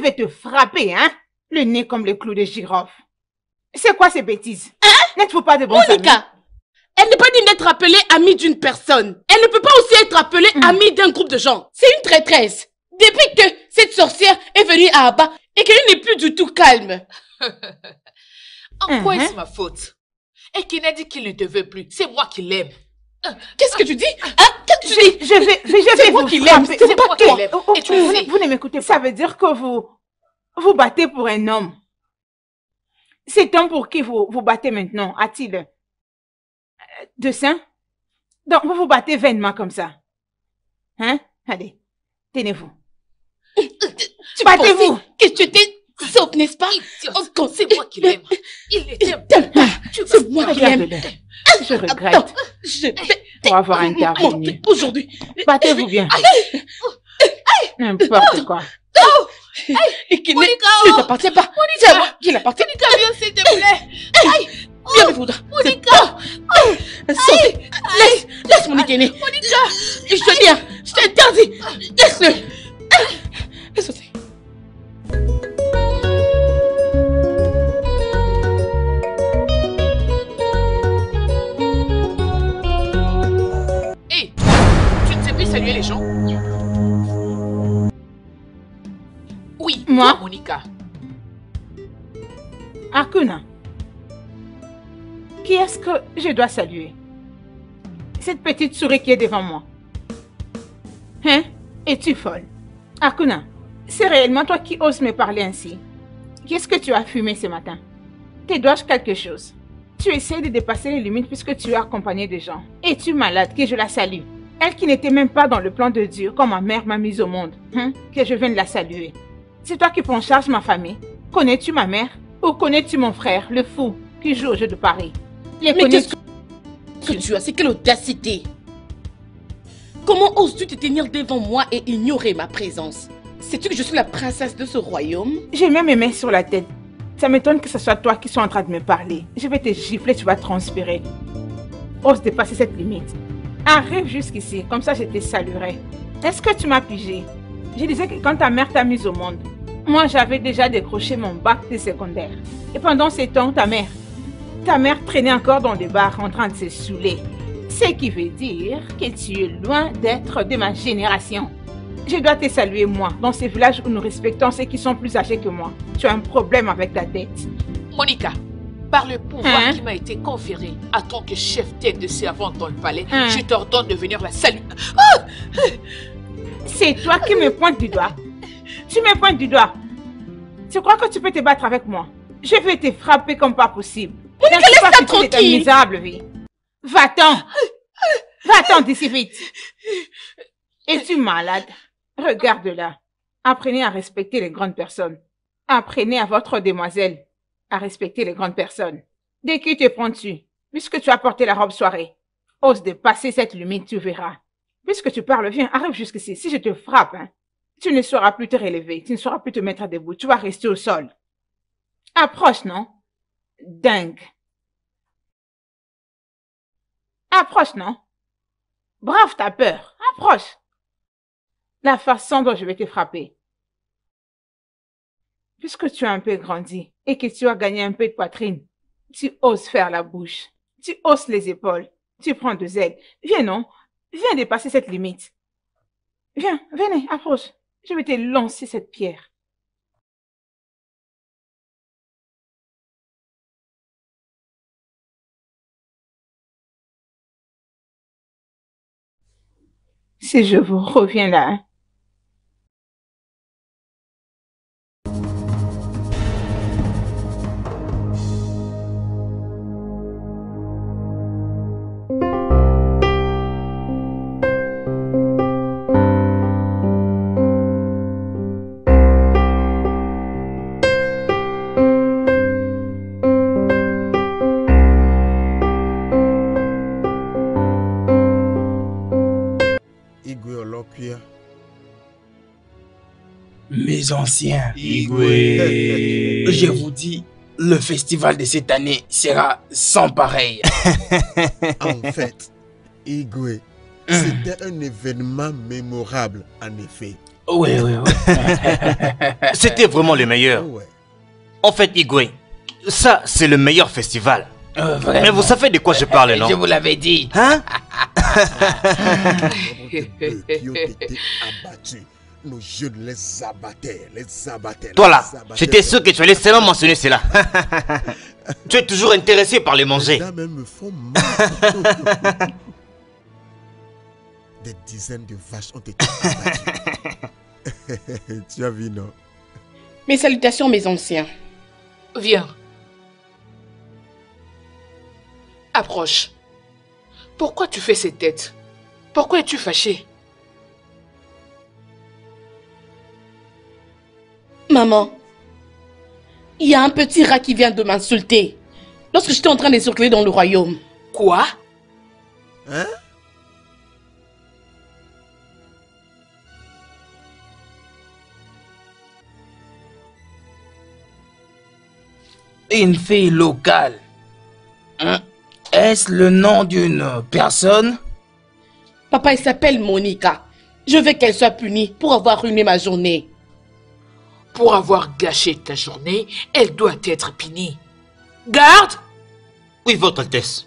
vais te frapper, hein? Le nez comme les clous de girofle. C'est quoi ces bêtises? N'êtes-vous pas de bons amis Monica, elle n'est pas digne d'être appelée amie d'une personne. Elle ne peut pas aussi être appelée Hmm. amie d'un groupe de gens. C'est une traîtresse. Depuis que cette sorcière est venue à Abba et qu'elle n'est plus du tout calme. En quoi Mhm. est-ce ma faute? Et qui n'a dit qu'il ne te veut plus? C'est moi qui l'aime. Qu'est-ce que tu dis? Hein? Qu'est-ce que tu dis? Je vais, je vais vous qui l'aime, c'est pas toi vous, ne m'écoutez pas. Ça veut dire que vous, vous battez pour un homme. Cet homme pour qui vous, vous battez maintenant, a-t-il? Euh, de sein Donc, vous vous battez vainement comme ça. Hein? Allez, tenez-vous. Battez-vous. que tu étais sauf, n'est-ce pas? Oh, quand c'est moi qui l'aime. Il ne t'aime pas. Tu C'est moi qui l'aime. Je regrette Attends, je vais pour avoir intervenu. aujourd'hui. Battez-vous bien. N'importe quoi. Et qui ne Monica, ne oh. t'appartient pas. C'est moi qui l'appartient. Monica, viens s'il te plaît. Viens me foudre. Monica. Sortez. Laisse, laisse mon aîné. Monica. Et je te dis, hein, je t'interdis. Laisse-le. Laisse Moi? Toi, Monica. Akuna, qui est-ce que je dois saluer? Cette petite souris qui est devant moi. Hein? Es-tu folle? Akuna, c'est réellement toi qui oses me parler ainsi? Qu'est-ce que tu as fumé ce matin? Te dois-je quelque chose? Tu essaies de dépasser les limites puisque tu es accompagné de gens. Es-tu malade? Que je la salue Elle qui n'était même pas dans le plan de Dieu quand ma mère m'a mise au monde. Hein? Que je vienne la saluer. C'est toi qui prends en charge ma famille. Connais-tu ma mère? Ou connais-tu mon frère, le fou, qui joue au jeu de Paris? Les Mais qu'est-ce que tu as? C'est quelle audacité Comment oses-tu te tenir devant moi et ignorer ma présence? Sais-tu que je suis la princesse de ce royaume? J'ai même mes mains sur la tête. Ça m'étonne que ce soit toi qui sois en train de me parler. Je vais te gifler, tu vas transpirer. Ose dépasser cette limite. Arrive jusqu'ici, comme ça je te saluerai. Est-ce que tu m'as pigé? Je disais que quand ta mère t'a mise au monde, moi j'avais déjà décroché mon bac de secondaire. Et pendant ces temps, ta mère, ta mère traînait encore dans les bars en train de se saouler. Ce qui veut dire que tu es loin d'être de ma génération. Je dois te saluer, moi, dans ces villages où nous respectons ceux qui sont plus âgés que moi. Tu as un problème avec ta tête. Monica, par le pouvoir Hein? qui m'a été conféré en tant que chef tête de servante dans le palais, Hein? je t'ordonne de venir la saluer. C'est toi qui me pointes du doigt. Tu me pointes du doigt. Tu crois que tu peux te battre avec moi? Je vais te frapper comme pas possible. Monica, laisse-la tranquille. misérable vie. Va-t'en. Va-t'en d'ici vite. Es-tu malade? Regarde-la. Apprenez à respecter les grandes personnes. Apprenez à votre demoiselle à respecter les grandes personnes. Dès qui te prends-tu? Puisque tu as porté la robe soirée, ose dépasser cette limite, tu verras. Puisque tu parles, viens, arrive jusqu'ici. Si je te frappe, hein, tu ne sauras plus te relever, tu ne sauras plus te mettre debout, tu vas rester au sol. Approche, non? Dingue. Approche, non? Brave ta peur, approche. La façon dont je vais te frapper. Puisque tu as un peu grandi et que tu as gagné un peu de poitrine, tu oses faire la bouche, tu hausses les épaules, tu prends deux ailes. Viens, non? Viens dépasser cette limite. Viens, venez, approche. Je vais te lancer cette pierre. Si je vous reviens là, anciens. Igwe. Je vous dis, le festival de cette année sera sans pareil. En fait, Igwe, c'était un événement mémorable, en effet. Oui, oui, oui. C'était vraiment le meilleur. Ouais. En fait, Igwe, ça, c'est le meilleur festival. Euh. Mais vous savez de quoi je parle, non? Je vous l'avais dit. Hein? Ont été abattus. Nos jeunes les abattaient, les abattaient. Toi les là, j'étais sûr que tu allais seulement mentionner cela. tu es toujours intéressé par les Les manger. dames me font mal. Des dizaines de vaches ont été abattues. tu as vu, non? Mes salutations, mes anciens. Viens. Approche. Pourquoi tu fais cette tête Pourquoi es-tu fâché? Maman, il y a un petit rat qui vient de m'insulter lorsque j'étais en train de circuler dans le royaume. Quoi? Hein? Une fille locale. Hein? Est-ce le nom d'une personne? Papa, elle s'appelle Monica. Je veux qu'elle soit punie pour avoir ruiné ma journée. Pour avoir gâché ta journée, elle doit être punie. Garde Oui, votre Altesse.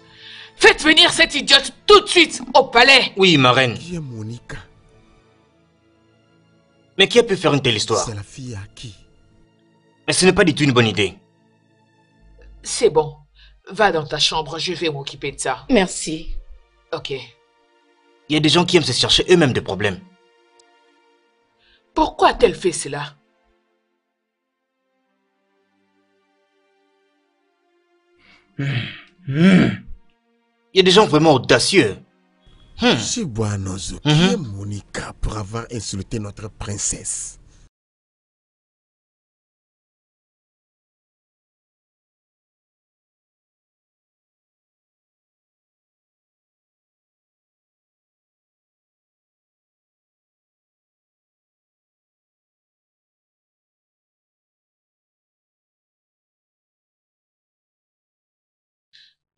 Faites venir cette idiote tout de suite au palais Oui, ma reine. Qui est Monica? Mais qui a pu faire une telle histoire? C'est la fille à qui? Mais ce n'est pas du tout une bonne idée. C'est bon. Va dans ta chambre, je vais m'occuper de ça. Merci. Ok. Il y a des gens qui aiment se chercher eux-mêmes des problèmes. Pourquoi a-t-elle fait cela? Il y a des gens vraiment audacieux. Chibuanozo, qui est Monica pour avoir insulté notre princesse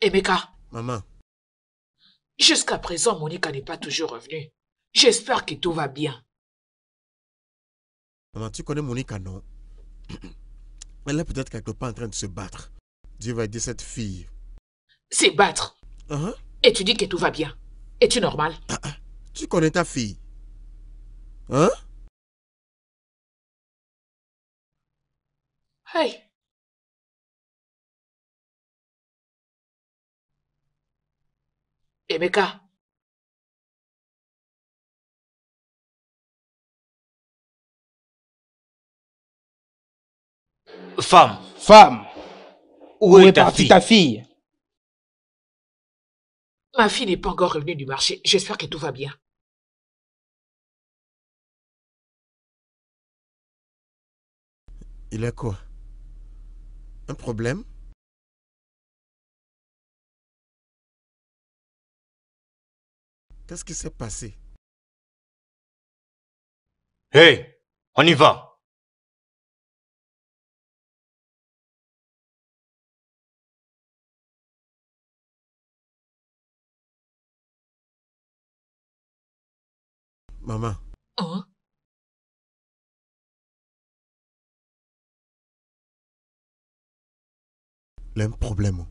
Emeka, Maman, jusqu'à présent, Monica n'est pas toujours revenue. J'espère que tout va bien. maman, tu connais Monica, non? Elle est peut-être quelque part en train de se battre. Dieu va aider cette fille. C'est battre. Hein Et tu dis que tout va bien. Es-tu normal? Tu connais ta fille Hein? Hey. Emeka, Femme, Femme, où, est, ta fille? ta fille? Ma fille n'est pas encore revenue du marché. J'espère que tout va bien. Il est quoi? Un problème? Qu'est-ce qui s'est passé? Hey, on y va. Maman, Hein? il y a un problème.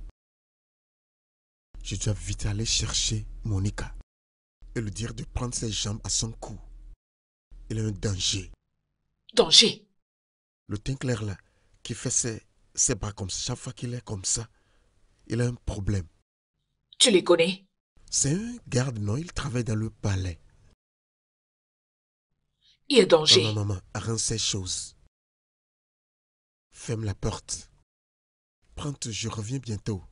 Je dois vite aller chercher Monica et lui dire de prendre ses jambes à son cou. Il y a un danger. Danger. Le teint clair là, qui fait ses, ses bras comme ça, chaque fois qu'il est comme ça, il a un problème. Tu les connais C'est un garde, non Il travaille dans le palais. Il y a danger. Maman, maman, arrange ces choses. Ferme la porte. Prends je reviens bientôt.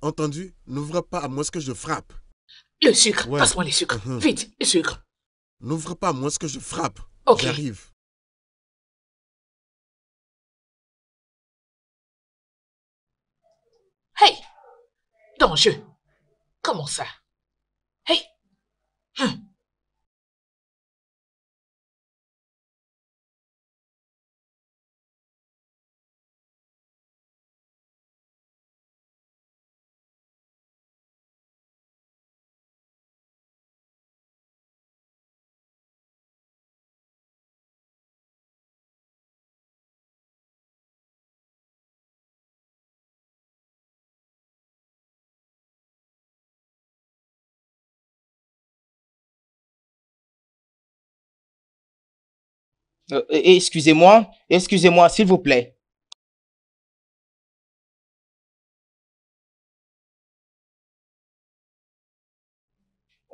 Entendu N'ouvre pas à moins que je frappe. Le sucre. Ouais. Passe-moi les sucres. Mhm. Vite, le sucre. N'ouvre pas à moins que je frappe. Ok. J'arrive. Hey Danger. Comment ça? Hey Hum. Euh, excusez-moi, excusez-moi, s'il vous plaît.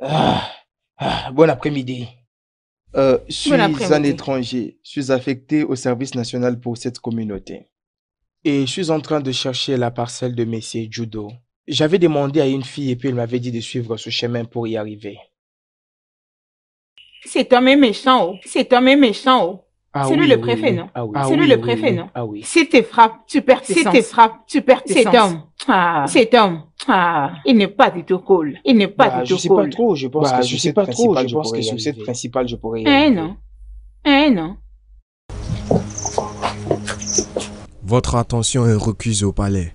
Ah, ah, bon après-midi. Euh, je suis un étranger. Je suis affecté au service national pour cette communauté. Et je suis en train de chercher la parcelle de Messie Judo. J'avais demandé à une fille et puis elle m'avait dit de suivre ce chemin pour y arriver. C'est homme est méchant, oh. C'est homme est méchant, oh. Ah c'est lui le préfet, non? Ah C'est lui le préfet, non? Ah oui. Si te frappe, tu perds tes Si te frappe, tu perds tes Cet homme, ah. cet homme, ah. il n'est pas du tout cool. Il n'est pas bah, du tout cool. Je sais pas trop, je pense bah, que je sais pas trop, je pense que sur cette principale, je pourrais Eh non. Eh non. Votre attention est recuse au palais.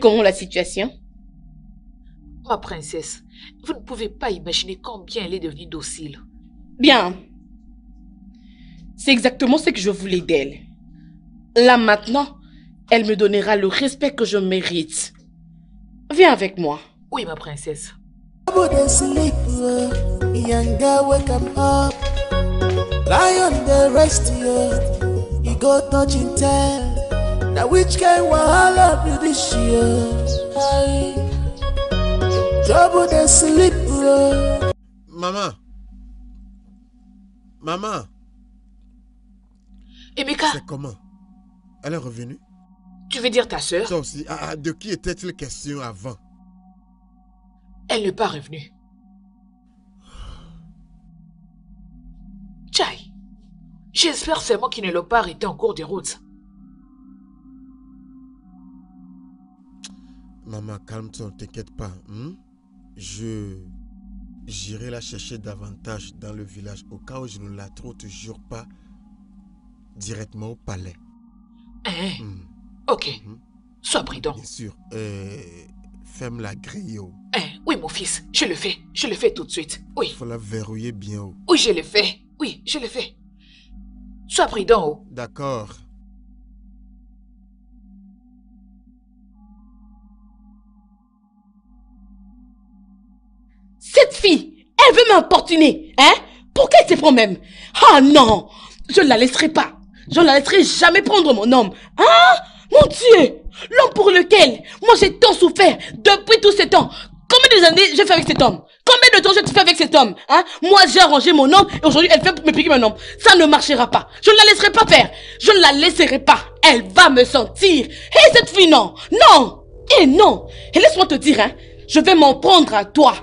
Comment la situation? Ma princesse, vous ne pouvez pas imaginer combien elle est devenue docile. Bien. C'est exactement ce que je voulais d'elle. Là maintenant, elle me donnera le respect que je mérite. Viens avec moi. Oui, ma princesse. Now which kind wahala be this year? Trouble sleep. Maman. Emeka. C'est comment? Elle est revenue Tu veux dire ta soeur Ça aussi. Ah, ah, de qui était-il question avant? Elle n'est pas revenue. Chai. J'espère seulement qu'il ne l'a pas arrêté en cours de route. Maman, calme-toi, t'inquiète pas. Hmm? Je. J'irai la chercher davantage dans le village au cas où je ne la trouve toujours pas directement au palais. Hmm. Ok. Hmm. Sois prudent. Bien sûr. Euh, ferme la grille. Oh. Eh, oui, mon fils, je le fais. Je le fais tout de suite. Oui. Il faut la verrouiller bien. Oh. Oui, je le fais. Oui, je le fais. Sois prudent. Oh. D'accord. Cette fille, elle veut m'importuner, hein? Se prend même? Ah non Je ne la laisserai pas. Je ne la laisserai jamais prendre mon homme. Hein? Mon Dieu L'homme pour lequel moi j'ai tant souffert depuis tout ce temps. Combien d'années j'ai fait avec cet homme? Combien de temps j'ai fait avec cet homme hein? Moi j'ai arrangé mon homme et aujourd'hui elle fait me piquer mon homme. Ça ne marchera pas. Je ne la laisserai pas faire. Je ne la laisserai pas. Elle va me sentir. Hé cette fille non Non Et non Et laisse-moi te dire, hein, je vais m'en prendre à toi.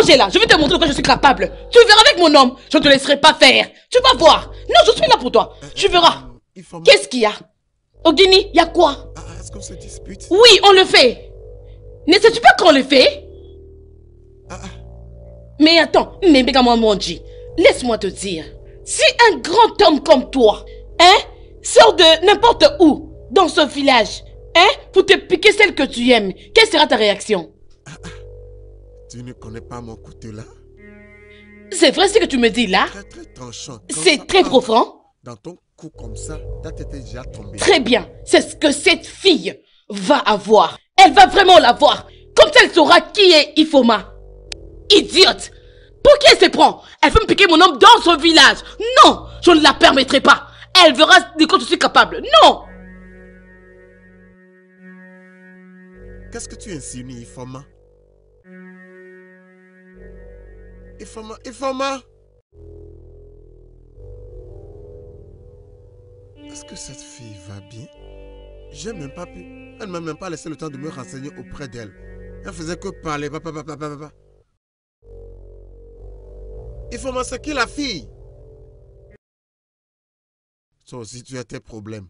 Angela, je vais te montrer de quoi je suis capable. Tu verras avec mon homme. Je ne te laisserai pas faire. Tu vas voir. Non, je suis là pour toi. Tu verras. Qu'est-ce qu'il y a? Ogini, il y a quoi? Ah, Est-ce qu'on se dispute? Oui, on le fait. Ne sais-tu pas qu'on le fait? Ah, ah. Mais attends, mais Mondi, laisse-moi te dire. Si un grand homme comme toi, hein, sort de n'importe où, dans ce village, hein, pour te piquer celle que tu aimes, quelle sera ta réaction? Tu ne connais pas mon couteau là? C'est vrai ce que tu me dis là? Très très tranchant. C'est très profond Dans ton cou comme ça, ta tête est déjà tombée. Très bien. C'est ce que cette fille va avoir. Elle va vraiment l'avoir. Comme ça, elle saura qui est Ifoma. Idiote Pour qui elle se prend? Elle veut me piquer mon homme dans son village. Non Je ne la permettrai pas. Elle verra de quoi je suis capable. Non Qu'est-ce que tu insinues, Ifoma? Ifoma, Ifoma Est-ce que cette fille va bien? J'ai même pas pu. Elle ne m'a même pas laissé le temps de me renseigner auprès d'elle. Elle faisait que parler. Papa, papa, papa. Ifoma, c'est qui la fille? Toi aussi, tu as tes problèmes.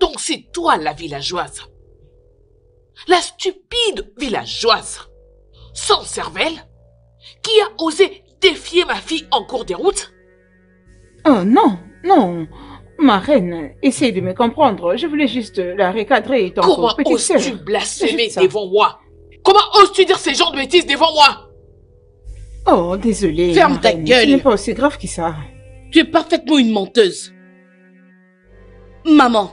Donc c'est toi la villageoise. La stupide villageoise, sans cervelle, qui a osé défier ma fille en cours de route Oh non, non. Ma reine, essaye de me comprendre. Je voulais juste la recadrer. Ton Comment oses-tu blasphémer devant moi? Comment oses-tu dire ces genres de bêtises devant moi? Oh, désolé. Ferme ta gueule. Ce n'est pas aussi grave que ça. Tu es parfaitement une menteuse. Maman,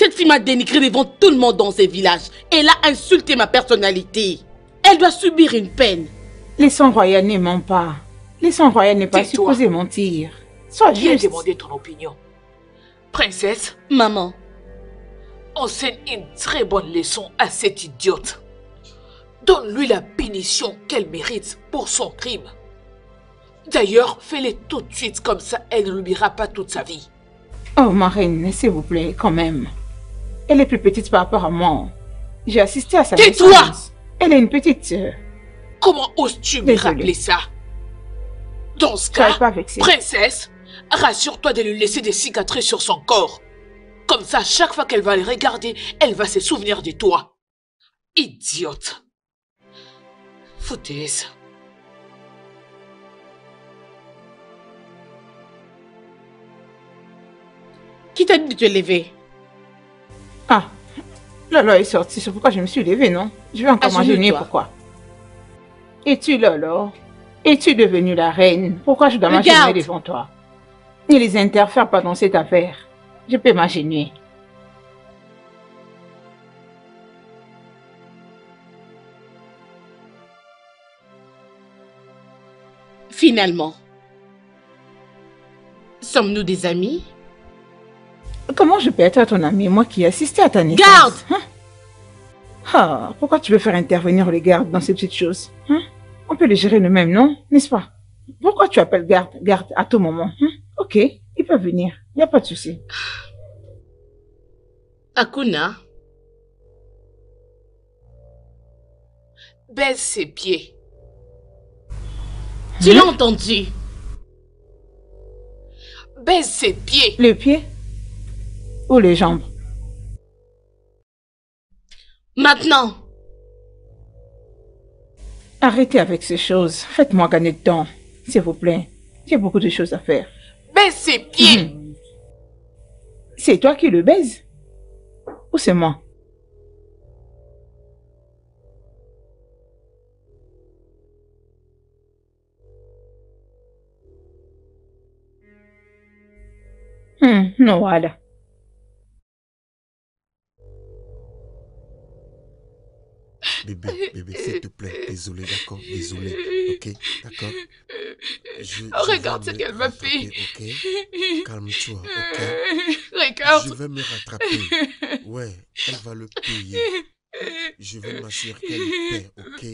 cette fille m'a dénigré devant tout le monde dans ce village. Elle a insulté ma personnalité. Elle doit subir une peine. Les sangs royaux ne ment pas. Les sangs royaux n'est pas supposé mentir. Sois Viens demander ton opinion. Princesse. Maman. Enseigne une très bonne leçon à cette idiote. Donne-lui la punition qu'elle mérite pour son crime. D'ailleurs, fais-le tout de suite, comme ça elle ne l'oubliera pas toute sa vie. Oh, ma reine, s'il vous plaît, quand même. Elle est plus petite par rapport à moi. J'ai assisté à sa Tais-toi Elle est une petite sœur. Comment oses-tu me rappeler ça? Dans ce cas, princesse, rassure-toi de lui laisser des cicatrices sur son corps. Comme ça, chaque fois qu'elle va les regarder, elle va se souvenir de toi. Idiote. Foutaise. Qui t'a dit de te lever? Ah, Lolo est sorti, c'est pourquoi je me suis levée, non? Je vais encore m'imaginer pourquoi? Es-tu Lolo Es-tu devenue la reine? Pourquoi je dois m'agenouiller devant toi? Ne les interfère pas dans cette affaire. Je peux m'imaginer. Finalement, sommes-nous des amis? Comment je peux être ton ami, moi qui ai assisté à ta naissance Garde hein? ah, Pourquoi tu veux faire intervenir les gardes dans ces petites choses hein? On peut les gérer nous-mêmes, non? N'est-ce pas? Pourquoi tu appelles garde, garde à tout moment hein? Ok, ils peuvent venir, il n'y a pas de souci. Akuna Baisse ses pieds. Tu l'as entendu? Baisse ses pieds. Les pieds? Ou les jambes Maintenant. Arrêtez avec ces choses. Faites-moi gagner de temps, s'il vous plaît. J'ai beaucoup de choses à faire. Baisse ses pieds. Mhm. C'est toi qui le baise? Ou c'est moi? Hmm, non, voilà. Bébé, bébé, s'il te plaît, désolé, d'accord, désolé, ok, d'accord. Regarde ce qu'elle m'a fait. Ok, calme-toi, ok? Regarde. Je vais me rattraper. Ouais, elle va le payer. Je vais m'assurer qu'elle paie, ok?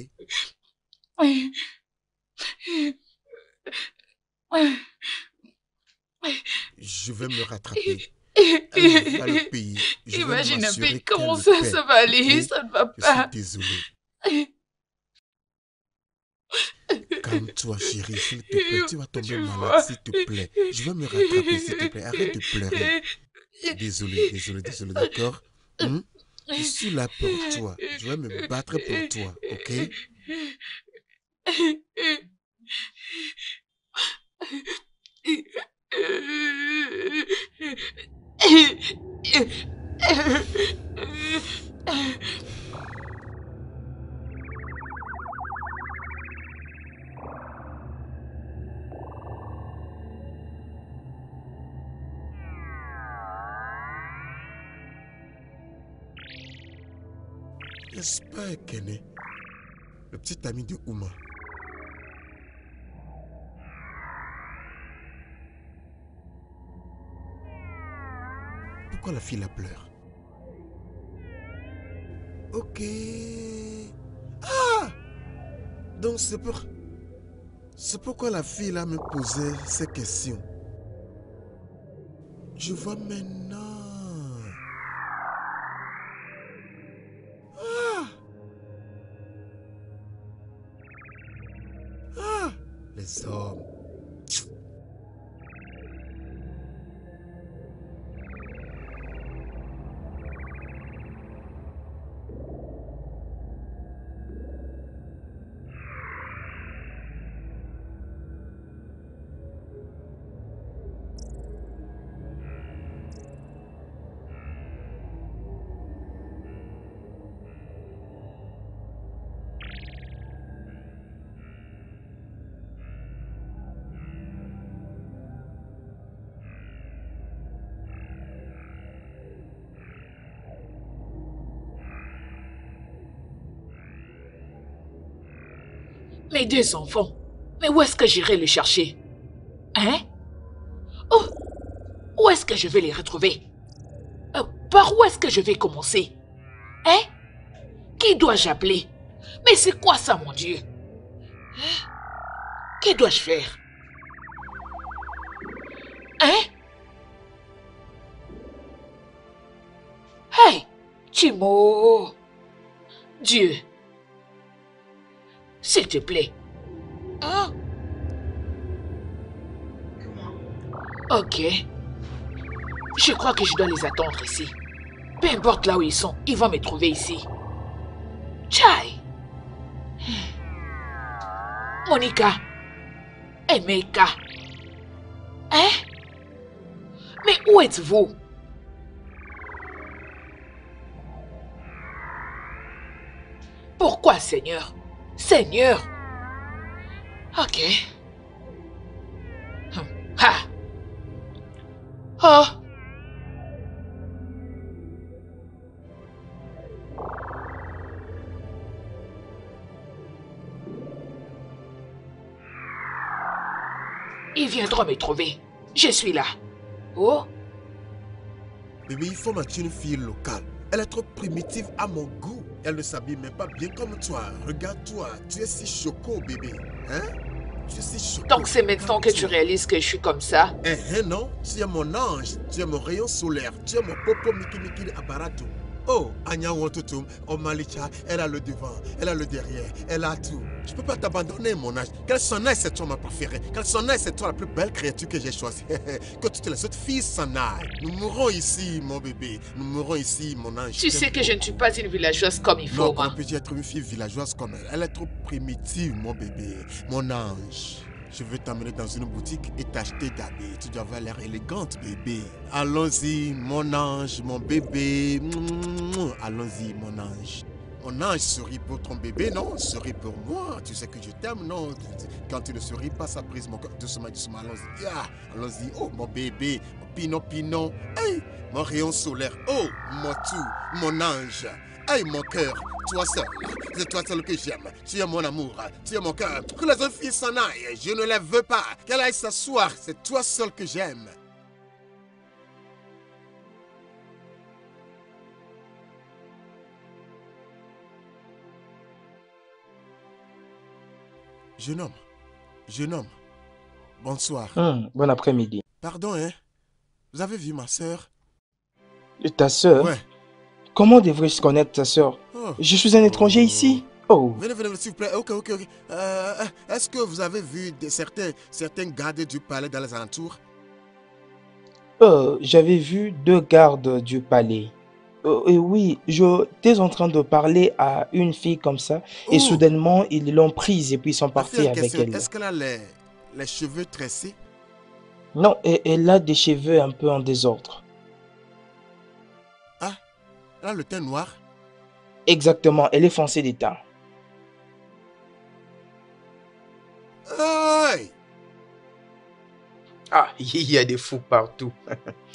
Je vais me rattraper. Le. Je Imagine un peu comment ça, ça va aller? Ça ne va pas. Je suis désolé. Calme-toi, chérie, s'il te plaît. Tu vas tomber malade, s'il te plaît. Je vais me rattraper, s'il te plaît. Arrête de pleurer. Désolé, désolé, désolé, d'accord? Hmm? Je suis là pour toi. Je vais me battre pour toi, ok? Qu'elle est le petit ami de Ouma. La fille la pleure Ok. Ah Donc c'est pour... C'est pourquoi la fille là me posait ces questions. Je vois maintenant. Deux enfants. Mais où est-ce que j'irai les chercher? Hein? Oh, Où est-ce que je vais les retrouver? Euh, Par où est-ce que je vais commencer? Hein? Qui dois-je appeler? Mais c'est quoi ça, mon Dieu? Hein? Que dois-je faire? Hein? Hey! Timo! Dieu S'il te plaît. Hein Ok. Je crois que je dois les attendre ici. Peu importe là où ils sont, ils vont me trouver ici. Chai. Monica. Emeka. Hein? Mais où êtes-vous? Pourquoi, Seigneur? Seigneur Ok. Hum, ha Oh Ils viendront me trouver. Je suis là. Oh Bébé, il faut une fille locale. Elle est trop primitive à mon goût. Elle ne s'habille même pas bien comme toi. Regarde-toi, tu es si choco, bébé. Hein? Tu es si choco. Donc c'est maintenant que tu réalises que je suis comme ça Eh, eh non, tu es mon ange, tu es mon rayon solaire, tu es mon popo miki miki aparato. Oh, Anya Wantotum, oh Malicha, elle a le devant, elle a le derrière, elle a tout. Je peux pas t'abandonner, mon âge. Quelle s'en aille, c'est toi ma préférée. Quelle s'en aille, c'est toi la plus belle créature que j'ai choisie? que toutes les autres filles s'en aillent. Nous mourrons ici, mon bébé. Nous mourrons ici, mon ange. Tu sais que je ne suis pas une villageoise comme il faut, Non, comment peux-tu être une fille villageoise comme elle? Elle est trop primitive, mon bébé, mon ange. Je veux t'amener dans une boutique et t'acheter d'habits. Tu dois avoir l'air élégante, bébé. Allons-y, mon ange, mon bébé. Allons-y, mon ange. Mon ange sourit pour ton bébé, non? Souris pour moi. Tu sais que je t'aime, non? Quand tu ne souris pas, ça brise mon cœur. Doucement, doucement, allons-y. Ah, allons-y. Oh, mon bébé, mon pinon, pinon. Hey, mon rayon solaire. Oh, mon tout, mon ange. Hey, mon cœur, toi seul, c'est toi seul que j'aime. Tu es mon amour, tu es mon cœur. Que les autres filles s'en aillent, je ne les veux pas. Qu'elle aille s'asseoir, c'est toi seul que j'aime. Jeune homme, jeune homme, bonsoir. Hum, bon après-midi. Pardon, hein Vous avez vu ma soeur Ta soeur Ouais. Comment devrais-je connaître ta soeur oh. Je suis un étranger ici. Oh. Venez, venez, s'il vous plaît. Ok, ok, ok. Euh, Est-ce que vous avez vu certains, certains gardes du palais dans les alentours? Euh, J'avais vu deux gardes du palais. Euh, et oui, j'étais en train de parler à une fille comme ça. Et oh. soudainement, ils l'ont prise et puis ils sont partis avec elle. Est-ce qu'elle a les, les, cheveux tressés? Non, elle a des cheveux un peu en désordre. Là, le teint noir Exactement, elle est foncée d'état. Hey ah, il y a des fous partout.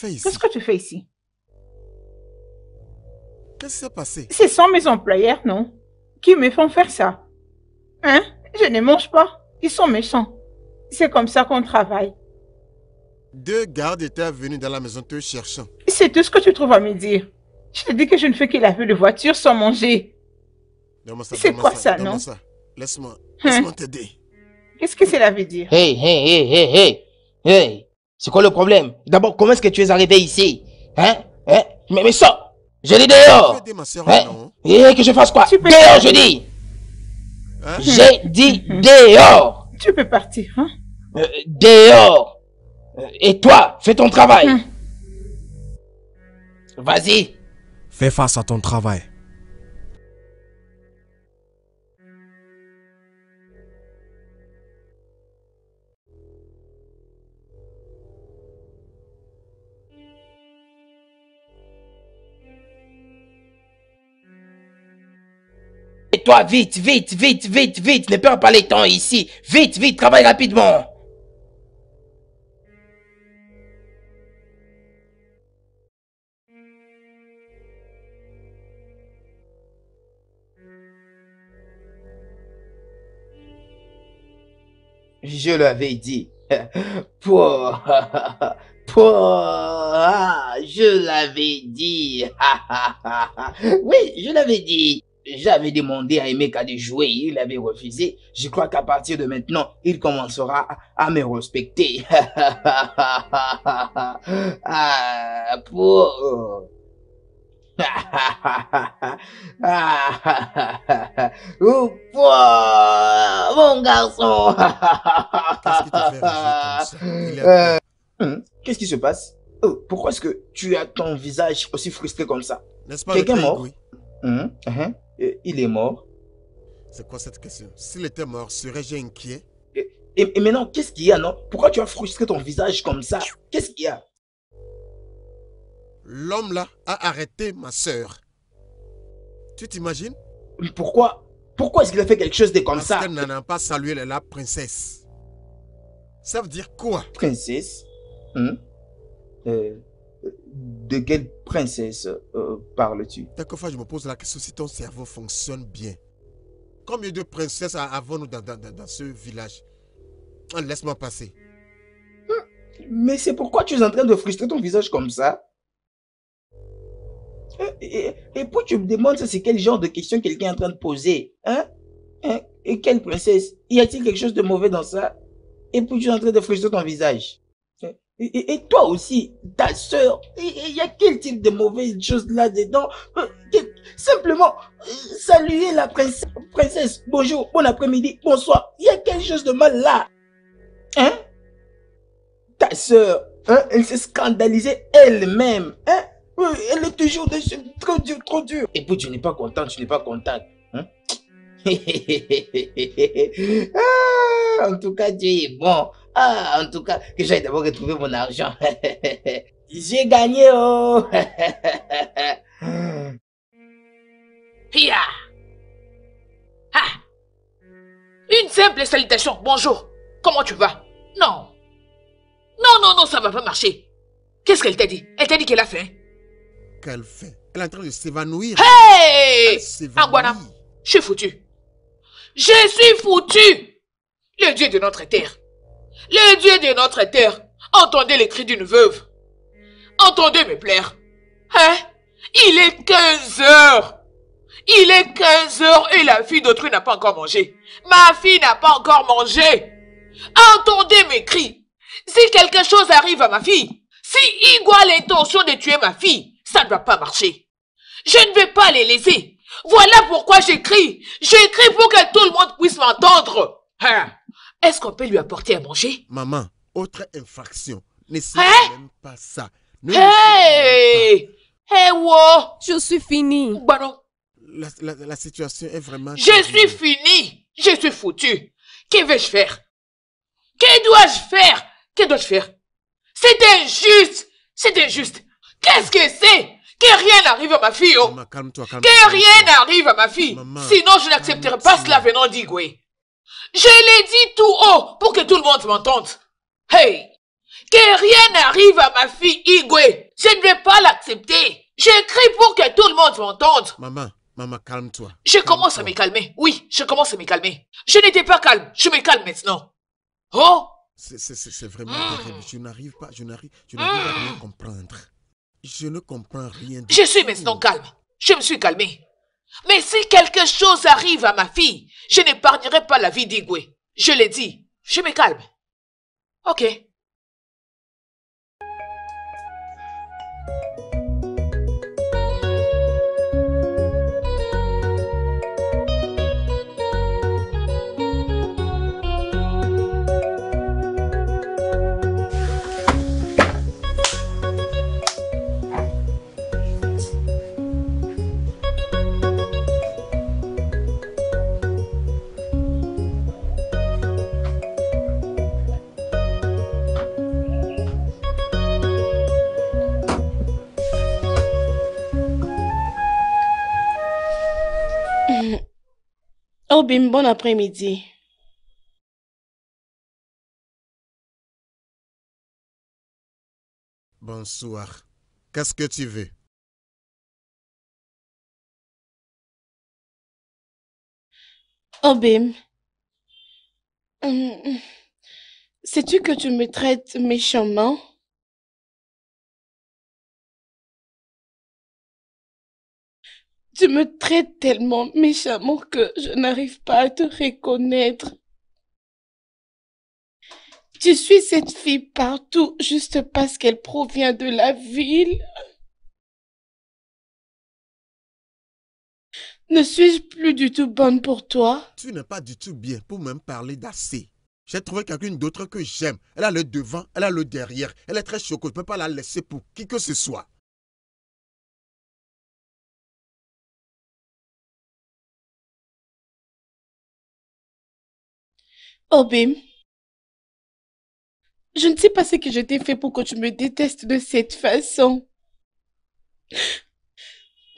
fais ici? Qu'est-ce que tu fais ici? Qu'est-ce qui s'est passé? Ce sont mes employeurs, non? Qui me font faire ça? Hein? Je ne mange pas. Ils sont méchants. C'est comme ça qu'on travaille. Deux gardes étaient venus dans la maison te cherchant. C'est tout ce que tu trouves à me dire. Je te dis que je ne fais que laver de voiture sans manger. C'est quoi ça, non? Laisse-moi hein? laisse t'aider. Qu'est-ce que cela veut dire? Hey, hey, hey, hey, hey, hey. C'est quoi le problème? D'abord, comment est-ce que tu es arrivé ici? Hein? Hein? Mais, mais ça Je dis dehors! Hein? Et que je fasse quoi? Dehors, je dis! Hein? J'ai dit dehors! Tu peux partir, hein? Euh, Dehors! Euh, Et toi, fais ton travail! Mhm. Vas-y! Fais face à ton travail. Toi, vite, vite, vite, vite, vite, ne perds pas les temps ici. Vite, vite, travaille rapidement. Je l'avais dit. Pour, pour, je l'avais dit. oui, je l'avais dit. J'avais demandé à Emeka de jouer, il avait refusé. Je crois qu'à partir de maintenant, il commencera à me respecter. ah, pour... Mon garçon Qu'est-ce qui se passe? Oh, Pourquoi est-ce que tu as ton visage aussi frustré comme ça? Quelqu'un mort? Hum, hum. Il est mort. C'est quoi cette question? S'il était mort, serais-je inquiet? Et, et maintenant, qu'est-ce qu'il y a, non? Pourquoi tu as frustré ton visage comme ça? Qu'est-ce qu'il y a? L'homme là a arrêté ma soeur. Tu t'imagines? Pourquoi Pourquoi est-ce qu'il a fait quelque chose de comme Parce ça? qu'elle n'a pas salué la princesse. Ça veut dire quoi? Princesse hmm? euh, De quelle princesse euh, parles-tu? Quelquefois, je me pose la question si ton cerveau fonctionne bien. Combien de princesses avons-nous dans, dans, ce village? Ah, Laisse-moi passer. Hmm. Mais c'est pourquoi tu es en train de frustrer ton visage comme ça? Et, puis tu me demandes c'est quel genre de question quelqu'un est en train de poser. Hein? hein? Et quelle princesse? Y a-t-il quelque chose de mauvais dans ça? Et puis tu es en train de frustrer ton visage. Et, toi aussi, ta soeur, il y a quel type de mauvaise chose là-dedans? Euh, Simplement, euh, saluer la princesse, princesse, bonjour, bon après-midi, bonsoir. Il y a quelque chose de mal là? Hein? Ta soeur, hein, elle s'est scandalisée elle-même. Hein? Elle est toujours trop dur, trop dur. Et puis tu n'es pas content, tu n'es pas content. Hein? ah, en tout cas, Dieu est bon. Ah, en tout cas, que j'aille d'abord retrouver mon argent. J'ai gagné, oh. Pia. Ah. Une simple salutation. Bonjour. Comment tu vas? Non. Non, non, non, ça va pas marcher. Qu'est-ce qu'elle t'a dit? Elle t'a dit qu'elle a faim qu'elle fait Elle est en train de s'évanouir. Hey Anguana, je suis foutu. Je suis foutu. Le Dieu de notre terre. Le Dieu de notre terre. Entendez les cris d'une veuve. Entendez mes plaies. Hein? Il est 15 heures. Il est 15 heures et la fille d'autrui n'a pas encore mangé. Ma fille n'a pas encore mangé. Entendez mes cris. Si quelque chose arrive à ma fille, si Igua a l'intention de tuer ma fille, ça ne va pas marcher. Je ne vais pas les laisser. Voilà pourquoi j'écris. J'écris pour que tout le monde puisse m'entendre. Hein? Est-ce qu'on peut lui apporter à manger? Maman, autre infraction. N'essaie hein? même pas ça. Ne hey Hey, wow Je suis fini. La, la, situation est vraiment... Je suis fini. Je suis foutu. Que vais-je faire? Que dois-je faire? Que dois-je faire? C'est injuste. C'est injuste. Qu'est-ce que c'est? Que rien n'arrive à ma fille, oh Que rien n'arrive à ma fille Sinon, je n'accepterai pas cela venant d'Igwe. Je l'ai dit tout haut pour que tout le monde m'entende. Hey Que rien n'arrive à ma fille Igwe. Je ne vais pas l'accepter. J'écris pour que tout le monde m'entende. Maman, maman, calme-toi. Je commence à me calmer. Oui, je commence à me calmer. Je n'étais pas calme. Je me calme maintenant. Oh C'est vraiment hmm. terrible. Je n'arrive pas, je n'arrive, je n'arrive à rien hmm. comprendre. Je ne comprends rien. Je suis maintenant calme. Je me suis calmé. Mais si quelque chose arrive à ma fille, je n'épargnerai pas la vie d'Igwe. Je l'ai dit. Je me calme. Ok. Oh Bim, bon après-midi. Bonsoir. Qu'est-ce que tu veux? Oh Bim. Hum, sais-tu que tu me traites méchamment? Tu me traites tellement méchamment que je n'arrive pas à te reconnaître. Tu suis cette fille partout juste parce qu'elle provient de la ville. Ne suis-je plus du tout bonne pour toi? Tu n'es pas du tout bien pour même parler d'assez. J'ai trouvé quelqu'un d'autre que j'aime. Elle a le devant, elle a le derrière. Elle est très choquée. Je ne peux pas la laisser pour qui que ce soit. Obim, je ne sais pas ce que je t'ai fait pour que tu me détestes de cette façon.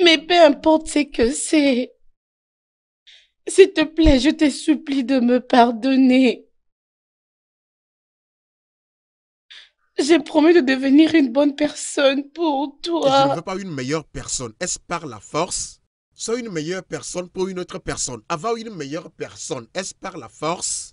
Mais peu importe ce que c'est. S'il te plaît, je te supplie de me pardonner. J'ai promis de devenir une bonne personne pour toi. je ne veux pas une meilleure personne. Est-ce par la force? Sois une meilleure personne pour une autre personne. Avoir une meilleure personne, est-ce par la force?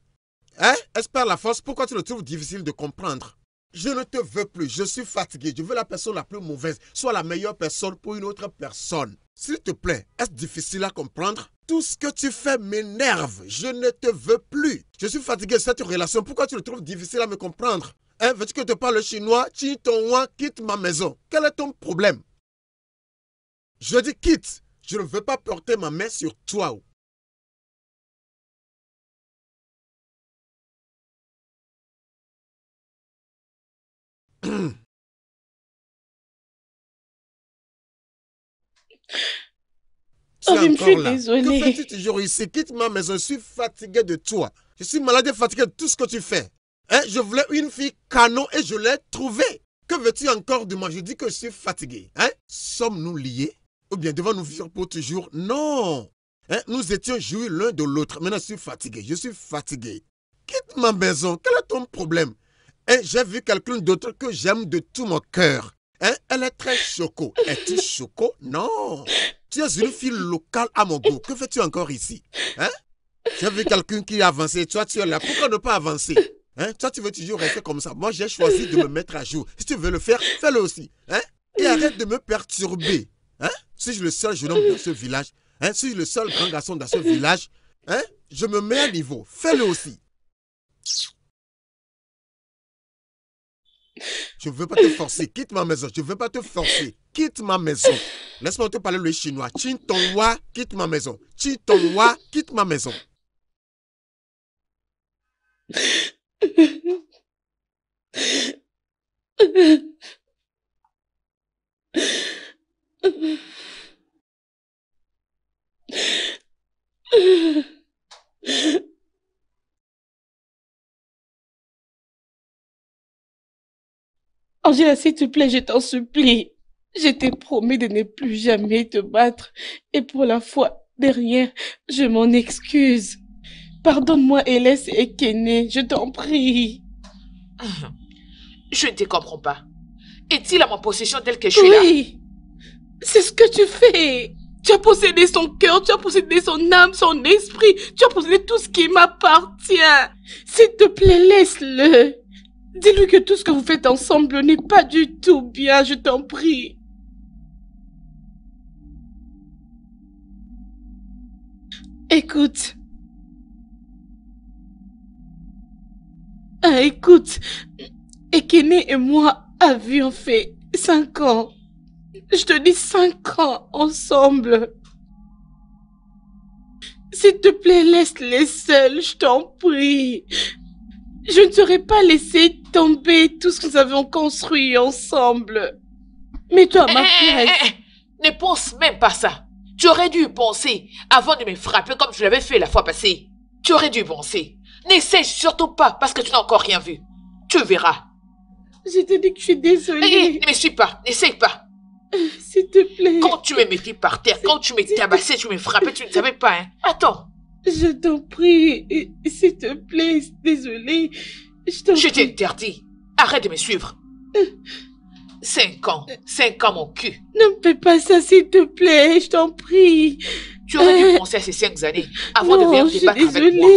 Hein? Espère la force, pourquoi tu le trouves difficile de comprendre? Je ne te veux plus, je suis fatigué, je veux la personne la plus mauvaise, soit la meilleure personne pour une autre personne. S'il te plaît, est-ce difficile à comprendre? Tout ce que tu fais m'énerve, je ne te veux plus. Je suis fatigué de cette relation, pourquoi tu le trouves difficile à me comprendre? Hein, veux-tu que je te parle chinois? Ton quitte ma maison. Quel est ton problème? Je dis quitte. Je ne veux pas porter ma main sur toi. Oh, je suis désolée. Que fais-tu toujours ici Quitte ma maison, je suis fatigué de toi. Je suis malade et fatigué de tout ce que tu fais. Hein? Je voulais une fille canon et je l'ai trouvée. Que veux-tu encore de moi? Je dis que je suis fatigué. Hein? Sommes-nous liés? Ou bien devons-nous vivre pour toujours? Non. Hein? Nous étions joués l'un de l'autre. Maintenant, je suis fatigué. Je suis fatigué. Quitte ma maison. Quel est ton problème? J'ai vu quelqu'un d'autre que j'aime de tout mon cœur. Hein? Elle est très choco. Es-tu choco? Non. Tu es une fille locale à mon goût. Que fais-tu encore ici? Hein? J'ai vu quelqu'un qui a avancé. Toi, tu es là. Pourquoi ne pas avancer? Hein? Toi, tu veux toujours rester comme ça. Moi, j'ai choisi de me mettre à jour. Si tu veux le faire, fais-le aussi. Hein? Et arrête de me perturber. Hein? Si je suis le seul jeune homme dans ce village, hein? si je suis le seul grand garçon dans ce village, hein? je me mets à niveau. Fais-le aussi. Je ne veux pas te forcer. Quitte ma maison. Je ne veux pas te forcer. Quitte ma maison. Laisse-moi te parler le chinois. Chin ton quitte ma maison. Chin ton quitte ma maison. Angela, s'il te plaît, je t'en supplie. Je t'ai promis de ne plus jamais te battre. Et pour la fois dernière, je m'en excuse. Pardonne-moi, Hélès et Kené, je t'en prie. Je ne te comprends pas. Est-il à ma possession tel que je suis là? Oui, c'est ce que tu fais. Tu as possédé son cœur, tu as possédé son âme, son esprit, tu as possédé tout ce qui m'appartient. S'il te plaît, laisse-le. Dis-lui que tout ce que vous faites ensemble n'est pas du tout bien, je t'en prie. Écoute. Ah, écoute. Ekene et moi avions fait cinq ans. Je te dis cinq ans ensemble. S'il te plaît, laisse-les seuls, je t'en prie. Je ne serais pas laissé tomber tout ce que nous avons construit ensemble. Mets-toi à ma eh, place. Eh, eh, ne pense même pas ça. Tu aurais dû penser avant de me frapper comme je l'avais fait la fois passée. Tu aurais dû penser. N'essaie surtout pas parce que tu n'as encore rien vu. Tu verras. Je te dis que je suis désolée. ne me suis pas. N'essaye pas. S'il te plaît. Quand tu me mettais par terre, quand tu me tabassais, tu me frappais, tu ne savais pas, hein. Attends. Je t'en prie. S'il te plaît, désolée. Je t'en Je t'interdis. Arrête de me suivre. Cinq ans. Cinq ans, mon cul. Ne me fais pas ça, s'il te plaît. Je t'en prie. Tu aurais dû euh, penser à ces cinq années avant de venir te battre avec moi.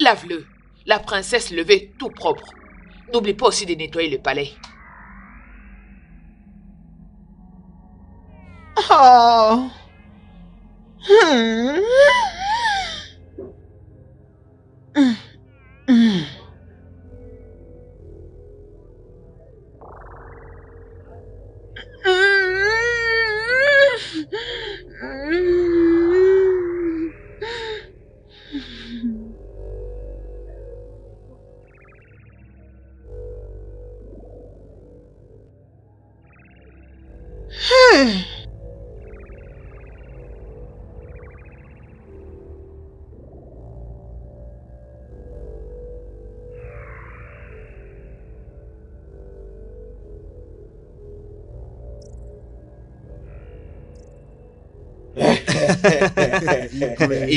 Lave-le. La princesse levait tout propre. N'oublie pas aussi de nettoyer le palais. Oh. Hmm. Hmm.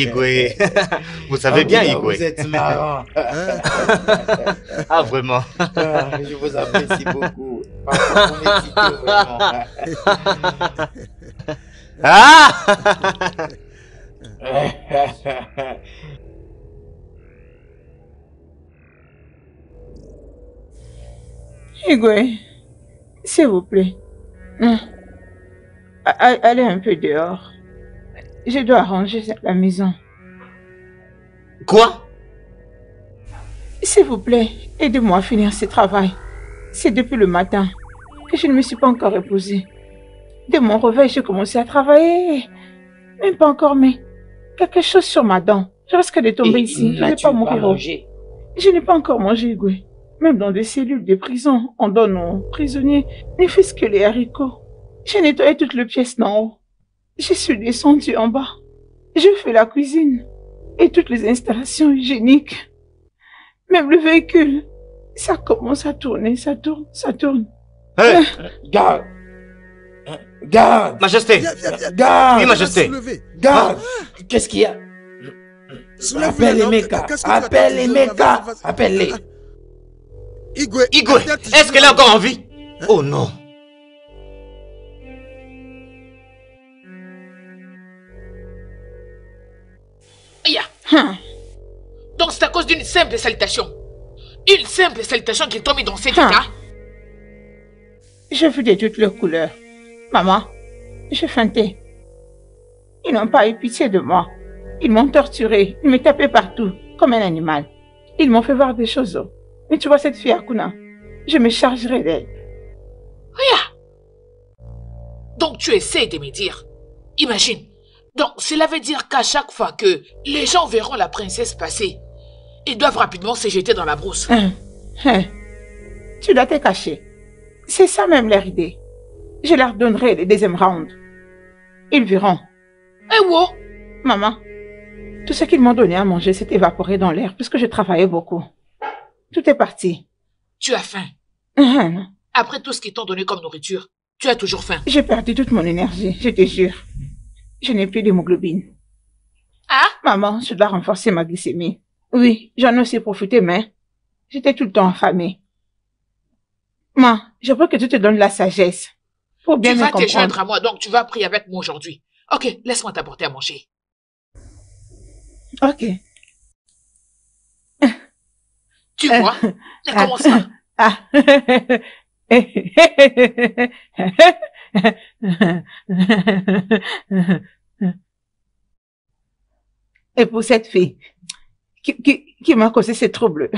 Igwe. Vous savez bien, Igwe. Vous êtes marrant. ah, vraiment. Ah, je vous apprécie beaucoup. ah Igwe, s'il vous plaît. Hum. Allez un peu dehors. Je dois ranger la maison. Quoi? S'il vous plaît, aidez-moi à finir ce travail. C'est depuis le matin que je ne me suis pas encore reposée. Dès mon réveil, j'ai commencé à travailler. Même pas encore, mais quelque chose sur ma dent. Je risque de tomber ici. Je ne vais pas mourir. Je n'ai pas encore mangé, Goué. Même dans des cellules de prison, on donne aux prisonniers ne fût que les haricots. J'ai nettoyé toute le pièce d'en haut. Je suis descendue en bas. Je fais la cuisine et toutes les installations hygiéniques. Même le véhicule. Ça commence à tourner, ça tourne, ça tourne. Hein? Garde. Garde. Majesté. Garde. Oui, Majesté. Garde. Qu'est-ce qu'il y a? Appelle les mecs Appelle les mecs Appelle-les. Igwe Est-ce qu'elle est encore en vie? Oh non Hein. Donc c'est à cause d'une simple salutation. Une simple salutation qui mis dans cet hein. état. Je vu de toutes leurs couleurs. Maman, je feintais. Ils n'ont pas eu pitié de moi. Ils m'ont torturé. Ils me tapaient partout, comme un animal. Ils m'ont fait voir des choses. Mais tu vois cette fille Akuna, je me chargerai d'elle. Regarde. Donc tu essaies de me dire. Imagine, donc, cela veut dire qu'à chaque fois que les gens verront la princesse passer, ils doivent rapidement se jeter dans la brousse. Hein, hein. Tu dois te cacher. C'est ça même leur idée. Je leur donnerai le deuxième round. Ils verront. Eh wow Maman, tout ce qu'ils m'ont donné à manger s'est évaporé dans l'air puisque je travaillais beaucoup. Tout est parti. Tu as faim. Uh-huh. Après tout ce qu'ils t'ont donné comme nourriture, tu as toujours faim. J'ai perdu toute mon énergie, je te jure. Je n'ai plus d'hémoglobine. Ah? Maman, je dois renforcer ma glycémie. Oui, j'en ai aussi profité, mais j'étais tout le temps affamée. Maman, je veux que tu te donnes la sagesse. Pour bien tu vas te joindre à moi, donc tu vas prier avec moi aujourd'hui. Ok, laisse-moi t'apporter à manger. Ok. Tu vois? Et comment ça ah. Et pour cette fille qui, qui, qui m'a causé ces troubles,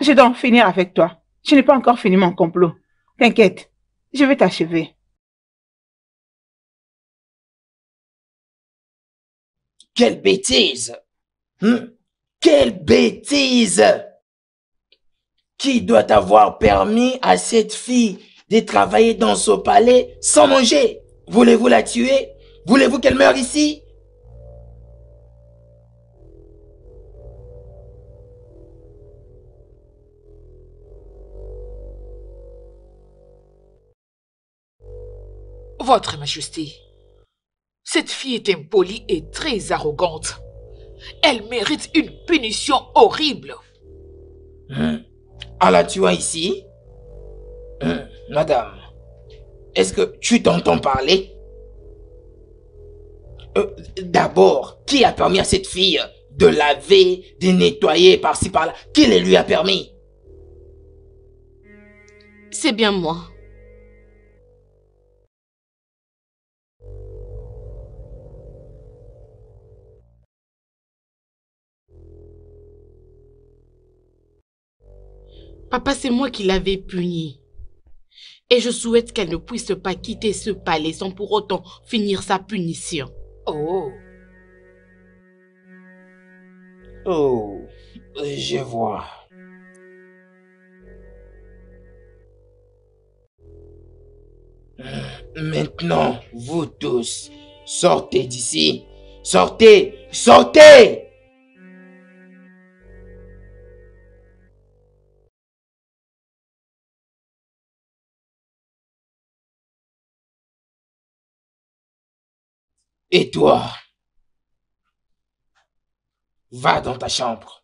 je dois en finir avec toi. Je n'ai pas encore fini mon complot. T'inquiète, je vais t'achever. Quelle bêtise hmm? Quelle bêtise Qui doit avoir permis à cette fille de travailler dans ce palais sans manger Voulez-vous la tuer? Voulez-vous qu'elle meure ici? Votre Majesté, cette fille est impolie et très arrogante. Elle mérite une punition horrible. Hein? En la tuant ici? Hein? Madame, est-ce que tu t'entends parler? Euh, D'abord, qui a permis à cette fille de laver, de nettoyer par-ci par-là? Qui les lui a permis? C'est bien moi. Papa, c'est moi qui l'avais punie. Et je souhaite qu'elle ne puisse pas quitter ce palais sans pour autant finir sa punition. Oh. Oh, je vois. Maintenant, vous tous, sortez d'ici. Sortez, sortez Et toi, va dans ta chambre.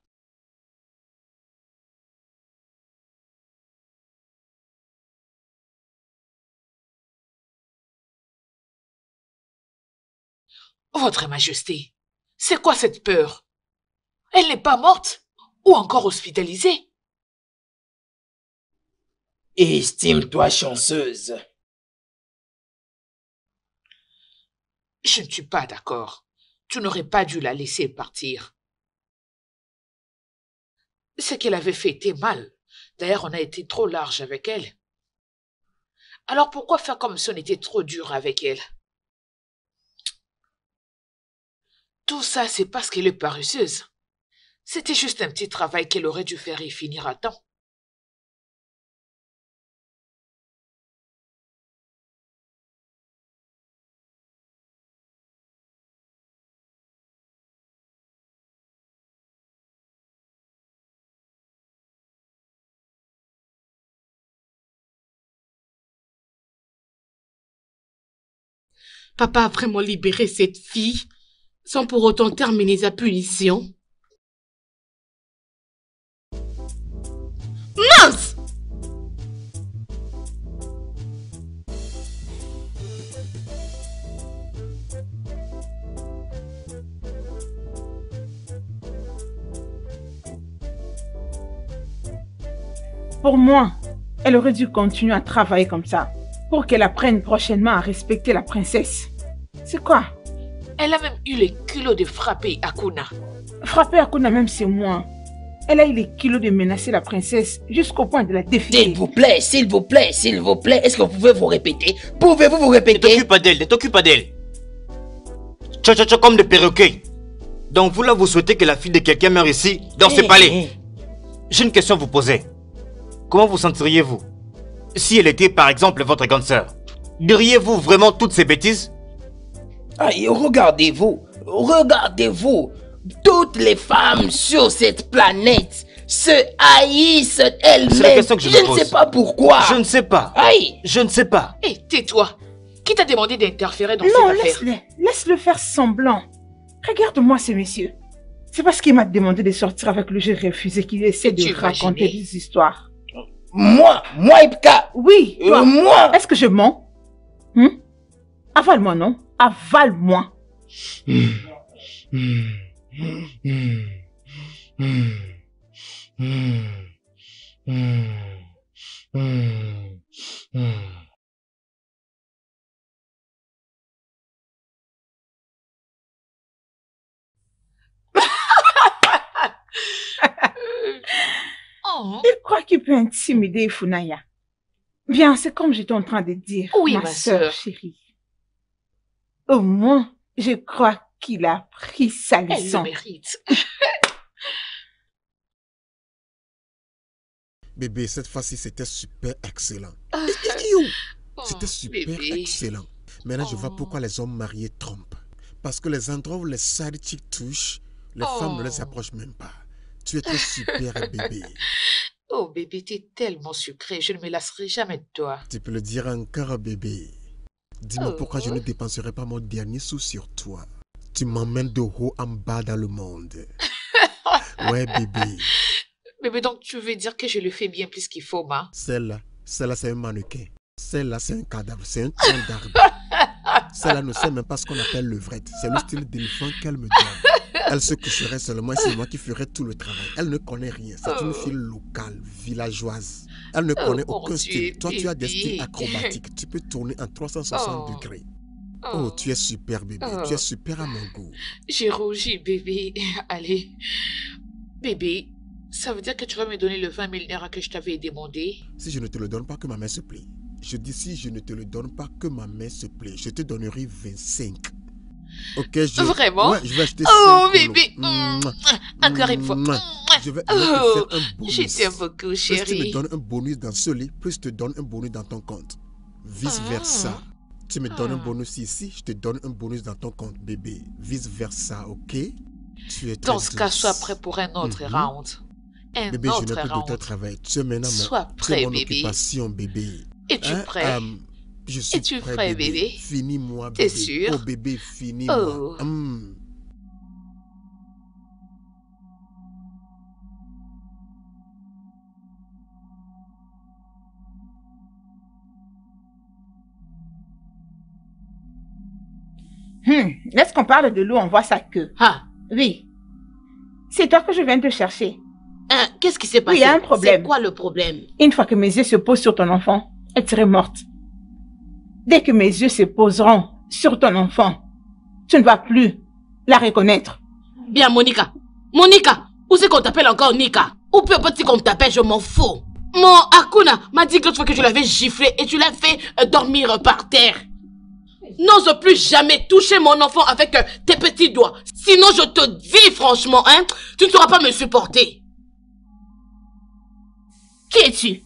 Votre Majesté, c'est quoi cette peur? Elle n'est pas morte ou encore hospitalisée? Estime-toi chanceuse. Je ne suis pas d'accord. Tu n'aurais pas dû la laisser partir. Ce qu'elle avait fait était mal. D'ailleurs, on a été trop large avec elle. Alors pourquoi faire comme si on était trop dur avec elle? Tout ça, c'est parce qu'elle est paresseuse. C'était juste un petit travail qu'elle aurait dû faire et finir à temps. Papa a vraiment libéré cette fille sans pour autant terminer sa punition. Mince Pour moi, elle aurait dû continuer à travailler comme ça pour qu'elle apprenne prochainement à respecter la princesse. C'est quoi? Elle a même eu les kilos de frapper Akuna. Frapper Akuna même c'est moi. Elle a eu les kilos de menacer la princesse jusqu'au point de la défier. S'il vous plaît, s'il vous plaît, s'il vous plaît, est-ce que vous pouvez vous répéter? Pouvez-vous vous répéter? Ne t'occupe pas d'elle, ne t'occupe pas d'elle. Tcha tcha tcha comme des perroquets. Donc vous là, vous souhaitez que la fille de quelqu'un meure ici, dans ce Eh, palais? eh. J'ai une question à vous poser. Comment vous sentiriez-vous? Si elle était par exemple votre grande sœur, diriez-vous vraiment toutes ces bêtises? Aïe, regardez-vous, regardez-vous. Toutes les femmes sur cette planète se haïssent elles-mêmes. Je, je ne sais pas pourquoi. Je ne sais pas. Aïe. Je ne sais pas. Hé, tais-toi. Qui t'a demandé d'interférer dans non, cette affaire Non, laisse-le. Laisse-le faire semblant. Regarde-moi ce monsieur. C'est parce qu'il m'a demandé de sortir avec lui, j'ai refusé qu'il essaie de raconter des histoires. Moi Moi, Ipka. Oui, euh, moi. Est-ce que je mens? Hmm? Avale-moi, non? Avale-moi. Oh. Il croit qu'il peut intimider Funaya. Bien, c'est comme j'étais en train de dire, oui, ma, soeur chérie. Au moins, je crois qu'il a pris sa leçon. Elle mérite. Bébé, cette fois-ci, c'était super excellent. Ah. C'était oh, super excellent. Maintenant, je vois pourquoi les hommes mariés trompent. Parce que les endroits où les side touchent, les femmes ne les oh. approchent même pas. Tu es très super, bébé. Oh, bébé, t'es tellement sucré. Je ne me lasserai jamais de toi. Tu peux le dire encore, bébé. Dis-moi pourquoi je ne oh. dépenserai pas mon dernier sou sur toi. Tu m'emmènes de haut en bas dans le monde. ouais, bébé. Bébé, donc tu veux dire que je le fais bien plus qu'il faut, ma? Celle-là, celle-là, c'est un mannequin. Celle-là, c'est un cadavre, c'est un tronc d'arbre. Celle-là ne sait même pas ce qu'on appelle le vrai. C'est le style d'éléphant qu'elle me donne. Elle se coucherait seulement et c'est moi qui ferais tout le travail. Elle ne connaît rien. C'est une oh. fille locale, villageoise. Elle ne oh, connaît aucun style. Toi, tu as des styles acrobatiques. Tu peux tourner en 360 degrés. Oh, tu es super, bébé. Tu es super à mon goût. J'ai rougi, bébé. Allez. Bébé, ça veut dire que tu vas me donner le 20 000 euros que je t'avais demandé? Si je ne te le donne pas, que ma main se plaît. Je dis si je ne te le donne pas, que ma main se plaît. Je te donnerai 25. Ok, je... Vraiment ouais, je vais acheter Oh, bébé mmh. Encore une fois. Je vais, je vais oh, te faire un bonus. Je t'aime beaucoup, chérie. Plus tu me donnes un bonus dans ce lit, plus je te donne un bonus dans ton compte. Vice versa. Ah. Tu me donnes un ah. bonus ici, je te donne un bonus dans ton compte, bébé. Vice versa, ok? Tu es très Dans ce cas, sois prêt pour un autre round. Un bébé, autre je n'ai plus d'autre travail. Tu es maintenant sois mon, prêt, mon bébé. occupation, bébé. Es-tu hein? prêt? Um, je suis Es-tu prêt, prêt, bébé. bébé Finis-moi, T'es bébé. sûr? Oh, bébé, finis-moi. Oh. Hum. Hum, Laisse qu'on parle de l'eau, on voit sa queue. Ah, Oui. C'est toi que je viens te chercher. hein, qu'est-ce qui s'est passé il y a un problème. C'est quoi le problème? Une fois que mes yeux se posent sur ton enfant, elle serait morte. Dès que mes yeux se poseront sur ton enfant, tu ne vas plus la reconnaître. Bien, Monica. Monica, où c'est qu'on t'appelle encore Nika? Ou peu petit qu'on t'appelle, je m'en fous. Mon Akuna m'a dit que l'autre fois que je l'avais giflé et tu l'as fait euh, dormir par terre. N'ose plus jamais toucher mon enfant avec euh, tes petits doigts. Sinon, je te dis franchement, hein, tu ne sauras pas me supporter. Qui es-tu?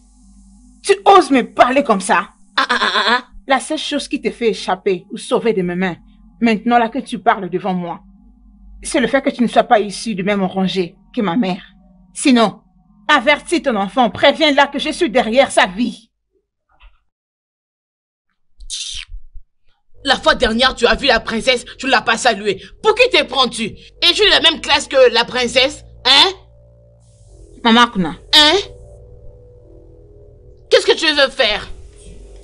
Tu oses me parler comme ça? Ah, ah, ah. La seule chose qui te fait échapper ou sauver de mes mains, maintenant là que tu parles devant moi, c'est le fait que tu ne sois pas issu du même rangée que ma mère. Sinon, avertis ton enfant, préviens-la que je suis derrière sa vie. La fois dernière, tu as vu la princesse, tu ne l'as pas saluée. Pour qui te prends-tu? Es-tu de la même classe que la princesse Hein? Maman Kuna, Hein? Qu'est-ce que tu veux faire?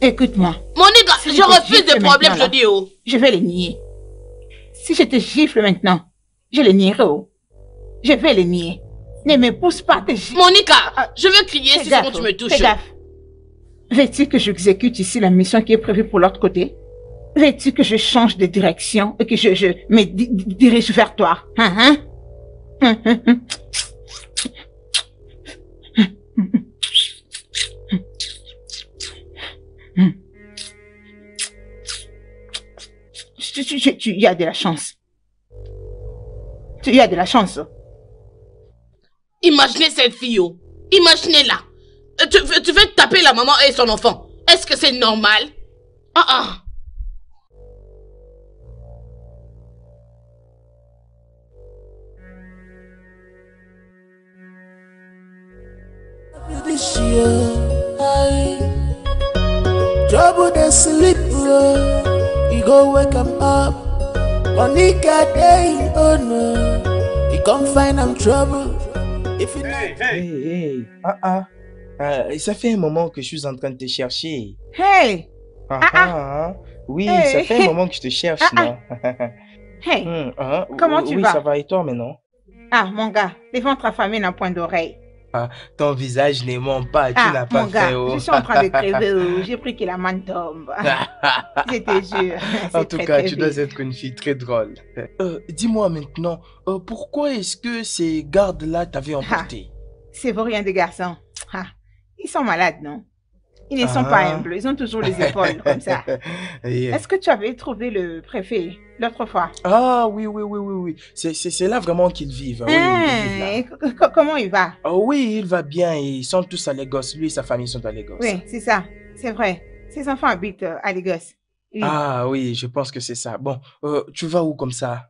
Écoute-moi. Monica, Si je refuse des problèmes, je dis oh. Je vais les nier. Si je te gifle maintenant, je les nierai. oh. Je vais les nier. Ne me pousse pas à te gifler. Monica, je veux crier si gaffe, tu me oh. touches. Fais gaffe. Veux-tu que j'exécute ici la mission qui est prévue pour l'autre côté? Veux-tu que je change de direction et que je, je me di- di- dirige vers toi? Hein, hein? Tu, tu, tu, tu y as de la chance. Tu y as de la chance. Imaginez cette fille, oh. Imaginez-la. Tu, tu veux taper la maman et son enfant. Est-ce que c'est normal? Ah ah. This year, I trouble the sleep, you go wake him up. Monica day, oh no, you come find I'm trouble. If you hey, hey. hey, hey, ah ah. Euh, ça fait un moment que je suis en train de te chercher. Hey! Ah, ah, ah. ah. Oui, ça fait un moment que je te cherche, ah, non? hey! Hmm? Comment tu vas? Oui, ça va et toi maintenant? Ah, mon gars, les ventres affamés d'un point d'oreille. Ah, ton visage ne ment pas, tu n'as pas mon gars, fait. Oh. Je suis en train de crever, oh. j'ai pris que la main tombe. je te jure. En tout cas, tu dois être une fille très drôle. Euh, Dis-moi maintenant, euh, pourquoi est-ce que ces gardes-là t'avaient emporté? C'est pour rien des garçons. Ils sont malades, non? Ils ne sont pas ah. humbles, ils ont toujours les épaules comme ça. Est-ce que tu avais trouvé le préfet? L'autre fois Ah oui, oui, oui, oui, oui. C'est là vraiment qu'ils vivent. Oui, comment il va? Oh, Oui, il va bien. Ils sont tous à Lagos. Lui et sa famille sont à Lagos. Oui, c'est ça. C'est vrai. Ses enfants habitent euh, à Lagos. Ah oui, je pense que c'est ça. Bon, euh, tu vas où comme ça?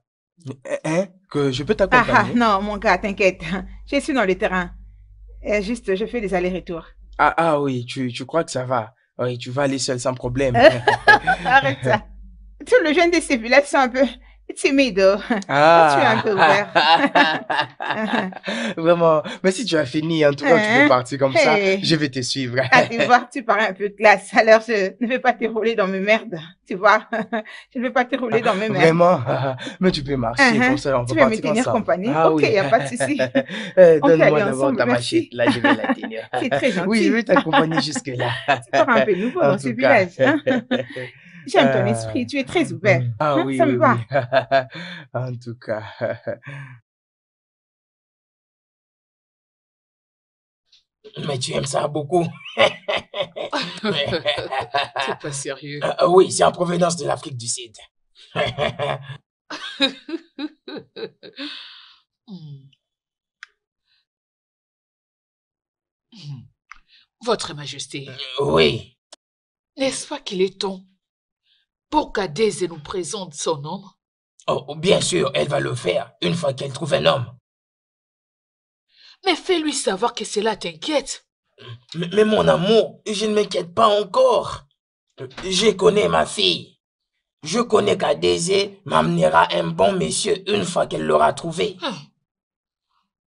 Hein Que je peux t'accompagner? Ah, ah, Non, mon gars, t'inquiète. Je suis dans le terrain. juste, je fais des allers-retours. Ah, ah oui, tu, tu crois que ça va? Oui, tu vas aller seul sans problème. Arrête ça. Tout le jeune de ces villages sont un peu timide. Ah. Tu es un peu ouvert. Vraiment. Mais si tu as fini, en tout cas, tu peux hein? partir comme ça. Je vais te suivre. ah, tu vois, tu parais un peu de classe. Alors, je ne vais pas te rouler dans mes merdes. Tu vois, je ne vais pas te rouler dans mes merdes. Vraiment? Mais tu peux marcher. Uh Pour ça, on tu peux me tenir compagnie? Ah, ok, il n'y a pas de souci. Eh, donne-moi d'abord ta machette. Là, je vais la tenir. C'est très gentil. Oui, je vais t'accompagner jusque-là. Tu pars un peu nouveau dans ce village. Hein? J'aime ton euh, esprit, tu es très ouvert. Ah hein, oui, ça oui, me va. Oui. en tout cas. Mais tu aimes ça beaucoup. c'est pas sérieux. Euh, oui, c'est en provenance de l'Afrique du Sud. Votre Majesté. Oui. N'est-ce pas qu'il est temps pour qu'Adèse nous présente son homme Oh, bien sûr, elle va le faire une fois qu'elle trouve un homme. Mais fais-lui savoir que cela t'inquiète. Mais, mon amour, je ne m'inquiète pas encore. Je connais ma fille. Je connais qu'Adésé m'amènera un bon monsieur une fois qu'elle l'aura trouvé. Hum.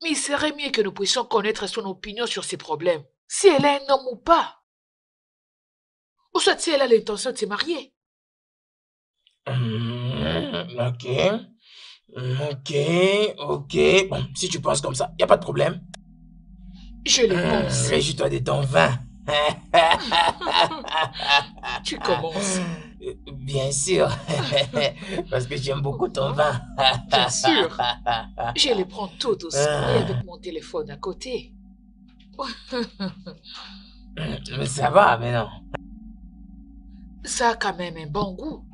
Mais il serait mieux que nous puissions connaître son opinion sur ces problèmes. Si elle est un homme ou pas. Ou soit si elle a l'intention de se marier. Hmm, ok. Ok, ok. Bon, si tu penses comme ça, il n'y a pas de problème. Je le hmm, pense. Réjouis-toi de ton vin. tu commences. Bien sûr. Parce que j'aime beaucoup ton vin. Bien sûr. Je les prends tout doucement et avec mon téléphone à côté. Mais ça va, mais non. Ça a quand même un bon goût.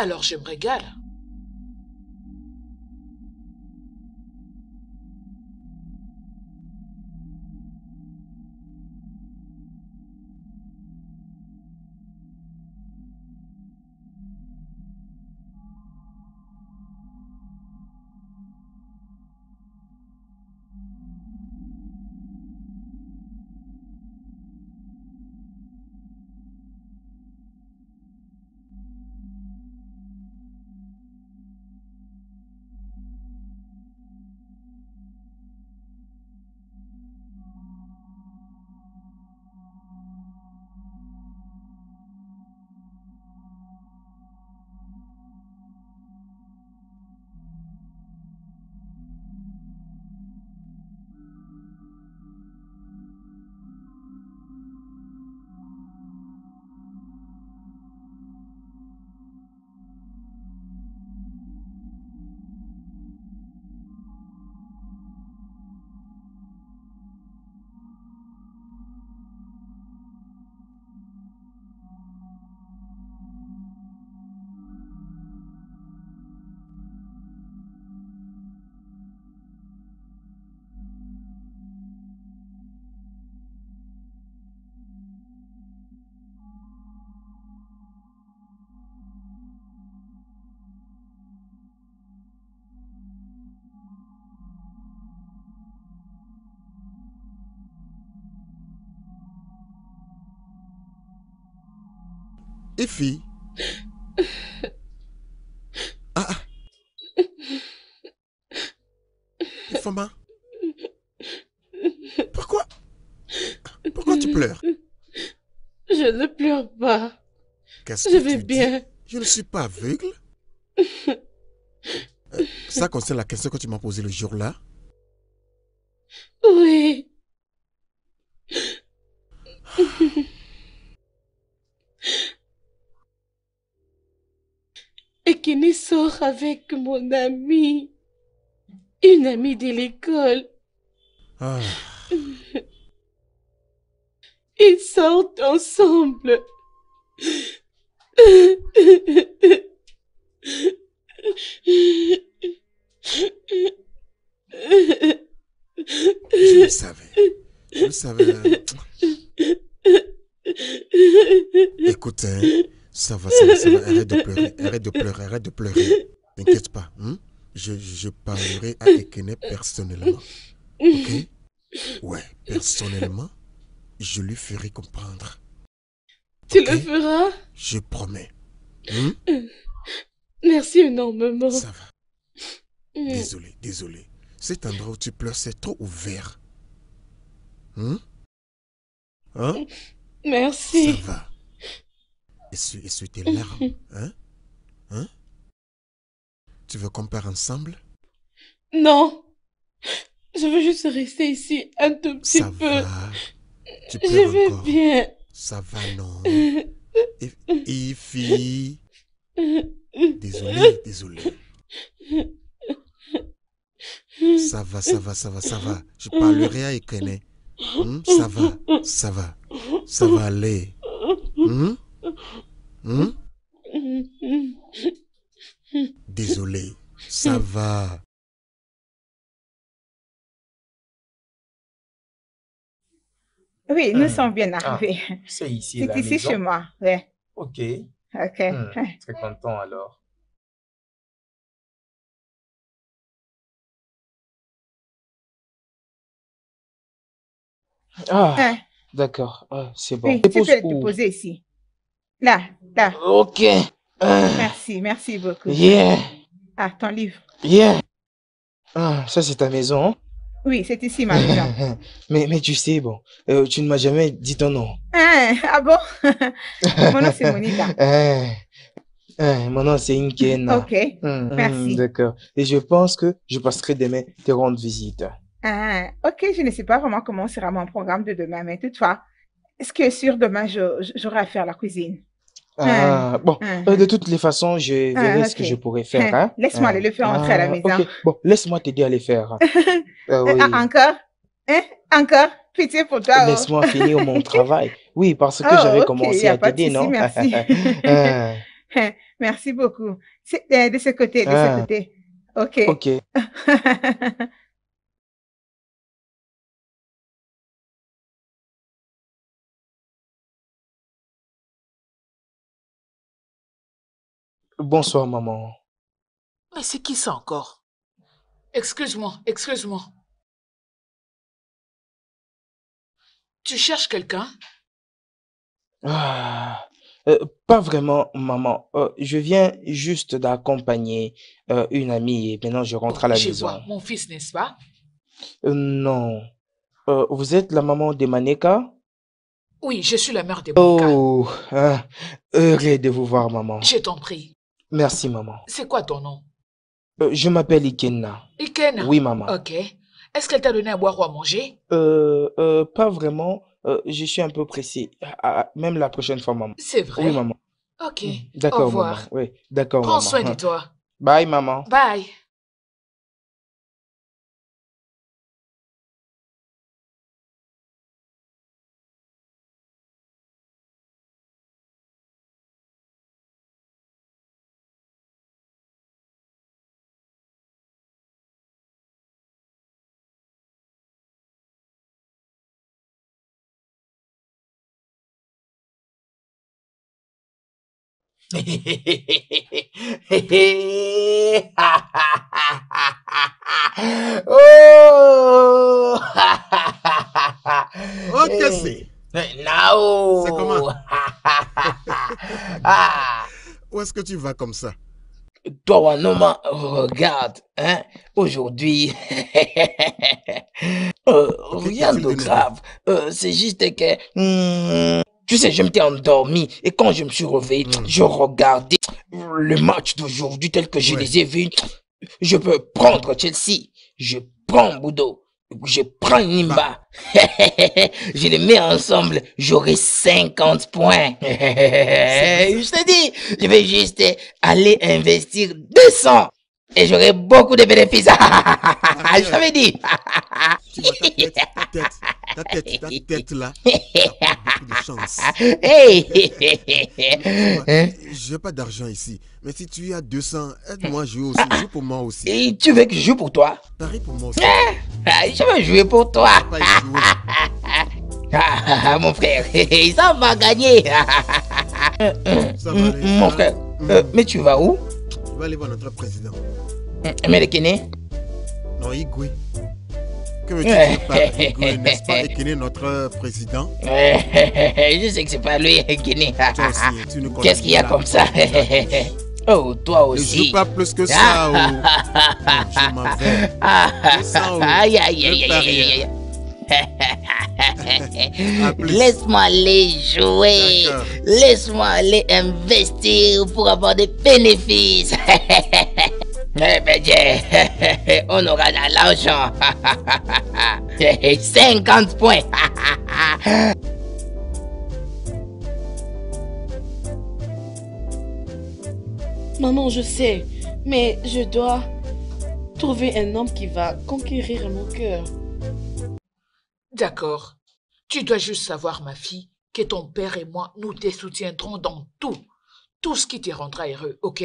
Alors je me régale. Effie. Ah, ah. Fama. Pourquoi? Pourquoi tu pleures? Je ne pleure pas. Qu'est-ce Je vais bien. Je ne suis pas aveugle? Euh, ça concerne la question que tu m'as posée le jour-là Qui sort avec mon ami. Une amie de l'école. Ah. Ils sortent ensemble. Je le savais. Je le savais. Écoute, hein, ça va, ça va, ça va. Arrête de pleurer, arrête de pleurer, arrête de pleurer. T'inquiète pas. Hein? Je, je parlerai à Ekene personnellement. Ok? Ouais, personnellement, je lui ferai comprendre. Tu le feras? Je promets. Hmm? Merci énormément. Ça va. Hmm. Désolé, désolé. Cet endroit où tu pleures, c'est trop ouvert. Hein? Hein? Merci. Ça va. Essuie, essuie tes larmes. Hein? Hein? Tu veux qu'on parte ensemble? Non. Je veux juste rester ici un tout petit Ça peu. Va. Tu je vais bien. Ça va, non? Ify. Désolé, désolé. Ça va, ça va, ça va, ça va. Je parlerai à Ekene. Hmm? Ça va, ça va. Ça va aller. Hmm? Hmm? Désolé. Ça va. Oui, nous sommes bien ah, arrivés. c'est ici. C'est ici chez moi. Ouais. Ok. Ok. Hmm, très content alors. Ah, d'accord. Ah, c'est bon. Oui, tu peux te poser ici. Là, là. Ok. Merci, merci beaucoup. Yeah. Ah, ton livre. Yeah. Ah, ça, c'est ta maison. Oui, c'est ici ma maison. mais, mais tu sais, bon, euh, tu ne m'as jamais dit ton nom. Ah, ah bon? Mon nom, c'est Monica. Ah, ah, mon nom, c'est Inkena. Ok, hum, merci. D'accord. Et je pense que je passerai demain te rendre visite. Ah, ok, je ne sais pas vraiment comment sera mon programme de demain, mais toutefois, est-ce que sur demain, j'aurai à faire la cuisine? Ah, bon, euh, de toutes les façons, je verrai ce que je pourrais faire. Hein? Laisse-moi aller le faire entrer à la maison. Bon, laisse-moi t'aider à les faire. Euh, oui. encore? Hein? Encore? Pitié pour toi. Oh. Laisse-moi finir mon travail. Oui, parce que oh, j'avais commencé à t'aider, non? Merci. merci beaucoup. Euh, de ce côté, de ce ah. côté. Ok. Ok. Bonsoir, maman. Mais c'est qui ça encore? Excuse-moi, excuse-moi. Tu cherches quelqu'un? Ah, euh, Pas vraiment, maman. Euh, je viens juste d'accompagner euh, une amie et maintenant je rentre à la maison. Vois, mon fils, n'est-ce pas? Non. vous êtes la maman de Maneka? Oui, je suis la mère de Maneka. Oh, heureux de vous voir, maman. Je t'en prie. Merci, maman. C'est quoi ton nom? Euh, Je m'appelle Ikenna. Ikenna? Oui, maman. Ok. Est-ce qu'elle t'a donné à boire ou à manger? Euh, euh, Pas vraiment. Euh, je suis un peu pressé. Ah, ah, même la prochaine fois, maman. C'est vrai? Oui, maman. Ok. D'accord, maman. Oui, d'accord, maman. Prends soin de toi. Bye, maman. Bye. Oh Ok, c'est. Nao C'est comment? Ah. Où est-ce que tu vas comme ça? Toi, Wanoma, regarde, hein, aujourd'hui, euh, rien de grave. Euh, c'est juste que, hmm, tu sais, je m'étais endormi et quand je me suis réveillé, je regardais le match d'aujourd'hui tel que je les ai vus. Je peux prendre Chelsea, je prends Boudo, je prends Nimba, je les mets ensemble, j'aurai 50 points. je te dis, je vais juste aller investir 200 et j'aurai beaucoup de bénéfices. je t'avais dit. tu vois, ta tête, ta tête, là, beaucoup de chance. Hey. Je n'ai pas d'argent ici. Mais si tu as 200, aide-moi à jouer aussi. Joue pour moi aussi. Et tu veux que je joue pour toi? Pareil pour moi aussi. Je veux jouer pour toi. Ah, mon frère, ça va gagner. Ça va aller. Mon frère, euh, mais tu vas où? Je vais aller voir notre président. Mais le Kene Non, Igwe. Que veux-tu dire par Igwe, n'est-ce pas Ekene, notre président? Je sais que c'est pas lui, Ekene. Ne Qu'est-ce qu'il y a comme ça? Oh, toi Ne aussi. joue pas plus que ça. oh. Je m'en vais. Oh. Aïe, aïe, aïe, aïe, aïe. Laisse-moi aller jouer. Laisse-moi aller investir pour avoir des bénéfices. Eh ben, Dieu, on aura de l'argent. 50 points. Maman, je sais, mais je dois trouver un homme qui va conquérir mon cœur. D'accord. Tu dois juste savoir, ma fille, que ton père et moi, nous te soutiendrons dans tout. Tout ce qui te rendra heureux, ok?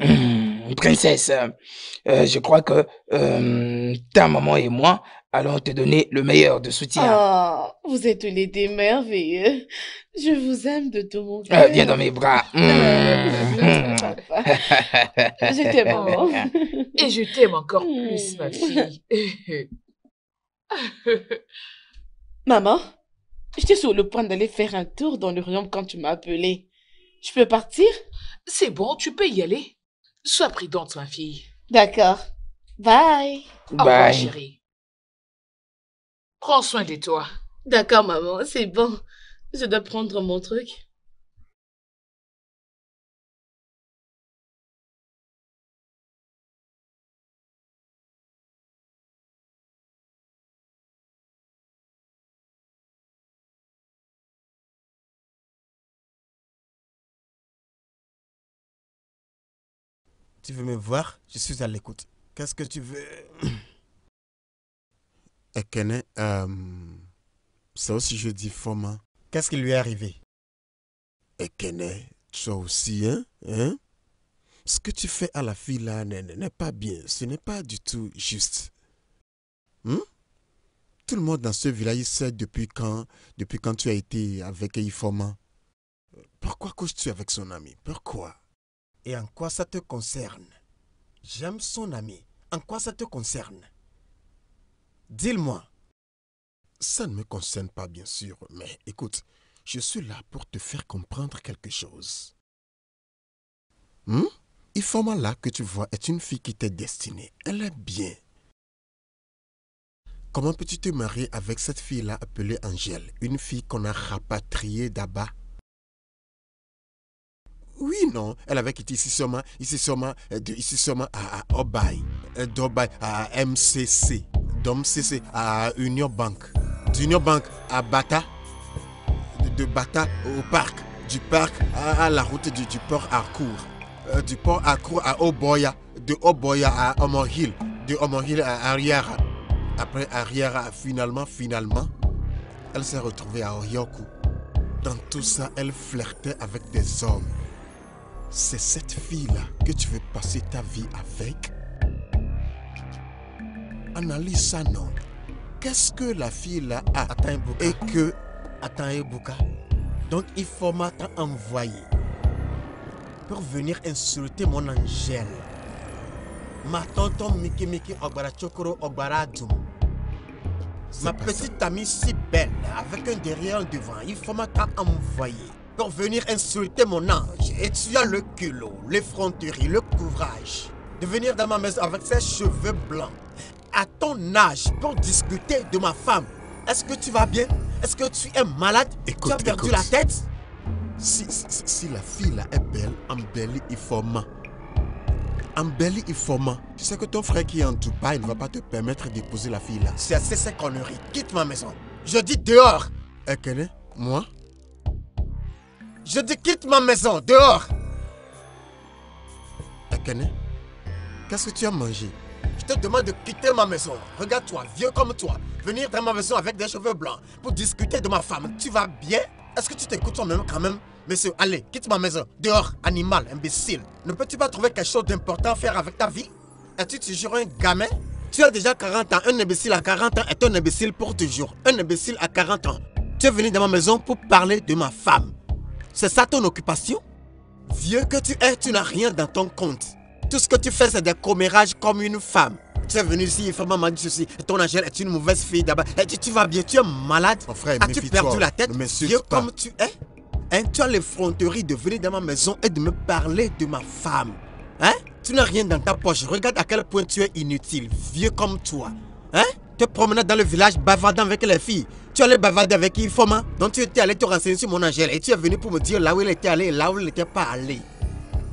Hum, Princesse, euh, je crois que euh, ta maman et moi allons te donner le meilleur de soutien. Oh, vous êtes les deux merveilleux. Je vous aime de tout mon Euh, cœur. viens dans mes bras. Hum. Papa. Je t'aime, maman. Et je t'aime encore plus, ma fille. Maman, j'étais sur le point d'aller faire un tour dans le royaume quand tu m'as appelé. Je peux partir? C'est bon, tu peux y aller. Sois prudente, ma fille. D'accord. Bye. Au revoir, Bye. chérie. Prends soin de toi. D'accord, maman, c'est bon. Je dois prendre mon truc. Tu veux me voir Je suis à l'écoute. Qu'est-ce que tu veux? Ekene, euh, c'est aussi je dis Foma. Qu'est-ce qui lui est arrivé? Ekene, toi aussi, hein, hein? Ce que tu fais à la fille là n'est pas bien. Ce n'est pas du tout juste. Hmm? Tout le monde dans ce village sait depuis quand, depuis quand tu as été avec Ifoma. Pourquoi couches-tu avec son ami? Pourquoi? Et en quoi ça te concerne? J'aime son ami. En quoi ça te concerne? Dis-le-moi. Ça ne me concerne pas, bien sûr, mais écoute, je suis là pour te faire comprendre quelque chose. Hmm? Ifoma là que tu vois est une fille qui t'est destinée. Elle est bien. Comment peux-tu te marier avec cette fille-là appelée Angèle, une fille qu'on a rapatriée d'Abba? Oui, non. Elle avait quitté ici seulement, ici seulement, euh, de ici seulement à, à Obaï, euh, d'Obaï à MCC, d'MCC à Union Bank, d'Union Bank à Bata, de, Bata au parc, du parc à, la route du, port Harcourt, euh, du port Harcourt à Oboya, de Oboya à Omohil, de Omohil à Ariara. Après Ariara, finalement, finalement, elle s'est retrouvée à Orioku. Dans tout ça, elle flirtait avec des hommes. C'est cette fille-là que tu veux passer ta vie avec? Analyse ça, non? Qu'est-ce que la fille-là a et que... Attends, Ebuka. Donc, il faut t'a envoyé pour venir insulter mon Angèle. Ma tonton Miki Miki Ogbara Chokoro Ogbara. Ma petite amie si belle, avec un derrière un devant, il faut m'a envoyer pour venir insulter mon ange. Et tu as le culot, l'effronterie, le courage de venir dans ma maison avec ses cheveux blancs, à ton âge, pour discuter de ma femme. Est-ce que tu vas bien? Est-ce que tu es malade? Tu as perdu la tête? Si, si, la fille là est belle, embellie et formant. Embellie et formant. Tu sais que ton frère qui est en Dubaï ne va pas te permettre d'épouser la fille là. C'est assez ces conneries. Quitte ma maison. Je dis dehors. Ekene, moi? Je dis quitte ma maison, dehors. Ekene, qu'est-ce que tu as mangé? Je te demande de quitter ma maison. Regarde-toi, vieux comme toi. Venir dans ma maison avec des cheveux blancs pour discuter de ma femme. Tu vas bien? Est-ce que tu t'écoutes toi-même quand même? Monsieur, allez, quitte ma maison. Dehors, animal, imbécile. Ne peux-tu pas trouver quelque chose d'important à faire avec ta vie? Es-tu toujours un gamin? Tu as déjà 40 ans. Un imbécile à 40 ans est un imbécile pour toujours. Un imbécile à 40 ans. Tu es venu dans ma maison pour parler de ma femme. C'est ça ton occupation? Vieux que tu es, tu n'as rien dans ton compte. Tout ce que tu fais, c'est des commérages comme une femme. Tu es venu ici, il m'a dit ceci. Ton Angèle est une mauvaise fille d'abord. Tu, tu vas bien, tu es malade. Mon frère, As-tu perdu la tête? Vieux comme tu es Hein, tu as l'effronterie de venir dans ma maison et de me parler de ma femme. Hein? Tu n'as rien dans ta poche. Regarde à quel point tu es inutile, vieux comme toi. Hein? Tu promenais dans le village bavardant avec les filles. Tu allais bavarder avec Ifoma. Donc tu étais allé te renseigner sur mon Angèle et tu es venu pour me dire là où il était allé et là où il n'était pas allé.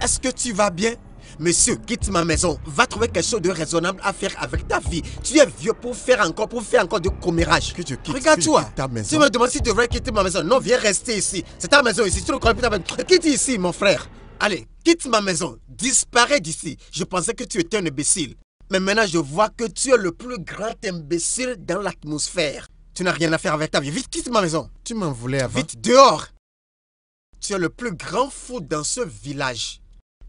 Est-ce que tu vas bien? Monsieur, quitte ma maison. Va trouver quelque chose de raisonnable à faire avec ta vie. Tu es vieux pour faire encore, pour faire encore du commérage. Regarde-toi. Tu me demandes si tu devrais quitter ma maison. Non, viens rester ici. C'est ta maison ici. Tu ne connais plus ta maison. Quitte ici, mon frère. Allez, quitte ma maison. Disparais d'ici. Je pensais que tu étais un imbécile. Mais maintenant, je vois que tu es le plus grand imbécile dans l'atmosphère. Tu n'as rien à faire avec ta vie. Vite, quitte ma maison. Tu m'en voulais avant. Vite, dehors. Tu es le plus grand fou dans ce village.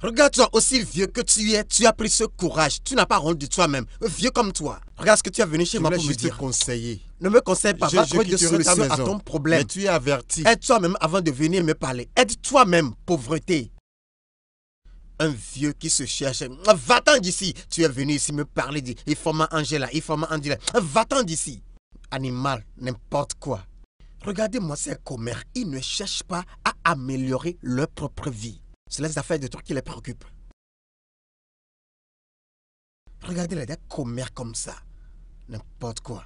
Regarde-toi aussi vieux que tu es, tu as pris ce courage. Tu n'as pas rendu toi-même. Vieux comme toi. Regarde ce que tu es venu chez moi pour me dire. conseiller. Ne me conseille pas. Va trouver des solutions à ton problème. Mais tu es averti. Aide toi-même avant de venir me parler. Aide toi-même, pauvreté. Un vieux qui se cherche. Va-t'en d'ici. Tu es venu ici me parler. Il faut Angela, il faut Angela. Va-t'en d'ici. Animal, n'importe quoi. Regardez-moi ces commères. Ils ne cherchent pas à améliorer leur propre vie. C'est les affaires de trucs qui les préoccupent. Regardez-les, des commères comme ça. N'importe quoi.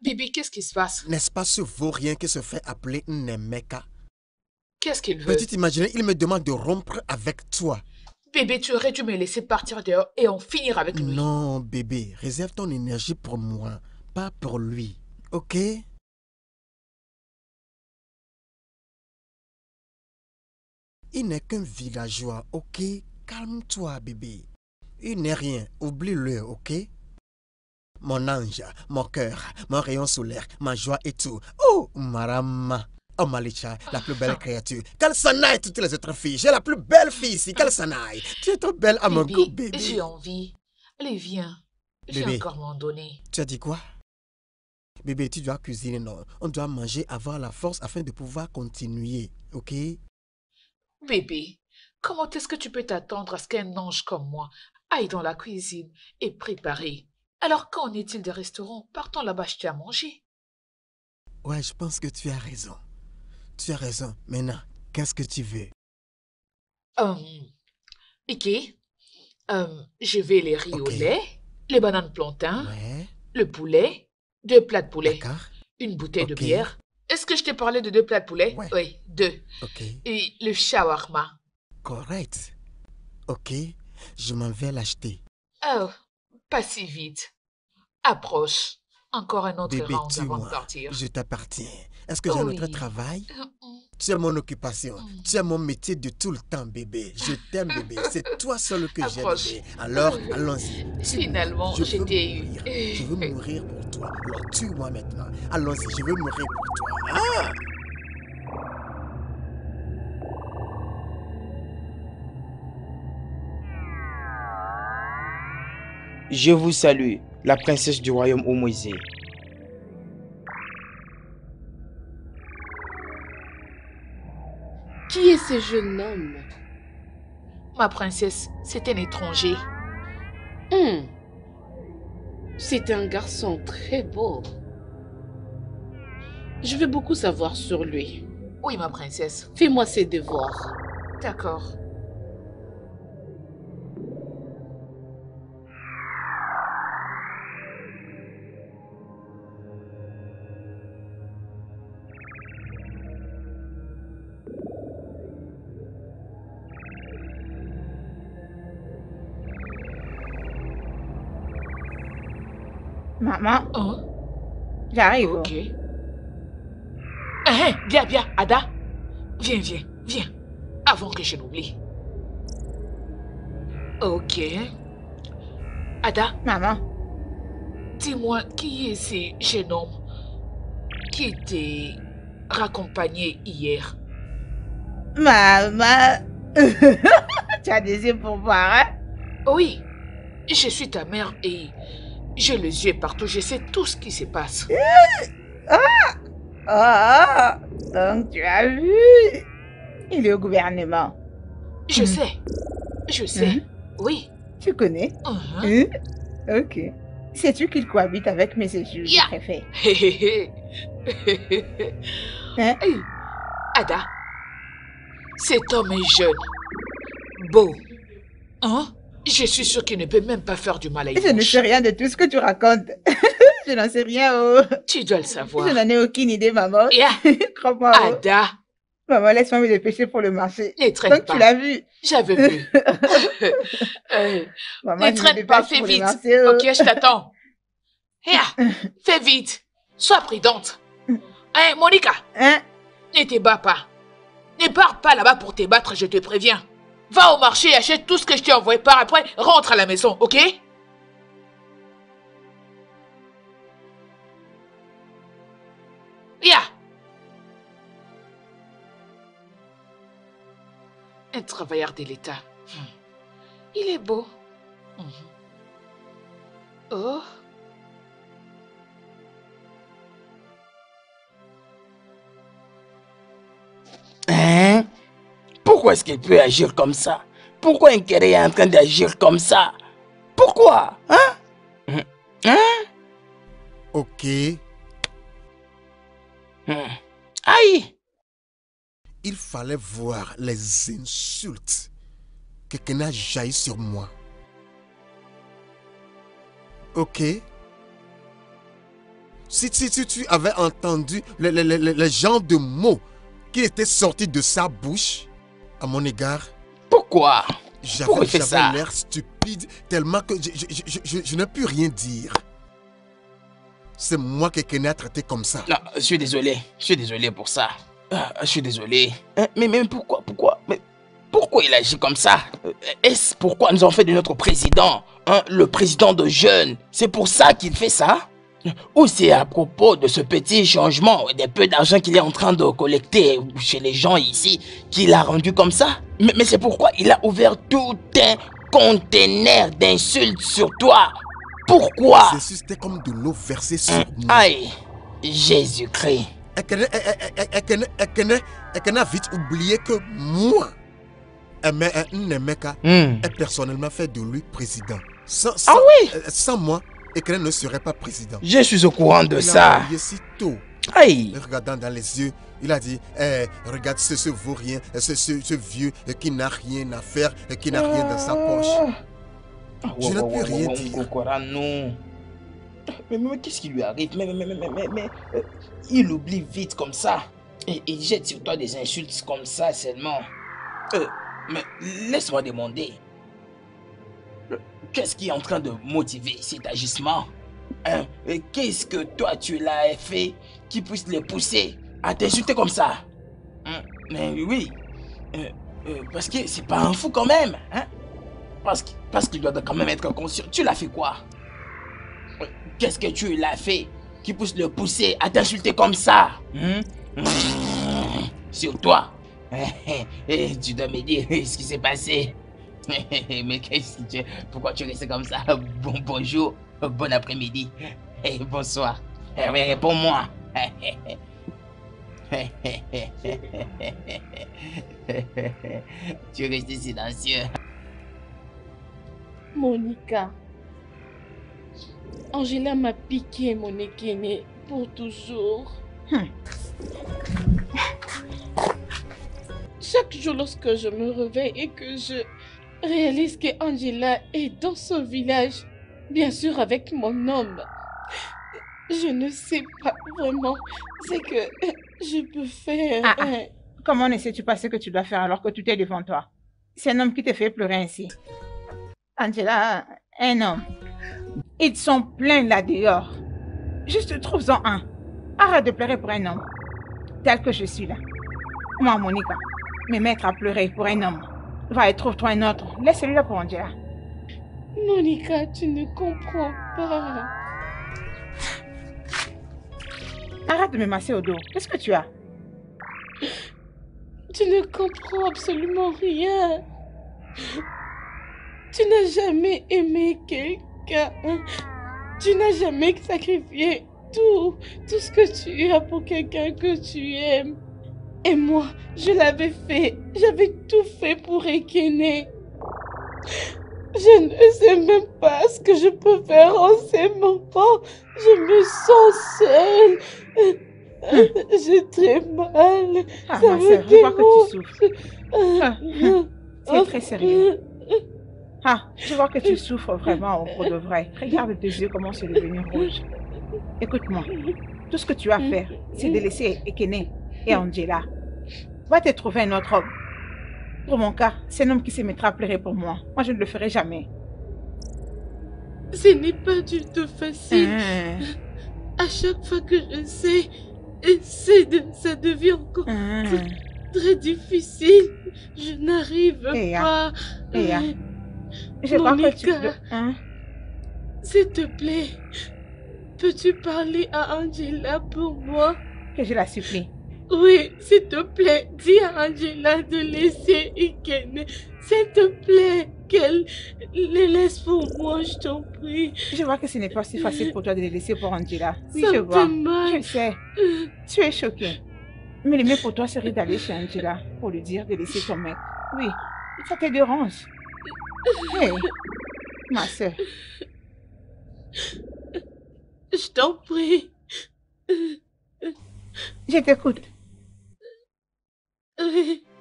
Bibi, qu'est-ce qui se passe? N'est-ce pas ce vaurien qui se fait appeler Nemeka? Qu'est-ce qu'il veut? Petit imaginer, il me demande de rompre avec toi? Bébé, tu aurais dû me laisser partir dehors et en finir avec lui. Non, bébé, réserve ton énergie pour moi, pas pour lui. Ok? Il n'est qu'un villageois, ok? Calme-toi, bébé. Il n'est rien, oublie-le, ok? Mon ange, mon cœur, mon rayon solaire, ma joie et tout. Oh, Marama. Oh Malicha, la plus belle créature. Qu'elle s'en aille toutes les autres filles. J'ai la plus belle fille ici. Qu'elle s'en aille. Tu es trop belle à mon goût, bébé. J'ai envie. Allez, viens. J'ai encore m'en donner. Tu as dit quoi? Bébé, tu dois cuisiner, non. On doit manger, avoir la force afin de pouvoir continuer, ok? Bébé, comment est-ce que tu peux t'attendre à ce qu'un ange comme moi aille dans la cuisine et préparer Alors qu'en est-il des restaurants Partons là-bas acheter à manger? Ouais, je pense que tu as raison. Tu as raison. Maintenant, qu'est-ce que tu veux? Um, Ok. Um, je vais les riz au lait, les bananes plantains, le poulet, deux plats de poulet, une bouteille de bière. Est-ce que je t'ai parlé de deux plats de poulet? Oui, deux. Ok. Et le shawarma. Correct. Ok, je m'en vais l'acheter. Oh, pas si vite. Approche. Encore un autre Bébé, round avant de partir. Je t'appartiens. Est-ce que j'ai un autre travail? Tu es mon occupation. Tu es mon métier de tout le temps, bébé. Je t'aime, bébé. C'est toi seul que j'aime, bébé. Alors, allons-y. Finalement, je, je t'ai eu. Je veux mourir pour toi. Alors, tue-moi maintenant. Allons-y, je veux mourir pour toi. Ah Je vous salue, la princesse du royaume Omoisé. Qui est ce jeune homme? Ma princesse, c'est un étranger. Mmh. C'est un garçon très beau. Je veux beaucoup savoir sur lui. Oui, ma princesse. Fais-moi ses devoirs. D'accord. Maman. Oh. J'arrive. Ok. Eh, viens, viens, Ada. Viens, viens, viens. Avant que je n'oublie. Ok. Ada. Maman. Dis-moi, qui est ce jeune homme qui était raccompagné hier? Maman. tu as des yeux pour voir, hein? Oui. Je suis ta mère et j'ai les yeux partout, je sais tout ce qui se passe. Ah Ah Donc tu as vu Il est au gouvernement. Je sais. Je sais. Oui. Tu connais Uh-huh. Hein? Ok. Sais-tu qu'il cohabite avec mes juges Ya. préfets Hé, hé, hé. Hein? Hey, Ada, cet homme est jeune, beau. Hein? Je suis sûre qu'il ne peut même pas faire du mal à une Je ne sais rien de tout ce que tu racontes. je n'en sais rien. Oh. Tu dois le savoir. Je n'en ai aucune idée, maman. Ya, Crois-moi. oh. Ada, Maman, laisse-moi me dépêcher pour le marché. ne traîne Donc pas. tu l'as vu. J'avais vu. Euh, Maman, ne traîne pas, fais vite. marché, oh. Ok, je t'attends. Ya, fais vite. Sois prudente. Hein, Monica, Hein? ne te bats pas. Ne pars pas là-bas pour te battre, je te préviens. Va au marché, achète tout ce que je t'ai envoyé par après, rentre à la maison, ok? Ya Un travailleur de l'État. Hmm. Il est beau. Mhm. Oh. Pourquoi est-ce qu'il peut agir comme ça? Pourquoi Nkere est en train d'agir comme ça? Pourquoi? Hein? Hein? Ok. Hmm. Aïe Il fallait voir les insultes que Kena jaillit sur moi. Ok. Si, si, si tu avais entendu le, le, le, le- le genre de mots qui étaient sortis de sa bouche à mon égard, Pourquoi? Pourquoi il fait ça? j'avais l'air stupide tellement que je, je, je, je- je ne peux rien dire. C'est moi que Kena a traité comme ça. Non, je suis désolé. Je suis désolé pour ça. Ah, je suis désolé. Hein, Mais même pourquoi Pourquoi? Mais pourquoi il agit comme ça? Euh, Est-ce pourquoi nous avons fait de notre président hein, le président de jeunes? C'est pour ça qu'il fait ça? Ou c'est à propos de ce petit changement, des peu d'argent qu'il est en train de collecter chez les gens ici, qu'il a rendu comme ça? Mais, mais c'est pourquoi il a ouvert tout un conteneur d'insultes sur toi Pourquoi? Ceci c'était comme de l'eau versée sur moi. Aïe Jésus-Christ e- e- e- Ekene a vite oublié que moi, eh, Nnemeka, Hmm. est personnellement fait de lui président. Sans, Ah oui? euh, Sans moi, Ekene ne serait pas président. Je suis au courant de il ça. a si tôt. Aïe regardant dans les yeux, il a dit Eh, Regarde ce, ce vaurien, ce, ce, ce vieux euh, qui n'a rien à faire, euh, qui n'a rien dans sa poche. Je ne peux rien dire. Mais, mais, mais qu'est-ce qui lui arrive? Mais, mais, mais, mais, mais, mais, euh, il oublie vite comme ça. Et il jette sur toi des insultes comme ça seulement. Euh, mais laisse-moi demander. Qu'est-ce qui est en train de motiver cet agissement Hein? Qu'est-ce que toi tu l'as fait qui puisse les pousser à t'insulter comme ça Hein? Mais oui. Euh, euh, parce que c'est pas un fou quand même. Hein? Parce que- parce qu'il doit quand même être conscient. Tu l'as fait quoi? Euh, Qu'est-ce que tu l'as fait qui puisse le pousser à t'insulter comme ça hein? Sur toi. Tu dois me dire ce qui s'est passé. Mais qu'est-ce que tu... Pourquoi tu restes comme ça? Bon bonjour, bon après-midi, et bonsoir. Eh, mais Réponds-moi. tu es resté silencieux. Monica. Angela m'a piqué mon ékéné pour toujours. Hmm. Chaque jour lorsque je me réveille et que je réalise que Angela est dans son village, bien sûr avec mon homme, je ne sais pas vraiment ce que je peux faire. Ah, ah. Comment ne sais-tu pas ce que tu dois faire alors que tu t'es devant toi? C'est un homme qui te fait pleurer ainsi. Angela, un homme. Ils sont pleins là dehors. Juste trouve-en un. Arrête de pleurer pour un homme. Tel que je suis là. Moi, Monica, me mettre à pleurer pour un homme. Va et trouve-toi un autre. Laisse celui-là pour Angela. Monica, tu ne comprends pas. Arrête de me masser au dos. Qu'est-ce que tu as? Tu ne comprends absolument rien. Tu n'as jamais aimé quelqu'un. Tu n'as jamais sacrifié tout, tout ce que tu as pour quelqu'un que tu aimes. Et moi, je l'avais fait. J'avais tout fait pour Ekene. Je ne sais même pas ce que je peux faire en ces moments. Je me sens seule. J'ai très mal. Ah, Ça ma soeur, je vois que tu souffres. Ah, c'est très sérieux. Ah, je vois que tu souffres vraiment au de vrai. Regarde tes yeux comment c'est devenu rouge. Écoute-moi, tout ce que tu as à faire, c'est de laisser Ekene et Angela. Va te trouver un autre homme. Pour mon cas, c'est un homme qui se mettra à pleurer pour moi. Moi, je ne le ferai jamais. Ce n'est pas du tout facile. Hein. À chaque fois que je sais, de, ça devient encore hein. très difficile. Je n'arrive pas. Ea. Je crois que tu... Hein? S'il te plaît, peux-tu parler à Angela pour moi? Que je la supplie. Oui, s'il te plaît, dis à Angela de laisser Ikene. S'il te plaît, qu'elle les laisse pour moi, je t'en prie. Je vois que ce n'est pas si facile pour toi de les laisser pour Angela. Oui, je vois. Je sais. Tu es choquée. Mais le mieux pour toi serait d'aller chez Angela pour lui dire de laisser ton mec. Oui, ça te dérange. Hé, ma soeur. Je t'en prie. Je t'écoute. Oui.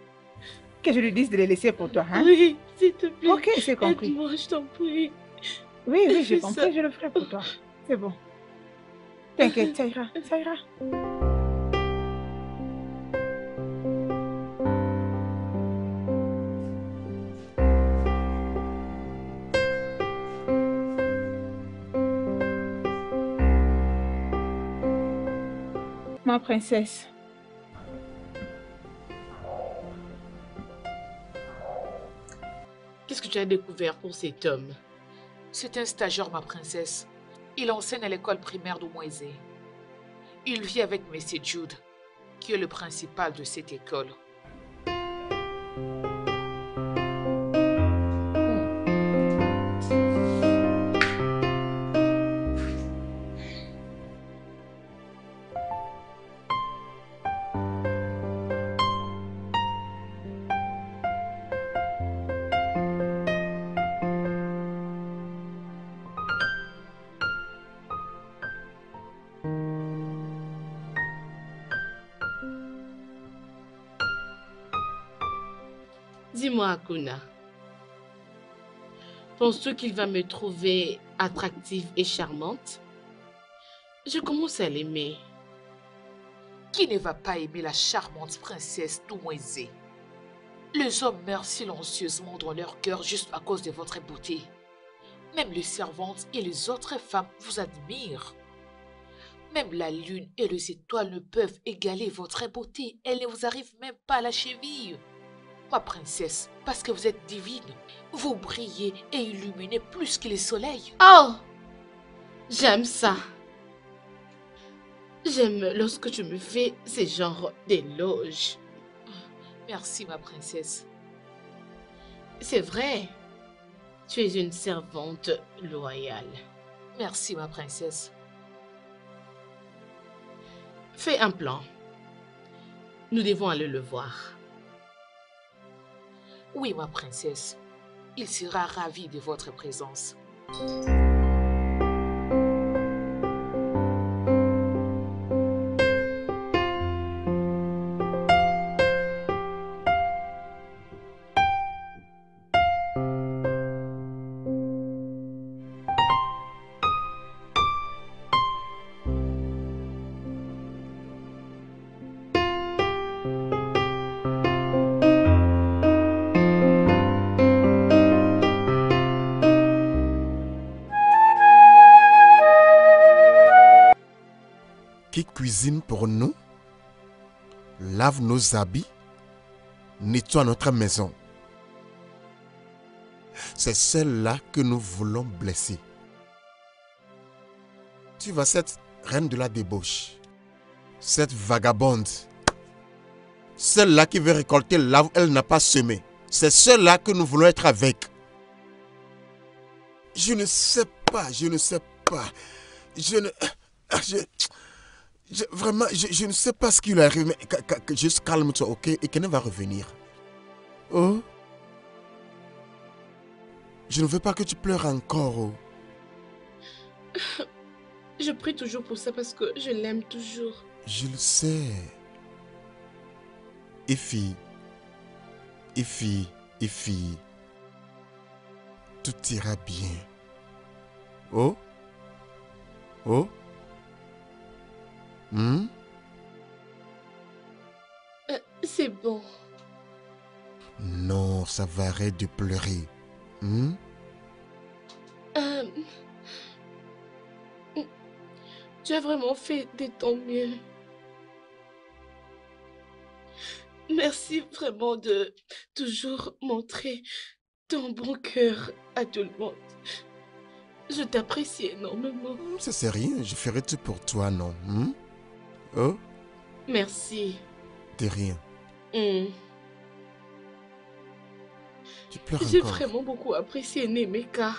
Que je lui dise de les laisser pour toi, hein? Oui, s'il te plaît. Ok, j'ai compris. Moi, je t'en prie. Oui, oui, j'ai compris, je le ferai pour toi. C'est bon. T'inquiète, ça ira, ça ira. Ma princesse. Que découvert pour cet homme C'est un stagiaire, ma princesse. Il enseigne à l'école primaire d'Oumoisé. Il vit avec M. Jude, qui est le principal de cette école. Akuna, penses-tu qu'il va me trouver attractive et charmante? Je commence à l'aimer. Qui ne va pas aimer la charmante princesse Doumoisé Les hommes meurent silencieusement dans leur cœur juste à cause de votre beauté. Même les servantes et les autres femmes vous admirent. Même la lune et les étoiles ne peuvent égaler votre beauté. Elle ne vous arrive même pas à la cheville ma princesse, parce que vous êtes divine. Vous brillez et illuminez plus que les soleils. Oh J'aime ça. J'aime lorsque tu me fais ces genres d'éloges. Merci, ma princesse. C'est vrai. Tu es une servante loyale. Merci, ma princesse. Fais un plan. Nous devons aller le voir. Oui, ma princesse. Il sera ravi de votre présence. Nos habits, nettoie notre maison. C'est celle-là que nous voulons blesser. Tu vois cette reine de la débauche, cette vagabonde, celle-là qui veut récolter là où elle n'a pas semé. C'est celle-là que nous voulons être avec. Je ne sais pas, je ne sais pas. Je ne... Je, vraiment, je, ne sais pas ce qui lui arrive, mais juste calme-toi, ok? Et qu'elle va revenir. Oh? Je ne veux pas que tu pleures encore. Oh. Je prie toujours pour ça parce que je l'aime toujours. Je le sais. Effie, Effie, Effie, tout ira bien. Oh? Oh? Hmm? Euh, c'est bon. Non, ça va arrêter de pleurer. Hmm? Euh, tu as vraiment fait de ton mieux. Merci vraiment de toujours montrer ton bon cœur à tout le monde. Je t'apprécie énormément. Ça c'est rien, je ferai tout pour toi, non? Hmm? Oh Merci. De rien. Hmm. Tu pleures J'ai vraiment beaucoup apprécié Nemeka.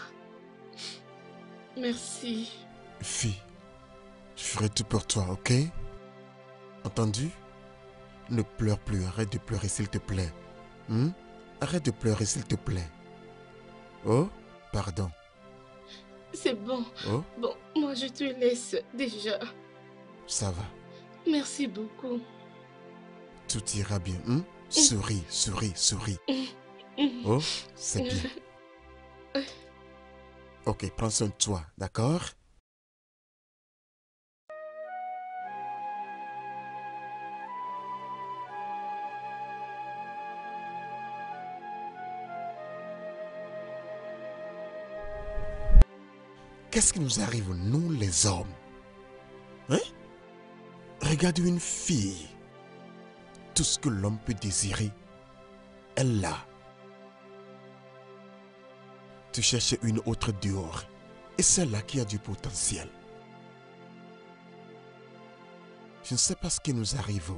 Merci. Fille, je ferai tout pour toi, ok? Entendu? Ne pleure plus, arrête de pleurer s'il te plaît. Hmm? Arrête de pleurer s'il te plaît. Oh, pardon. C'est bon. Oh? Bon, moi je te laisse déjà. Ça va. Merci beaucoup. Tout ira bien. Hein? Souris, souris, souris. Oh, c'est bien. Ok, prends soin de toi, d'accord? Qu'est-ce qui nous arrive, nous les hommes? Hein? Regarde une fille. Tout ce que l'homme peut désirer, elle l'a. Tu cherches une autre dehors. Et celle-là qui a du potentiel. Je ne sais pas ce qui nous arrive.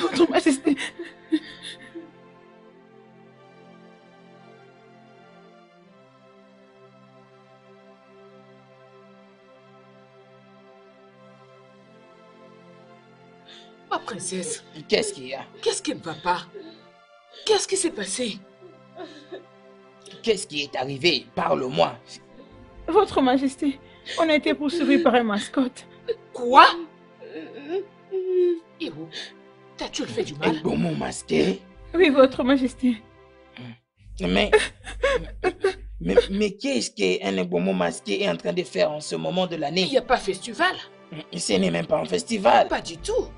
Votre Majesté. Ma princesse. Qu'est-ce qu'il y a? Qu'est-ce qui ne va pas? Qu'est-ce qui s'est passé? Qu'est-ce qui est arrivé? Parle-moi. Votre Majesté, on a été poursuivis par un mascotte. Quoi? Fait du mal Un bonbon masqué Oui, Votre Majesté. Mais... mais, mais qu'est-ce qu'un bonbon masqué est en train de faire en ce moment de l'année? Il n'y a pas festival. Ce n'est même pas un festival. Pas du tout.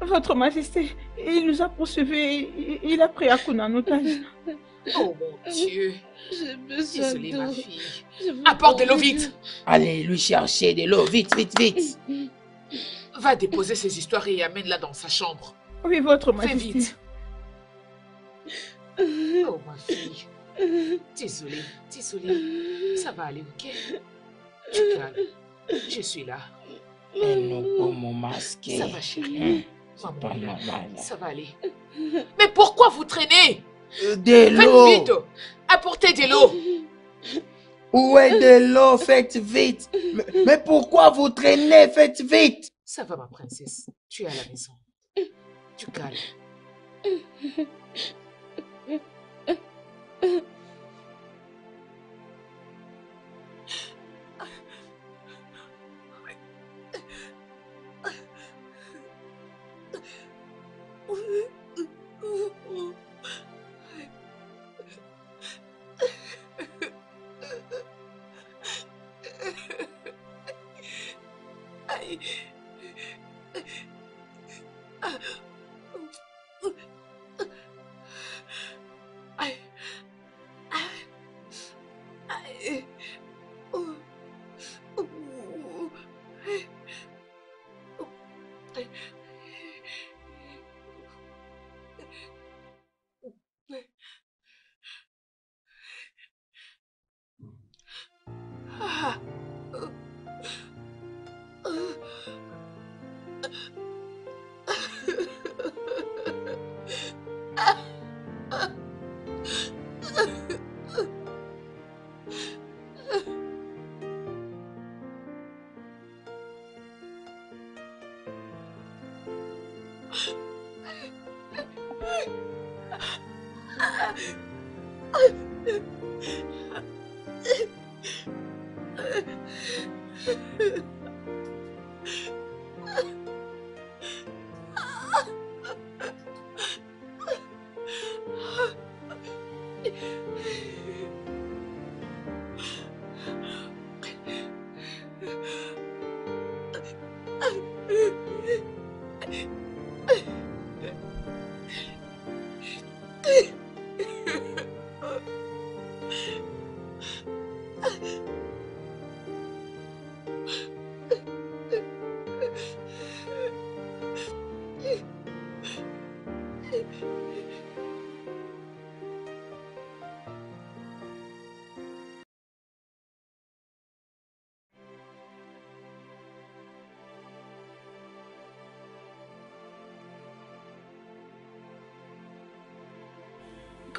Votre Majesté, il nous a poursuivis. Il a pris Akuna en otage. Oh mon Dieu. J'ai besoin Désolée, ma fille. Apporte de l'eau vite. Allez lui chercher de l'eau, vite, vite, vite. Va déposer ses histoires et amène-la dans sa chambre. Oui, votre majesté. Fais vite. Oh, ma fille. Désolée, désolée. Ça va aller, ok? Tu calmes. Je suis là. Et non pour mon masque. Ça va, chérie. Maman, ça va aller. Mais pourquoi vous traînez? Euh, De l'eau. Faites vite. Apportez de l'eau. Où est de l'eau? Faites vite. Mais, pourquoi vous traînez? Faites vite. Ça va, ma princesse. Tu es à la maison. Tu calmes.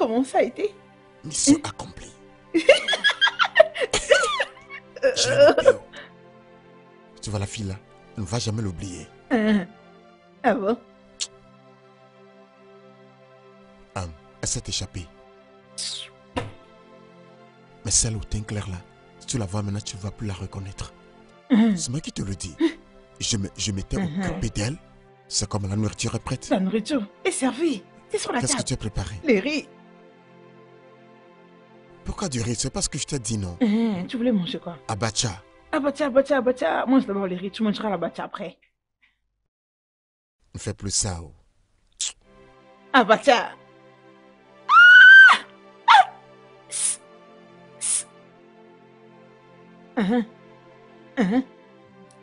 Comment ça a été Mission accomplie. tu vois la fille là Elle ne va jamais l'oublier. Uh-huh. Ah bon Elle s'est échappée. Mais celle au teint clair là, si tu la vois maintenant, tu ne vas plus la reconnaître. Uh-huh. C'est moi qui te le dis. Je m'étais uh-huh. occupé d'elle. C'est comme la nourriture est prête. La nourriture est servie. C'est sur la table. Qu'est-ce que tu as préparé? Les riz. Pourquoi du riz? C'est parce que je t'ai dit non. Hein, tu voulais manger quoi? Abacha. Abacha, abacha, abacha. Mange d'abord les riz, tu mangeras l'abacha après. Ne fais plus ça. Oh. Abacha. Ah uh -huh.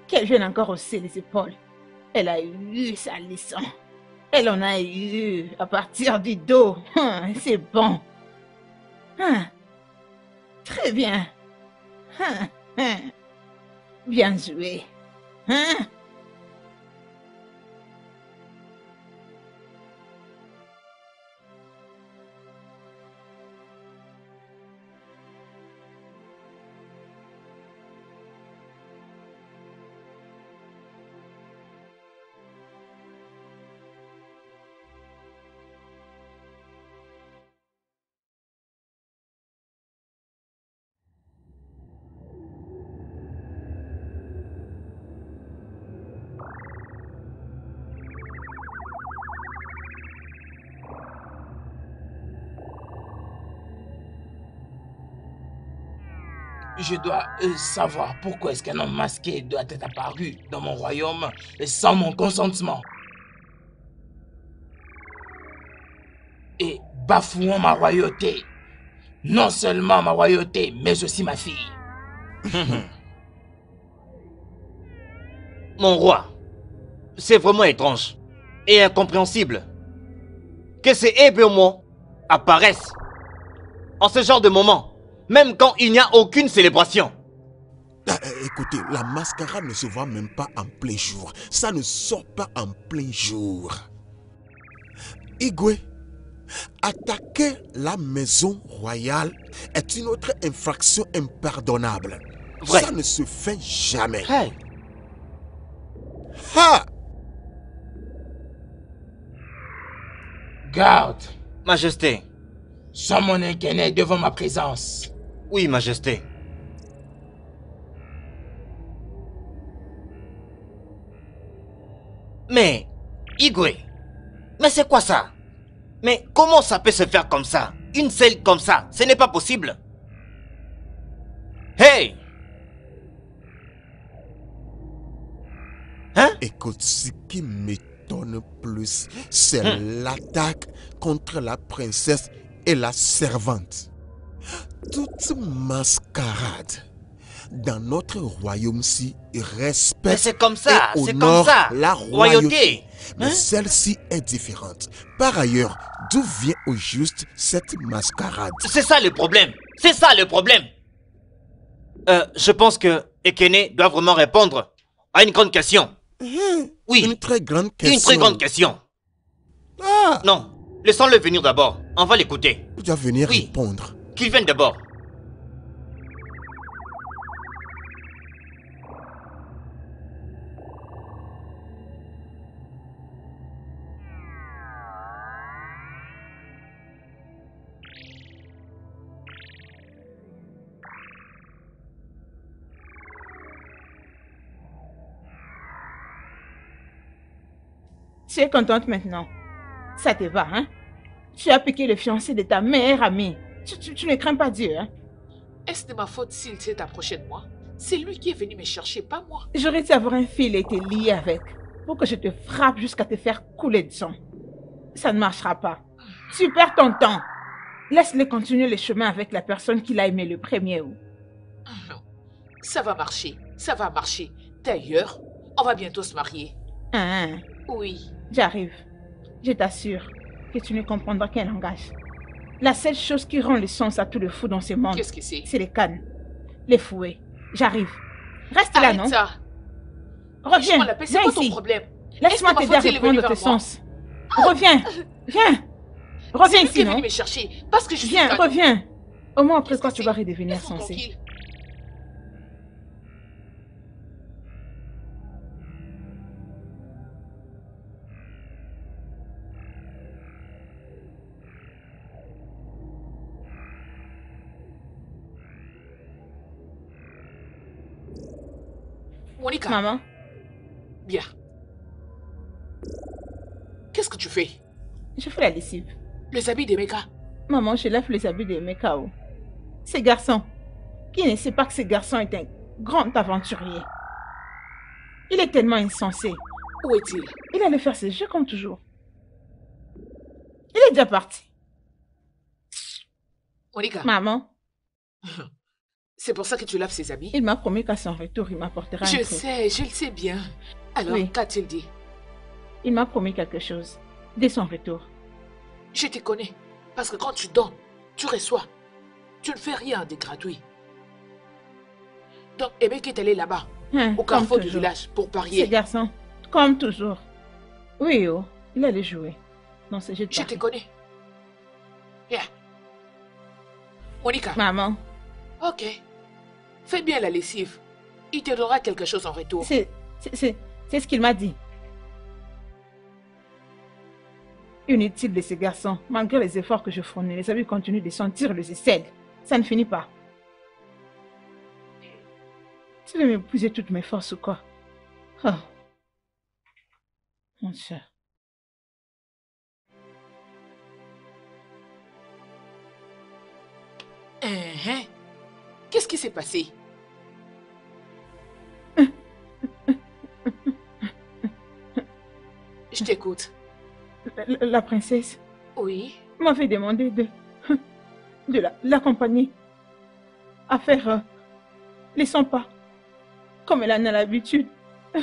Qu'elle vienne encore hausser les épaules. Elle a eu sa leçon. Elle en a eu à partir du dos. Hum, c'est bon. Hum. Très bien. Hum, bien joué. Je dois euh, savoir pourquoi est-ce qu'un homme masqué doit être apparu dans mon royaume sans mon consentement. Et bafouant ma royauté. Non seulement ma royauté, mais aussi ma fille. Mon roi, c'est vraiment étrange et incompréhensible que ces Hébermons apparaissent en ce genre de moment, même quand il n'y a aucune célébration. Ah, eh, écoutez, la mascarade ne se voit même pas en plein jour. Ça ne sort pas en plein jour. Igwe, attaquer la maison royale est une autre infraction impardonnable. Ça ne se fait jamais. Ha! Garde. Majesté. Sois mon inquiet devant ma présence. Oui, Majesté. Mais, Igwe, mais c'est quoi ça? Mais comment ça peut se faire comme ça? Une selle comme ça, ce n'est pas possible. Hey Hein? Écoute, ce qui m'étonne plus, c'est hmm. l'attaque contre la princesse et la servante. Toute mascarade dans notre royaume-ci respecte c'est comme ça, et honore comme ça. la royauté. Mais hein? celle-ci est différente. Par ailleurs, d'où vient au juste cette mascarade? C'est ça le problème. C'est ça le problème. Euh, je pense que Ekene doit vraiment répondre à une grande question. Mhm. Oui. Une très grande question. Une très grande question. Ah. Non, laissons-le venir d'abord. On va l'écouter. Tu vas venir répondre. Qu'il vienne d'abord. Tu es contente maintenant. Ça te va, hein? Tu as piqué le fiancé de ta meilleure amie. Tu, ne crains pas Dieu, hein? Est-ce de ma faute s'il s'est approché de moi? C'est lui qui est venu me chercher, pas moi. J'aurais dû avoir un fil et te lié avec pour que je te frappe jusqu'à te faire couler de sang. Ça ne marchera pas. Tu perds ton temps. Laisse-le continuer le chemin avec la personne qu'il a aimé le premier ou. Ça va marcher. Ça va marcher. D'ailleurs, on va bientôt se marier. Hein? Oui. J'arrive. Je t'assure que tu ne comprendras qu'un langage. La seule chose qui rend le sens à tout le fou dans ce monde, Qu'est-ce que c'est? C'est les cannes, les fouets. J'arrive. Reste là, non? ça. Reviens. Viens ici. Laisse-moi t'aider à reprendre tes sens. Reviens. Viens. Reviens ici, non? me chercher parce que je Viens, reviens. Au moins après quoi tu vas redevenir sensé. Monica. Maman. Bien. Qu'est-ce que tu fais? Je fais la lessive. Les habits de Meka Maman, je lève les habits de Meka. Oh. Ce garçon, qui ne sait pas que ce garçon est un grand aventurier. Il est tellement insensé. Où est-il? Il allait faire ses jeux comme toujours. Il est déjà parti. Monica. Maman. C'est pour ça que tu laves ses habits Il m'a promis qu'à son retour, il m'apportera un Je sais, je le sais bien. Alors, qu'a-t-il dit? Il m'a promis quelque chose. Dès son retour. Je te connais. Parce que quand tu donnes, tu reçois. Tu ne fais rien de gratuit. Donc, Ebeke est allé là-bas, hein, au carrefour du village, pour parier. Ce garçon, comme toujours. Oui, oh, il allait jouer. Non, c'est Je te connais. Yeah. Monica. Maman. Ok. Fais bien la lessive. Il te donnera quelque chose en retour. C'est ce qu'il m'a dit. Inutile de ces garçons. Malgré les efforts que je fournis, les amis continuent de sentir le aisselles. Ça ne finit pas. Tu veux m'épuiser toutes mes forces ou quoi? Oh. Mon cher. Uh Qu'est-ce qui s'est passé? Je t'écoute. La, princesse. Oui. M'avait demandé de, de l'accompagner à faire euh, les 100 pas, comme elle en a l'habitude. Euh,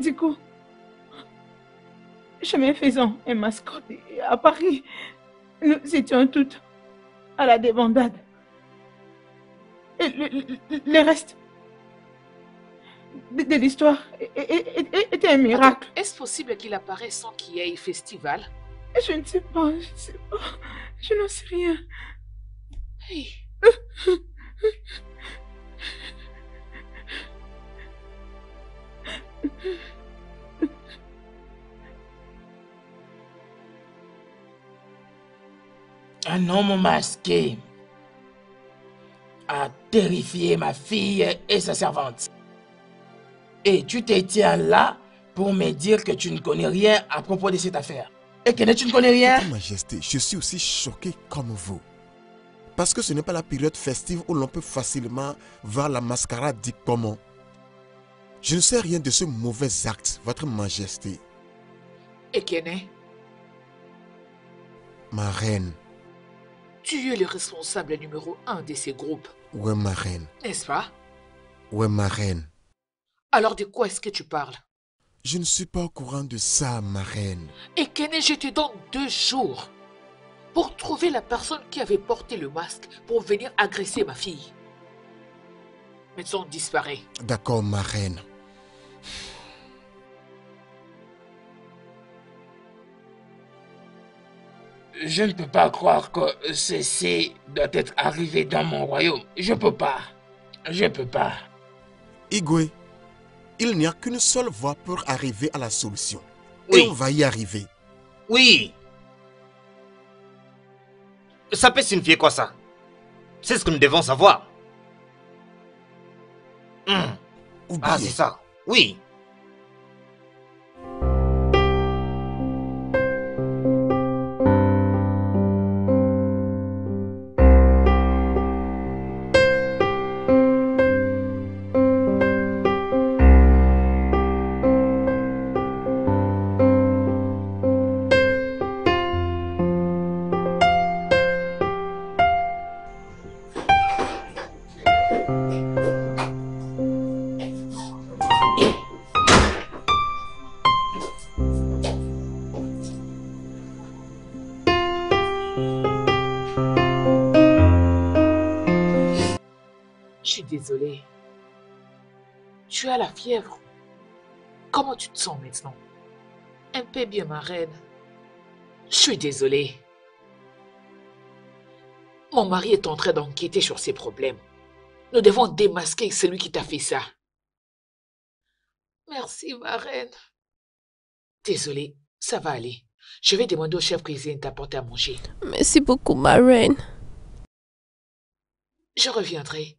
du coup, chemin faisant un mascotte à Paris, nous étions toutes à la débandade. Et le, reste de, l'histoire était un miracle. Est-ce possible qu'il apparaisse sans qu'il y ait festival? Je ne sais pas, je ne sais pas. Je n'en sais rien. Un homme masqué a terrifié ma fille et sa servante. Et tu te tiens là pour me dire que tu ne connais rien à propos de cette affaire. Et que tu ne connais rien Majesté, je suis aussi choqué comme vous. Parce que ce n'est pas la période festive où l'on peut facilement voir la mascarade dit comment. Je ne sais rien de ce mauvais acte, Votre Majesté. Et est Ma reine. Tu es le responsable numéro un de ces groupes. Ouais, ma reine. N'est-ce pas? Ouais, ma reine. Alors de quoi est-ce que tu parles? Je ne suis pas au courant de ça, ma reine. Et Kene, je te donne deux jours pour trouver la personne qui avait porté le masque pour venir agresser ma fille. Maintenant, disparaît. D'accord, ma reine. Je ne peux pas croire que ceci doit être arrivé dans mon royaume. Je peux pas. Je peux pas. Igwe, il n'y a qu'une seule voie pour arriver à la solution. Oui. Et on va y arriver? Oui. Ça peut signifier quoi ça? C'est ce que nous devons savoir. Hmm. Ah, c'est ça. Oui. Désolée. Tu as la fièvre. Comment tu te sens maintenant? Un peu bien, ma reine. Je suis désolée. Mon mari est en train d'enquêter sur ses problèmes. Nous devons démasquer celui qui t'a fait ça. Merci, ma reine. Désolée, ça va aller. Je vais demander au chef cuisine d'apporter à manger. Merci beaucoup, ma reine. Je reviendrai.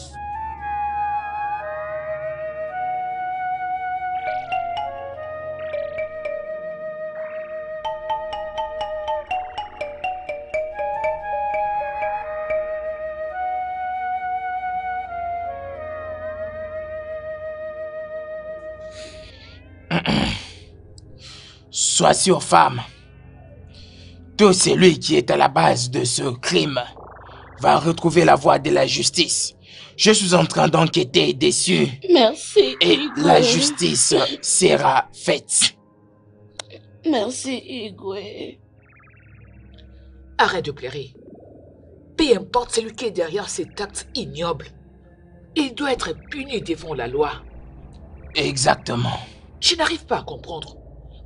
Sois sûr, femme. Tout celui qui est à la base de ce crime va retrouver la voie de la justice. Je suis en train d'enquêter dessus. Merci. Et la justice sera faite. Merci, Igwe. Arrête de pleurer. Peu importe celui qui est derrière cet acte ignoble, il doit être puni devant la loi. Exactement. Je n'arrive pas à comprendre.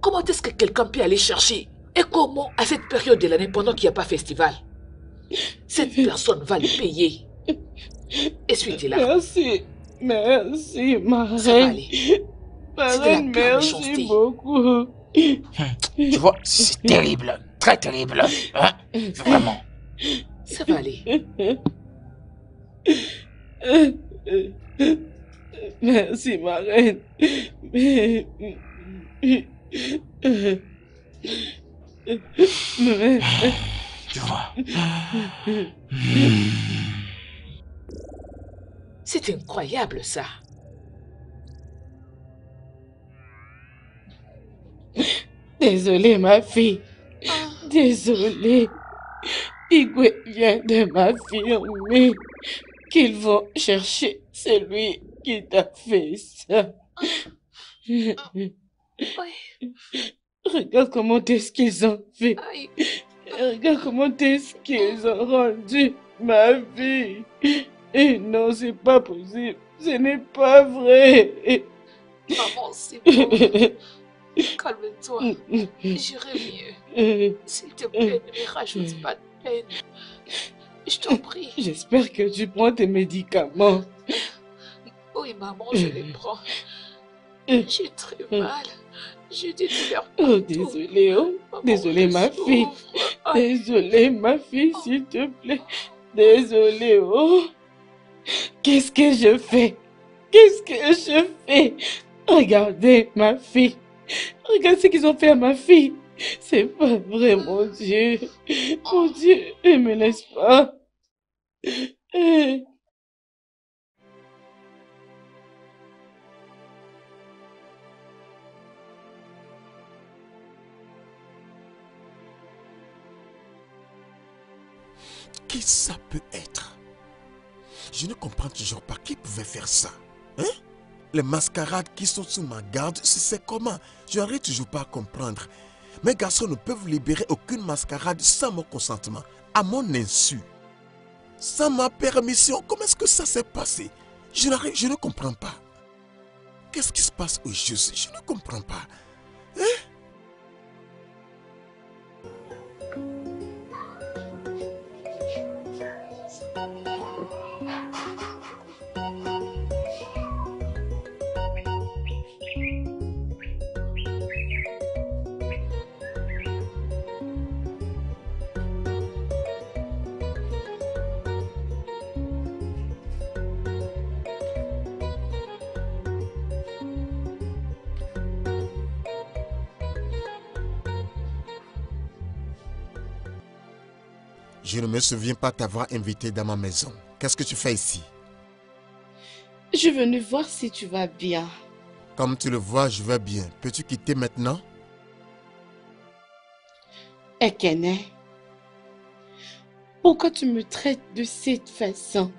Comment est-ce que quelqu'un peut aller chercher Et comment à cette période de l'année pendant qu'il n'y a pas festival Cette personne va le payer? Essuie-toi là. Merci. Merci, ma reine. Ma reine, merci beaucoup. Tu vois, c'est terrible, très terrible. Hein Vraiment. Ça va aller. Merci, ma reine. C'est incroyable, ça. Désolée, ma fille. Désolée. Igwe vient de m'affirmer qu'ils vont chercher celui qui t'a fait ça. Regarde comment est-ce qu'ils ont fait. Regarde comment est-ce qu'ils ont rendu ma vie. Et non, c'est pas possible. Ce n'est pas vrai. Maman, c'est bon. Calme-toi. J'irai mieux. S'il te plaît, ne me rajoute pas de peine. Je t'en prie. J'espère que tu prends tes médicaments. Oui, maman, je les prends. J'ai très mal. J'ai des douleurs. Oh, désolée, oh. Désolée, ma fille. Désolée, ma fille, s'il te plaît. Désolée, oh. Qu'est-ce que je fais? Qu'est-ce que je fais? Regardez ma fille. Regarde ce qu'ils ont fait à ma fille. C'est pas vrai, mon Dieu. Mon Dieu, ne me laisse pas. Qui ça peut être Je ne comprends toujours pas qui pouvait faire ça. Hein? Les mascarades qui sont sous ma garde, c'est comment? Je n'arrive toujours pas à comprendre. Mes garçons ne peuvent libérer aucune mascarade sans mon consentement, à mon insu. Sans ma permission, comment est-ce que ça s'est passé? Je, je ne comprends pas. Qu'est-ce qui se passe au juste? Je ne comprends pas. Hein? Je ne me souviens pas t'avoir invité dans ma maison. Qu'est-ce que tu fais ici? Je suis venu voir si tu vas bien. Comme tu le vois, je vais bien. Peux-tu quitter maintenant? Ekene, pourquoi tu me traites de cette façon?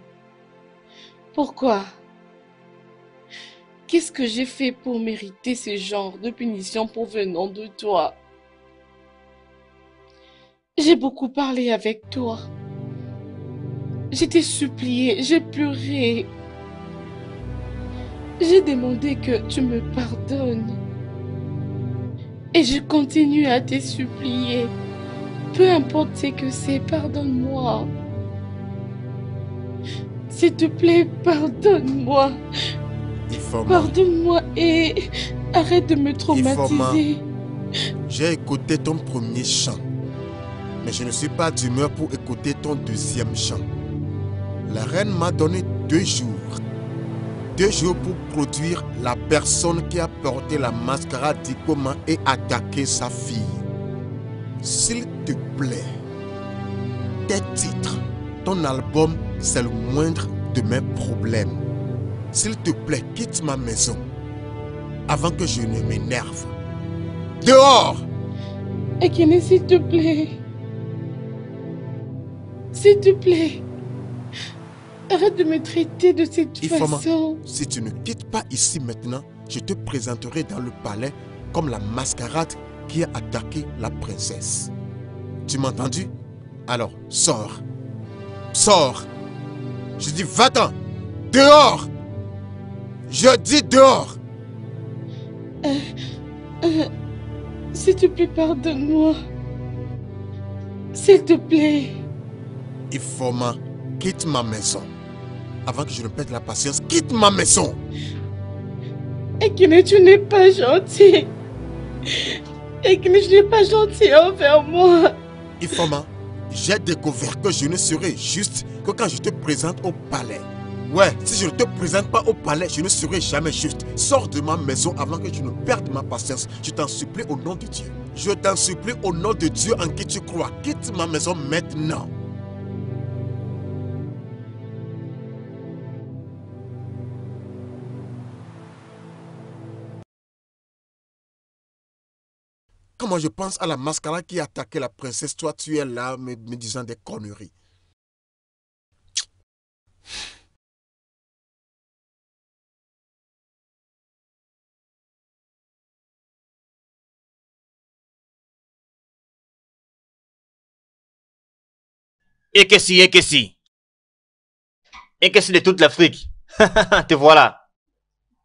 Pourquoi? Qu'est-ce que j'ai fait pour mériter ce genre de punition provenant de toi? J'ai beaucoup parlé avec toi. J'ai t'ai supplié, j'ai pleuré. J'ai demandé que tu me pardonnes. Et je continue à te supplier. Peu importe ce que c'est, pardonne-moi. S'il te plaît, pardonne-moi. Pardonne-moi et arrête de me traumatiser. J'ai écouté ton premier chant mais je ne suis pas d'humeur pour écouter ton deuxième chant. La reine m'a donné deux jours. Deux jours pour produire la personne qui a porté la mascarade d'Ikoma et attaqué sa fille. S'il te plaît, tes titres, ton album, c'est le moindre de mes problèmes. S'il te plaît, quitte ma maison avant que je ne m'énerve. Dehors Ekene, s'il te plaît. S'il te plaît, arrête de me traiter de cette façon. Si tu ne quittes pas ici maintenant, je te présenterai dans le palais comme la mascarade qui a attaqué la princesse. Tu m'as entendu? Alors, sors. Sors. Je dis, va-t'en. Dehors. Je dis dehors. Euh, euh, S'il te plaît, pardonne-moi. S'il te plaît. Ifoma, quitte ma maison. Avant que je ne perde la patience, quitte ma maison. Ekine, tu n'es pas gentil. et qu'il n'est pas gentil envers moi. Ifoma, j'ai découvert que je ne serai juste que quand je te présente au palais. Ouais, si je ne te présente pas au palais, je ne serai jamais juste. Sors de ma maison avant que je ne perde ma patience. Je t'en supplie au nom de Dieu. Je t'en supplie au nom de Dieu en qui tu crois. Quitte ma maison maintenant. Comment je pense à la mascara qui a attaqué la princesse, toi tu es là me, me disant des conneries. Et que si, et que si? Et que si de toute l'Afrique? Te voilà.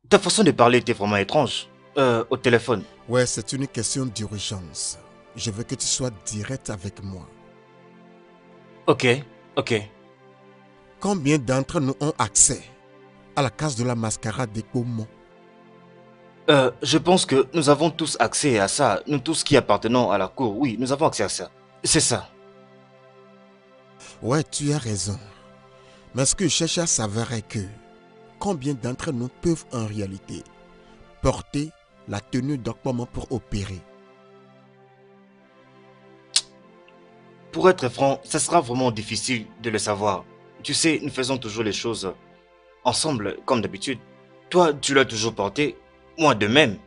Ta façon de parler était vraiment étrange. Euh, au téléphone. Ouais, c'est une question d'urgence. Je veux que tu sois direct avec moi. Ok, ok. Combien d'entre nous ont accès à la case de la mascarade des Gaumont euh, Je pense que nous avons tous accès à ça. Nous tous qui appartenons à la cour, oui, nous avons accès à ça. C'est ça. Ouais, tu as raison. Mais ce que je cherche à savoir est que combien d'entre nous peuvent en réalité porter la tenue d'encombrement pour opérer Pour être franc, ce sera vraiment difficile de le savoir. Tu sais, nous faisons toujours les choses ensemble, comme d'habitude. Toi, tu l'as toujours porté, moi de même.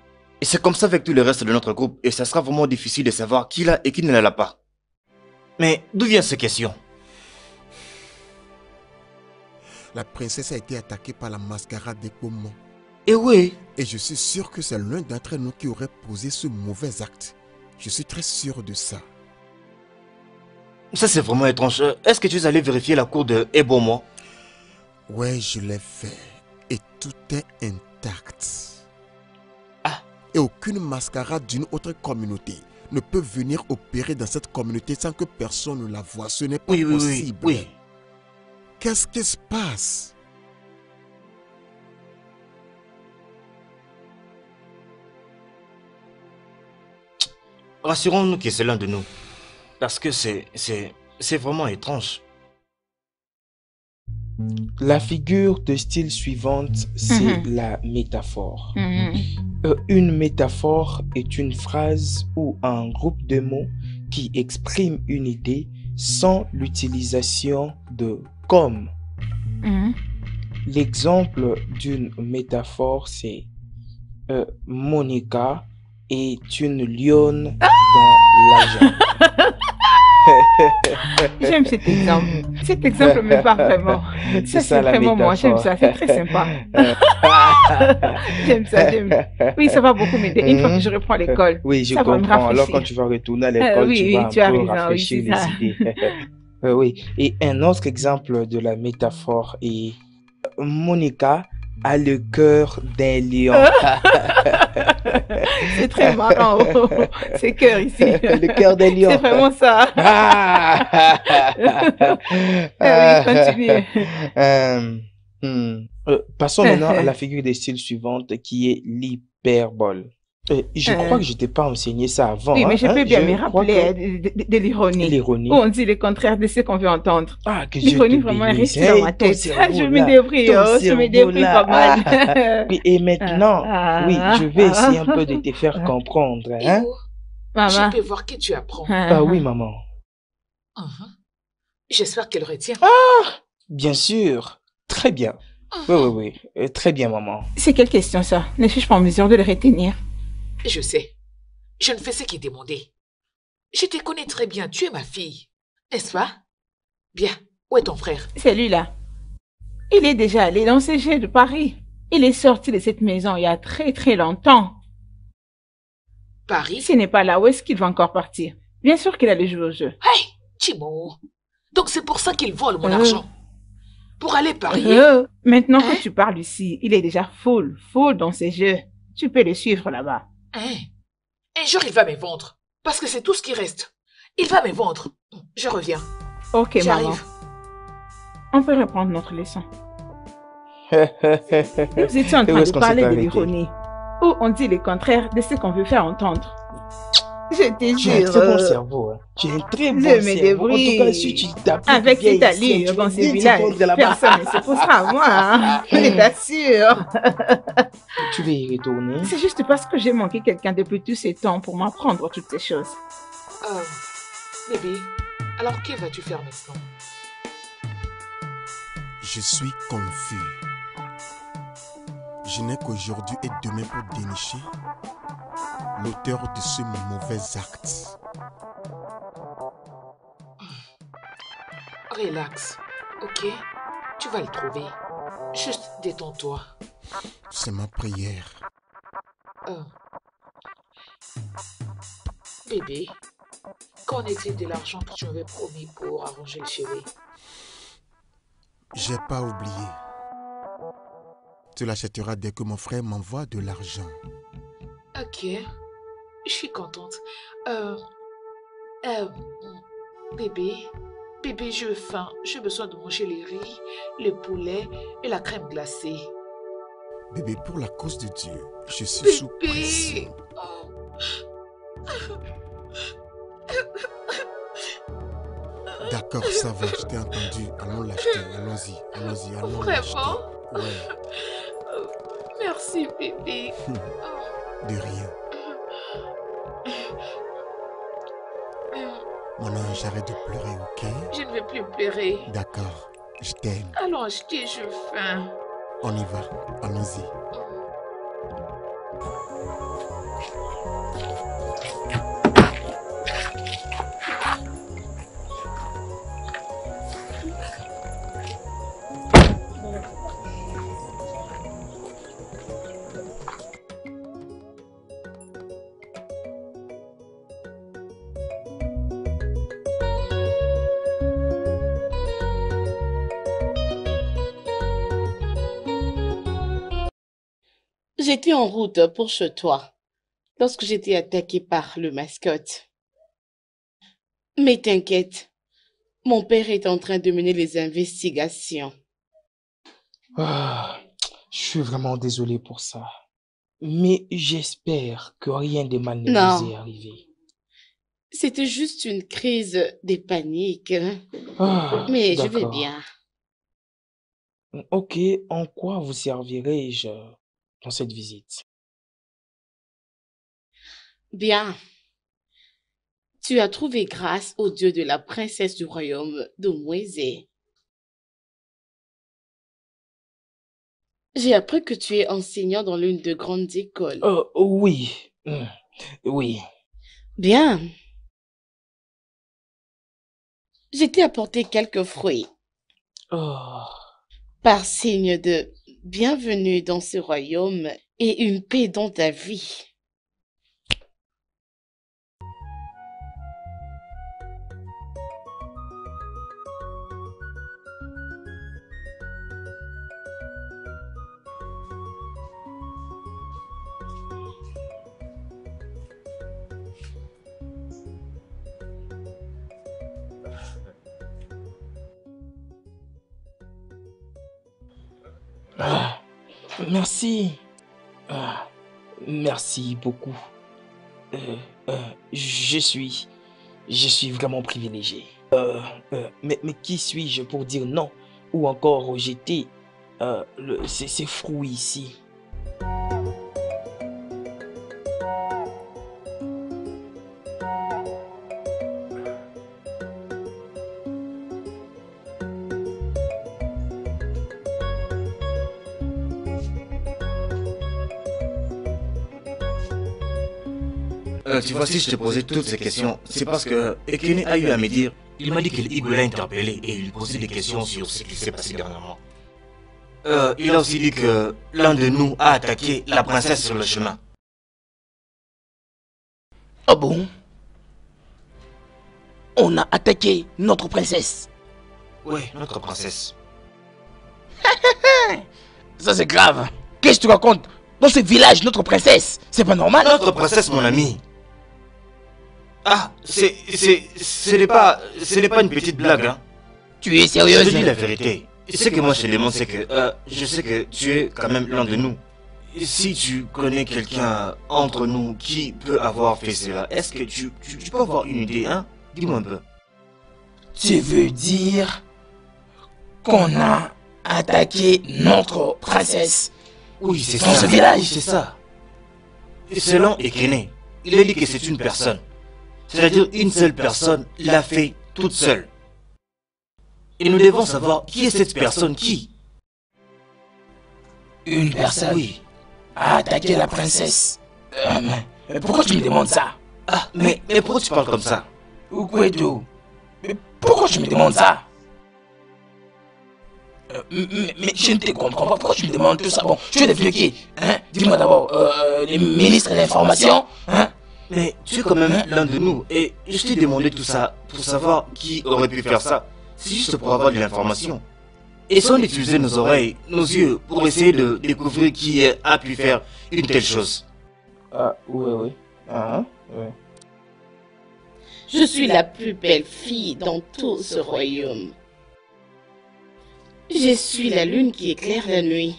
Et c'est comme ça avec tous les restes de notre groupe, et ça sera vraiment difficile de savoir qui l'a et qui ne l'a pas. Mais d'où vient ces questions La princesse a été attaquée par la mascarade des. Et oui. Et je suis sûr que c'est l'un d'entre nous qui aurait posé ce mauvais acte. Je suis très sûr de ça. Ça, c'est vraiment étrange. Est-ce que tu es allé vérifier la cour de Ebomo? Ouais, je l'ai fait. Et tout est intact. Ah. Et aucune mascarade d'une autre communauté ne peut venir opérer dans cette communauté sans que personne ne la voie. Ce n'est pas oui, oui, possible. Oui, oui. Qu'est-ce qui se passe? Rassurons-nous que c'est l'un de nous. Parce que c'est, c'est, c'est vraiment étrange. La figure de style suivante, c'est Mhm. la métaphore. Mhm. Euh, une métaphore est une phrase ou un groupe de mots qui exprime une idée sans l'utilisation de comme. Mhm. L'exemple d'une métaphore, c'est euh, Monica est une lionne dans la jungle. J'aime cet exemple. Cet exemple me parle vraiment. C'est Ça, c'est vraiment moi. J'aime ça. C'est très sympa. j'aime ça. J'aime. Oui, ça va beaucoup m'aider. Une fois que je reprends l'école. Oui, je ça va me comprends. Alors, quand tu vas retourner à Euh, l'école, oui, tu oui, vas tu un as peu raison, oui, rafraîchir c'est les ça. idées. Euh, oui. Et un autre exemple de la métaphore est Monica a le cœur d'un lion. C'est très marrant. oh. C'est cœur ici. le cœur d'un lion. C'est vraiment ça. Ah, Ah oui, continue. Euh, hmm. Euh, passons maintenant à la figure de style suivante qui est l'hyperbole. Euh, je Euh. crois que je t'ai pas enseigné ça avant. Oui, mais hein, je peux hein, bien je me rappeler que- euh, de, de- de l'ironie. L'ironie. Où on dit le contraire de ce qu'on veut entendre. Ah, que je L'ironie vraiment est bénisse. restée dans Hey, ma tête. cerveau Ah, je me débrouille, oh, je me débrouille pas mal. Ah, oui, et maintenant, Ah, oui, ah, je vais ah. essayer un peu de te faire comprendre. Hein? Maman. je peux voir qui tu apprends. Ah oui, maman. Mhm. J'espère qu'elle retient. Bien sûr. Très bien. Oui, oui, oui. Euh, Très bien, maman. C'est quelle question ça? Ne suis-je pas en mesure de le retenir? Je sais. Je ne fais ce qui est demandé. Je te connais très bien, tu es ma fille. N'est-ce pas? Bien. Où est ton frère? C'est lui là. Il est déjà allé dans ces jeux de Paris. Il est sorti de cette maison il y a très très longtemps. Paris? S'il n'est pas là, où est-ce qu'il va encore partir Bien sûr qu'il allait jouer au jeu. Hey, Timo. Donc c'est pour ça qu'il vole mon Euh. argent. Pour aller parier? Euh, maintenant Hein? que tu parles ici, il est déjà full, full dans ses jeux. Tu peux le suivre là-bas. Hein? Un jour, il va me vendre. Parce que c'est tout ce qui reste. Il va me vendre. Je reviens. Ok, maman. J'arrive. On peut reprendre notre leçon. Nous étions en train de parler de l'ironie. Où on dit le contraire de ce qu'on veut faire entendre. Je te Tu as un très bon cerveau. Hein. Tu as un très bon je cerveau. En tout cas, si tu t'appliques Avec cette allure dans ce village, personne ne se posera à moi. Hein. Je t'assure. tu veux y retourner? C'est juste parce que j'ai manqué quelqu'un depuis tous ces temps pour m'apprendre toutes ces choses. Euh, bébé, alors que vas-tu faire maintenant? Je suis confus. Je n'ai qu'aujourd'hui et demain pour dénicher l'auteur de ce mauvais acte. Relax, ok? Tu vas le trouver. Juste détends-toi. C'est ma prière. Oh. Bébé, qu'en est-il de l'argent que tu m'avais promis pour arranger le chéri? J'ai pas oublié. Tu l'achèteras dès que mon frère m'envoie de l'argent. Ok. Je suis contente. Euh, euh, bébé, bébé, j'ai faim. J'ai besoin de manger les riz, le poulet et la crème glacée. Bébé, pour la cause de Dieu, je suis sous pression. D'accord, ça va, je t'ai entendu. Allons l'acheter, allons-y, allons-y, allons l'acheter. Vraiment Merci, bébé. De rien. Mon ange, arrête de pleurer, ok? Je ne vais plus pleurer. D'accord, je t'aime. Allons acheter, je faim. On y va, allons-y. J'étais en route pour chez toi lorsque j'étais attaqué par le mascotte. Mais t'inquiète, mon père est en train de mener les investigations. Ah, je suis vraiment désolé pour ça. Mais j'espère que rien de mal ne vous est arrivé. C'était juste une crise de panique. Ah, Mais je vais bien. Ok, en quoi vous servirai-je dans cette visite? Bien. Tu as trouvé grâce au Dieu de la princesse du royaume de Moïse. J'ai appris que tu es enseignant dans l'une de grandes écoles. Oh, oui. Hmm. Oui. Bien. J'ai t'ai apporté quelques fruits. Oh. Par signe de bienvenue dans ce royaume et une paix dans ta vie. Merci. Ah, merci beaucoup. Euh, euh, je suis... Je suis vraiment privilégié. Euh, mais, mais qui suis-je pour dire non? Ou encore rejeter ces fruits ici? Tu vois, si je te posais toutes ces questions, c'est parce que Ekene a eu à me dire. Il m'a dit l'Igo l'a interpellé et il posait des questions sur ce qui s'est passé dernièrement. Euh, il a aussi dit que l'un de nous a attaqué la princesse sur le chemin. Oh bon? On a attaqué notre princesse Oui, notre princesse. Ça c'est grave. Qu'est-ce que tu racontes? Dans ce village, notre princesse, c'est pas normal Notre princesse, mon ami, ah, c'est, c'est, ce n'est pas, ce n'est pas une petite blague, hein. Tu es sérieuse? Je te dis la vérité. Ce que moi je te demande, c'est que, euh, je sais que tu es quand même l'un de nous. si tu connais quelqu'un entre nous qui peut avoir fait cela, est-ce que tu, tu, peux avoir une idée, hein? Dis-moi un peu. Tu veux dire qu'on a attaqué notre princesse? Oui, c'est ça. Village? C'est ça. Selon Ekene, il a dit que c'est une personne. C'est-à-dire une seule personne l'a fait toute seule. Et nous devons savoir qui est cette personne qui. Une personne Oui a attaqué la princesse. Euh, mais pourquoi tu me demandes ça? Ah, mais, mais pourquoi tu parles comme ça? Ukwedo, mais pourquoi tu me demandes ça? Euh, mais, je ne te comprends pas. Pourquoi tu me demandes tout ça? Bon, tu es devenu qui hein? Dis-moi d'abord, euh, les ministres de l'information hein? Mais tu es quand même l'un de nous. Et je t'ai demandé tout ça pour savoir qui aurait pu faire ça. C'est juste pour avoir de l'information. Et sans utiliser nos oreilles, nos yeux, pour essayer de découvrir qui a pu faire une telle chose. Ah, oui, oui. Ah, hein? oui. Je suis la plus belle fille dans tout ce royaume. Je suis la lune qui éclaire la nuit.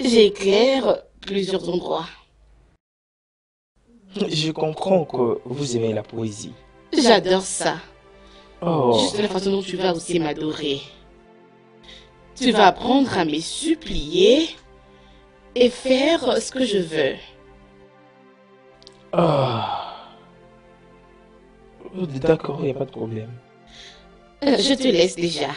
J'éclaire plusieurs endroits. Je comprends que vous aimez la poésie. J'adore ça. Oh. Juste la façon dont tu vas aussi m'adorer. Tu vas apprendre à me supplier et faire ce que je veux. Ah. Oh, d'accord, il n'y a pas de problème. Euh, je te laisse déjà.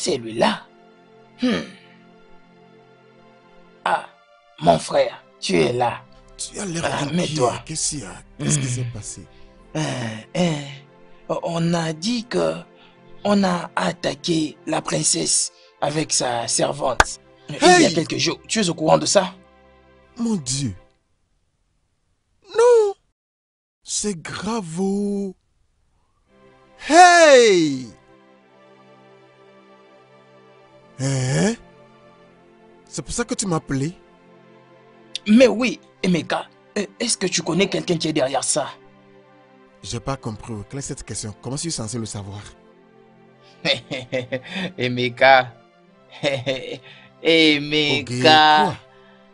Celui-là. Hmm. Ah, mon frère, tu es là. Tu as l'air ah, toi Qu'est-ce qu'il y a? Qu'est-ce qui s'est hmm. passé? Eh, eh, On a dit que on a attaqué la princesse avec sa servante. Il y a quelques jours. Tu es au courant de ça? Mon Dieu. Non. C'est grave. Hey Hein? C'est pour ça que tu m'as appelé Mais oui, Emeka. Euh, est-ce que tu connais quelqu'un qui est derrière ça? J'ai pas compris. Quelle est cette question? Comment suis-je censé le savoir? Emeka. Emeka.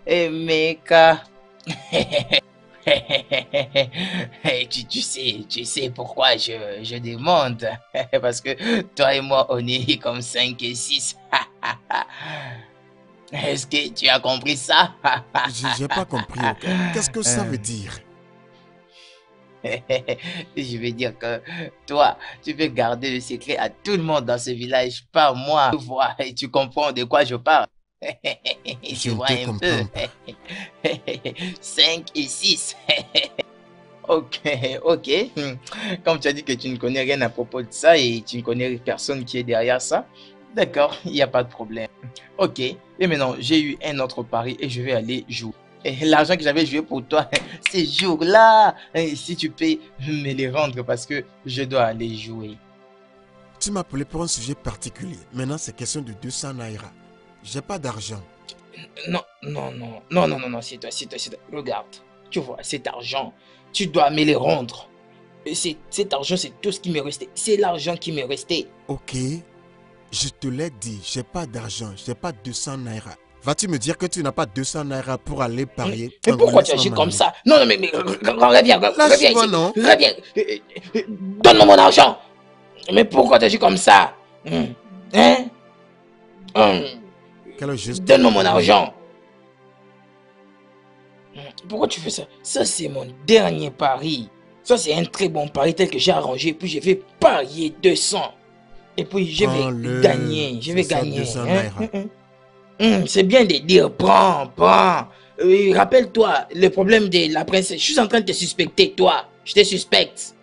Emeka. tu, tu, sais, tu sais pourquoi je, je demande. Parce que toi et moi, on est comme 5 et 6. Est-ce que tu as compris ça? J'ai pas compris. Qu'est-ce que ça veut dire? Je veux dire que toi, tu veux garder le secret à tout le monde dans ce village, pas moi. Tu vois, et tu comprends de quoi je parle. Je vois un peu. 5 et 6. ok, ok. Comme tu as dit que tu ne connais rien à propos de ça et tu ne connais personne qui est derrière ça, d'accord, il n'y a pas de problème. Ok, et maintenant j'ai eu un autre pari et je vais aller jouer. L'argent que j'avais joué pour toi ces jours-là, si tu peux me les rendre parce que je dois aller jouer. Tu m'as appelé pour un sujet particulier. Maintenant, c'est question de 200 naira. J'ai pas d'argent. Non, non, non, non, non, non, non, c'est toi, c'est toi, c'est toi. Regarde, tu vois, cet argent, tu dois me le rendre. Cet argent, c'est tout ce qui me restait. C'est l'argent qui me restait. Ok, je te l'ai dit, j'ai pas d'argent, j'ai pas 200 naira. Vas-tu me dire que tu n'as pas 200 naira pour aller parier Mais, pourquoi tu agis comme ça? Non, non, mais, mais reviens, reviens ici. Non. Reviens. Donne-moi mon argent. Mais pourquoi tu agis comme ça? Hein, hein? Donne-moi mon argent. Pourquoi tu fais ça? Ça, c'est mon dernier pari. Ça, c'est un très bon pari tel que j'ai arrangé. Puis, je vais parier 200. Et puis, je vais gagner. Je vais gagner. Hein, hein. Hum, c'est bien de dire prends, prends. Euh, rappelle-toi le problème de la princesse. Je suis en train de te suspecter, toi. Je te suspecte.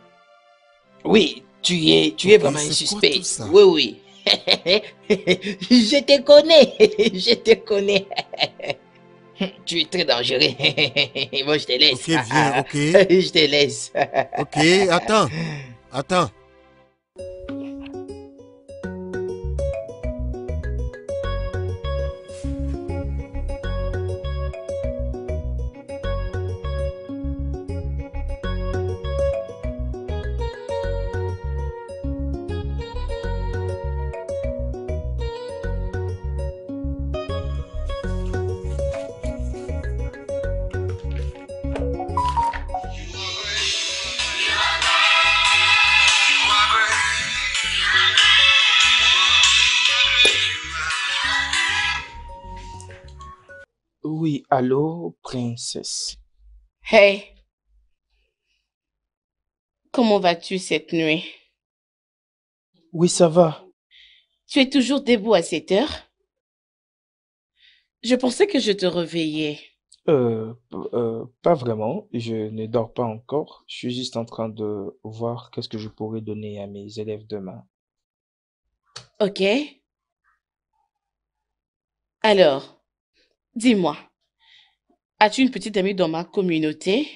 Oui, tu es, tu es vraiment un suspect. Oui, oui. je te connais. je te connais. tu es très dangereux. Moi, je te laisse. Ok, viens, ok. je te laisse. ok, attends. Attends. Allô, princesse. Hey. Comment vas-tu cette nuit? Oui, ça va. Tu es toujours debout à cette heure? Je pensais que je te réveillais. Euh, euh, pas vraiment. Je ne dors pas encore. Je suis juste en train de voir qu'est-ce que je pourrais donner à mes élèves demain. Ok. Alors, dis-moi, As-tu une petite amie dans ma communauté?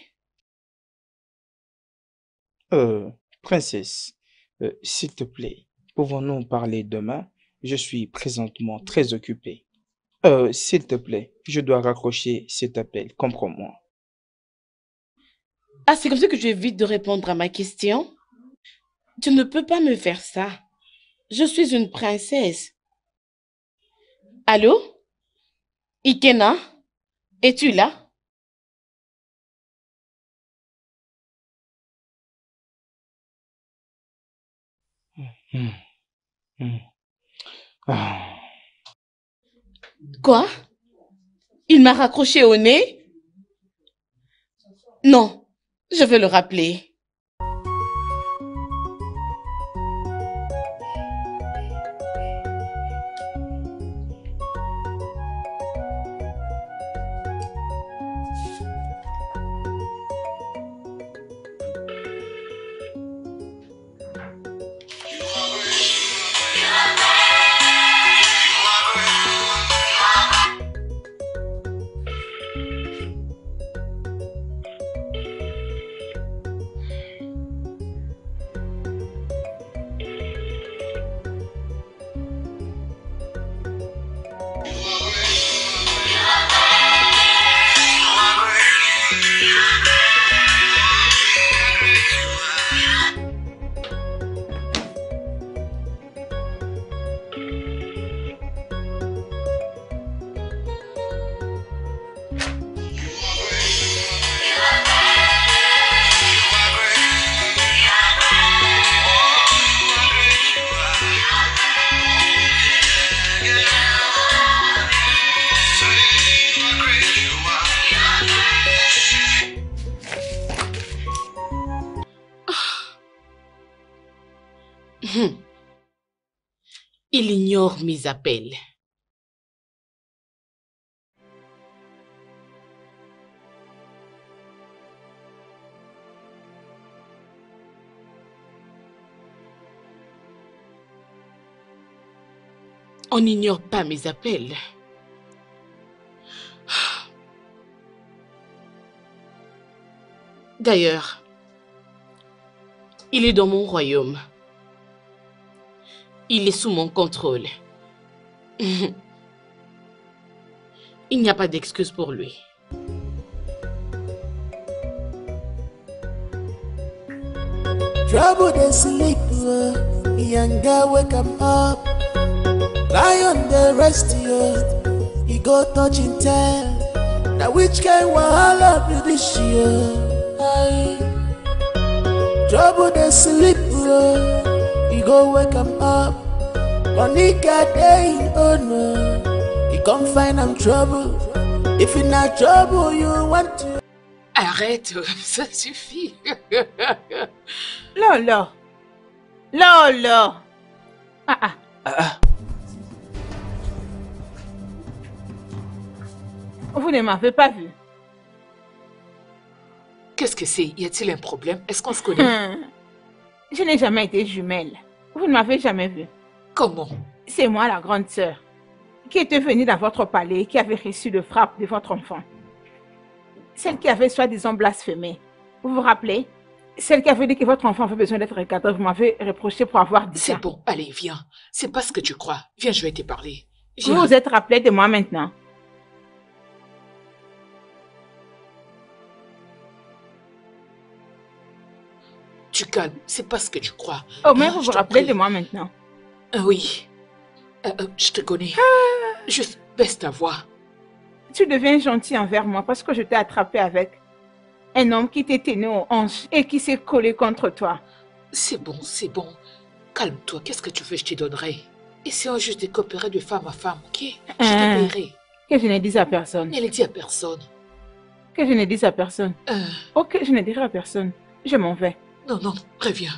Euh, princesse, euh, s'il te plaît, pouvons-nous parler demain? Je suis présentement très occupé. Euh, s'il te plaît, je dois raccrocher cet appel, comprends-moi. Ah, c'est comme ça que je vite de répondre à ma question Tu ne peux pas me faire ça. Je suis une princesse. Allô? Ikena? Es-tu là? Quoi? Il m'a raccroché au nez? Non, je vais le rappeler. Mes appels. On n'ignore pas mes appels. D'ailleurs, il est dans mon royaume. Il est sous mon contrôle. Il n'y a pas d'excuse pour lui. Trouble they sleep, young girl wake him up. Lion the rest you, he go touch in tell. Now which kind wahala be this year? Trouble they sleep, he go wake him up. Day, oh come find I'm trouble. If in a trouble you want to. Arrête, ça suffit. Lolo. Lolo. Ah ah. ah, ah. Vous ne m'avez pas vu. Qu'est-ce que c'est? Y a-t-il un problème? Est-ce qu'on se connaît? Hum. Je n'ai jamais été jumelle. Vous ne m'avez jamais vu. Comment? C'est moi, la grande sœur, qui était venue dans votre palais et qui avait reçu le frappe de votre enfant. Celle qui avait soi-disant blasphémé. Vous vous rappelez? Celle qui avait dit que votre enfant avait besoin d'être recadré. Vous m'avez reproché pour avoir dit ça. C'est bon, allez, viens. C'est pas ce que tu crois. Viens, je vais te parler. Vous vous êtes rappelé de moi maintenant. Tu calmes, c'est pas ce que tu crois. Oh, mais vous vous rappelez de moi maintenant Oui. Euh, euh, je te connais. Juste baisse ta voix. Tu deviens gentil envers moi parce que je t'ai attrapé avec un homme qui t'était né aux hanches et qui s'est collé contre toi. C'est bon, c'est bon. Calme-toi, qu'est-ce que tu veux, je te donnerai? Essayons juste de coopérer de femme à femme, ok? Je te paierai. Que je ne dise à personne. Ne le dis à personne. Que je ne dise à personne. Ok, je ne dirai à personne. Je m'en vais. Non, non, reviens.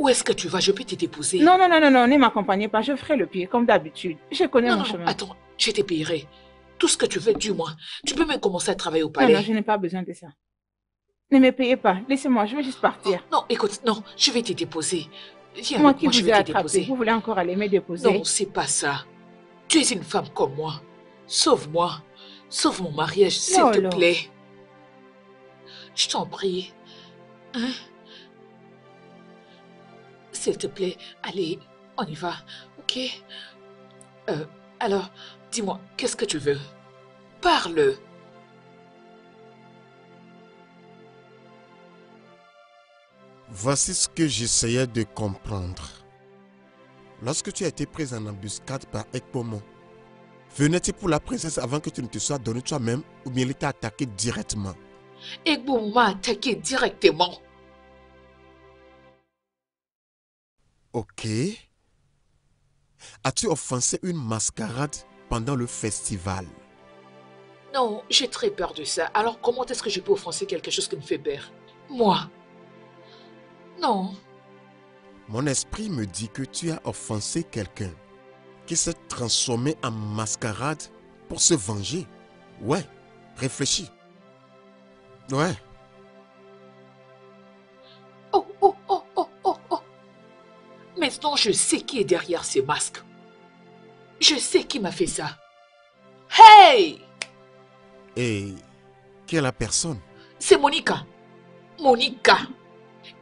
Où est-ce que tu vas? Je peux te déposer. Non, non, non, non, non, ne m'accompagnez pas. Je ferai le pied, comme d'habitude. Je connais mon chemin. Attends, je te payerai. Tout ce que tu veux, du moins. Tu peux même commencer à travailler au palais. Non, non, je n'ai pas besoin de ça. Ne me payez pas. Laissez-moi, je vais juste partir. non, écoute, non, je vais te déposer. Viens moi qui vous ai attrapé. Vous voulez encore aller me déposer? Non, c'est pas ça. Tu es une femme comme moi. Sauve-moi. Sauve mon mariage, s'il te plaît. Je t'en prie. Hein? S'il te plaît, allez, on y va, ok? Euh, Alors, dis-moi, qu'est-ce que tu veux? Parle Voici ce que j'essayais de comprendre. Lorsque tu as été prise en embuscade par Ekpomo, venais-tu pour la princesse avant que tu ne te sois donné toi-même ou bien il t'a attaqué directement? Ekpomo m'a attaqué directement. Ok. As-tu offensé une mascarade pendant le festival? Non, j'ai très peur de ça. Alors comment est-ce que je peux offenser quelque chose qui me fait peur? Moi? Non. Mon esprit me dit que tu as offensé quelqu'un qui s'est transformé en mascarade pour se venger. Ouais, réfléchis. Ouais. Maintenant, je sais qui est derrière ces masques. Je sais qui m'a fait ça. Hey Et qui est la personne? C'est Monica. Monica.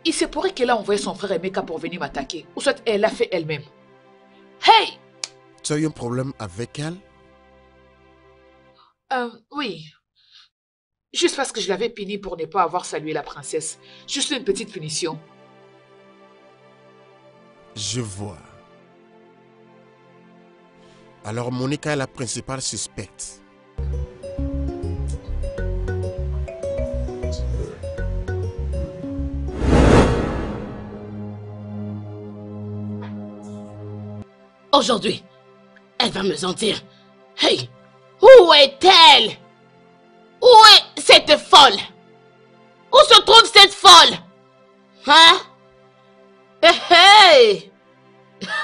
Il se pourrait qu'elle a envoyé son frère Emeka pour venir m'attaquer. Ou soit elle l'a fait elle-même. Hey Tu as eu un problème avec elle? Euh, Oui. Juste parce que je l'avais puni pour ne pas avoir salué la princesse. Juste une petite punition. Je vois. Alors Monica est la principale suspecte. Aujourd'hui, elle va me sentir. Hey, où est-elle? Où est cette folle? Où se trouve cette folle? Hein? Hey,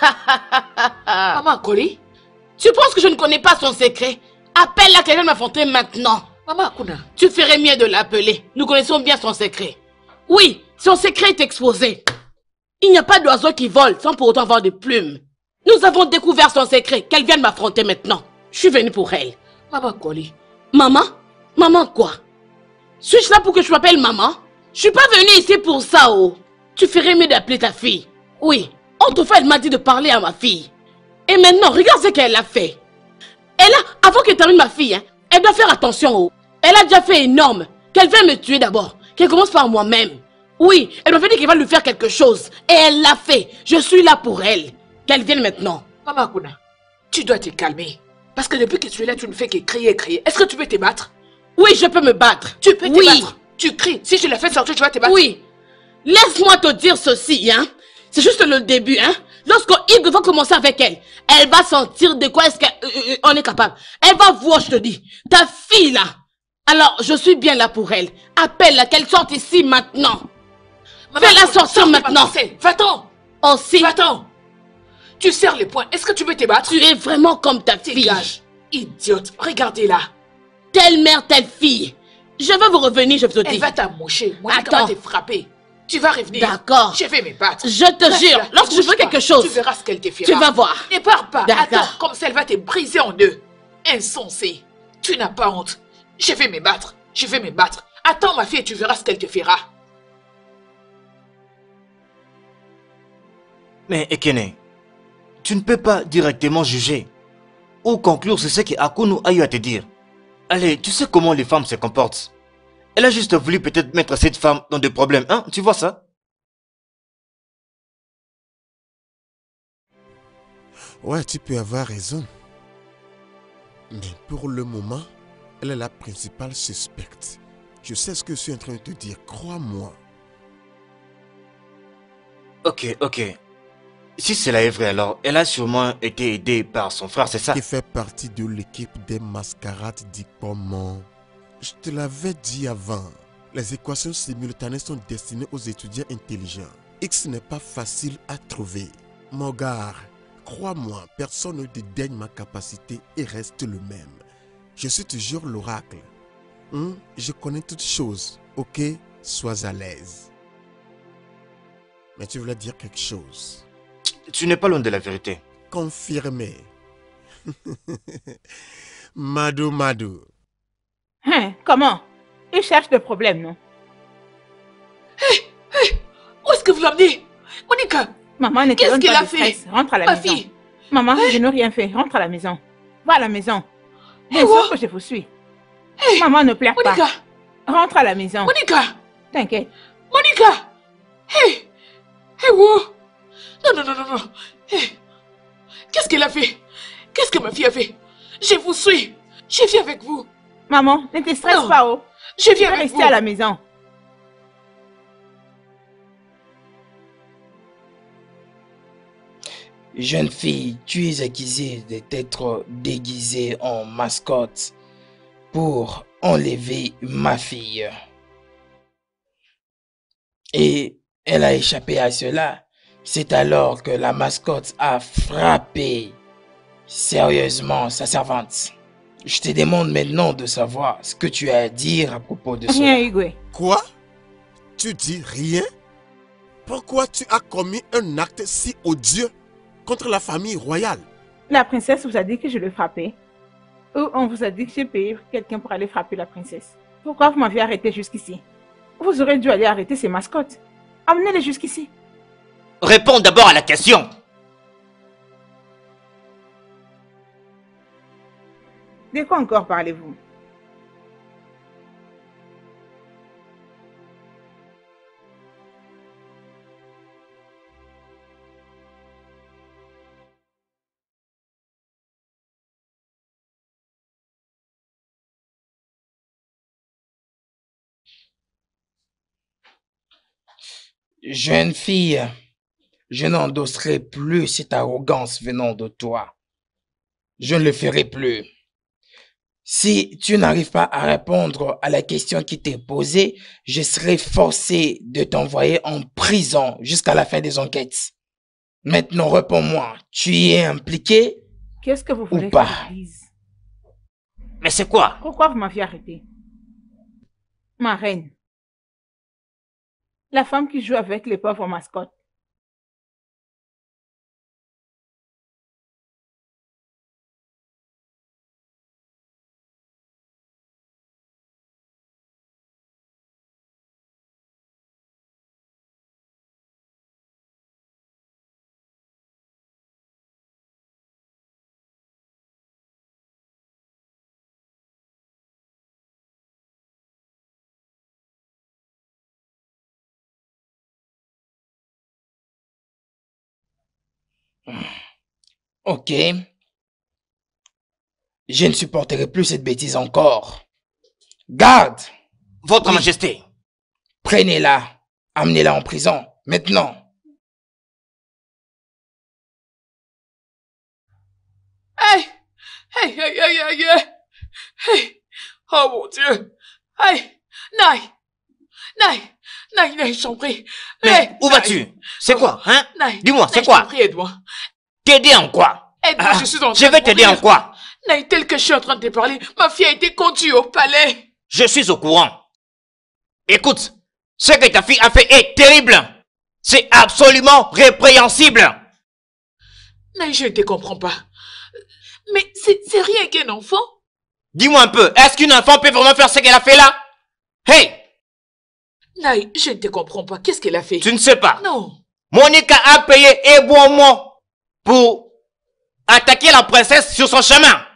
Maman Koli Tu penses que je ne connais pas son secret? Appelle-la qu'elle vienne m'affronter maintenant. Maman Kuna. Tu ferais mieux de l'appeler. Nous connaissons bien son secret. Oui, son secret est exposé. Il n'y a pas d'oiseau qui vole sans pour autant avoir des plumes. Nous avons découvert son secret. Qu'elle vienne m'affronter maintenant. Je suis venue pour elle. Maman Koli. Maman? Maman quoi? Suis-je là pour que je m'appelle maman? Je suis pas venue ici pour ça, oh. Tu ferais mieux d'appeler ta fille. Oui, autrefois elle m'a dit de parler à ma fille. Et maintenant, regarde ce qu'elle a fait. Elle a, avant qu'elle termine ma fille, hein, elle doit faire attention. Oh. Elle a déjà fait énorme. Qu'elle vienne me tuer d'abord. Qu'elle commence par moi-même. Oui, elle m'a dit qu'elle va lui faire quelque chose. Et elle l'a fait. Je suis là pour elle. Qu'elle vienne maintenant. Maman Kuna, tu dois te calmer. Parce que depuis que tu es là, tu ne fais que crier et crier. Est-ce que tu peux te battre? Oui, je peux me battre. Tu peux te battre. Tu cries. Si je la fais sortir, tu vas te battre. Oui, Laisse-moi te dire ceci, hein. C'est juste le début, hein. lorsque Hugues va commencer avec elle, elle va sentir de quoi est-ce qu'on euh, euh, est capable. Elle va voir, je te dis, ta fille là. Alors, je suis bien là pour elle. Appelle-la, qu'elle sorte ici maintenant. Fais-la sortir maintenant. Va-t'en. Aussi. Va-t'en. Tu serres les poings. Est-ce que tu veux te battre? Tu es vraiment comme ta fille. Idiote. Regardez-la. Telle mère, telle fille. Je vais vous revenir, je vous dis. Elle va t'amocher. Moi, Attends. va te frapper. Tu vas revenir. D'accord. Je vais me battre. Je te jure, lorsque je veux quelque chose, tu verras ce qu'elle te fera. Tu vas voir. Ne pars pas. Attends, comme ça, elle va te briser en deux. Insensé. Tu n'as pas honte. Je vais me battre. Je vais me battre. Attends, ma fille, et tu verras ce qu'elle te fera. Mais Ekene, tu ne peux pas directement juger ou conclure c'est ce que Akunu a eu à te dire. Allez, tu sais comment les femmes se comportent. Elle a juste voulu peut-être mettre cette femme dans des problèmes, hein Tu vois ça? Ouais, tu peux avoir raison. Mais pour le moment, elle est la principale suspecte. Je sais ce que je suis en train de te dire, crois-moi. Ok, ok. Si cela est vrai, alors elle a sûrement été aidée par son frère, c'est ça? Qui fait partie de l'équipe des mascarades comment Je te l'avais dit avant. Les équations simultanées sont destinées aux étudiants intelligents. X n'est pas facile à trouver. Mon gars, crois-moi, personne ne dédaigne ma capacité et reste le même. Je suis toujours l'oracle. Hum, je connais toutes choses, ok Sois à l'aise. Mais tu voulais dire quelque chose tu n'es pas loin de la vérité. Confirmé. Madou Madou. Hein, comment? Il cherche des problèmes, non? Hé, hé, où est-ce que vous l'amenez Monica Maman ne Qu'est-ce qu'elle a fait? Rentre à la maison. Fille. Maman, je n'ai rien fait. Rentre à la maison. Va à la maison. Bien sûr que je vous suis. Maman ne pleure Monica. pas. Rentre à la maison. Monica. T'inquiète. Monica. Hé. Hé, wow. Non, non, non, non, non. Qu'est-ce qu'elle a fait? Qu'est-ce que ma fille a fait? Je vous suis. Je viens avec vous. Maman, ne te stresse pas, oh. Je viens rester à la maison. Jeune fille, tu es accusée d'être déguisée en mascotte pour enlever ma fille. Et elle a échappé à cela c'est alors que la mascotte a frappé sérieusement sa servante. Je te demande maintenant de savoir ce que tu as à dire à propos de ça. Rien, Quoi? Tu dis rien? Pourquoi tu as commis un acte si odieux contre la famille royale? La princesse vous a dit que je le frappais. Ou on vous a dit que j'ai payé quelqu'un pour aller frapper la princesse. Pourquoi vous m'avez arrêté jusqu'ici? Vous aurez dû aller arrêter ces mascottes. Amenez-les jusqu'ici. Réponds d'abord à la question. De quoi encore parlez-vous? Jeune fille, je n'endosserai plus cette arrogance venant de toi. Je ne le ferai plus. Si tu n'arrives pas à répondre à la question qui t'est posée, je serai forcé de t'envoyer en prison jusqu'à la fin des enquêtes. Maintenant, réponds-moi, tu y es impliqué Qu'est-ce que vous voulez ou pas Mais c'est quoi? Pourquoi vous m'aviez arrêté? Ma reine. La femme qui joue avec les pauvres mascottes. Ok. Je ne supporterai plus cette bêtise encore. Garde. Votre. Majesté. Prenez-la, amenez-la en prison, maintenant. Hey. Hey, hey, hey, hey, hey, hey. Oh mon Dieu. Hey. Naï. Naï. Naï, Naï, je t'en prie. Mais où vas-tu? C'est quoi, hein? Dis-moi, c'est quoi? T'aider en quoi? Aide-moi, je suis en train Je vais t'aider en quoi? Naï, tel que je suis en train de te parler, ma fille a été conduite au palais. Je suis au courant. Écoute, ce que ta fille a fait est terrible. C'est absolument répréhensible. Naï, je ne te comprends pas. Mais c'est rien qu'un enfant. Dis-moi un peu, est-ce qu'une enfant peut vraiment faire ce qu'elle a fait là? Hey Naï, je ne te comprends pas. Qu'est-ce qu'elle a fait? Tu ne sais pas Non. Monica a payé mot pour attaquer la princesse sur son chemin.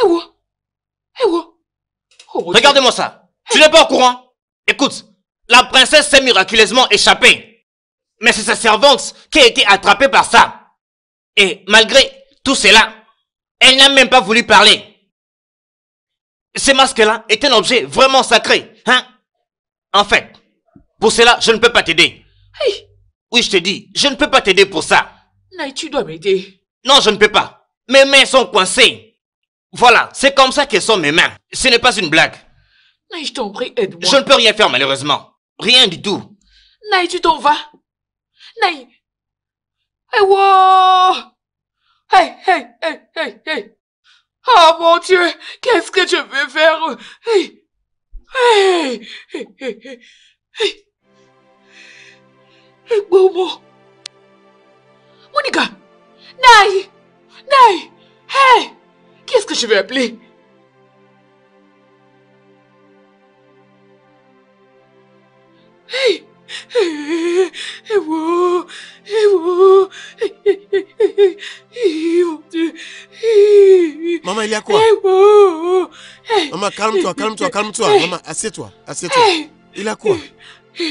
Eh ouais. Eh ouais. Oh, Regarde-moi ça. Tu n'es pas au courant? Écoute, la princesse s'est miraculeusement échappée. Mais c'est sa servante qui a été attrapée par ça. Et malgré tout cela, elle n'a même pas voulu parler. Ces masques-là est un objet vraiment sacré, hein? En fait, pour cela, je ne peux pas t'aider. Oui, je te dis, je ne peux pas t'aider pour ça. Naï, tu dois m'aider. Non, je ne peux pas. Mes mains sont coincées. Voilà, c'est comme ça qu'elles sont mes mains. Ce n'est pas une blague. Naï, je t'en prie, aide-moi. Je ne peux rien faire, malheureusement. Rien du tout. Naï, tu t'en vas. Naï. Hey, wow. Hey, hey, hey, hey, hey. Oh mon Dieu, qu'est-ce que je vais faire? Hey, hey, hey, hey, hey, hey. hey Momo. Monica. Naï. Naï. Hey. Qu'est-ce que je vais appeler? Hey. Wow, wow, mon Dieu. Maman, il y a quoi? Maman, calme-toi, calme-toi, calme-toi. Maman, assieds-toi, assieds-toi. Il a quoi? Quel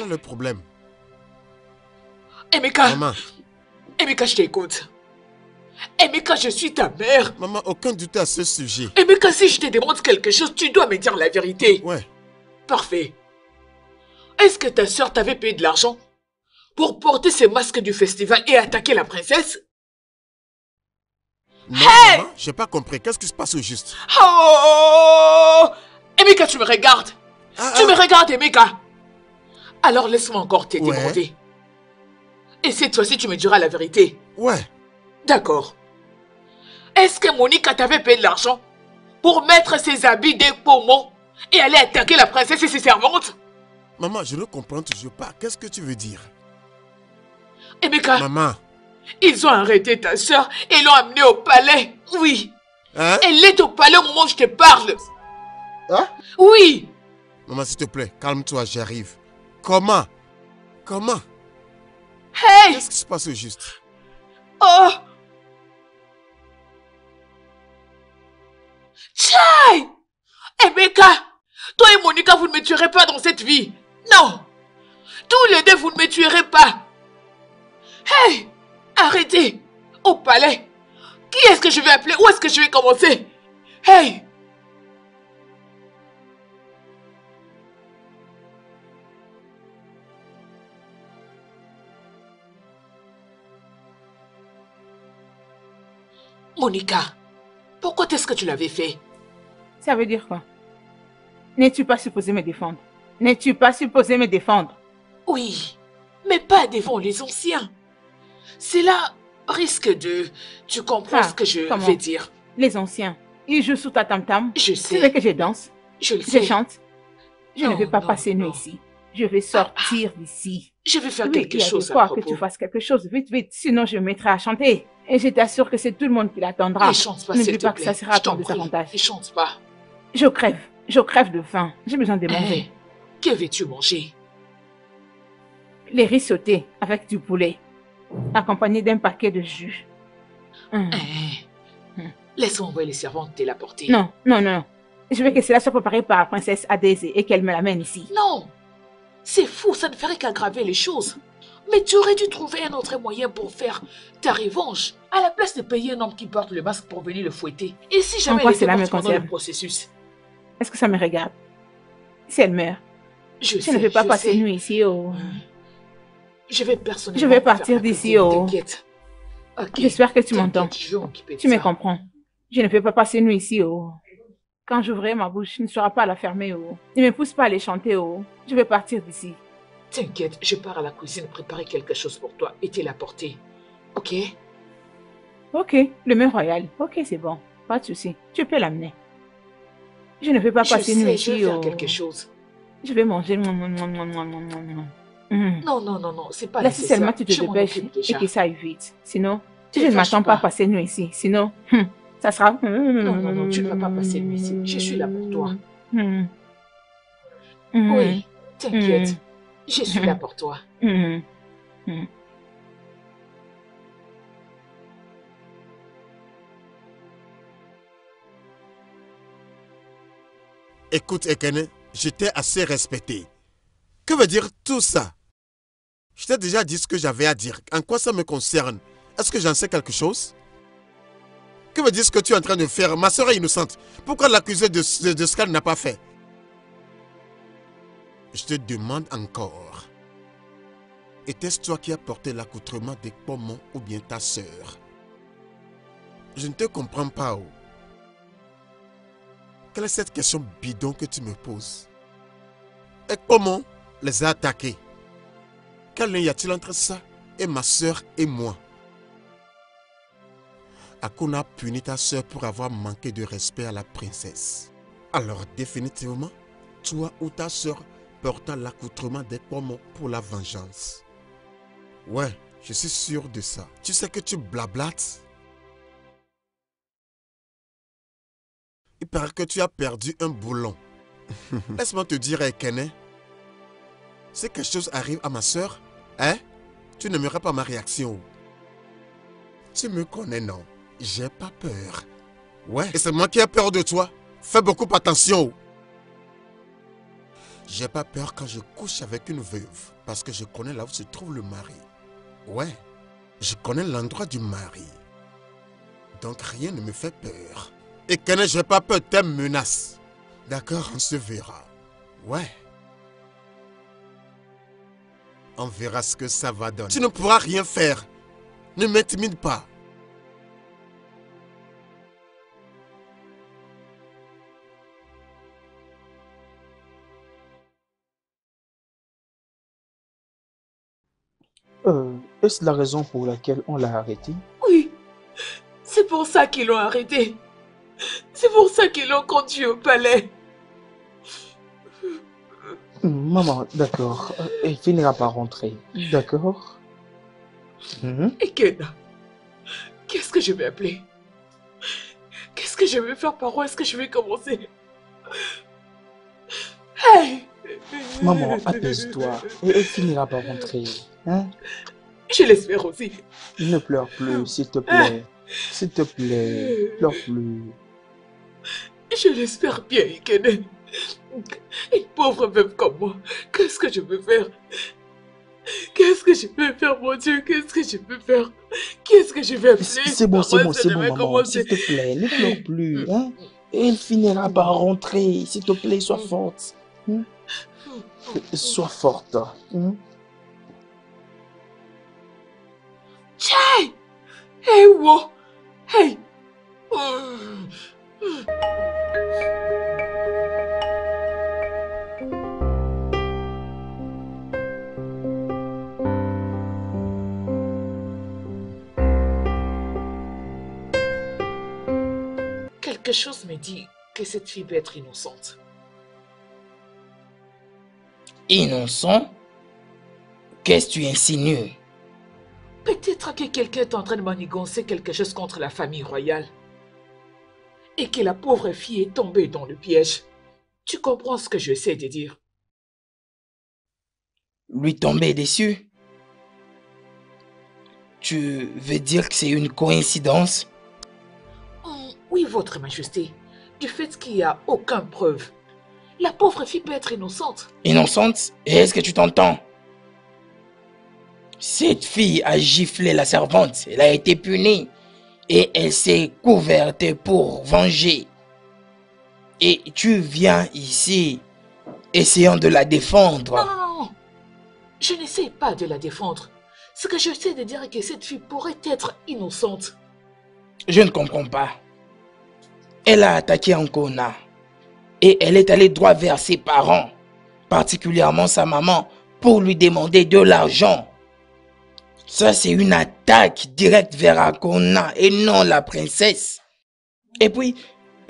est le problème? Emeka. Maman. Emeka, je t'écoute. Emeka, je suis ta mère. Maman, aucun doute à ce sujet. Emeka, si je te demande quelque chose, tu dois me dire la vérité. Ouais. Parfait. Est-ce que ta sœur t'avait payé de l'argent pour porter ces masques du festival et attaquer la princesse? Non, hey maman, j'ai pas compris. Qu'est-ce qui se passe au juste? Oh Emeka, tu me regardes ah, Tu ah. me regardes, Emeka Alors laisse-moi encore te demander. Et cette fois-ci, tu me diras la vérité. Ouais. D'accord. Est-ce que Monica t'avait payé de l'argent pour mettre ses habits d'épaumont et aller attaquer la princesse et ses servantes? Maman, je ne comprends toujours pas. Qu'est-ce que tu veux dire? Emeka Maman ils ont arrêté ta soeur et l'ont amenée au palais. Oui. Hein? Elle est au palais au moment où je te parle. Hein? Oui. Maman, s'il te plaît, calme-toi, j'arrive. Comment? Comment? Hey! Qu'est-ce qui se passe au juste Oh Chai Emeka Toi et Monica, vous ne me tuerez pas dans cette vie. Non! Tous les deux, vous ne me tuerez pas. Hey! Arrêtez! Au palais! Qui est-ce que je vais appeler? Où est-ce que je vais commencer? Hey Monica, pourquoi est-ce que tu l'avais fait? Ça veut dire quoi? N'es-tu pas supposé me défendre? N'es-tu pas supposé me défendre? Oui, mais pas devant les anciens. Cela risque de... Tu comprends ah, ce que je vais dire Les anciens, ils jouent sous ta tam-tam. Je sais. Tu veux que je danse? Je le sais. Je chante? Je ne vais pas passer nuit ici. Je vais sortir d'ici. Je vais faire quelque chose à propos. que tu fasses quelque chose vite, vite. Sinon, je me mettrai à chanter. Et je t'assure que c'est tout le monde qui l'attendra. Ne chante pas, s'il te pas plaît. que ça sera ton désavantage. Ne chante pas. Je crève. Je crève de faim. J'ai besoin de manger. que veux-tu manger? Les riz sautés avec du poulet accompagné d'un paquet de jus. Hum. Eh, hum. Laisse-moi envoyer les servantes te l'apporter. Non, non, non. Je veux que cela soit préparé par la princesse Adese et qu'elle me l'amène ici. Non C'est fou, ça ne ferait qu'aggraver les choses. Mais tu aurais dû trouver un autre moyen pour faire ta revanche, à la place de payer un homme qui porte le masque pour venir le fouetter. Et si jamais elle était me pendant le processus? Est-ce que ça me regarde? Si elle meurt, je, je ne vais pas passer nuit ici au... Je vais personnellement. Je vais partir d'ici, oh. T'inquiète. J'espère que tu m'entends. Tu me comprends. Je ne peux pas passer nuit ici, oh. Quand j'ouvrirai ma bouche, il ne sera pas à la fermer, oh. Ne me pousse pas à aller chanter, oh. Je vais partir d'ici. T'inquiète, je pars à la cuisine préparer quelque chose pour toi et te l'apporter. Ok? Ok, le mets royal. Ok, c'est bon. Pas de souci. Tu peux l'amener. Je ne peux pas passer nuit ici. Je vais faire quelque chose. Je vais manger. Non, non, non, non, c'est pas Là, si seulement tu te dépêches et que ça aille vite. Sinon, je ne m'attends pas à passer nuit ici. Sinon, hum, ça sera... Non, non, non, tu ne vas pas passer nuit ici. Je suis là pour toi. Hum. Oui, t'inquiète. Je suis là pour toi. Écoute, Ekene, j'étais assez respecté. Que veut dire tout ça? Je t'ai déjà dit ce que j'avais à dire. En quoi ça me concerne? Est-ce que j'en sais quelque chose? Que veut dire ce que tu es en train de faire? Ma soeur est innocente. Pourquoi l'accuser de, ce qu'elle n'a pas fait? Je te demande encore. Était-ce toi qui as porté l'accoutrement des pommons ou bien ta soeur Je ne te comprends pas. Oh. Quelle est cette question bidon que tu me poses? Et comment les a attaqués? Quel lien y a-t-il entre ça et ma soeur et moi? Akuna a puni ta soeur pour avoir manqué de respect à la princesse. Alors définitivement, toi ou ta soeur porta l'accoutrement des pommons pour la vengeance. Ouais, je suis sûr de ça. Tu sais que tu blablates Il paraît que tu as perdu un boulon. Laisse-moi te dire, Ekene. Si quelque chose arrive à ma soeur, hein? Tu n'aimerais pas ma réaction. Tu me connais, non? J'ai pas peur. Ouais. Et c'est moi qui ai peur de toi. Fais beaucoup attention. J'ai pas peur quand je couche avec une veuve. Parce que je connais là où se trouve le mari. Ouais. Je connais l'endroit du mari. Donc rien ne me fait peur. Et que je n'ai pas peur de tes menaces. D'accord, on se verra. Ouais. On verra ce que ça va donner. Tu ne pourras rien faire. Ne m'intimide pas. Est-ce la raison pour laquelle on l'a arrêté? Oui, c'est pour ça qu'ils l'ont arrêté. C'est pour ça qu'ils l'ont conduit au palais. Maman, d'accord. Elle finira par rentrer. D'accord? Mhm. Et Kena, qu'est-ce que je vais appeler? Qu'est-ce que je vais faire Par où est-ce que je vais commencer? Hey Maman, apaise-toi. Elle finira par rentrer. Hein? Je l'espère aussi. Ne pleure plus, s'il te plaît. S'il te plaît, pleure plus. Je l'espère bien, Ikene. Une pauvre veuve comme moi, qu'est-ce que je peux faire? Qu'est-ce que je peux faire, mon Dieu? Qu'est-ce que je peux faire? Qu'est-ce que je vais appeler C'est bon, c'est bon, c'est bon, maman. S'il te plaît, ne pleure plus. Hein? Elle finira par rentrer. S'il te plaît, sois forte. Hein? Sois forte. Hein? Quelque chose me dit que cette fille peut être innocente. Innocent? Qu'est-ce que tu insinues? Peut-être que quelqu'un est en train de manigancer quelque chose contre la famille royale et que la pauvre fille est tombée dans le piège. Tu comprends ce que je sais de dire Lui tomber dessus Tu veux dire que c'est une coïncidence? Oh, Oui, Votre Majesté. Du fait qu'il n'y a aucune preuve. La pauvre fille peut être innocente. Innocente? Et est-ce que tu t'entends? Cette fille a giflé la servante. Elle a été punie et elle s'est couverte pour venger. Et tu viens ici essayant de la défendre. Non, non, non. Je n'essaie pas de la défendre. Ce que je sais de dire est que cette fille pourrait être innocente. Je ne comprends pas. Elle a attaqué Ankona. Et elle est allée droit vers ses parents, particulièrement sa maman, pour lui demander de l'argent. Ça, c'est une attaque directe vers Ankona et non la princesse. Et puis,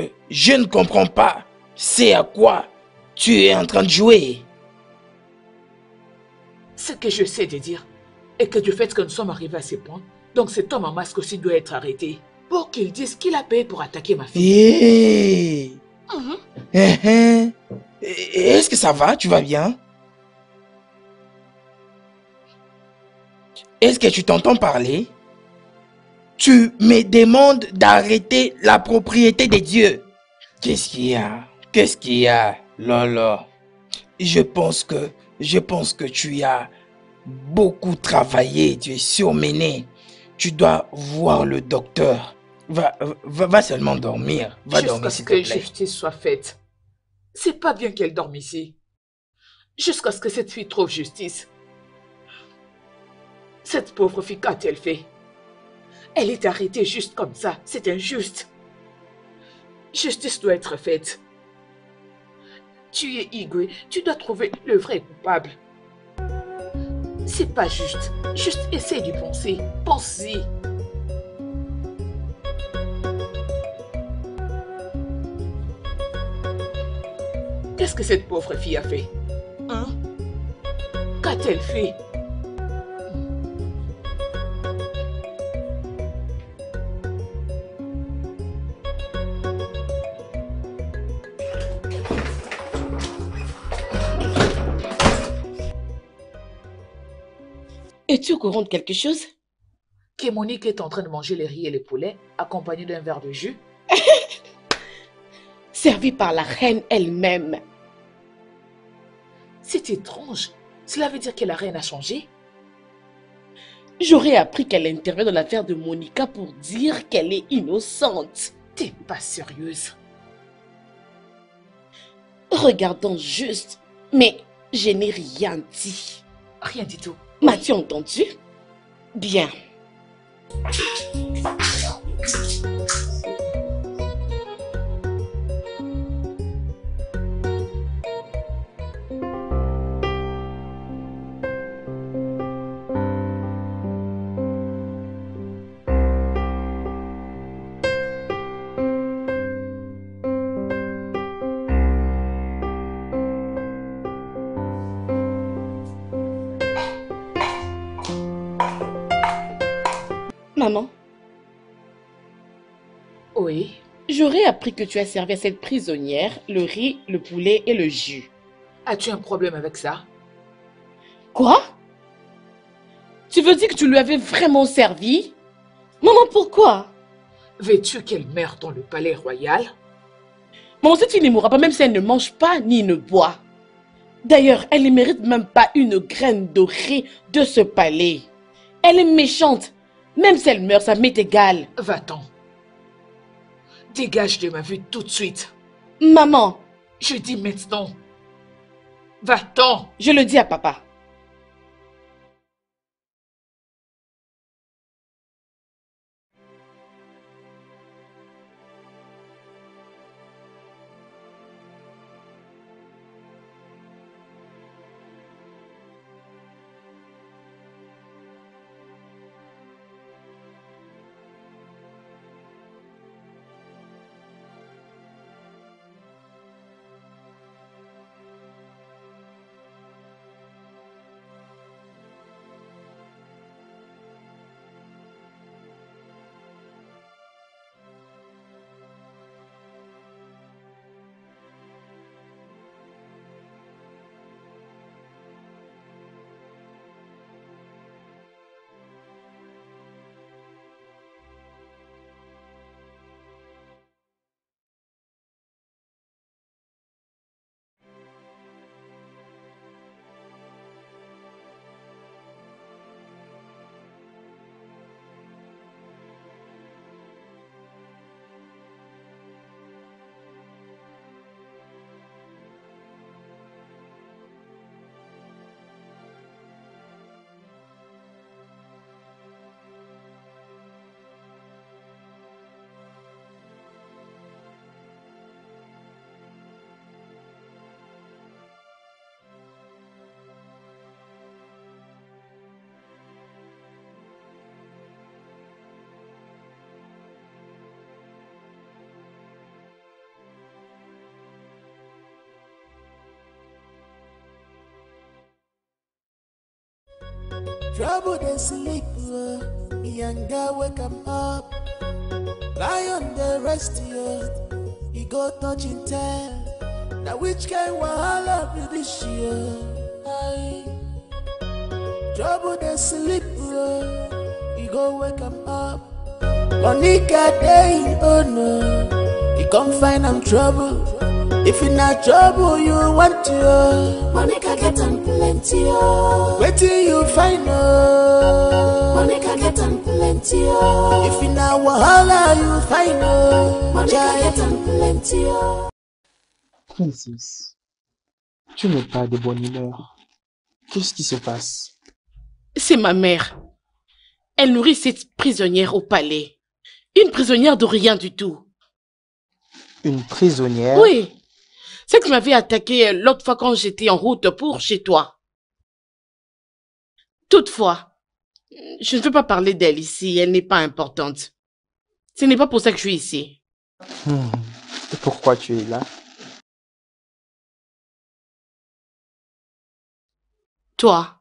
euh, je ne comprends pas. C'est à quoi tu es en train de jouer. Ce que je sais de dire est que du fait que nous sommes arrivés à ce point, donc cet homme en masque aussi doit être arrêté pour qu'il dise qu'il a payé pour attaquer ma fille. Mhm. Eh, eh. Est-ce que ça va? Tu vas bien? Est-ce que tu t'entends parler? Tu me demandes d'arrêter la propriété des dieux. Qu'est-ce qu'il y a? Qu'est-ce qu'il y a Lolo? Je pense que je pense que tu as beaucoup travaillé, tu es surmené. Tu dois voir le docteur. Va, va, seulement dormir. Va Jusqu'à ce que justice soit faite. C'est pas bien qu'elle dorme ici. Jusqu'à ce que cette fille trouve justice. Cette pauvre fille, qu'a-t-elle fait? Elle est arrêtée juste comme ça. C'est injuste. Justice doit être faite. Tu es Igwe. Tu dois trouver le vrai coupable. C'est pas juste. Juste essaie d'y penser. Pense-y. Qu'est-ce que cette pauvre fille a fait? Hein? Qu'a-t-elle fait? Es-tu au courant de quelque chose? Que Monique est en train de manger les riz et les poulets, accompagnés d'un verre de jus. Servi par la reine elle-même. C'est étrange. Cela veut dire que la reine a changé J'aurais appris qu'elle intervient dans l'affaire de Monica pour dire qu'elle est innocente. T'es pas sérieuse. Regardons juste. Mais je n'ai rien dit. Rien du tout. M'as-tu entendu? Bien. Appris que tu as servi à cette prisonnière le riz, le poulet et le jus. As-tu un problème avec ça? Quoi? Tu veux dire que tu lui avais vraiment servi? Maman, pourquoi? Veux-tu qu'elle meure dans le palais royal? Maman, cette fille ne mourra pas même si elle ne mange pas ni ne boit. D'ailleurs, elle ne mérite même pas une graine de riz de ce palais. Elle est méchante même si elle meurt, ça m'est égal. Va-t'en. Dégage de ma vue tout de suite. Maman. Je dis maintenant. Va-t'en. Je le dis à papa. Trouble they sleep, uh, young girl wake him up. Lion the rest you, he go touching tail. Now which kind wahala be this year? Aye. Trouble they sleep, uh, he go wake him up. Monica day, oh no, he come find am trouble. If in a trouble you want to Monica get on plenty oh. Wait till you find oh. Monica get on plenty oh. If in a wahala you find oh. Monica get on plenty oh. Princesse, tu n'es pas de bonne humeur. Qu'est-ce qui se passe? C'est ma mère. Elle nourrit cette prisonnière au palais. Une prisonnière de rien du tout. Une prisonnière? Oui. C'est que tu m'avais attaqué l'autre fois quand j'étais en route pour chez toi. Toutefois, je ne veux pas parler d'elle ici, elle n'est pas importante. Ce n'est pas pour ça que je suis ici. Hmm. Et pourquoi tu es là? Toi,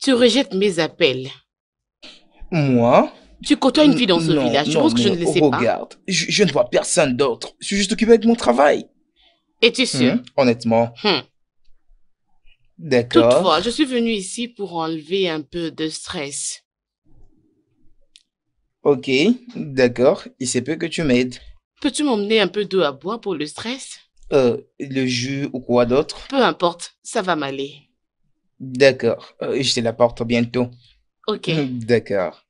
tu rejettes mes appels. Moi? Tu côtoies une fille dans ce village, je pense que je ne le sais pas. Regarde, je, ne vois personne d'autre. Je suis juste occupé avec mon travail. Es-tu sûr? Hmm, Honnêtement. Hmm. D'accord. Toutefois, je suis venu ici pour enlever un peu de stress. Ok, d'accord. Il se peut que tu m'aides. Peux-tu m'emmener un peu d'eau à boire pour le stress? Euh, le jus ou quoi d'autre? Peu importe, ça va m'aller. D'accord, euh, je te l'apporte bientôt. Ok. D'accord.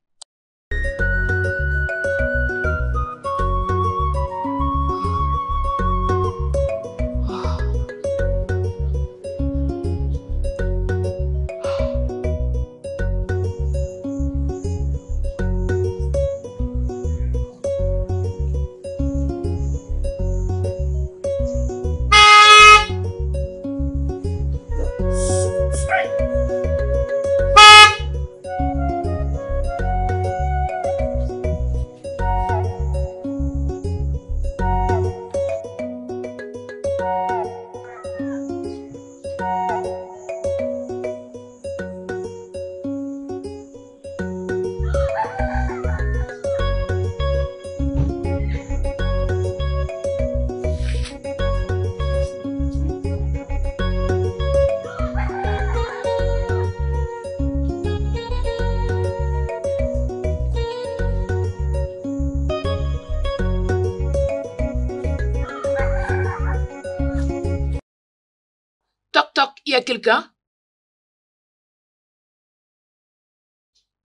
Quelqu'un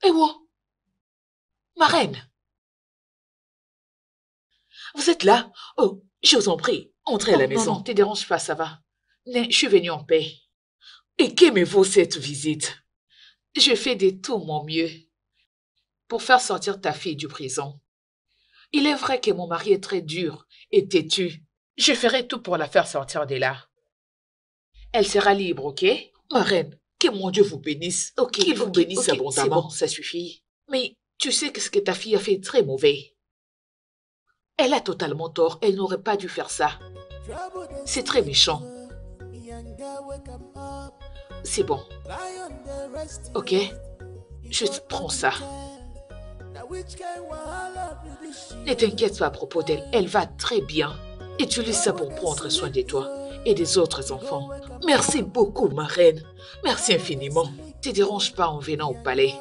Eh oh Ma reine Vous êtes là Oh, je vous en prie, entrez à la maison. Ne te dérange pas, ça va. je suis venue en paix. Et qu'aimez-vous cette visite? Je fais de tout mon mieux pour faire sortir ta fille du prison. Il est vrai que mon mari est très dur et têtu. Je ferai tout pour la faire sortir de là. Elle sera libre, ok? Ma reine, que mon Dieu vous bénisse. Ok. Qu'il vous bénisse abondamment. Bon, ça suffit. Mais tu sais que ce que ta fille a fait est très mauvais. Elle a totalement tort. Elle n'aurait pas dû faire ça. C'est très méchant. C'est bon. Ok Je prends ça. Ne t'inquiète pas à propos d'elle. Elle va très bien. Utilise ça pour prendre soin de toi et des autres enfants. Merci beaucoup, ma reine. Merci infiniment. Ne te dérange pas en venant au palais.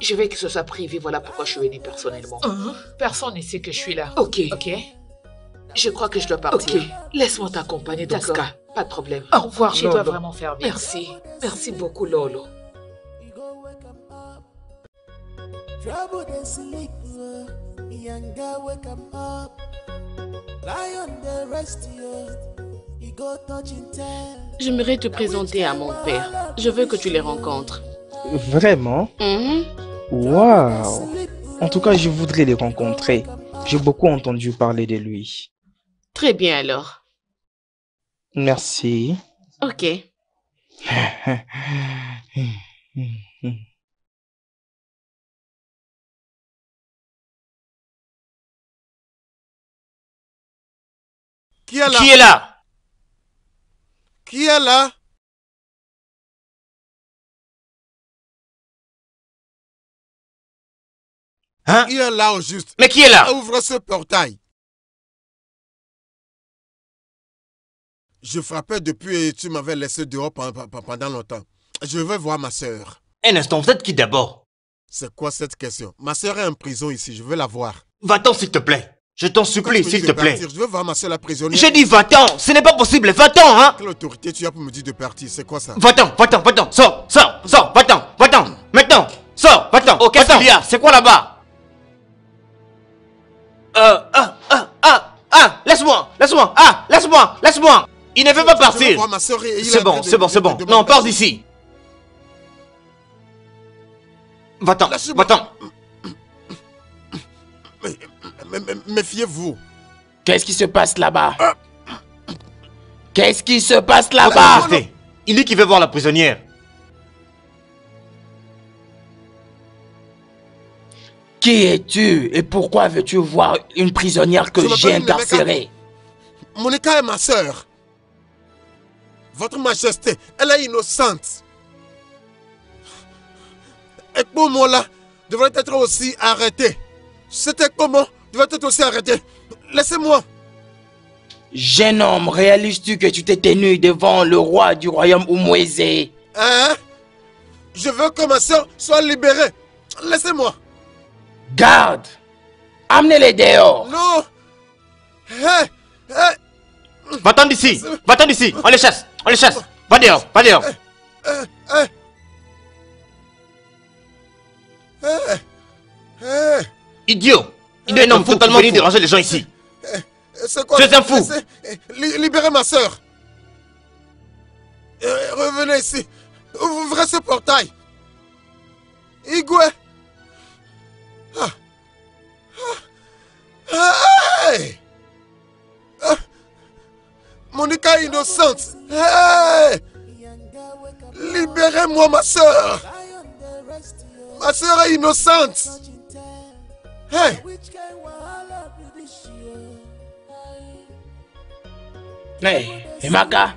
Je veux que ce soit privé, voilà pourquoi je suis venue personnellement. Uh-huh. Personne ne sait que je suis là. Ok. Ok? Je crois que je dois partir. Ok. Laisse-moi t'accompagner dans ce cas. Pas de problème. Au revoir, Je dois vraiment faire vite. Merci. Merci beaucoup, Lolo. J'aimerais te présenter à mon père. Je veux que tu les rencontres. Vraiment? Mm-hmm. Waouh En tout cas, je voudrais les rencontrer. J'ai beaucoup entendu parler de lui. Très bien alors. Merci. Ok. Qui est là? Qui est là? Qui est là? Hein? Qui est là au juste? Mais qui est là? Ouvre ce portail. Je frappais depuis et tu m'avais laissé dehors pendant longtemps. Je veux voir ma sœur. Un instant, vous êtes qui d'abord? C'est quoi cette question? Ma sœur est en prison ici, je veux la voir. Va-t'en s'il te plaît. Je t'en supplie, s'il te plaît. Je veux voir ma soeur la prisonnière. J'ai dit va-t'en, ce n'est pas possible, va-t'en, hein Quelle autorité tu as pour me dire de partir C'est quoi ça? Va-t'en, va-t'en, va-t'en, sors, sors, sors, va-t'en, va-t'en, maintenant, sors, va-t'en. Oh, qu'est-ce qu'il y a C'est quoi là-bas? Euh, ah, ah, ah, ah, laisse-moi, laisse-moi, ah, laisse-moi, laisse-moi. Il ne veut pas partir. C'est bon, c'est bon, c'est bon. Non, pars d'ici. Va-t'en, va-t'en. Méfiez-vous. Qu'est-ce qui se passe là-bas? Qu'est-ce qui se passe là-bas? Il dit qu'il veut voir la prisonnière. Qui es-tu et pourquoi veux-tu voir une prisonnière que j'ai incarcérée? Monica est ma soeur. Votre Majesté, elle est innocente. Et pour moi là, devrait être aussi arrêté. C'était comment Devrait être aussi arrêté. Laissez-moi. Jeune homme, réalises-tu que tu t'es tenu devant le roi du royaume Oumouézé Hein? Je veux que ma soeur soit libérée. Laissez-moi. Garde. Amenez-les dehors. Non. Hé Hé Va-t'en d'ici. Va-t'en d'ici. On les chasse. On les chasse. Va dehors. Va dehors. Idiot Il est un homme totalement venu déranger les gens ici quoi Tu es un fou Libérez ma soeur Revenez ici Ouvrez ce portail Igwe ah. Ah. Hey. Ah. Monica est innocente. Hey. Libérez-moi ma soeur. Ma soeur est innocente. Hey. Hey, Emaka.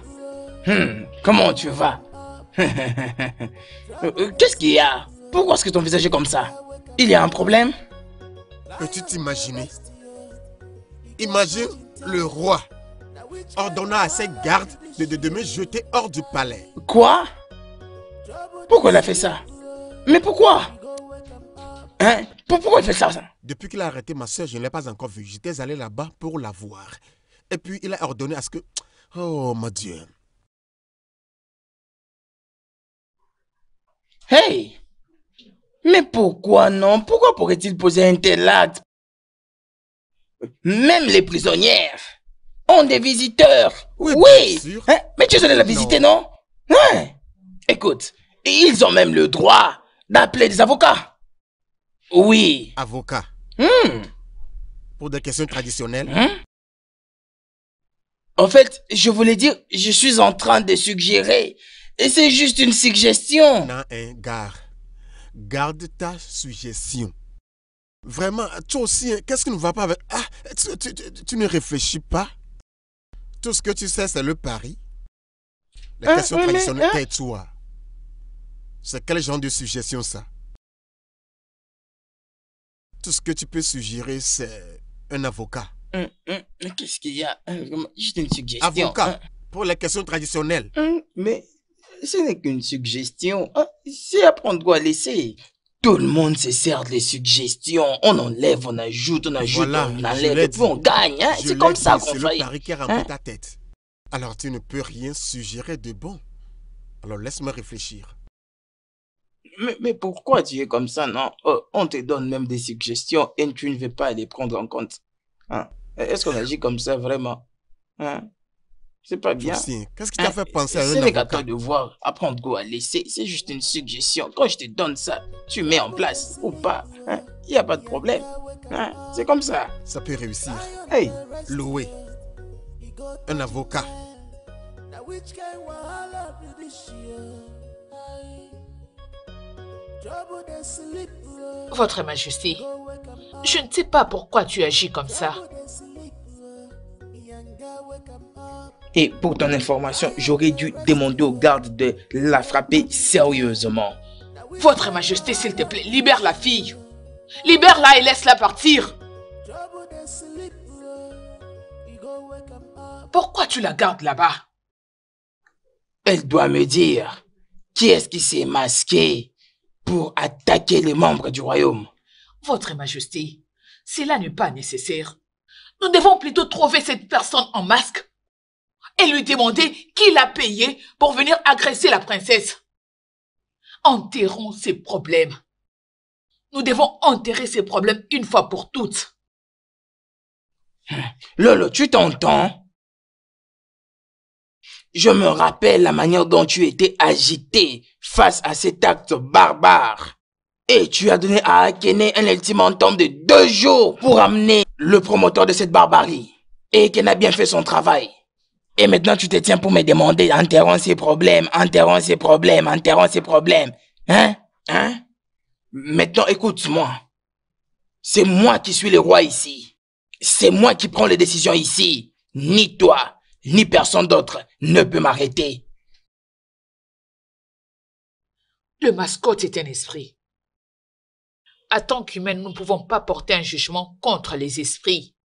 Hmm, comment tu vas? Qu'est-ce qu'il y a? Pourquoi est-ce que ton visage est comme ça? Il y a un problème? Peux-tu t'imaginer? Imagine le roi ordonnant à ses gardes de, de, me jeter hors du palais. Quoi? Pourquoi il a fait ça? Mais pourquoi? Hein? Pourquoi il fait ça, ça? Depuis qu'il a arrêté ma soeur, je ne l'ai pas encore vue. J'étais allé là-bas pour la voir. Et puis il a ordonné à ce que... Oh mon Dieu. Hey mais pourquoi non? Pourquoi pourrait-il poser un tel acte? Même les prisonnières ont des visiteurs. Oui, hein? Mais tu es allé la visiter, non, Ouais. Écoute, ils ont même le droit d'appeler des avocats. Oui. Avocats hmm. Pour des questions traditionnelles hein? En fait, je voulais dire, je suis en train de suggérer. Et c'est juste une suggestion. Non, un gars garde ta suggestion. Vraiment, toi aussi, hein, qu'est-ce qui ne va pas avec... Ah, tu, ne réfléchis pas Tout ce que tu sais, c'est le pari. La hein, question traditionnelle, hein? toi C'est quel genre de suggestion ça? Tout ce que tu peux suggérer, c'est un avocat. Hum, hum, qu'est-ce qu'il y a? Juste une suggestion. Avocat, pour les questions traditionnelles. Hum, mais ce n'est qu'une suggestion. Hein. C'est à prendre ou à laisser. Tout le monde se sert des suggestions. On enlève, on ajoute, on ajoute, on enlève, et puis on gagne. Hein. C'est comme ça qu'on fait. C'est le hein? ta tête. Alors tu ne peux rien suggérer de bon. Alors laisse-moi réfléchir. Mais, mais, pourquoi tu es comme ça, non? Oh, On te donne même des suggestions et tu ne veux pas les prendre en compte. Hein? Est-ce qu'on agit comme ça vraiment? Hein? C'est pas bien. Qu'est-ce qui t'a fait penser à un avocat? C'est de voir, apprendre quoi à laisser. C'est juste une suggestion. Quand je te donne ça, tu mets en place ou pas. Il hein? n'y a pas de problème. Hein? C'est comme ça. Ça peut réussir. Hey. Loué. Un avocat. Votre Majesté, je ne sais pas pourquoi tu agis comme ça. Et pour ton information, j'aurais dû demander aux gardes de la frapper sérieusement. Votre Majesté, s'il te plaît, libère la fille. Libère-la et laisse-la partir. Pourquoi tu la gardes là-bas? Elle doit me dire qui est-ce qui s'est masqué? Pour attaquer les membres du royaume. Votre Majesté, cela n'est pas nécessaire. Nous devons plutôt trouver cette personne en masque et lui demander qui l'a payé pour venir agresser la princesse. Enterrons ces problèmes. Nous devons enterrer ces problèmes une fois pour toutes. Lolo, tu t'entends? Je me rappelle la manière dont tu étais agité face à cet acte barbare. Et tu as donné à Akene un ultimatum de deux jours pour amener le promoteur de cette barbarie. Et qu'elle a bien fait son travail. Et maintenant tu te tiens pour me demander enterrons ces problèmes, enterrons ces problèmes, enterrons ces problèmes. Hein? Hein? Maintenant écoute-moi. C'est moi qui suis le roi ici. C'est moi qui prends les décisions ici. Ni toi, ni personne d'autre ne peut m'arrêter. Le mascotte est un esprit. À tant qu'humain, nous ne pouvons pas porter un jugement contre les esprits.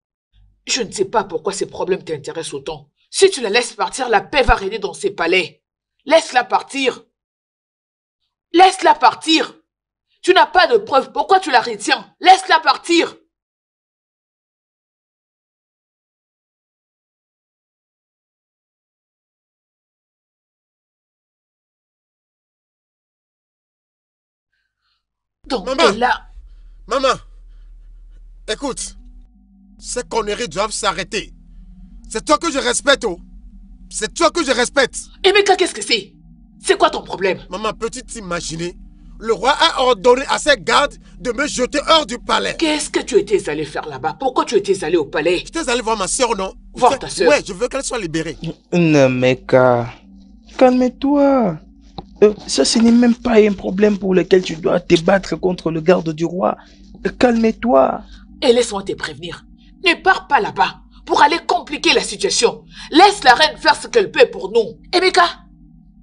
Je ne sais pas pourquoi ces problèmes t'intéressent autant. Si tu la laisses partir, la paix va régner dans ses palais. Laisse-la partir. Laisse-la partir. Tu n'as pas de preuves. Pourquoi tu la retiens? Laisse-la partir. Maman. là... Maman, écoute, ces conneries doivent s'arrêter. C'est toi que je respecte, oh. C'est toi que je respecte. Et qu'est-ce que c'est? C'est quoi ton problème? Maman, peux-tu t'imaginer? Le roi a ordonné à ses gardes de me jeter hors du palais. Qu'est-ce que tu étais allé faire là-bas? Pourquoi tu étais allé au palais? J'étais allé voir ma soeur, non? Voir ta sœur Ouais, je veux qu'elle soit libérée. Non, Meka, calme-toi. Euh, ça, ce n'est même pas un problème pour lequel tu dois te battre contre le garde du roi. Calme-toi. Et laisse-moi te prévenir. Ne pars pas là-bas pour aller compliquer la situation. Laisse la reine faire ce qu'elle peut pour nous. Emeka,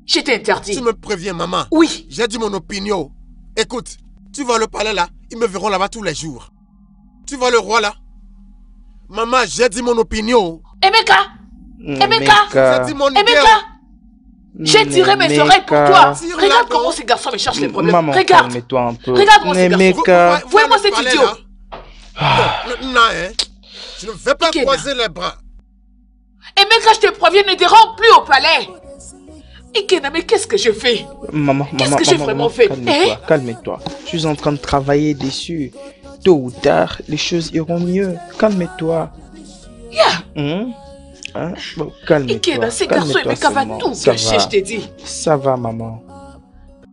je t'ai interdit. Tu me préviens, maman Oui. J'ai dit mon opinion. Écoute, tu vois le palais là, ils me verront là-bas tous les jours. Tu vois le roi là Maman, j'ai dit mon opinion. Emeka Emeka J'ai dit mon idée. Emeka J'ai tiré mes Meka. oreilles pour toi. Regarde comment ces garçons me cherchent les problèmes. Maman, Regarde. calme-toi un peu. Regarde-moi ces garçons. Voyez-moi cet idiot. là. Non, non, hein. Je ne vais pas Ikeda. croiser les bras. Emeka, je te préviens, ne dérange plus au palais. Ikeda, mais qu'est-ce que je fais? Maman, Qu'est-ce maman, que j'ai maman, vraiment maman, fait Calme-toi, Hein? calme-toi. Je suis en train de travailler dessus. Tôt ou tard, les choses iront mieux. Calme-toi. Ya. Hein? Bon, calme-toi. Ikeda, ces garçons, calme-toi Emeka va tout Ça va. je t'ai dit? Ça va, maman.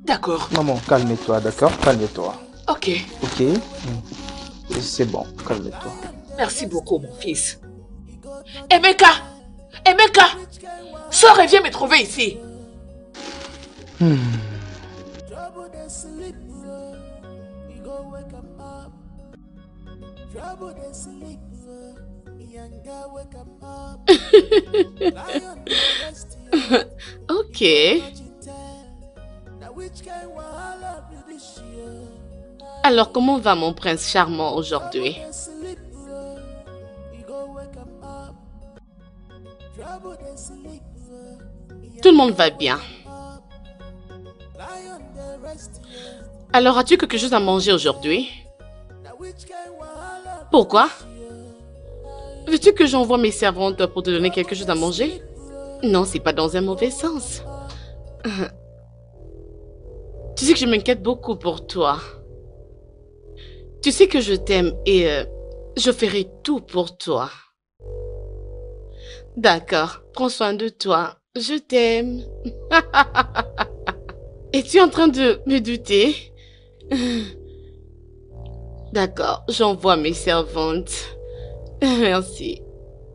D'accord. Maman, calme-toi, d'accord? Calme-toi. Ok. Ok? Hmm. C'est bon, calme-toi. Merci beaucoup, mon fils. Emeka Emeka Sors et viens me trouver ici. Hmm. Trouble they sleep, Ok. Alors, comment va mon prince charmant aujourd'hui? Tout le monde va bien. Alors, as-tu quelque chose à manger aujourd'hui? Pourquoi? Veux-tu que j'envoie mes servantes pour te donner quelque chose à manger? Non, c'est pas dans un mauvais sens. Tu sais que je m'inquiète beaucoup pour toi. Tu sais que je t'aime et euh, je ferai tout pour toi. D'accord, prends soin de toi. Je t'aime. Es-tu en train de me douter? D'accord, j'envoie mes servantes. Merci.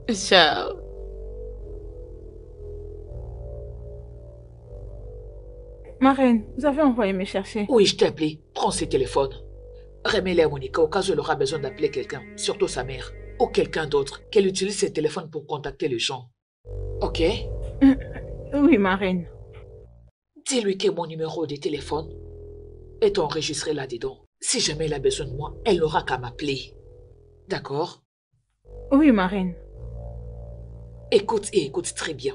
Ciao. Ma reine, vous avez envoyé me chercher. Oui, je t'ai appelé. Prends ce téléphone. Remets-les à Monica au cas où elle aura besoin d'appeler quelqu'un, surtout sa mère, ou quelqu'un d'autre, qu'elle utilise ses téléphones pour contacter les gens. Ok? Oui, ma reine. Dis-lui que mon numéro de téléphone est enregistré là-dedans. Si jamais elle a besoin de moi, elle n'aura qu'à m'appeler. D'accord? Oui, Marine. Écoute et écoute très bien.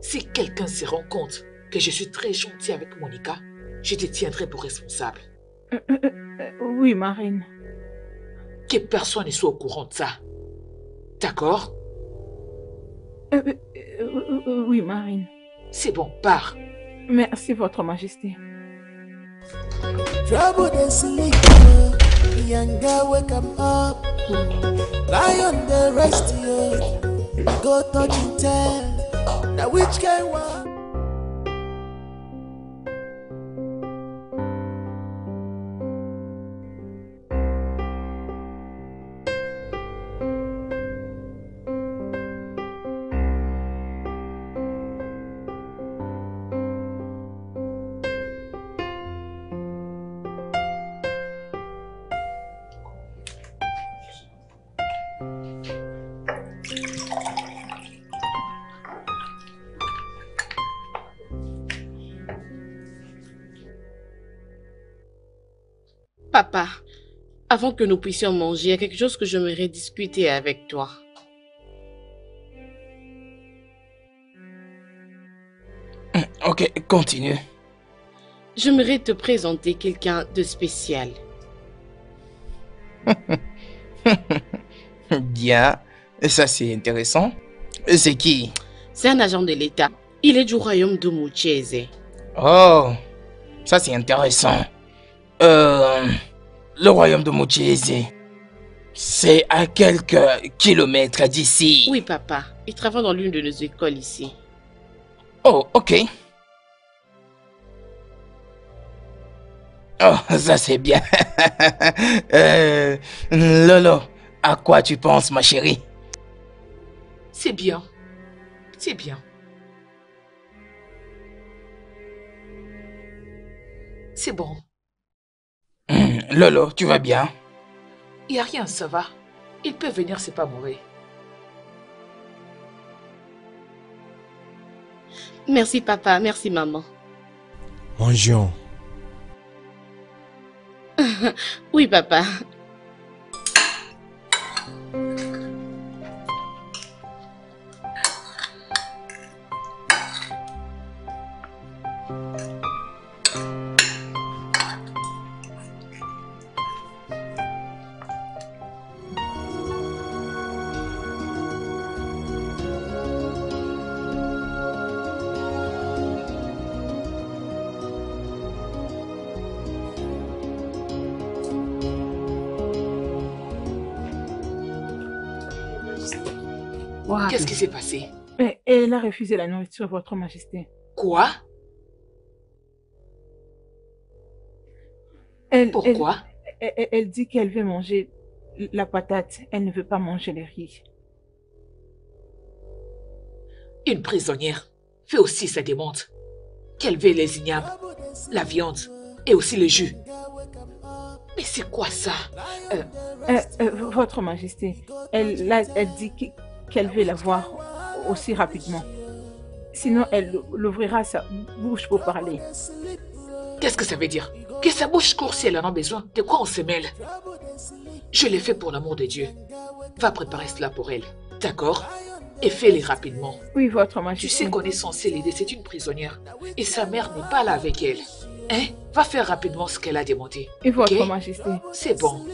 Si quelqu'un se rend compte que je suis très gentille avec Monica, je te tiendrai pour responsable. Euh, euh, euh, oui, Marine. Que personne ne soit au courant de ça. D'accord? Oui, Marine. C'est bon, pars. Merci, Votre Majesté. Trouble they sleep, young girl wake up up. Lie on the rest, yo. Go touch and tell. Now which can one? Avant que nous puissions manger, il y a quelque chose que j'aimerais discuter avec toi. Ok, continue. J'aimerais te présenter quelqu'un de spécial. Bien, ça c'est intéressant. C'est qui? C'est un agent de l'État. Il est du royaume de Muchese. Oh, ça c'est intéressant. Euh, le royaume de Muchese, c'est à quelques kilomètres d'ici. Oui, papa. Il travaille dans l'une de nos écoles ici. Oh, ok. Oh, ça c'est bien. euh, Lolo, à quoi tu penses, ma chérie? C'est bien. C'est bien. C'est bon. Lolo, tu vas bien? Il n'y a rien, ça va. Il peut venir, c'est pas mauvais. Merci papa, merci maman. Mangeons. oui papa. Qui s'est passé Elle a refusé la nourriture, Votre Majesté. Quoi? Elle, Pourquoi? elle, elle, dit qu'elle veut manger la patate. Elle ne veut pas manger le riz. Une prisonnière fait aussi sa demande. Qu'elle veut les ignames, la viande et aussi le jus. Mais c'est quoi ça? Euh, euh, Votre Majesté, elle, elle dit qu'elle veut la voir aussi rapidement. Sinon, elle l'ouvrira sa bouche pour parler. Qu'est-ce que ça veut dire? Que sa bouche court si elle en a besoin. De quoi on se mêle? Je l'ai fait pour l'amour de Dieu. Va préparer cela pour elle. D'accord? Et fais-le rapidement. Oui, votre majesté. Tu sais qu'on est censé l'aider. C'est une prisonnière. Et sa mère n'est pas là avec elle. Hein? Va faire rapidement ce qu'elle a demandé. Et votre majesté. C'est bon.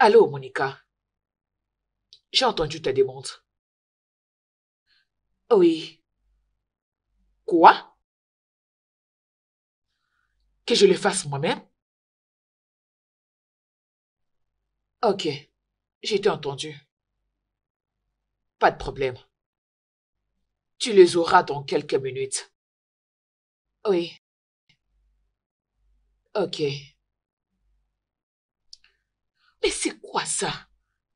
Allô, Monica. J'ai entendu ta demande. Oui. Quoi? Que je le fasse moi-même? Ok, j'ai entendu. Pas de problème. Tu les auras dans quelques minutes. Oui. Ok. Mais c'est quoi ça?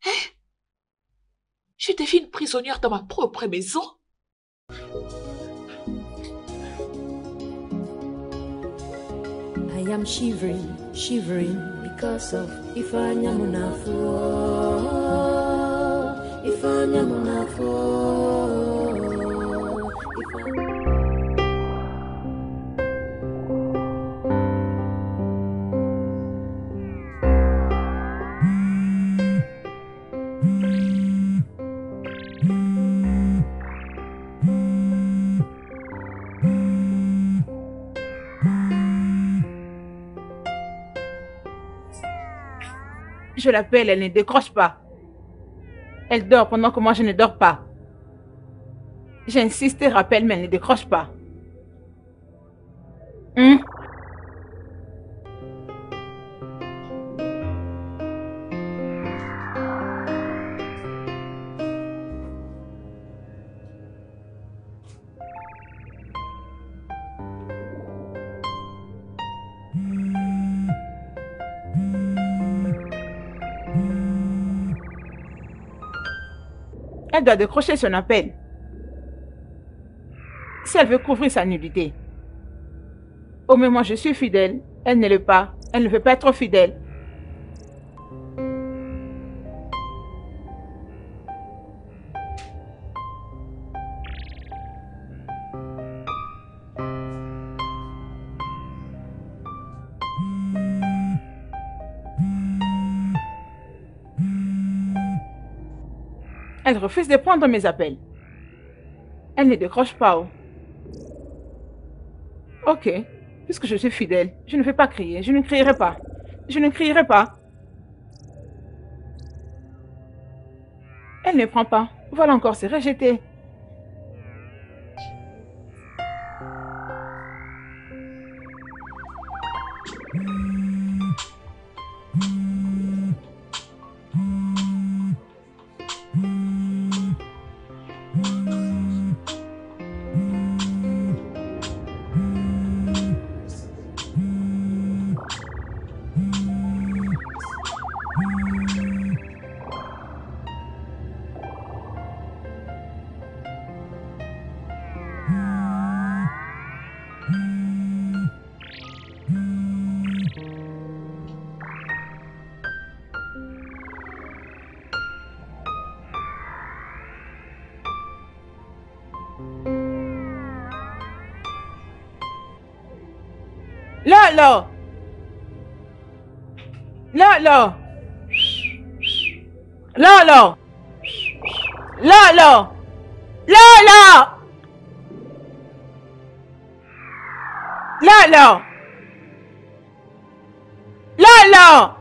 Hein? Je deviens une prisonnière dans ma propre maison? I am shivering, shivering because of Ifanya Munafu. Je l'appelle, elle ne décroche pas. Elle dort pendant que moi je ne dors pas. J'insiste et rappelle, mais elle ne décroche pas. Hum? Elle doit décrocher son appel. Si elle veut couvrir sa nudité. Oh, mais moi je suis fidèle. Elle ne l'est pas. Elle ne veut pas être fidèle. Elle refuse de prendre mes appels. Elle ne décroche pas. Oh. Ok, puisque je suis fidèle, je ne vais pas crier, je ne crierai pas. Je ne crierai pas. Elle ne prend pas. Voilà encore, c'est rejeté. Lolo! Lolo! Lolo! Lolo! Lolo! Lolo!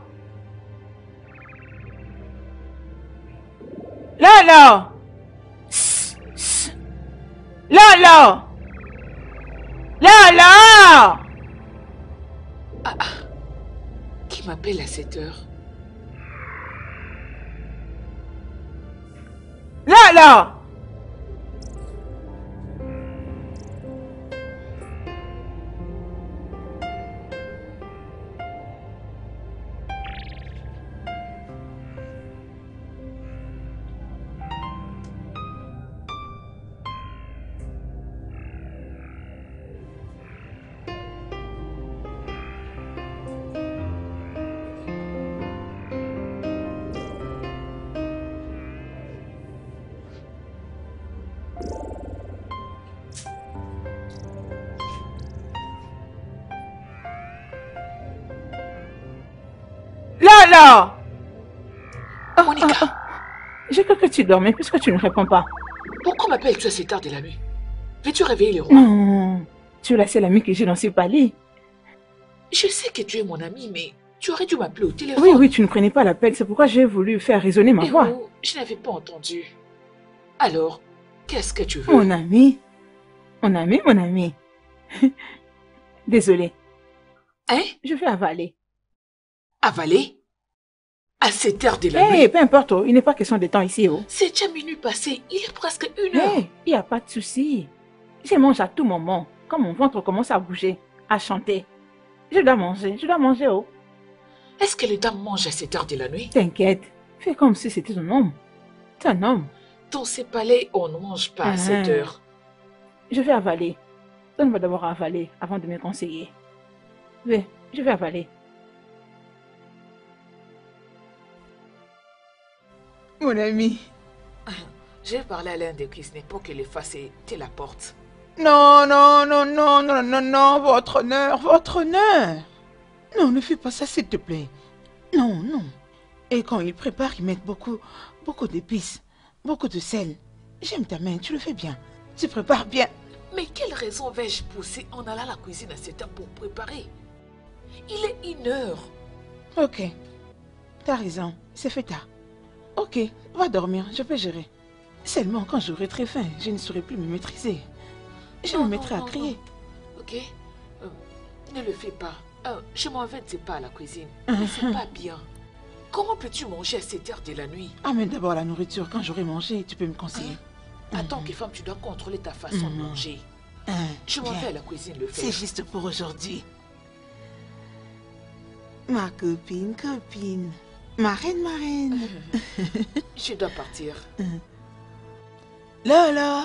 Lolo! Lolo! Lolo! M'appelle à cette heure. Là Là, Tu dormais puisque tu ne réponds pas. Pourquoi m'appelles-tu cette heure de la nuit Veux-tu réveiller le roi Non, tu es la seule amie que j'ai dans ce palais. Je sais que tu es mon ami, mais tu aurais dû m'appeler au téléphone. Oui, oui, tu ne prenais pas l'appel, c'est pourquoi j'ai voulu faire résonner ma Eh voix. oh, je n'avais pas entendu. Alors, qu'est-ce que tu veux Mon ami, mon ami, mon ami. Désolée. Hein Je vais avaler. Avaler? À cette heure de la Eh, nuit peu importe, oh, il n'est pas question de temps ici. Oh. C'est déjà minuit passé, il est presque une Eh, heure. il n'y a pas de souci. Je mange à tout moment. Quand mon ventre commence à bouger, à chanter. Je dois manger, je dois manger, oh. Est-ce que les dames mangent à cette heure de la nuit? T'inquiète, fais comme si c'était un homme. C'est un homme. Dans ces palais, on ne mange pas à cette Ah. heure. Je vais avaler. Donne-moi d'abord avaler avant de me conseiller. Oui, je vais avaler. Mon ami, J'ai parlé à l'un des cuisiniers pour qu'il efface et la porte. Non, non, non, non, non, non, non, votre honneur, votre honneur. Non, ne fais pas ça, s'il te plaît. Non, non. Et quand il prépare, il met beaucoup, beaucoup d'épices, beaucoup de sel. J'aime ta main, tu le fais bien. Tu prépares bien. Mais quelle raison vais-je pousser en allant à la cuisine à cette heure pour préparer? Il est une heure. Ok. T'as raison, c'est fait tard. Ok, va dormir, je peux gérer. Seulement quand j'aurai très faim, je ne saurai plus me maîtriser. Je me mettrai à crier. Ok euh, Ne le fais pas. Euh, je m'en vais pas à la cuisine. Mais c'est pas bien. Comment peux-tu manger à cette heure de la nuit? Amène d'abord la nourriture. Quand j'aurai mangé, tu peux me conseiller. Hein? En tant que femme, tu dois contrôler ta façon de manger. Hein, je m'en vais à la cuisine le faire. C'est juste pour aujourd'hui. Ma copine, copine. Ma reine, ma reine. je dois partir. Lola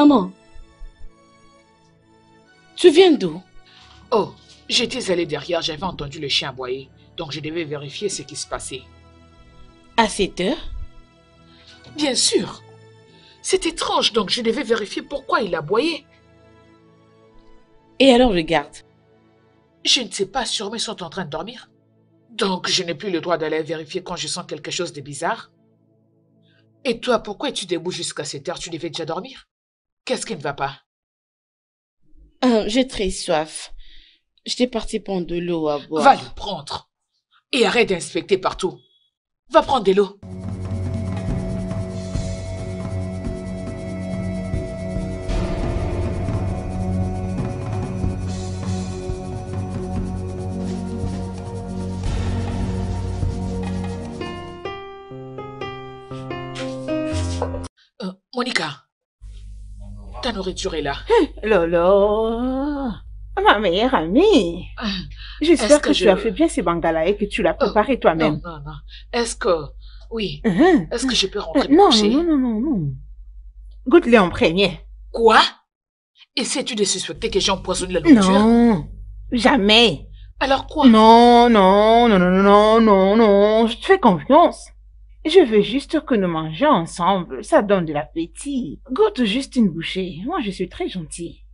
Maman, tu viens d'où? Oh, j'étais allée derrière, j'avais entendu le chien aboyer, donc je devais vérifier ce qui se passait. À cette heure Bien sûr. C'est étrange, donc je devais vérifier pourquoi il aboyait. Et alors regarde. Je ne sais pas, sûrement ils sont en train de dormir. Donc je n'ai plus le droit d'aller vérifier quand je sens quelque chose de bizarre. Et toi, pourquoi es-tu debout jusqu'à cette heure Tu devais déjà dormir Qu'est-ce qui ne va pas? Euh, J'ai très soif. J'étais parti prendre de l'eau à boire. Va le prendre. Et arrête d'inspecter partout. Va prendre de l'eau. Ta nourriture est là. Lolo, ma meilleure amie. Ah, J'espère que, tu as fait bien ces bangala et que tu l'as préparé oh, toi-même. Non, non, non. Est-ce que... Oui. Uh-huh. Est-ce que je peux rentrer Non, non, non, non, non. Goûte-les en premier. Quoi? Essaies-tu de suspecter que j'ai empoisonné la nourriture? Non, jamais. Alors quoi? Non, non, non, non, non, non, non, je te fais confiance. Je veux juste que nous mangions ensemble. Ça donne de l'appétit. Goûte juste une bouchée. Moi, je suis très gentille.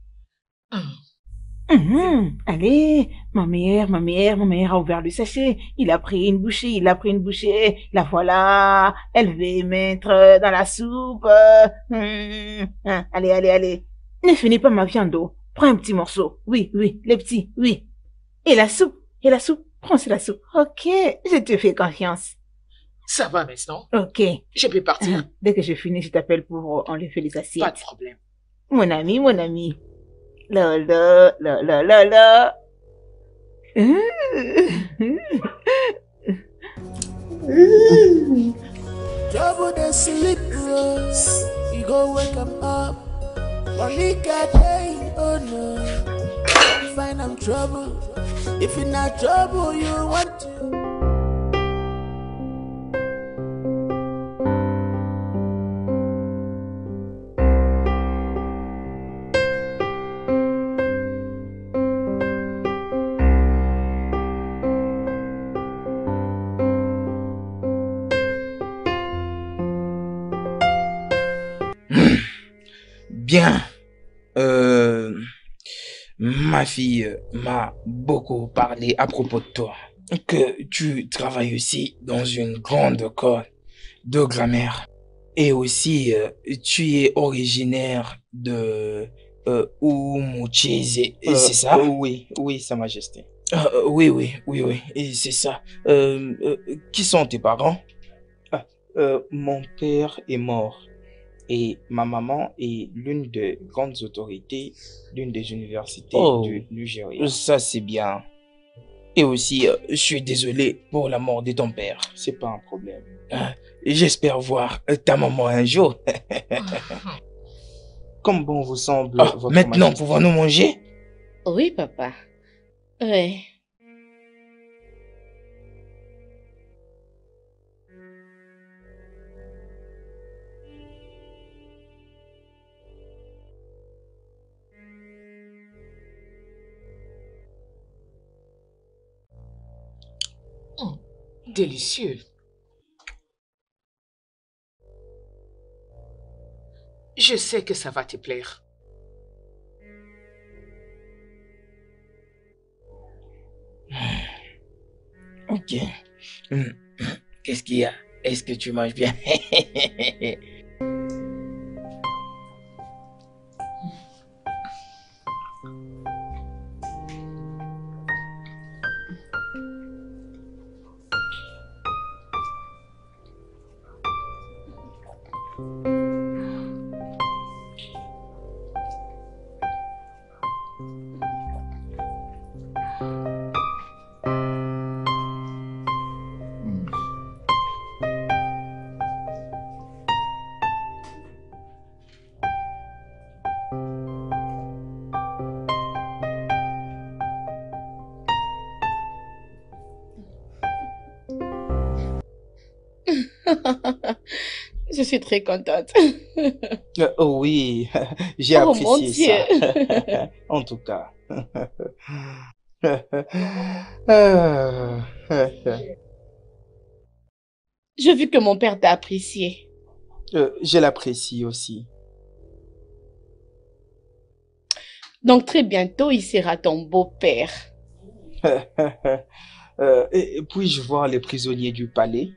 Hum. Allez, ma mère, ma mère, ma mère a ouvert le sachet. Il a pris une bouchée, il a pris une bouchée. La voilà. Elle veut mettre dans la soupe. Hum. Allez, allez, allez. Ne finis pas ma viande. Prends un petit morceau. Oui, oui, les petits, oui. Et la soupe, et la soupe. Prends la soupe. Ok, je te fais confiance. Ça va maintenant. Ok. Je peux partir. Dès que je finis, je t'appelle pour enlever les assiettes. Pas de problème. Mon ami, mon ami. La la la la la la. Trouble the sleep, you go wake him up. Monica day, oh no. Find I'm trouble. If you're not trouble, you want to. Bien. Euh, ma fille m'a beaucoup parlé à propos de toi. Que tu travailles aussi dans une grande école de grammaire. Et aussi, euh, tu es originaire de euh, c'est ça? Oui, oui, Sa Majesté. oui, oui, oui, oui, c'est ça. qui sont tes parents? Ah, Mon père est mort Et ma maman est l'une des grandes autorités d'une des universités Oh. du Nigeria. Ça, c'est bien. Et aussi, euh, je suis désolé pour la mort de ton père. C'est pas un problème. Ah, J'espère voir euh, ta maman un jour. Comme bon vous semble. Ah, votre maintenant, pouvons-nous manger? Oui, papa. Oui. Délicieux. Je sais que ça va te plaire. Ok. Hmm. Qu'est-ce qu'il y a? Est-ce que tu manges bien? suis très contente. Euh, oh oui, j'ai Oh, mon apprécié ça. en tout cas. Euh, J'ai vu que mon père t'a apprécié. euh, je l'apprécie aussi. Donc très bientôt, il sera ton beau-père. Euh, Puis-je voir les prisonniers du palais?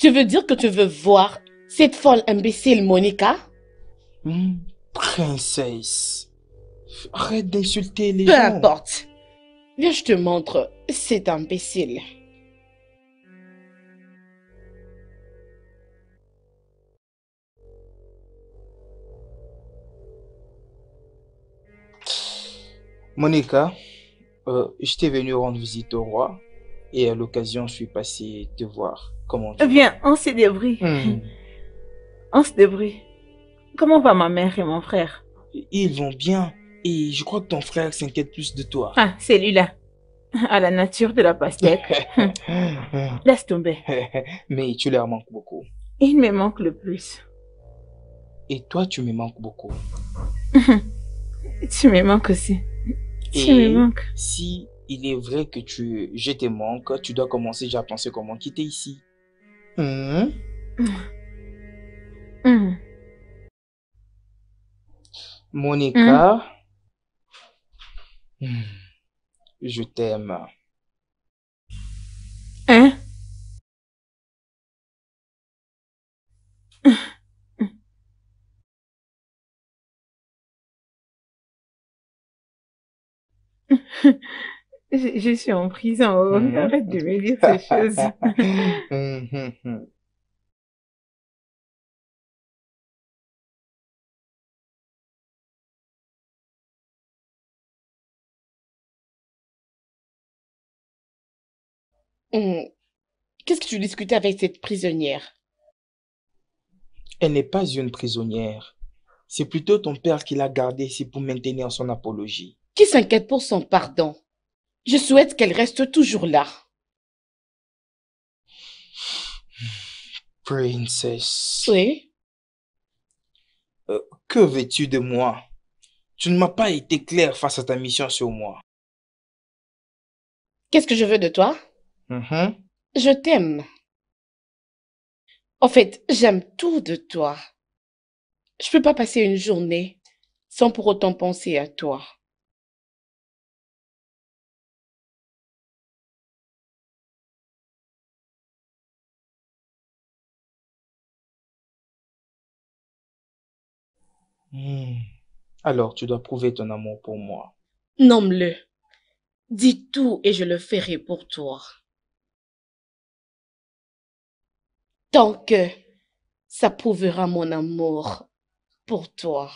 Tu veux dire que tu veux voir cette folle imbécile Monica? Princesse, arrête d'insulter les Peu gens. importe. Viens, je te montre cet imbécile. Monica, euh, j'étais venu rendre visite au roi et à l'occasion, je suis passé te voir. Comment tu Viens, on se débrouille. Hmm. On se débrouille. Comment va ma mère et mon frère? Ils vont bien et je crois que ton frère s'inquiète plus de toi. Ah, c'est lui-là. À la nature de la pastèque. Laisse tomber. Mais tu leur manques beaucoup. Il me manque le plus. Et toi, tu me manques beaucoup. Tu me manques aussi. Tu me manques. si il est vrai que tu, je te manque, tu dois commencer déjà à penser comment quitter ici. Hmm? Hmm. Monica, hmm, je t'aime. Hein? Je, je suis en prison. oh. Arrête de me dire ces choses. Hmm, hmm. Hmm. Qu'est-ce que tu discutais avec cette prisonnière? Elle n'est pas une prisonnière. C'est plutôt ton père qui l'a gardée ici pour maintenir son apologie. Qui s'inquiète pour son pardon? Je souhaite qu'elle reste toujours là. Princess. Oui. Euh, que veux-tu de moi? Tu ne m'as pas été clair face à ta mission sur moi. Qu'est-ce que je veux de toi? Mhm. Je t'aime. En fait, j'aime tout de toi. Je peux pas passer une journée sans pour autant penser à toi. Hmm. Alors, tu dois prouver ton amour pour moi. Nomme-le. Dis tout et je le ferai pour toi. Tant que Ça prouvera mon amour pour toi.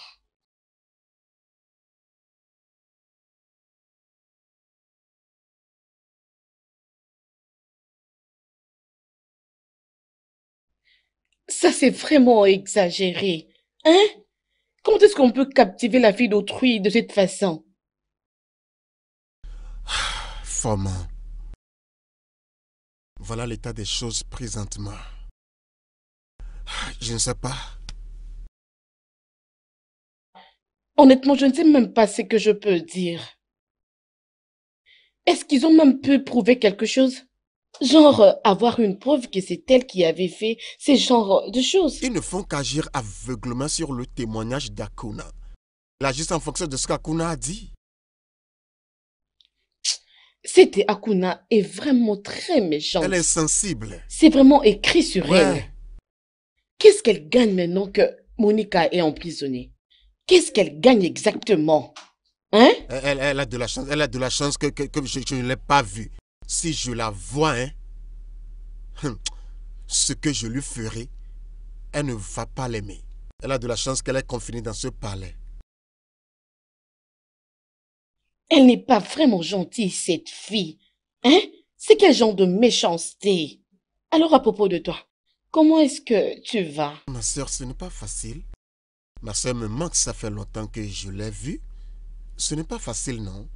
Ça, c'est vraiment exagéré. Hein? Comment est-ce qu'on peut captiver la fille d'autrui de cette façon? Foman. Voilà l'état des choses présentement. Je ne sais pas. Honnêtement, je ne sais même pas ce que je peux dire. Est-ce qu'ils ont même pu prouver quelque chose? Genre, euh, avoir une preuve que c'est elle qui avait fait ces genres de choses. Ils ne font qu'agir aveuglement sur le témoignage d'Akuna. Là, juste en fonction de ce qu'Akuna a dit. C'était Akuna est vraiment très méchante. Elle est sensible. C'est vraiment écrit sur elle. Qu'est-ce qu'elle gagne maintenant que Monica est emprisonnée? Qu'est-ce qu'elle gagne exactement? Hein? Elle, elle, a de la chance, elle a de la chance que, que, je, je, ne l'ai pas vue. Si je la vois, hein, hum, ce que je lui ferai, elle ne va pas l'aimer. Elle a de la chance qu'elle est confinée dans ce palais. Elle n'est pas vraiment gentille, cette fille. Hein? C'est quel genre de méchanceté Alors à propos de toi, comment est-ce que tu vas? Ma soeur, ce n'est pas facile. Ma soeur me manque, ça fait longtemps que je l'ai vue. Ce n'est pas facile, non?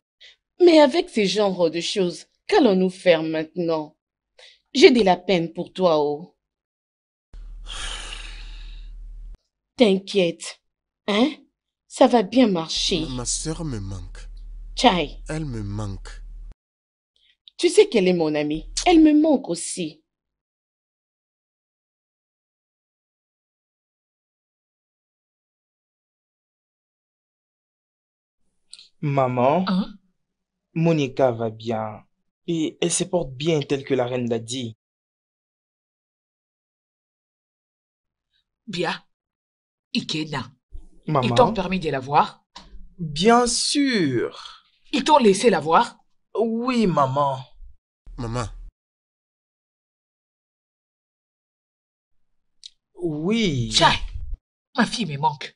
Mais avec ces genres de choses, Qu'allons-nous faire maintenant? J'ai de la peine pour toi, oh. T'inquiète, hein? Ça va bien marcher. Ma soeur me manque. Chai. Elle me manque. Tu sais qu'elle est mon amie. Elle me manque aussi. Maman, hein? Monica va bien. Et elle se porte bien telle que la reine l'a dit. Bien. Ikena. Maman? Ils t'ont permis de la voir? Bien sûr. Ils t'ont laissé la voir? Oui, maman. Maman. Oui. Tiens, ma fille me manque.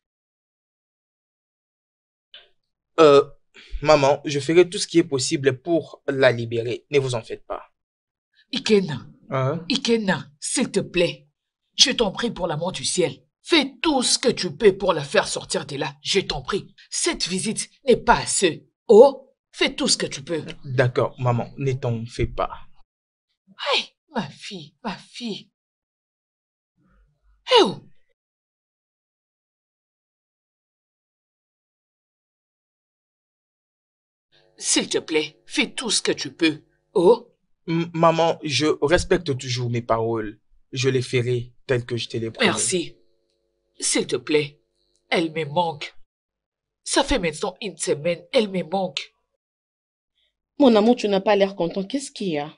Euh, Maman, je ferai tout ce qui est possible pour la libérer. Ne vous en faites pas. Ikena. Hein? Ikena, s'il te plaît. Je t'en prie pour l'amour du ciel. Fais tout ce que tu peux pour la faire sortir de là. Je t'en prie. Cette visite n'est pas assez. Oh, fais tout ce que tu peux. D'accord, maman, ne t'en fais pas. Hey, ma fille, ma fille. Hé oh, S'il te plaît, fais tout ce que tu peux. Oh? Maman, je respecte toujours mes paroles. Je les ferai telles que je te les promis. Merci. S'il te plaît, elle me manque. Ça fait maintenant une semaine, elle me manque. Mon amour, tu n'as pas l'air content. Qu'est-ce qu'il y a?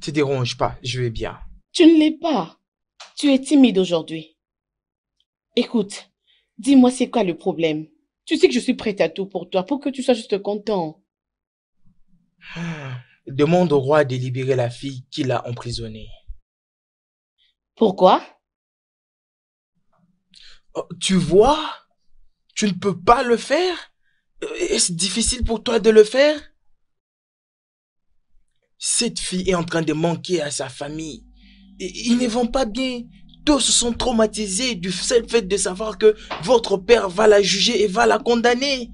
Te dérange pas, je vais bien. Tu ne l'es pas. Tu es timide aujourd'hui. Écoute, dis-moi c'est quoi le problème? Tu sais que je suis prête à tout pour toi, pour que tu sois juste content. Demande au roi de libérer la fille qu'il a emprisonnée. Pourquoi? Oh, Tu vois? Tu ne peux pas le faire? Euh, Est-ce difficile pour toi de le faire? Cette fille est en train de manquer à sa famille. Ils ne vont pas bien. Tous sont traumatisés du seul fait de savoir que votre père va la juger et va la condamner.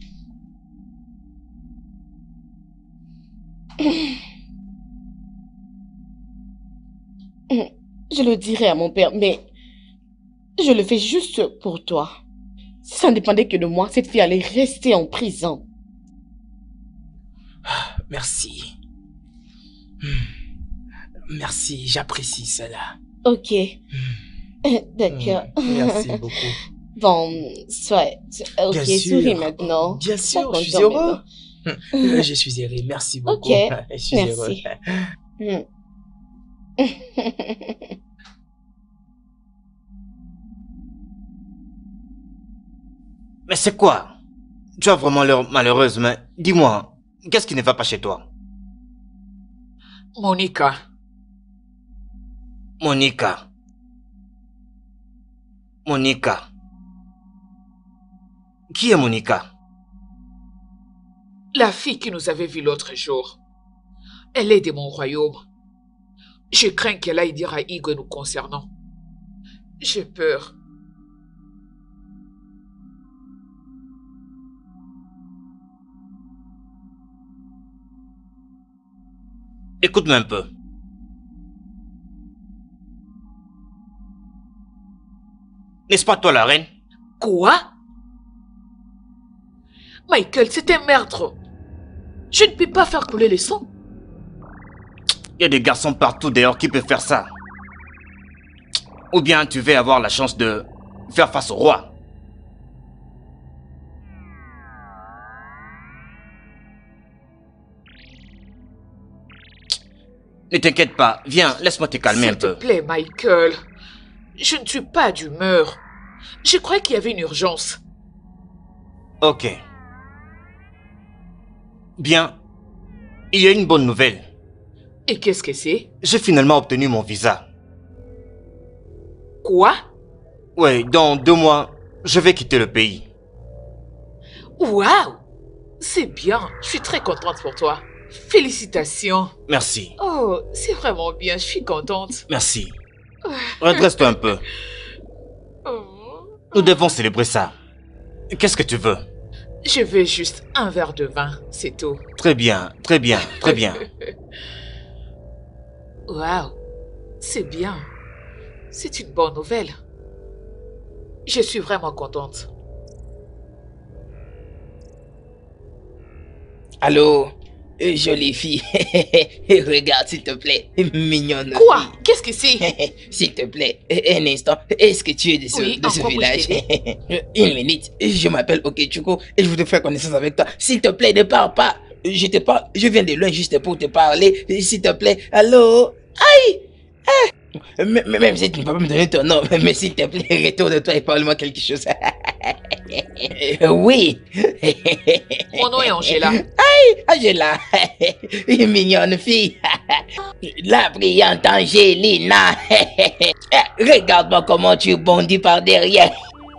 Je le dirai à mon père, mais je le fais juste pour toi. Si ça ne dépendait que de moi, cette fille allait rester en prison. Merci. Hmm. Merci, j'apprécie cela. Ok. Hmm. D'accord. Hmm. Merci beaucoup. Bon, soit. Ok, souris maintenant. Bien sûr, je suis heureux. Euh, je suis heureux. Merci beaucoup. Ok. Je suis Merci. heureux. Mais c'est quoi? Tu as vraiment l'air malheureuse, mais dis-moi, qu'est-ce qui ne va pas chez toi? Monica. Monica. Monica. Qui est Monica? La fille qui nous avait vus l'autre jour. Elle est de mon royaume. Je crains qu'elle aille dire à Hugo nous concernant. J'ai peur. Écoute-moi un peu. N'est-ce pas toi la reine? Quoi? Michael, c'est un meurtre. Je ne peux pas faire couler le sang. Il y a des garçons partout d'ailleurs qui peuvent faire ça. Ou bien tu veux avoir la chance de faire face au roi. Ne t'inquiète pas, viens, laisse-moi te calmer un peu. S'il te plaît, Michael. Je ne suis pas d'humeur. Je croyais qu'il y avait une urgence. Ok. Bien. Il y a une bonne nouvelle. Et qu'est-ce que c'est? J'ai finalement obtenu mon visa. Quoi? Oui, dans deux mois, je vais quitter le pays. Waouh C'est bien. Je suis très contente pour toi. Félicitations. Merci. Oh, c'est vraiment bien. Je suis contente. Merci. Redresse-toi un peu. Oh. Nous devons célébrer ça. Qu'est-ce que tu veux? Je veux juste un verre de vin, c'est tout. Très bien, très bien, très bien. Waouh, c'est bien. C'est une bonne nouvelle. Je suis vraiment contente. Allô? Jolie fille. Regarde, s'il te plaît. Mignonne. Quoi? Qu'est-ce que c'est? S'il te plaît, un instant. Est-ce que tu es de ce, de ce village? Une minute. Je m'appelle Okechuko et je voudrais faire connaissance avec toi. S'il te plaît, ne pars pas. Je te parle. Je viens de loin juste pour te parler. S'il te plaît. Allô? Aïe même si tu ne peux pas me donner ton nom, mais s'il te plaît, retourne-toi et parle-moi quelque chose. oui. Mon nom est Angela. Aïe, Angela. Une mignonne fille. La brillante Angelina. Regarde-moi comment tu bondis par derrière.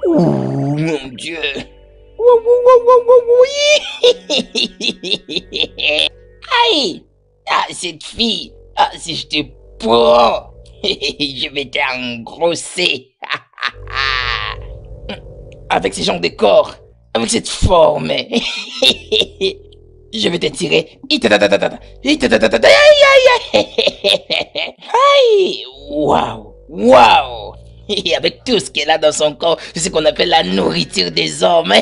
Ouh, mon Dieu. Aïe. Ah, cette fille. Ah, si je te prends. je vais t'engrosser. avec ces gens de corps, avec cette forme. je vais te tirer. Aïe, waouh, waouh. Et avec tout ce qu'elle a dans son corps, c'est ce qu'on appelle la nourriture des hommes.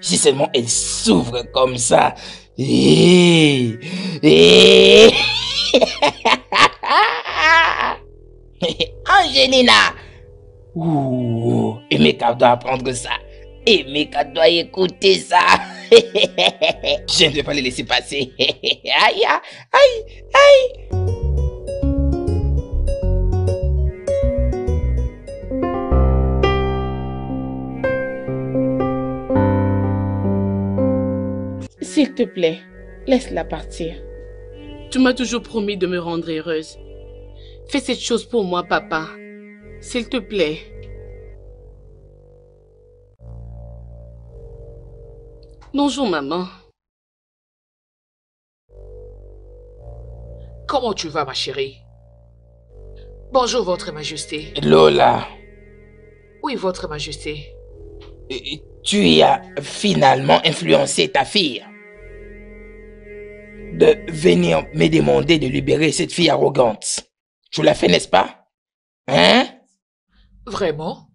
si seulement elle s'ouvre comme ça. Et... Et... Angelina Ouh, et Meka doit apprendre ça. Et Meka doit écouter ça. Je ne vais pas les laisser passer. aïe, aïe, aïe. S'il te plaît, laisse-la partir. Tu m'as toujours promis de me rendre heureuse. Fais cette chose pour moi, papa. S'il te plaît. Bonjour, maman. Comment tu vas, ma chérie? Bonjour, Votre Majesté. Lola. Oui, Votre Majesté. Tu as finalement influencé ta fille de venir me demander de libérer cette fille arrogante. Tu l'as fait, n'est-ce pas? Hein? Vraiment?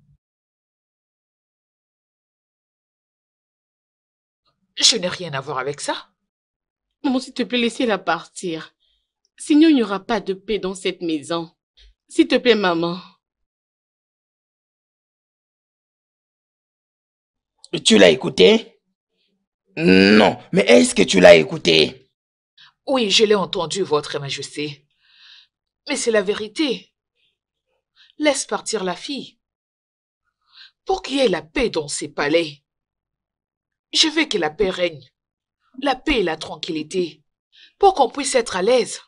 Je n'ai rien à voir avec ça. Maman, s'il te plaît, laissez-la partir. Sinon, il n'y aura pas de paix dans cette maison. S'il te plaît, maman. Tu l'as écouté Non, mais est-ce que tu l'as écouté Oui, je l'ai entendu, Votre Majesté. Mais c'est la vérité. Laisse partir la fille. Pour qu'il y ait la paix dans ces palais. Je veux que la paix règne. La paix et la tranquillité. Pour qu'on puisse être à l'aise.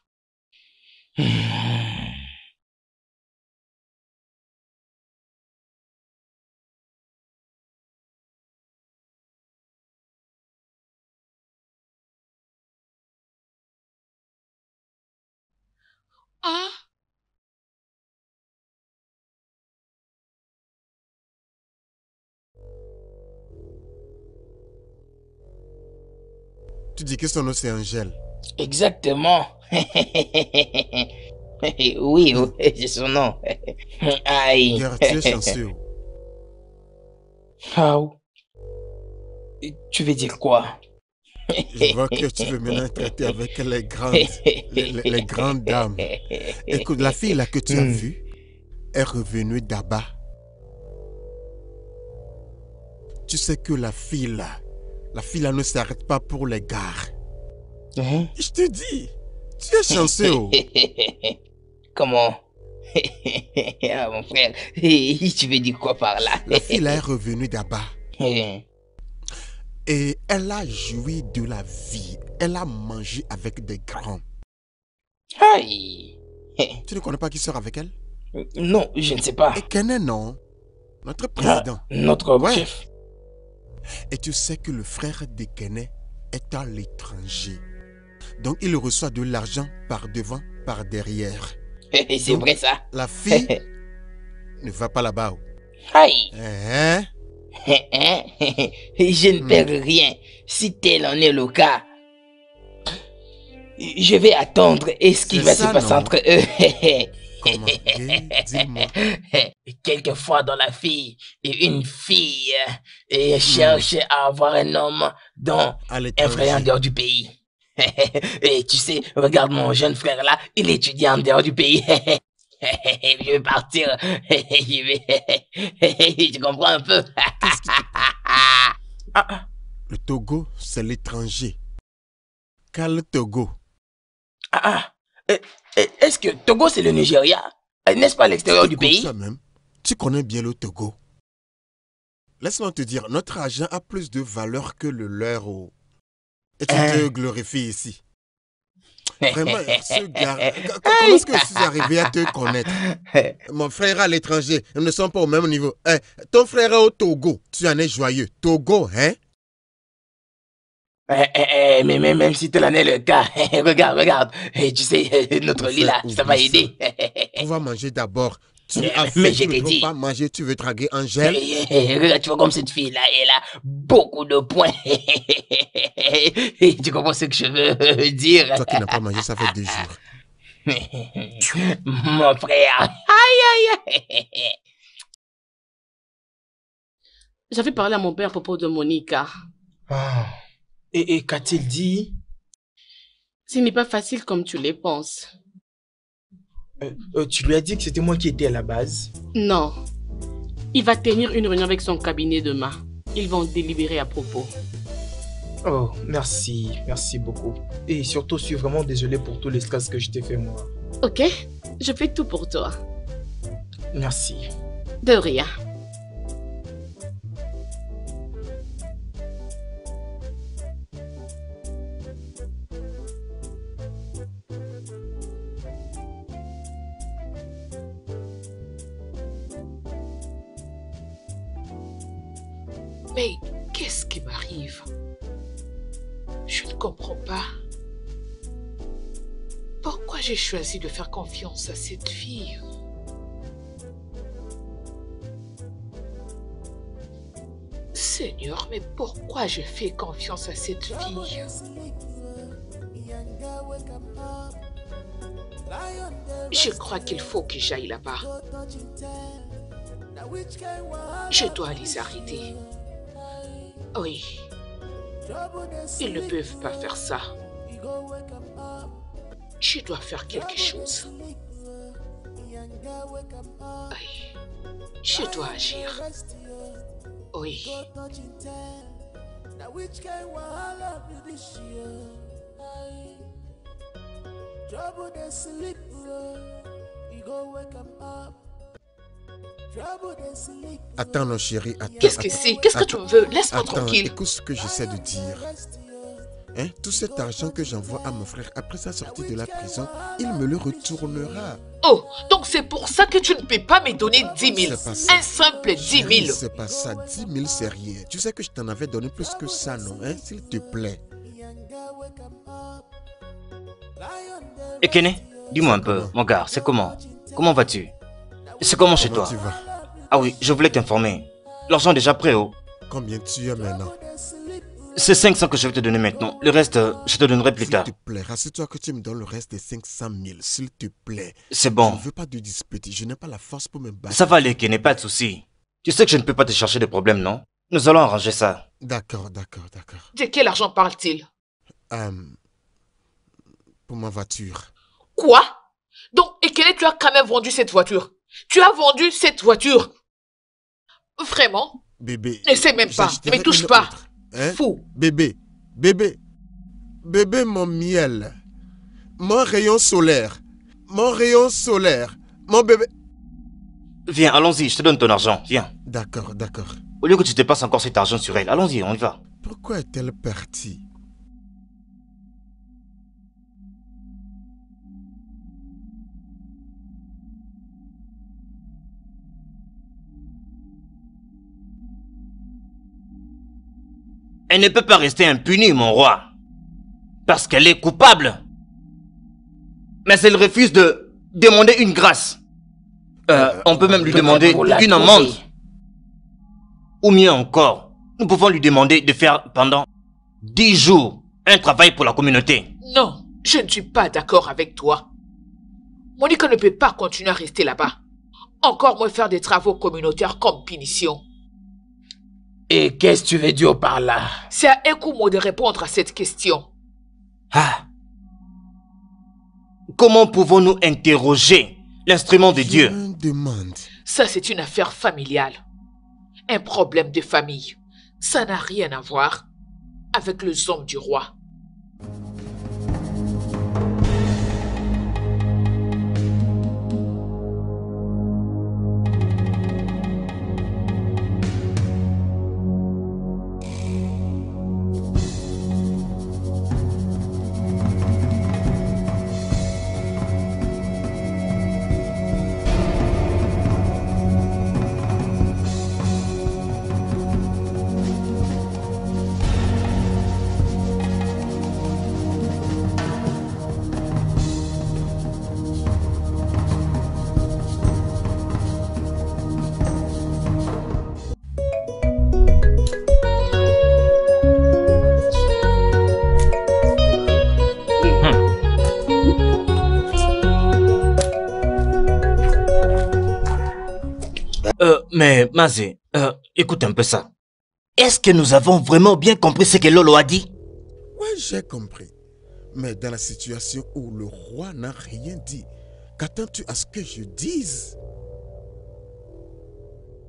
Tu dis que son nom c'est Angèle. Exactement. oui, oui, c'est son nom. Aïe. Tu es chanceux. Oh. Tu veux dire quoi? Je vois que tu veux maintenant traiter avec les grandes, les, grandes dames. Écoute, la fille là que tu as hmm. vue est revenue d'Abba. Tu sais que la fille là, la fille là ne s'arrête pas pour les gares. Hein? Je te dis, tu es chanceux. Oh. Comment? Ah, mon frère, tu veux dire quoi par là? La fille là est revenue d'Abba. Hein? Et elle a joui de la vie. Elle a mangé avec des grands. Aïe. Tu ne connais pas qui sort avec elle? Non, je ne sais pas. Et Kenan, non? Notre président. Ah, notre chef. Et tu sais que le frère de Kenan est à l'étranger. Donc il reçoit de l'argent par devant, par derrière. C'est vrai ça. La fille ne va pas là-bas. Aïe. Hein? Je ne perds hmm. rien. Si tel en est le cas, je vais attendre et ce qui va se passer entre eux? Quelquefois dans la fille, une fille et cherche à avoir un homme dans un frère en dehors du pays. et tu sais, regarde mon jeune frère là, il étudie en dehors du pays. je vais partir. je vais... tu comprends un peu? Le Togo, c'est l'étranger. Quel Togo Ah, ah. Eh, eh, est-ce que Togo, c'est le Nigeria? Eh, N'est-ce pas l'extérieur du pays? même. Tu connais bien le Togo. Laisse-moi te dire, notre argent a plus de valeur que le leur. Oh. Et tu te glorifies ici. Vraiment, ce gars, comment est-ce que je suis arrivé à te connaître? Mon frère à l'étranger, nous ne sommes pas au même niveau. Eh, ton frère est au Togo, tu en es joyeux. Togo, hein? Eh, eh, mais même, si tel en est le cas, regarde, regarde, tu sais, notre lit là, ça va aider. On va manger d'abord. Tu mais je t'ai dit. pas manger, tu veux draguer Angèle? Regarde, tu vois comme cette fille-là, elle a beaucoup de points. tu comprends ce que je veux dire? Toi qui n'as pas mangé, ça fait deux jours. Mon frère. Aïe, aïe, aïe. J'avais parlé à mon père à propos de Monica. Ah. Et, et qu'a-t-il dit? Ce n'est pas facile comme tu le penses. Euh, euh, tu lui as dit que c'était moi qui étais à la base? Non. Il va tenir une réunion avec son cabinet demain. Ils vont délibérer à propos. Oh, merci, merci beaucoup. Et surtout, je suis vraiment désolé pour tout l'esclave que je t'ai fait moi. Ok, je fais tout pour toi. Merci. De rien. Qu'est-ce qui m'arrive? Je ne comprends pas. Pourquoi j'ai choisi de faire confiance à cette fille? Seigneur, mais pourquoi je fais confiance à cette fille? Je crois qu'il faut que j'aille là-bas. Je dois les arrêter. Oui. Ils ne peuvent pas faire ça. Je dois faire quelque chose. Oui. Je dois agir. Oui. Attends, non, chérie, attends. Qu'est-ce que c'est? Qu'est-ce que tu veux? Laisse-moi tranquille. Écoute ce que j'essaie de dire. Hein? Tout cet argent que j'envoie à mon frère après sa sortie de la prison, il me le retournera. Oh, donc c'est pour ça que tu ne peux pas me donner 10 000. Un simple 10 000. C'est pas ça. 10 000, c'est rien. Tu sais que je t'en avais donné plus que ça, non hein? S'il te plaît? Ekene, Dis-moi un peu, mon gars, c'est comment? Comment vas-tu? C'est comment chez toi Ah oui, je voulais t'informer. L'argent est déjà prêt, oh. Combien tu as maintenant C'est 500 que je vais te donner maintenant. Le reste, je te donnerai plus tard. S'il te plaît, rassure-toi que tu me donnes le reste des 500 000, s'il te plaît. C'est bon. Je ne veux pas de dispute, je n'ai pas la force pour me battre. Ça va aller, n'est pas de souci. Tu sais que je ne peux pas te chercher des problèmes, non? Nous allons arranger ça. D'accord, d'accord, d'accord. De quel argent parle-t-il? Euh, Pour ma voiture. Quoi? Donc, et quel est tu as quand même vendu cette voiture? Tu as vendu cette voiture Vraiment Bébé. Essaie même pas. Ne me touche pas. Hein? Fou. Bébé. Bébé. Bébé, mon miel. Mon rayon solaire. Mon rayon solaire. Mon bébé. Viens, allons-y, je te donne ton argent. Viens. D'accord, d'accord. Au lieu que tu te passes encore cet argent sur elle, allons-y, on y va. Pourquoi est-elle partie? Elle ne peut pas rester impunie, mon roi. Parce qu'elle est coupable. Mais elle refuse de demander une grâce. Euh, on peut même lui demander une amende. Ou mieux encore, nous pouvons lui demander de faire pendant dix jours un travail pour la communauté. Non, je ne suis pas d'accord avec toi. Monica ne peut pas continuer à rester là-bas. Encore moins faire des travaux communautaires comme punition. Et qu'est-ce que tu veux dire par là? C'est à Ekumo de répondre à cette question. Ah Comment pouvons-nous interroger l'instrument de Dieu? demande. Ça, c'est une affaire familiale. Un problème de famille. Ça n'a rien à voir avec les hommes du roi. Mazé, euh, écoute un peu ça. Est-ce que nous avons vraiment bien compris ce que Lolo a dit? Oui, j'ai compris. Mais dans la situation où le roi n'a rien dit, qu'attends-tu à ce que je dise?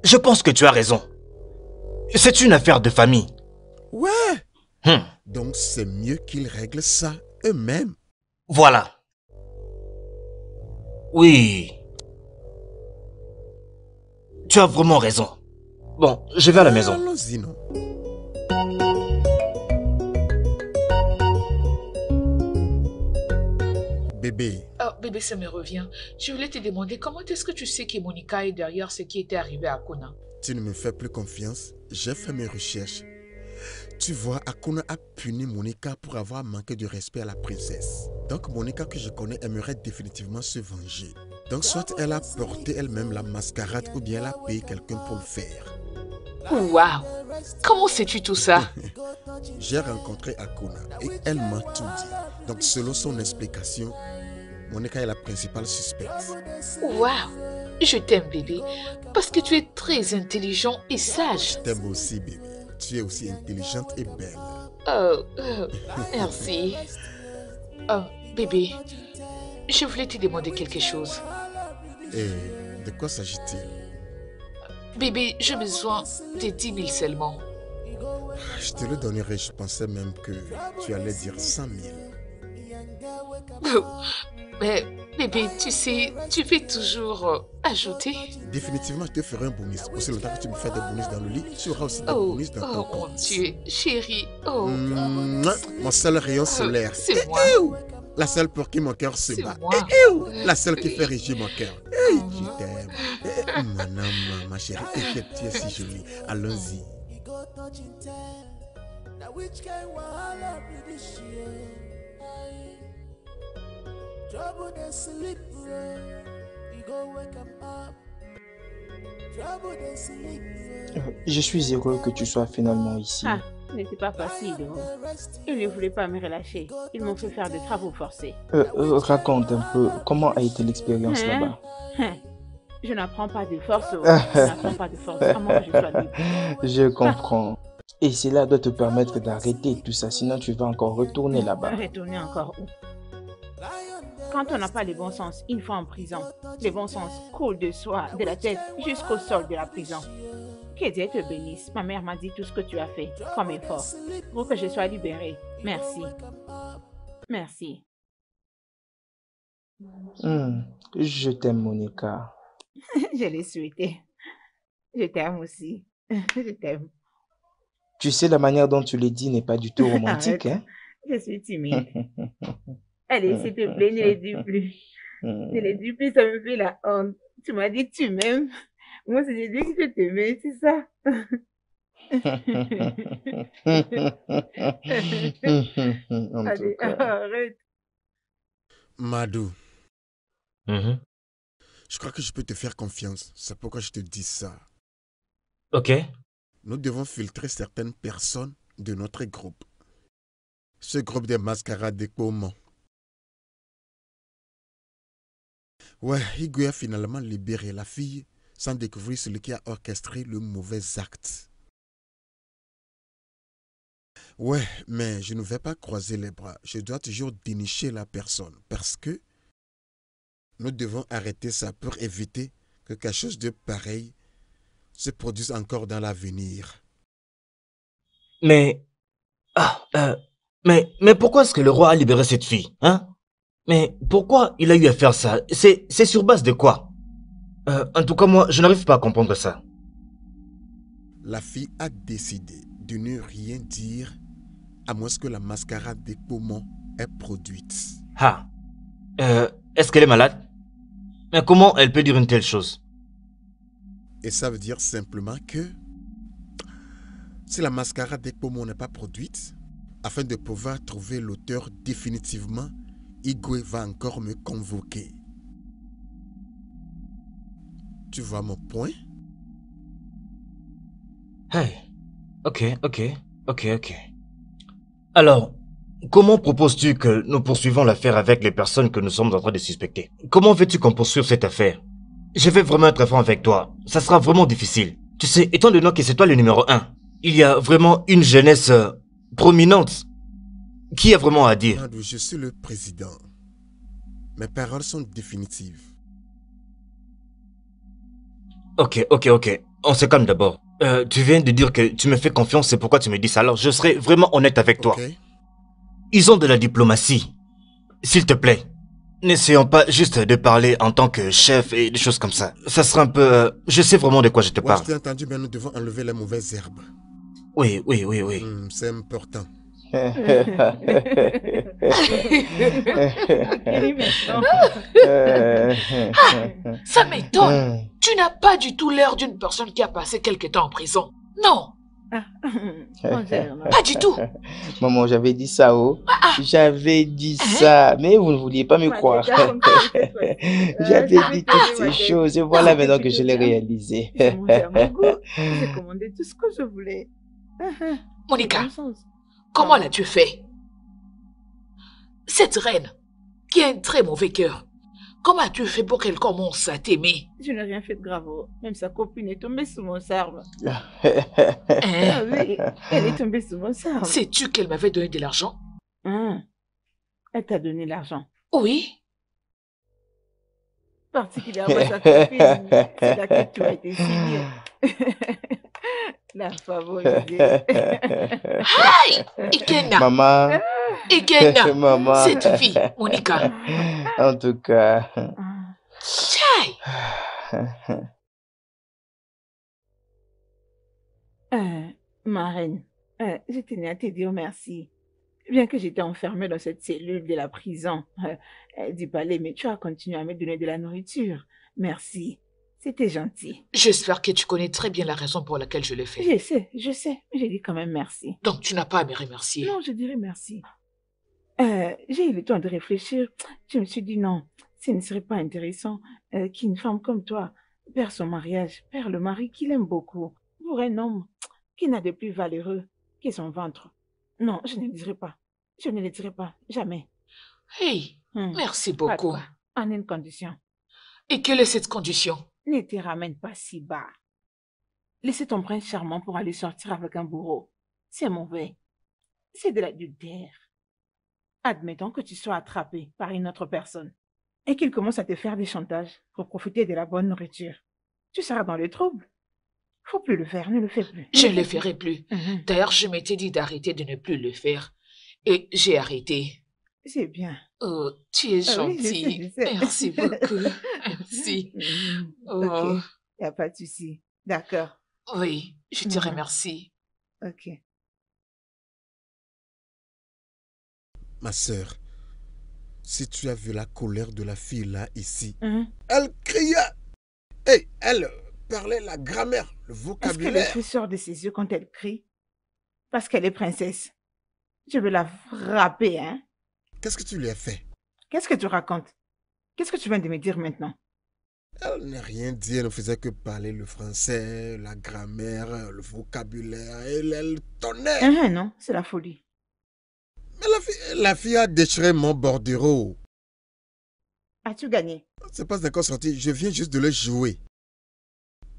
Je pense que tu as raison. C'est une affaire de famille. Ouais. Hum. Donc c'est mieux qu'ils règlent ça eux-mêmes. Voilà. Oui. Tu as vraiment raison. Bon, je vais à la maison. Allons-y, non Bébé. Oh, bébé, ça me revient. Je voulais te demander comment est-ce que tu sais que Monica est derrière ce qui était arrivé à Kona Tu ne me fais plus confiance. J'ai fait mes recherches. Tu vois, Akuna a puni Monica pour avoir manqué de respect à la princesse. Donc Monica que je connais aimerait définitivement se venger. Donc soit elle a porté elle-même la mascarade ou bien elle a payé quelqu'un pour le faire. Waouh Comment sais-tu tout ça? J'ai rencontré Akuna et elle m'a tout dit. Donc selon son explication, Monica est la principale suspecte. Waouh Je t'aime bébé, parce que tu es très intelligent et sage. Je t'aime aussi bébé. Tu es aussi intelligente et belle. Oh, merci. Oh, bébé, je voulais te demander quelque chose. Et de quoi s'agit-il? Bébé, j'ai besoin de 10 000 seulement. Je te le donnerai, je pensais même que tu allais dire 100 000. Mais bébé, tu sais, tu fais toujours euh, ajouter. Définitivement, je te ferai un bonus. Aussi longtemps que tu me fais des bonus dans le lit, tu auras aussi des oh, bonus dans oh, ton compte. Oh mon Dieu, chérie. Oh. mon seul rayon solaire. C'est moi. La seule pour qui mon cœur se bat. Moi. La seule qui fait régir mon cœur. Je t'aime. Mon ma chérie, t'inquiète, tu es si jolie. Allons-y. Je suis heureux que tu sois finalement ici. Ah, n'était pas facile. Hein. Ils ne voulaient pas me relâcher. Ils m'ont fait faire des travaux forcés. Euh, euh, raconte un peu, comment a été l'expérience hein? là-bas? Hein? Je n'apprends pas de force. je n'apprends pas de force. je sois libre. Je comprends. Et cela doit te permettre d'arrêter tout ça, sinon tu vas encore retourner là-bas. Retourner encore où? Quand on n'a pas le bon sens, une fois en prison, le bon sens coule de soi, de la tête jusqu'au sol de la prison. Que Dieu te bénisse. Ma mère m'a dit tout ce que tu as fait comme effort pour que je sois libérée. Merci. Merci. Hmm, je t'aime, Monica. je l'ai souhaité. Je t'aime aussi. je t'aime. Tu sais, la manière dont tu le dis n'est pas du tout romantique, hein? Je suis timide. Allez, s'il te plaît, ne le dis plus. Ne le dis plus, ça me fait la honte. Tu m'as dit que tu m'aimes. Moi, c'est dit que je t'aimais, c'est ça. Allez, arrête. Madou. Mm-hmm. Je crois que je peux te faire confiance. C'est pourquoi je te dis ça. Ok nous devons filtrer certaines personnes de notre groupe. Ce groupe des mascarades des Pomons. Ouais, Hugo a finalement libéré la fille sans découvrir celui qui a orchestré le mauvais acte. Ouais, mais je ne vais pas croiser les bras. Je dois toujours dénicher la personne parce que nous devons arrêter ça pour éviter que quelque chose de pareil se produisent encore dans l'avenir. Mais... Ah, euh, mais, mais pourquoi est-ce que le roi a libéré cette fille, hein? Mais pourquoi il a eu à faire ça? C'est sur base de quoi? Euh, En tout cas, moi, je n'arrive pas à comprendre ça. La fille a décidé de ne rien dire à moins que la mascarade des poumons est produite. Ah, euh, est-ce qu'elle est malade? Mais comment elle peut dire une telle chose? Et ça veut dire simplement que si la mascarade des poumons n'est pas produite, afin de pouvoir trouver l'auteur définitivement, Igwe va encore me convoquer. Tu vois mon point? Hey, ok, ok, ok, ok. Alors, comment proposes-tu que nous poursuivons l'affaire avec les personnes que nous sommes en train de suspecter? Comment veux-tu qu'on poursuive cette affaire? Je vais vraiment être franc avec toi. Ça sera vraiment difficile. Tu sais, étant donné que c'est toi le numéro un, il y a vraiment une jeunesse euh, prominente. Qui a vraiment à dire Je suis le président. Mes paroles sont définitives. Ok, ok, ok. On se calme d'abord. Euh, tu viens de dire que tu me fais confiance, c'est pourquoi tu me dis ça. Alors, je serai vraiment honnête avec toi. Ils ont de la diplomatie. S'il te plaît. N'essayons pas juste de parler en tant que chef et des choses comme ça. Ça sera un peu... Euh, je sais vraiment de quoi je te parle. Je entendu, mais nous devons enlever les mauvaises herbes. Oui, oui, oui, oui. Hmm, c'est important. Ça m'étonne. Tu n'as pas du tout l'air d'une personne qui a passé quelque temps en prison. Non. Pas du tout. Maman, j'avais dit ça, oh. Ah, ah. J'avais dit hein? ça, mais vous ne vouliez pas me croire. j'avais dit toutes ces choses et voilà maintenant que je l'ai réalisé. J'ai commandé tout ce que je voulais. Monica, comment l'as-tu fait? Cette reine, qui a un très mauvais cœur, Comment as-tu fait pour qu'elle commence à t'aimer? Je n'ai rien fait de grave. Même sa copine est tombée sous mon cerveau. Hein? Ah oui, elle est tombée sous mon cerveau. Sais-tu qu'elle m'avait donné de l'argent? Hein? Elle t'a donné l'argent Oui. Particulièrement sa copine. C'est là que tu as été signé. La favorisée. Hi Ikena Maman Ikena Maman Cette fille, Monica En tout cas... Chai euh, Ma reine, euh, je tenais à te dire merci. Bien que j'étais enfermée dans cette cellule de la prison euh, du palais, mais tu as continué à me donner de la nourriture. Merci. C'était gentil. J'espère que tu connais très bien la raison pour laquelle je l'ai fait. Je sais, je sais. J'ai dit quand même merci. Donc tu n'as pas à me remercier. Non, je dirais merci. Euh, j'ai eu le temps de réfléchir. Je me suis dit non, ce ne serait pas intéressant euh, qu'une femme comme toi perd son mariage, perd le mari qu'il aime beaucoup, pour un homme qui n'a de plus valeureux que son ventre. Non, je ne le dirai pas. Je ne le dirai pas, jamais. Hey, hmm. merci beaucoup. En une condition. Et quelle est cette condition? Ne te ramène pas si bas. Laissez ton prince charmant pour aller sortir avec un bourreau. C'est mauvais. C'est de l'adultère. Admettons que tu sois attrapé par une autre personne et qu'il commence à te faire des chantages pour profiter de la bonne nourriture. Tu seras dans le trouble. Faut plus le faire, ne le fais plus. Je ne le ferai plus. Mhm. D'ailleurs, je m'étais dit d'arrêter de ne plus le faire. Et j'ai arrêté. C'est bien. Oh, tu es ah gentil. Merci beaucoup. Merci. Mhm. Oh. Il n'y a pas de souci. D'accord. Oui, je te mhm. remercie. Ok. Ma sœur, si tu as vu la colère de la fille là, ici, hein? elle criait. Et elle parlait la grammaire, le vocabulaire. Est-ce que le sort de ses yeux quand elle crie? Parce qu'elle est princesse. Je vais la frapper, hein Qu'est-ce que tu lui as fait? Qu'est-ce que tu racontes? Qu'est-ce que tu viens de me dire maintenant? Elle n'a rien dit, elle ne faisait que parler le français, la grammaire, le vocabulaire. Elle, elle tonnait. Hein, non, c'est la folie la fille, a déchiré mon bordereau. As-tu gagné? C'est pas encore sorti. Je viens juste de le jouer.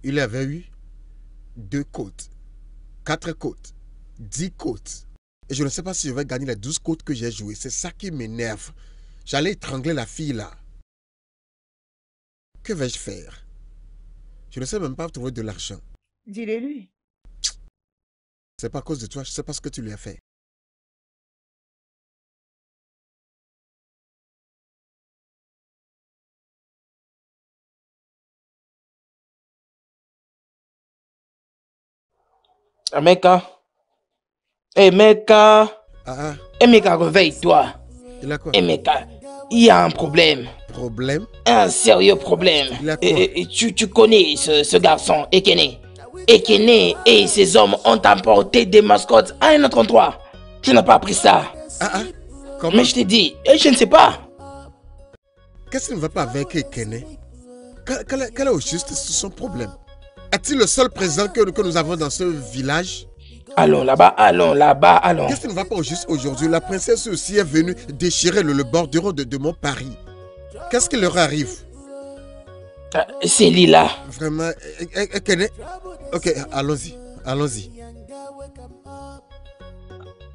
Il avait eu deux côtes, quatre côtes, dix côtes. Et je ne sais pas si je vais gagner les douze côtes que j'ai jouées. C'est ça qui m'énerve. J'allais étrangler la fille là. Que vais-je faire? Je ne sais même pas trouver de l'argent. Dis-le lui. C'est pas à cause de toi, je ne sais pas ce que tu lui as fait. Emeka. Emeka. Ah, ah. Emeka, réveille-toi. Il a quoi? Emeka, il y a un problème. Problème? Un sérieux problème. Il a quoi? Et, tu, tu, connais ce, ce garçon, Ekene. Ekene et ses hommes ont emporté des mascottes à un autre endroit. Tu n'as pas appris ça. Ah ah. Comment? Mais je t'ai dit, je ne sais pas. Qu'est-ce qui ne va pas avec Ekene? Quel, quel est au juste son problème? Est-il le seul présent que, que nous avons dans ce village? Allons là-bas, allons là-bas, allons. Qu'est-ce qui ne va pas juste aujourd'hui? La princesse aussi est venue déchirer le, le bordereau de, de mon Paris. Qu'est-ce qui leur arrive? Ah, C'est Lila. Vraiment, eh, eh, eh, Ok, allons-y, allons-y.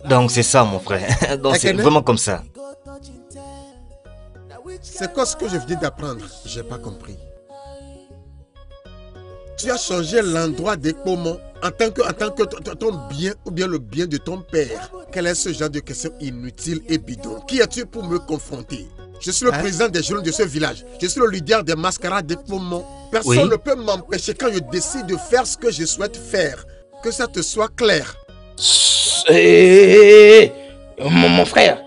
Donc c'est ça mon frère. Donc c'est vraiment comme ça. C'est quoi ce que je viens d'apprendre? J'ai pas compris tu as changé l'endroit des poumons en tant que, en tant que ton bien ou bien le bien de ton père. Quel est ce genre de question inutile et bidon? Qui es-tu pour me confronter? Je suis le hein? président des jeunes de ce village. Je suis le leader des mascarades des poumons. Personne ne peut m'empêcher quand je décide de faire ce que je souhaite faire. Que ça te soit clair. Mon, mon frère,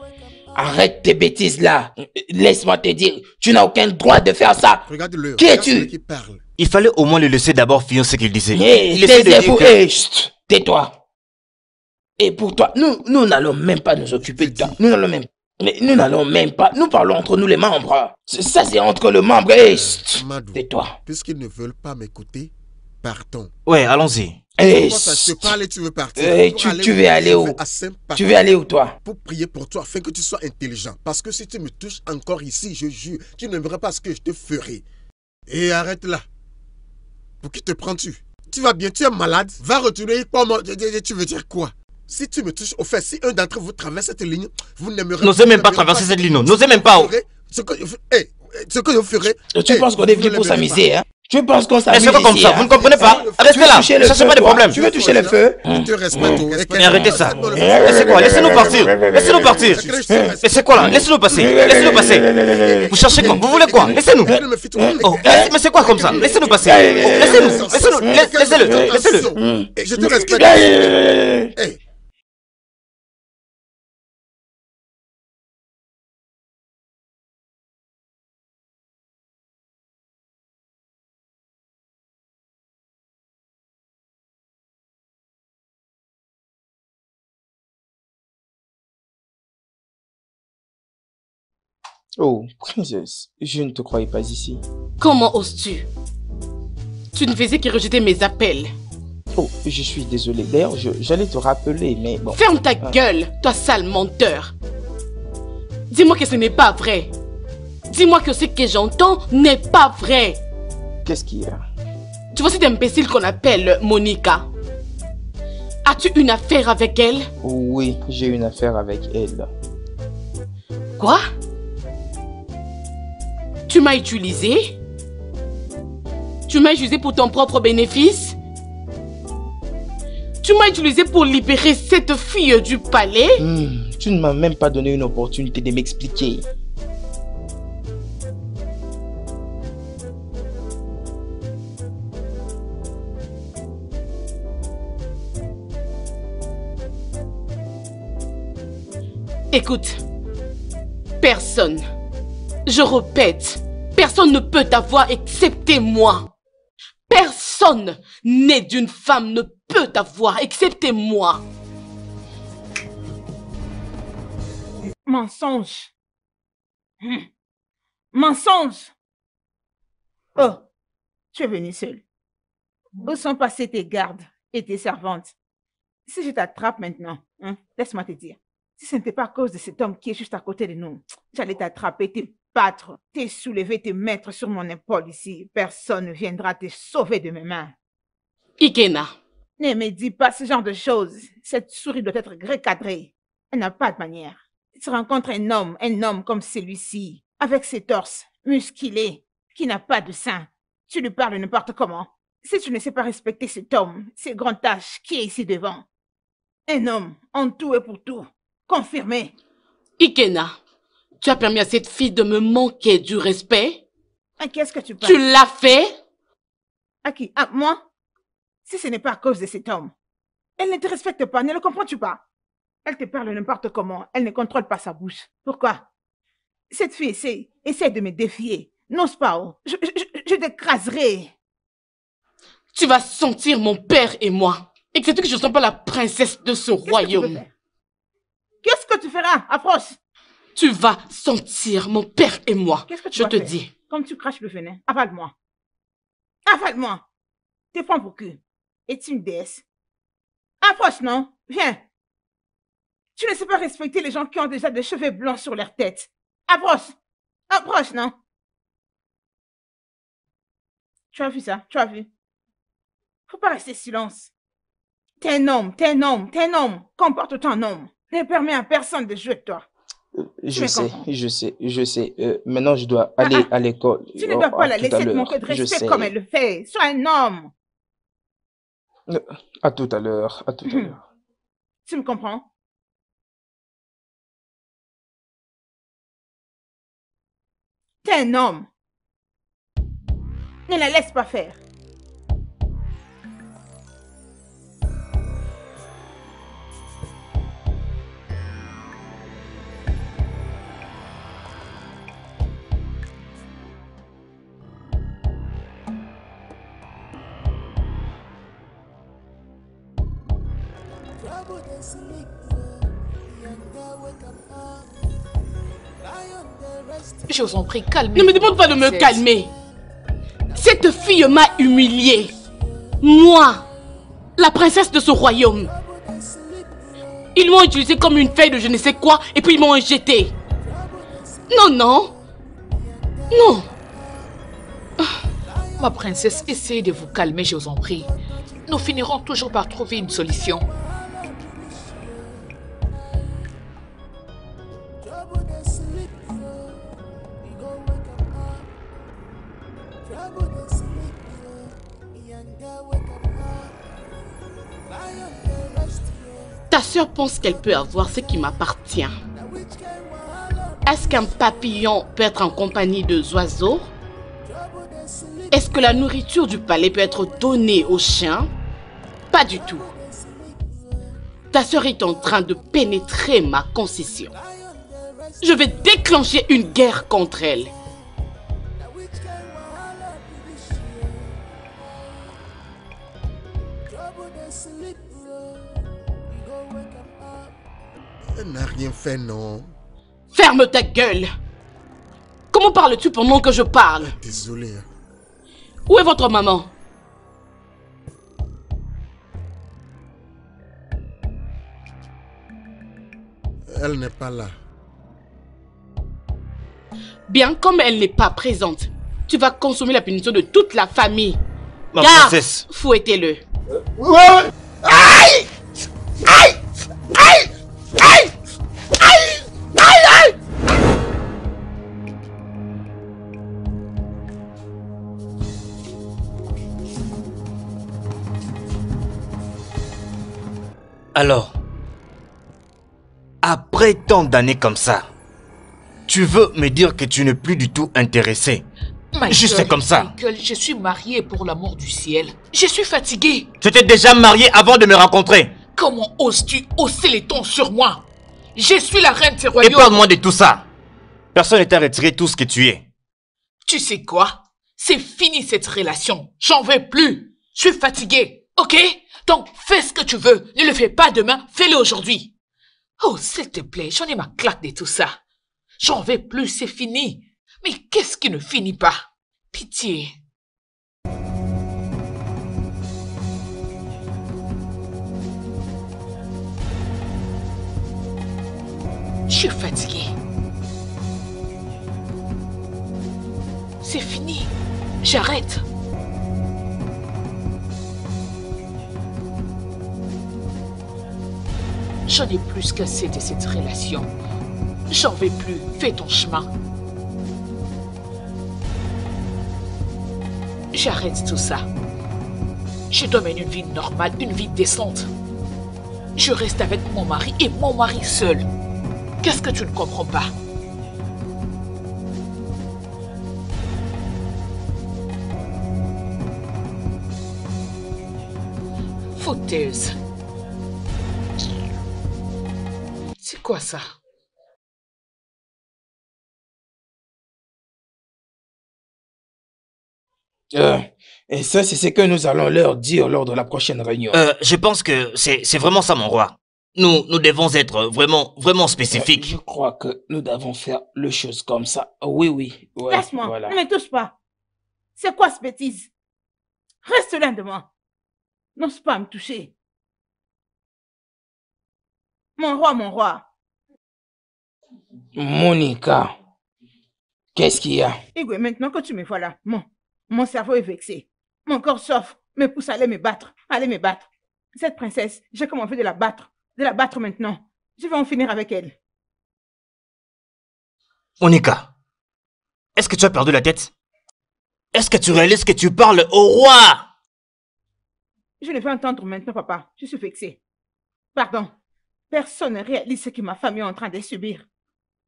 arrête tes bêtises là. Laisse-moi te dire, tu n'as aucun droit de faire ça. Regarde-le. Qui es-tu? Il fallait au moins le laisser d'abord finir ce qu'il disait. Hey, il essaie de dire que... Tais-toi. Et pour toi, nous, nous n'allons même pas nous occuper de toi. Nous n'allons même mais nous n'allons même pas. Nous parlons entre nous les membres. Ça, c'est entre le membre et. Tais-toi. Puisqu'ils ne veulent pas m'écouter, partons. Ouais, allons-y. Hey, je te parle et tu veux partir. Hey, tu, tu veux aller où? Tu veux aller où, toi? Pour prier pour toi, afin que tu sois intelligent. Parce que si tu me touches encore ici, je jure, tu n'aimerais pas ce que je te ferai. Et arrête là. Pour qui te prends-tu? Tu vas bien, tu es malade. Va retourner Tu veux dire quoi? Si tu me touches au fait, si un d'entre vous traverse cette ligne, vous n'aimerez N'osez même pas traverser cette ligne, n'osez même pas. Ce que, ce que je ferai. Tu penses qu'on est venu pour s'amuser, hein tu penses qu'on s'amuse C'est pas comme ça, vous ne comprenez pas Restez là, ne cherchez pas des problèmes. Tu veux toucher le feu Je te respecte. Mais arrêtez ça. Laissez quoi Laissez-nous partir. Laissez-nous partir. Mais c'est quoi là Laissez-nous passer. Laissez-nous passer. Vous cherchez quoi Vous voulez quoi Laissez-nous. Oh, mais c'est quoi comme ça Laissez-nous passer. Laissez-nous. Laissez-nous. Laissez-le. Laissez-le. Je te respecte. Oh, princesse, je ne te croyais pas ici. Comment oses-tu? Tu ne faisais que rejeter mes appels. Oh, je suis désolé. D'ailleurs, j'allais te rappeler, mais bon. Ferme ta ah. gueule, toi sale menteur. Dis-moi que ce n'est pas vrai. Dis-moi que ce que j'entends n'est pas vrai. Qu'est-ce qu'il y a? Tu vois cette imbécile qu'on appelle Monica? As-tu une affaire avec elle? Oui, j'ai une affaire avec elle. Quoi? Tu m'as utilisé? Tu m'as utilisé pour ton propre bénéfice? Tu m'as utilisé pour libérer cette fille du palais? Hmm, Tu ne m'as même pas donné une opportunité de m'expliquer. Écoute, personne, je répète, personne ne peut t'avoir excepté moi. Personne né d'une femme ne peut t'avoir excepté moi. Mensonge. Hmm. Mensonge. Oh, tu es venu seul. Où sont passées tes gardes et tes servantes? Si je t'attrape maintenant, hein, laisse-moi te dire, si ce n'était pas à cause de cet homme qui est juste à côté de nous, j'allais t'attraper, battre, te soulever, te mettre sur mon épaule ici. Personne ne viendra te sauver de mes mains. Ikena. Ne me dis pas ce genre de choses. Cette souris doit être recadrée. Elle n'a pas de manière. Tu rencontres un homme, un homme comme celui-ci, avec ses torses, musclés, qui n'a pas de sein. Tu lui parles n'importe comment. Si tu ne sais pas respecter cet homme, ces grandes tâches qui est ici devant? Un homme, en tout et pour tout. Confirmé. Ikena, tu as permis à cette fille de me manquer du respect À qu'est-ce que tu parles Tu l'as fait À qui? À moi? Si ce n'est pas à cause de cet homme. Elle ne te respecte pas, ne le comprends-tu pas? Elle te parle n'importe comment, elle ne contrôle pas sa bouche. Pourquoi? Cette fille essaie, essaie de me défier. N'ose pas, oh. je, je, t'écraserai. Tu vas sentir mon père et moi. Et que que je ne sens pas la princesse de ce royaume. Qu'est-ce que tu feras Approche Tu vas sentir mon père et moi. Qu'est-ce que tu Je te dis. Comme tu craches le venin, avale-moi. Avale-moi. T'es prends pour cul. Es-tu une déesse Approche, non Viens. Tu ne sais pas respecter les gens qui ont déjà des cheveux blancs sur leur tête. Approche. Approche, non Tu as vu ça? Tu as vu? Faut pas rester silence. T'es un homme, t'es un homme, t'es un homme. Comporte-toi en homme ne permet à personne de jouer de toi. Je sais, je sais, je sais. Euh, maintenant, je dois aller ah, ah. à l'école. Tu ne dois pas la laisser te manquer de respect comme elle le fait. Sois un homme. Euh, à tout à l'heure, à tout à l'heure. Tu me comprends? T'es un homme. Ne la laisse pas faire. Je vous en prie, calmez. Ne me demande pas de me calmer. Cette fille m'a humiliée. Moi, la princesse de ce royaume. Ils m'ont utilisé comme une feuille de je ne sais quoi et puis ils m'ont jeté. Non, non. Non. Ma princesse, essayez de vous calmer, je vous en prie. Nous finirons toujours par trouver une solution. Ta sœur pense qu'elle peut avoir ce qui m'appartient. Est-ce qu'un papillon peut être en compagnie de oiseaux? Est-ce que la nourriture du palais peut être donnée aux chiens? Pas du tout. Ta sœur est en train de pénétrer ma concession. Je vais déclencher une guerre contre elle. Elle n'a rien fait, non. Ferme ta gueule Comment parles-tu pendant que je parle? Désolé. Hein. Où est votre maman? Elle n'est pas là. Bien, comme elle n'est pas présente, tu vas consommer la punition de toute la famille. Ma princesse. Fouettez-le. Ouais, Aïe Aïe Aïe Aïe Alors, après tant d'années comme ça, tu veux me dire que tu n'es plus du tout intéressé? Juste comme ça. je suis mariée pour l'amour du ciel. Je suis fatiguée. Tu étais déjà mariée avant de me rencontrer. Comment oses-tu hausser les tons sur moi? Je suis la reine de royaumes. Et parle-moi de tout ça. Personne ne t'a retiré tout ce que tu es. Tu sais quoi? C'est fini cette relation. J'en veux plus. Je suis fatiguée. Ok? Donc fais ce que tu veux. Ne le fais pas demain. Fais-le aujourd'hui. Oh, s'il te plaît, j'en ai ma claque de tout ça. J'en veux plus, c'est fini. Mais qu'est-ce qui ne finit pas? Pitié. Je suis fatiguée. C'est fini. J'arrête. J'en ai plus qu'assez de cette relation. J'en vais plus. Fais ton chemin. J'arrête tout ça. Je dois mener une vie normale, une vie décente. Je reste avec mon mari et mon mari seul. Qu'est-ce que tu ne comprends pas? Fauteuse. Quoi ça? Euh, et ça, c'est ce que nous allons leur dire lors de la prochaine réunion. Euh, je pense que c'est vraiment ça, mon roi. Nous, nous devons être vraiment, vraiment spécifiques. Euh, je crois que nous devons faire les choses comme ça. Oui, oui. Laisse-moi. Ne me touche pas. C'est quoi ce bêtise? Reste loin de moi. N'ose pas me toucher. Mon roi, mon roi. Monica, qu'est-ce qu'il y a? Igwe, maintenant que tu me vois là, mon, mon cerveau est vexé. Mon corps souffre, me pousse à aller me battre, aller me battre. Cette princesse, j'ai comme envie de la battre, de la battre maintenant. Je vais en finir avec elle. Monica, est-ce que tu as perdu la tête? Est-ce que tu réalises que tu parles au roi? Je ne veux entendre maintenant, papa. Je suis vexé. Pardon. Personne ne réalise ce que ma famille est en train de subir.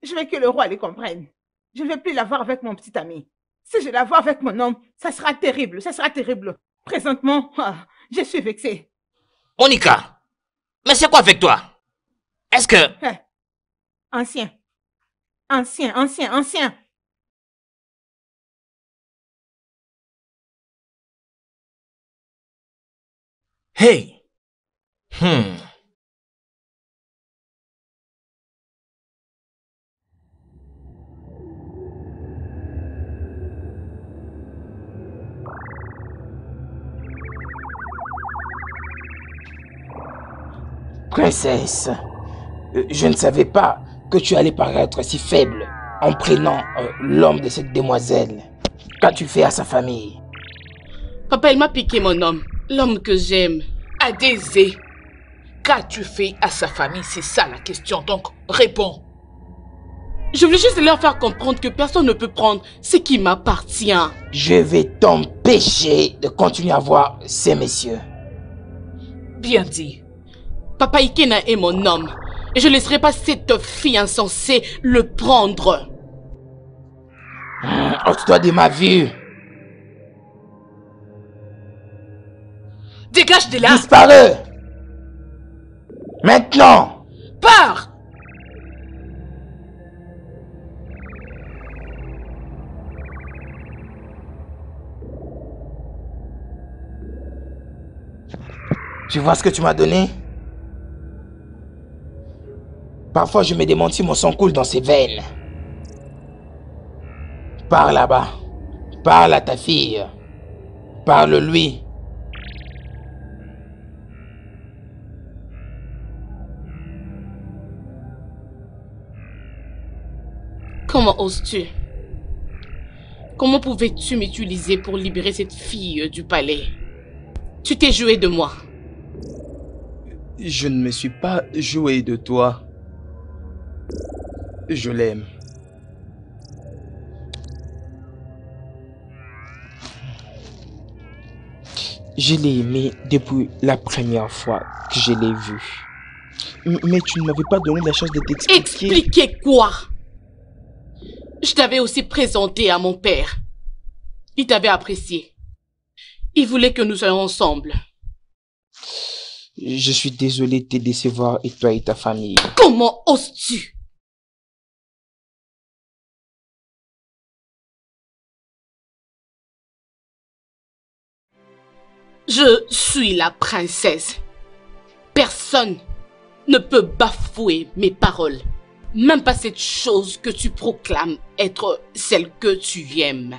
Je veux que le roi les comprenne. Je ne veux plus la voir avec mon petit ami. Si je la vois avec mon homme, ça sera terrible, ça sera terrible. Présentement, ah, je suis vexée. Monica, mais c'est quoi avec toi? Est-ce que... Eh, ancien. Ancien, ancien, ancien. Hey. Hmm. Princesse, euh, je ne savais pas que tu allais paraître si faible en prenant euh, l'homme de cette demoiselle. Qu'as-tu fait à sa famille? Papa, il m'a piqué mon homme, l'homme que j'aime. Adésé, qu'as-tu fait à sa famille? C'est ça la question, donc réponds. Je voulais juste leur faire comprendre que personne ne peut prendre ce qui m'appartient. Je vais t'empêcher de continuer à voir ces messieurs. Bien dit. Papa Ikena est mon homme. Et je ne laisserai pas cette fille insensée le prendre. Mmh, Ôte-toi de ma vue. Dégage de là. Disparais. Maintenant. Pars. Tu vois ce que tu m'as donné? Parfois, je me demande si mon sang coule dans ses veines. Parle là-bas. Parle à ta fille. Parle-lui. Comment oses-tu? Comment pouvais-tu m'utiliser pour libérer cette fille du palais? Tu t'es joué de moi. Je ne me suis pas joué de toi. Je l'aime. Je l'ai aimé depuis la première fois que je l'ai vu. Mais tu ne m'avais pas donné la chance de t'expliquer. Expliquer quoi? Je t'avais aussi présenté à mon père. Il t'avait apprécié. Il voulait que nous soyons ensemble. Je suis désolé de te décevoir et toi et ta famille. Comment oses-tu? Je suis la princesse. Personne ne peut bafouer mes paroles. Même pas cette chose que tu proclames être celle que tu aimes.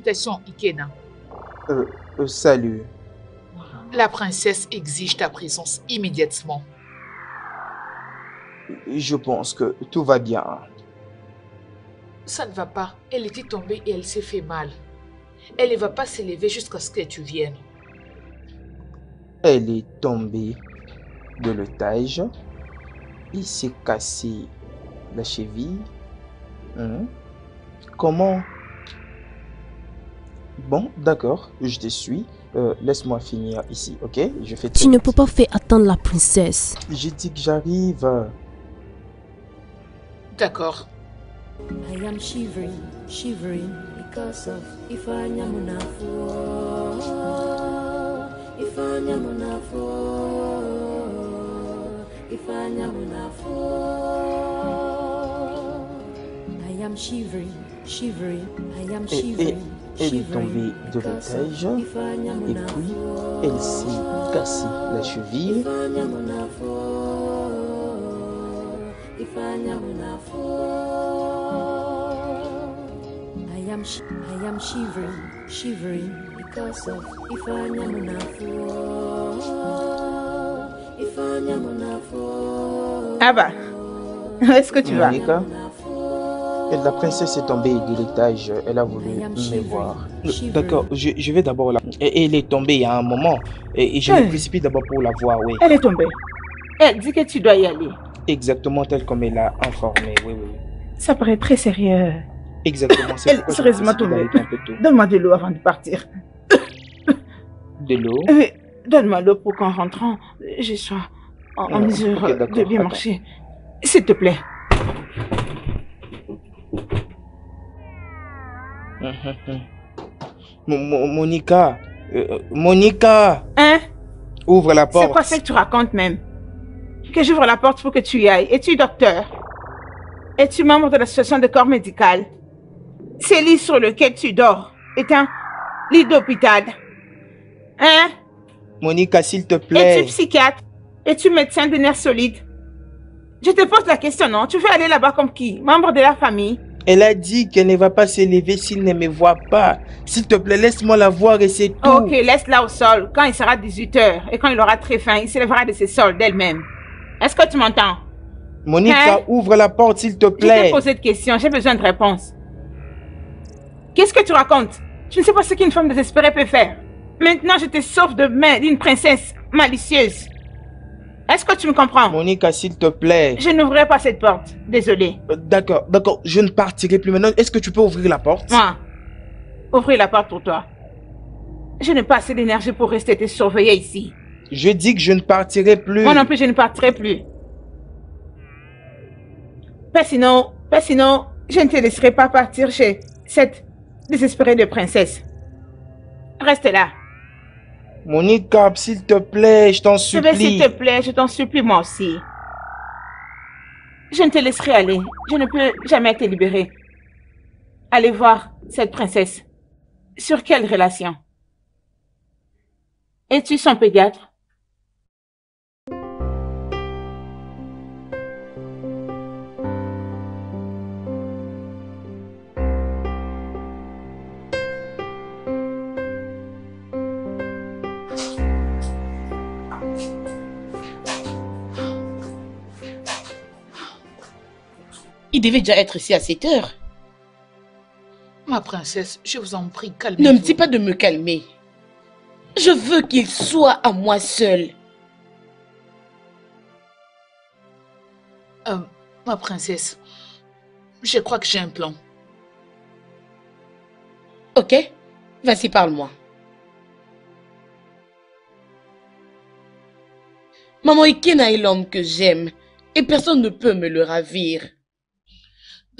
Salutations, Ikena. Euh, euh, salut. La princesse exige ta présence immédiatement. Je pense que tout va bien. Ça ne va pas. Elle était tombée et elle s'est fait mal. Elle ne va pas s'élever jusqu'à ce que tu viennes. Elle est tombée de l'étage. Il s'est cassé la cheville. Hein? Comment Bon, d'accord, je te suis. Euh, laisse-moi finir ici, ok? Je fais Tu ne peux pas faire attendre la princesse. J'ai dit que j'arrive. D'accord. I am shivering, shivering because of Ifanya Munafo. Ifanya Munafo. Ifanya Munafo. I am shivering, shivering, I am shivering. Elle est tombée de l'étage et puis elle s'est cassée la cheville. I am, I am shivering, shivering because of Ifanya Munafo. Ifanya Munafo. Ah bah, est-ce que tu vas? La princesse est tombée de l'étage. Elle a voulu me voir. D'accord, je, vais d'abord la... Elle est tombée à un moment. Et je me précipite d'abord pour la voir, oui. Elle est tombée. Elle dit que tu dois y aller. Exactement tel comme elle a informé, oui, oui. Ça paraît très sérieux. Exactement. Elle, sérieusement tombée. Donne-moi de l'eau avant de partir. De l'eau? Donne-moi l'eau pour qu'en rentrant, je sois en, mesure de bien marcher. S'il te plaît. Monica, euh, Monica. Hein? Ouvre la porte. C'est quoi ça que tu racontes même? Que j'ouvre la porte pour que tu y ailles. Es-tu docteur? Es-tu membre de l'association de corps médical? C'est lit sur lequel tu dors. Est un lit d'hôpital. Hein? Monica, s'il te plaît. Es-tu psychiatre? Es-tu médecin de nerfs solide Je te pose la question, non? Tu veux aller là-bas comme qui? Membre de la famille? Elle a dit qu'elle ne va pas s'élever s'il ne me voit pas. S'il te plaît, laisse-moi la voir et c'est tout. Ok, laisse-la au sol. Quand il sera 18h et quand il aura très faim, il s'élèvera de ses sols d'elle-même. Est-ce que tu m'entends? Monica, hein? ouvre la porte, s'il te plaît. Je t'ai posé de questions, j'ai besoin de réponses. Qu'est-ce que tu racontes? Je ne sais pas ce qu'une femme désespérée peut faire. Maintenant, je te sauve de main d'une princesse malicieuse. Est-ce que tu me comprends? Monica, s'il te plaît. Je n'ouvrirai pas cette porte. Désolée. Euh, d'accord, d'accord. Je ne partirai plus maintenant. Est-ce que tu peux ouvrir la porte? Moi Ouvrir la porte pour toi. Je n'ai pas assez d'énergie pour rester te surveiller ici. Je dis que je ne partirai plus. Moi non plus, je ne partirai plus. Pas sinon, pas sinon, je ne te laisserai pas partir chez cette désespérée de princesse. Reste là. Monica, s'il te plaît, je t'en supplie. S'il te plaît, je t'en supplie moi aussi. Je ne te laisserai aller. Je ne peux jamais te libérer. Allez voir cette princesse. Sur quelle relation? Es-tu son pédiatre? Il devait déjà être ici à 7 heures. Ma princesse, je vous en prie, calmez-vous. Ne me dis pas de me calmer. Je veux qu'il soit à moi seul. Euh, ma princesse, je crois que j'ai un plan. Ok, vas-y, parle-moi. Maman Ikena est l'homme que j'aime et personne ne peut me le ravir.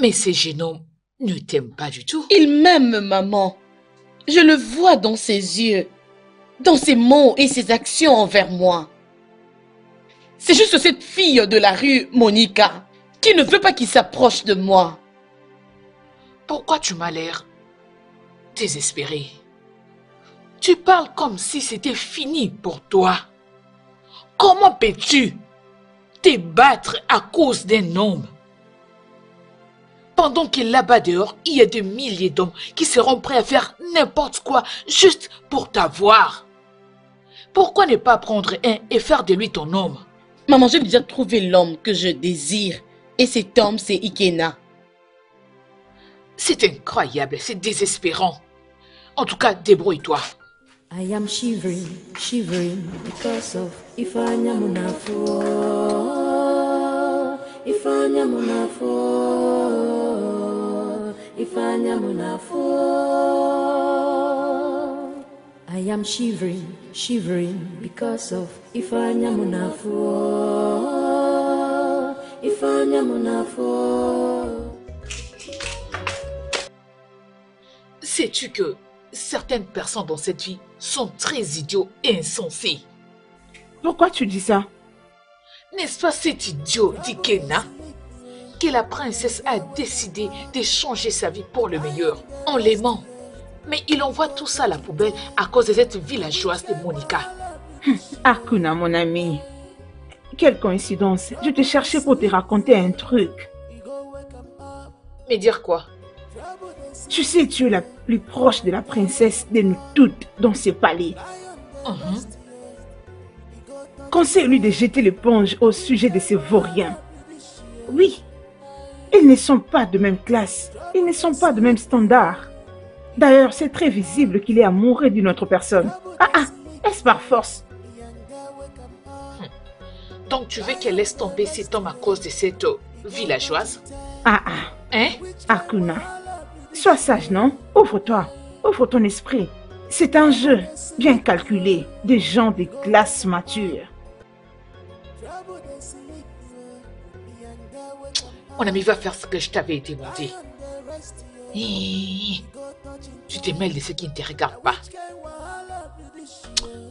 Mais ces génomes ne t'aiment pas du tout. Il m'aime, maman. Je le vois dans ses yeux, dans ses mots et ses actions envers moi. C'est juste cette fille de la rue, Monica, qui ne veut pas qu'il s'approche de moi. Pourquoi tu m'as l'air désespéré Tu parles comme si c'était fini pour toi. Comment peux-tu te battre à cause d'un homme? Pendant que là-bas dehors, il y a des milliers d'hommes qui seront prêts à faire n'importe quoi juste pour t'avoir. Pourquoi ne pas prendre un et faire de lui ton homme? Maman, j'ai déjà trouvé l'homme que je désire. Et cet homme, c'est Ikena. C'est incroyable, c'est désespérant. En tout cas, débrouille-toi. I am shivering, shivering because of Ifanya Munafo. Ifanya ifanya munafuo. I am shivering, shivering because of ifanya munafuo. Ifanya munafuo. Sais-tu que certaines personnes dans cette vie sont très idiots et insensés? Pourquoi tu dis ça? N'est-ce pas cet idiot d'Ikena? Que la princesse a décidé de changer sa vie pour le meilleur en l'aimant. Mais il envoie tout ça à la poubelle à cause de cette villageoise de Monica. Hum, Akuna, mon ami. Quelle coïncidence. Je te cherchais pour te raconter un truc. Mais dire quoi? Tu sais, tu es la plus proche de la princesse de nous toutes dans ce palais. Uh-huh. Conseille-lui de jeter l'éponge au sujet de ces vauriens. Oui, ils ne sont pas de même classe. Ils ne sont pas de même standard. D'ailleurs, c'est très visible qu'il est amoureux d'une autre personne. Ah ah, est-ce par force? Donc tu veux qu'elle laisse tomber cet homme à cause de cette villageoise? Ah ah. Hein? Akuna, Sois sage, non? Ouvre-toi. Ouvre ton esprit. C'est un jeu bien calculé des gens de classe mature. Mon ami va faire ce que je t'avais demandé. Tu te mêles de ceux qui ne te regardent pas.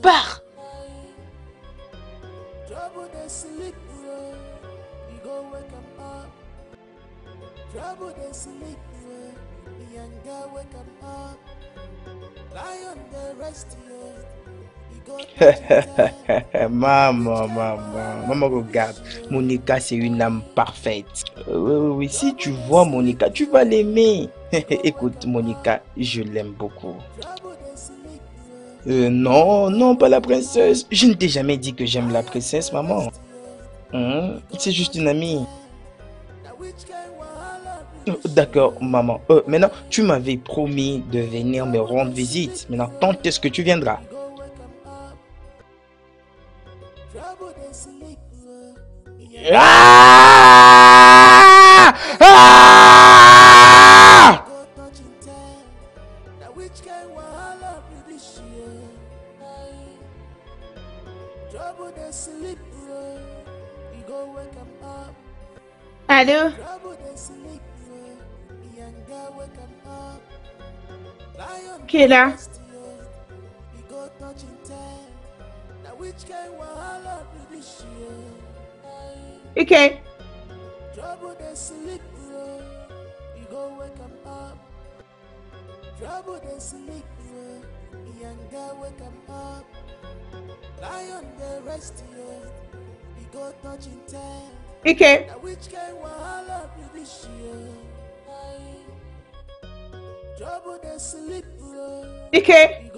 Pars maman, maman, maman, regarde. Monica, c'est une âme parfaite. Euh, oui, oui, si tu vois Monica, tu vas l'aimer. Écoute, Monica, je l'aime beaucoup. Euh, non, non, pas la princesse. Je ne t'ai jamais dit que j'aime la princesse, maman. Hein? C'est juste une amie. D'accord, maman. Euh, maintenant, tu m'avais promis de venir me rendre visite. Maintenant, quand est-ce que tu viendras? Ah! Ah! Ike. Trouble they Ike.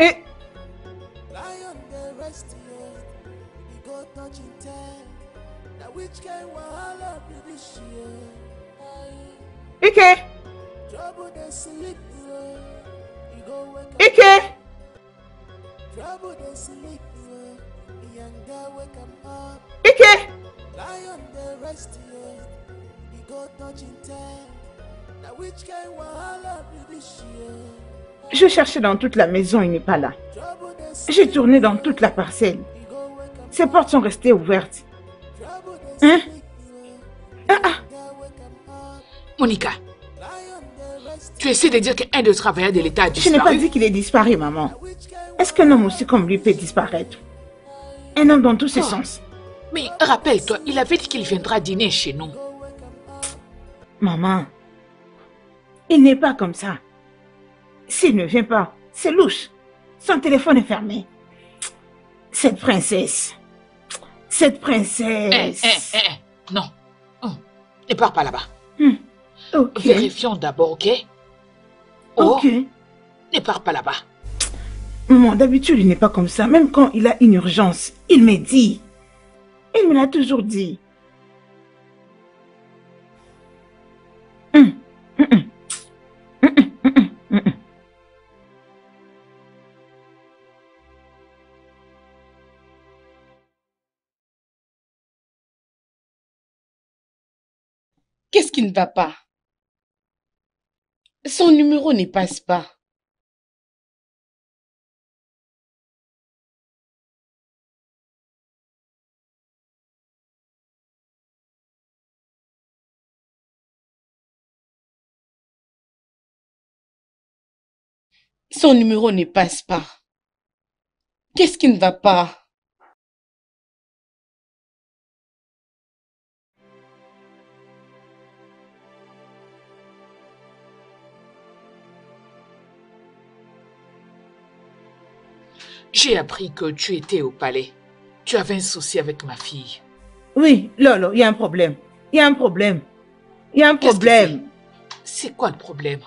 Ike lion dey rest here e go touch him tail na which kind wahala be this year. ike. trouble dey sleep o e go wake up. ike. trouble dey sleep o e yanga wake am up. ike. lion dey rest here e go touch him tail na which kind wahala be this year. Je cherchais dans toute la maison, il n'est pas là. J'ai tourné dans toute la parcelle. Ses portes sont restées ouvertes. Hein? Ah, ah. Monica, tu essaies de dire qu'un des travailleurs de l'État a disparu. Je n'ai pas dit qu'il est disparu, maman. Est-ce qu'un homme aussi comme lui peut disparaître? Un homme dans tous ses Oh. sens. Mais rappelle-toi, il avait dit qu'il viendra dîner chez nous. Maman, il n'est pas comme ça. S'il ne vient pas, c'est louche. Son téléphone est fermé. Cette princesse. Cette Eh, princesse. eh, eh, non. Hum, Ne pars pas là-bas. Ok. Vérifions d'abord, ok? Oh, Ok. ne pars pas là-bas. Maman, d'habitude, il n'est pas comme ça. Même quand il a une urgence, il me dit. Il me l'a toujours dit. Hum, hum, Qu'est-ce qui ne va pas? Son numéro ne passe pas. Son numéro ne passe pas. Qu'est-ce qui ne va pas? J'ai appris que tu étais au palais. Tu avais un souci avec ma fille. Oui, Lolo, il y a un problème. Il y a un problème. Il y a un problème. C'est quoi le problème?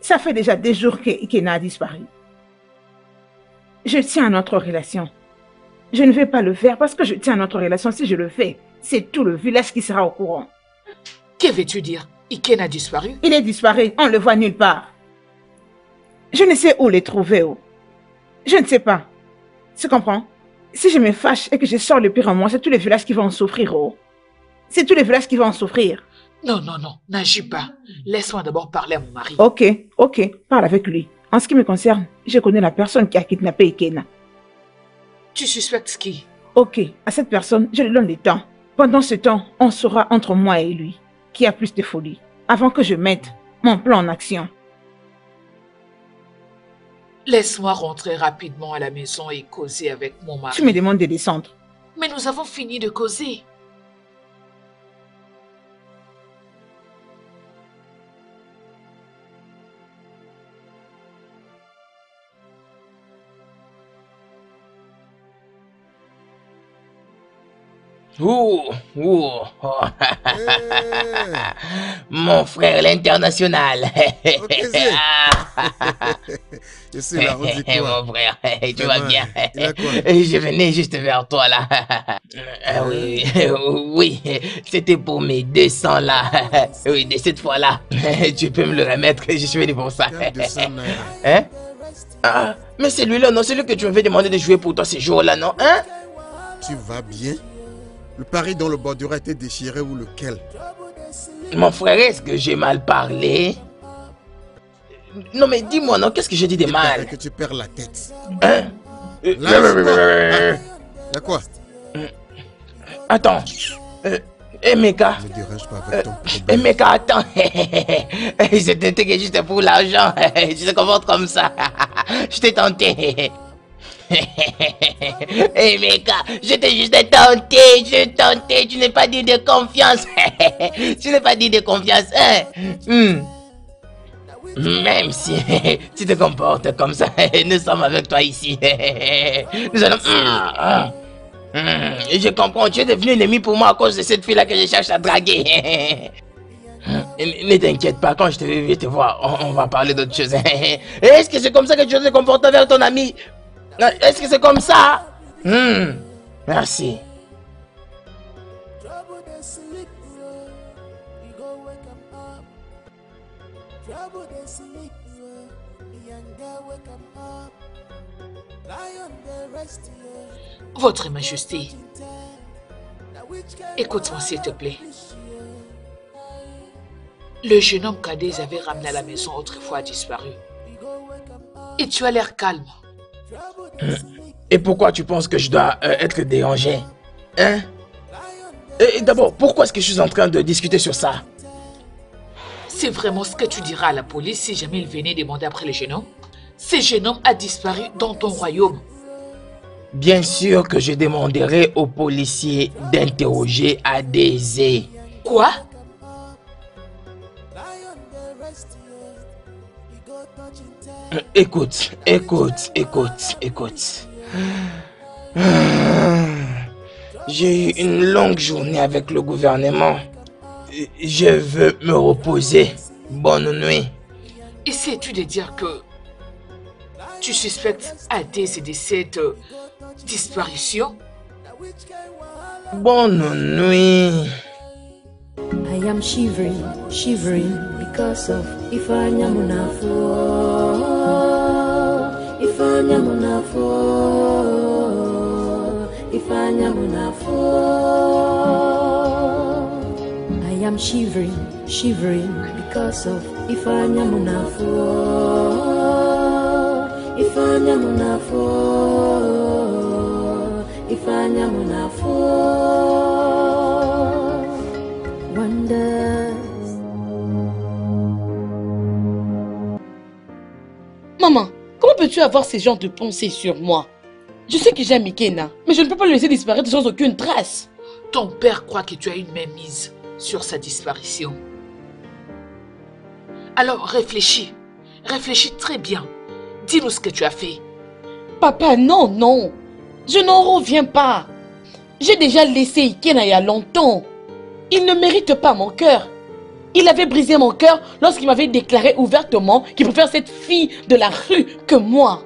Ça fait déjà des jours que Ikena a disparu. Je tiens à notre relation. Je ne vais pas le faire parce que je tiens à notre relation. Si je le fais, c'est tout le village qui sera au courant. Que veux-tu dire? Iken a disparu? Il est disparu, on le voit nulle part. Je ne sais où les trouver. oh. Je ne sais pas. Tu comprends? Si je me fâche et que je sors le pire en moi, c'est tous les villages qui vont en souffrir, oh. C'est tous les villages qui vont en souffrir. Non, non, non, n'agis pas. Laisse-moi d'abord parler à mon mari. Ok, ok, parle avec lui. En ce qui me concerne, je connais la personne qui a kidnappé Ikena. Tu suspectes qui? Ok, à cette personne, je lui donne le temps. Pendant ce temps, on saura entre moi et lui qui a plus de folie, avant que je mette mon plan en action. Laisse-moi rentrer rapidement à la maison et causer avec mon mari. Tu me demandes de descendre. Mais nous avons fini de causer. Ouh, ouh. Mon frère l'international. Je suis là, on dit quoi Mon frère, tu vas bien Je venais juste vers toi là. Ah oui, oui, c'était pour mes 200 là. Oui, de cette fois-là. Tu peux me le remettre, je suis venu pour ça. Hein? Ah, mais c'est lui là, non, c'est lui que tu m'avais demandé de jouer pour toi ces jours-là, non Hein? Tu vas bien? Le pari dont le bordure a été déchiré ou lequel? Mon frère, est-ce que j'ai mal parlé? Non mais dis-moi, non, qu'est-ce que j'ai dit de mal? que tu perds la tête. Hein? Là, Y'a quoi? Attends. Euh, Emeka. Ne dérange pas avec ton problème. Emeka, attends. C'était juste pour l'argent. Je te comporte comme ça. Je t'ai tenté. hey Meka, je t'ai juste tenté, je t'ai tenté, tu n'es pas dit de confiance. tu n'es pas dit de confiance, hein? Hmm. Même si tu te comportes comme ça, nous sommes avec toi ici. Nous allons... Hmm, hmm, je comprends, tu es devenu ennemi pour moi à cause de cette fille-là que je cherche à draguer. Ne t'inquiète pas, quand je te vais te voir, on, va parler d'autre chose. Est-ce que c'est comme ça que tu te comportes avec ton ami? Est-ce que c'est comme ça? Hmm. Merci. Votre Majesté, écoute-moi s'il te plaît. Le jeune homme qu'Adès avait ramené à la maison autrefois a disparu. Et tu as l'air calme. Et pourquoi tu penses que je dois euh, être dérangé Hein? Et d'abord, pourquoi est-ce que je suis en train de discuter sur ça? C'est vraiment ce que tu diras à la police si jamais il venait demander après le jeune homme Ce jeune homme a disparu dans ton royaume. Bien sûr que je demanderai aux policiers d'interroger Adézé. Quoi? Écoute, écoute, écoute, écoute. J'ai eu une longue journée avec le gouvernement. Je veux me reposer. Bonne nuit. Essaies-tu de dire que tu suspectes Adès de cette disparition Bonne nuit. I am shivering, shivering because of Ifanya Munafo. ifanya munafo ifanya munafo I am shivering shivering because of ifanya munafo ifanya munafo ifanya munafo wonders Maman, Comment peux-tu avoir ces genres de pensées sur moi? Je sais que j'aime Ikena, mais je ne peux pas le laisser disparaître sans aucune trace. Ton père croit que tu as une main mise sur sa disparition. Alors réfléchis. Réfléchis très bien. Dis-nous ce que tu as fait. Papa, non, non. Je n'en reviens pas. J'ai déjà laissé Ikena il y a longtemps. Il ne mérite pas mon cœur. Il avait brisé mon cœur lorsqu'il m'avait déclaré ouvertement qu'il préfère cette fille de la rue que moi.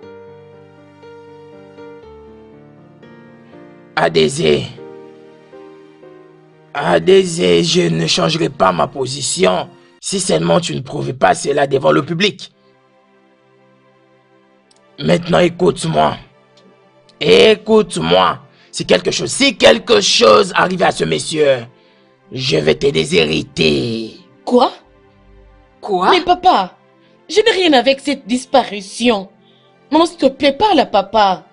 Adésé. Adésé, je ne changerai pas ma position si seulement tu ne prouvais pas cela devant le public. Maintenant, écoute-moi. Écoute-moi. Si quelque chose, si quelque chose à ce monsieur, je vais te déshériter. Quoi? Quoi? Mais papa, je n'ai rien avec cette disparition. Maman, s'il te plaît, parle à papa.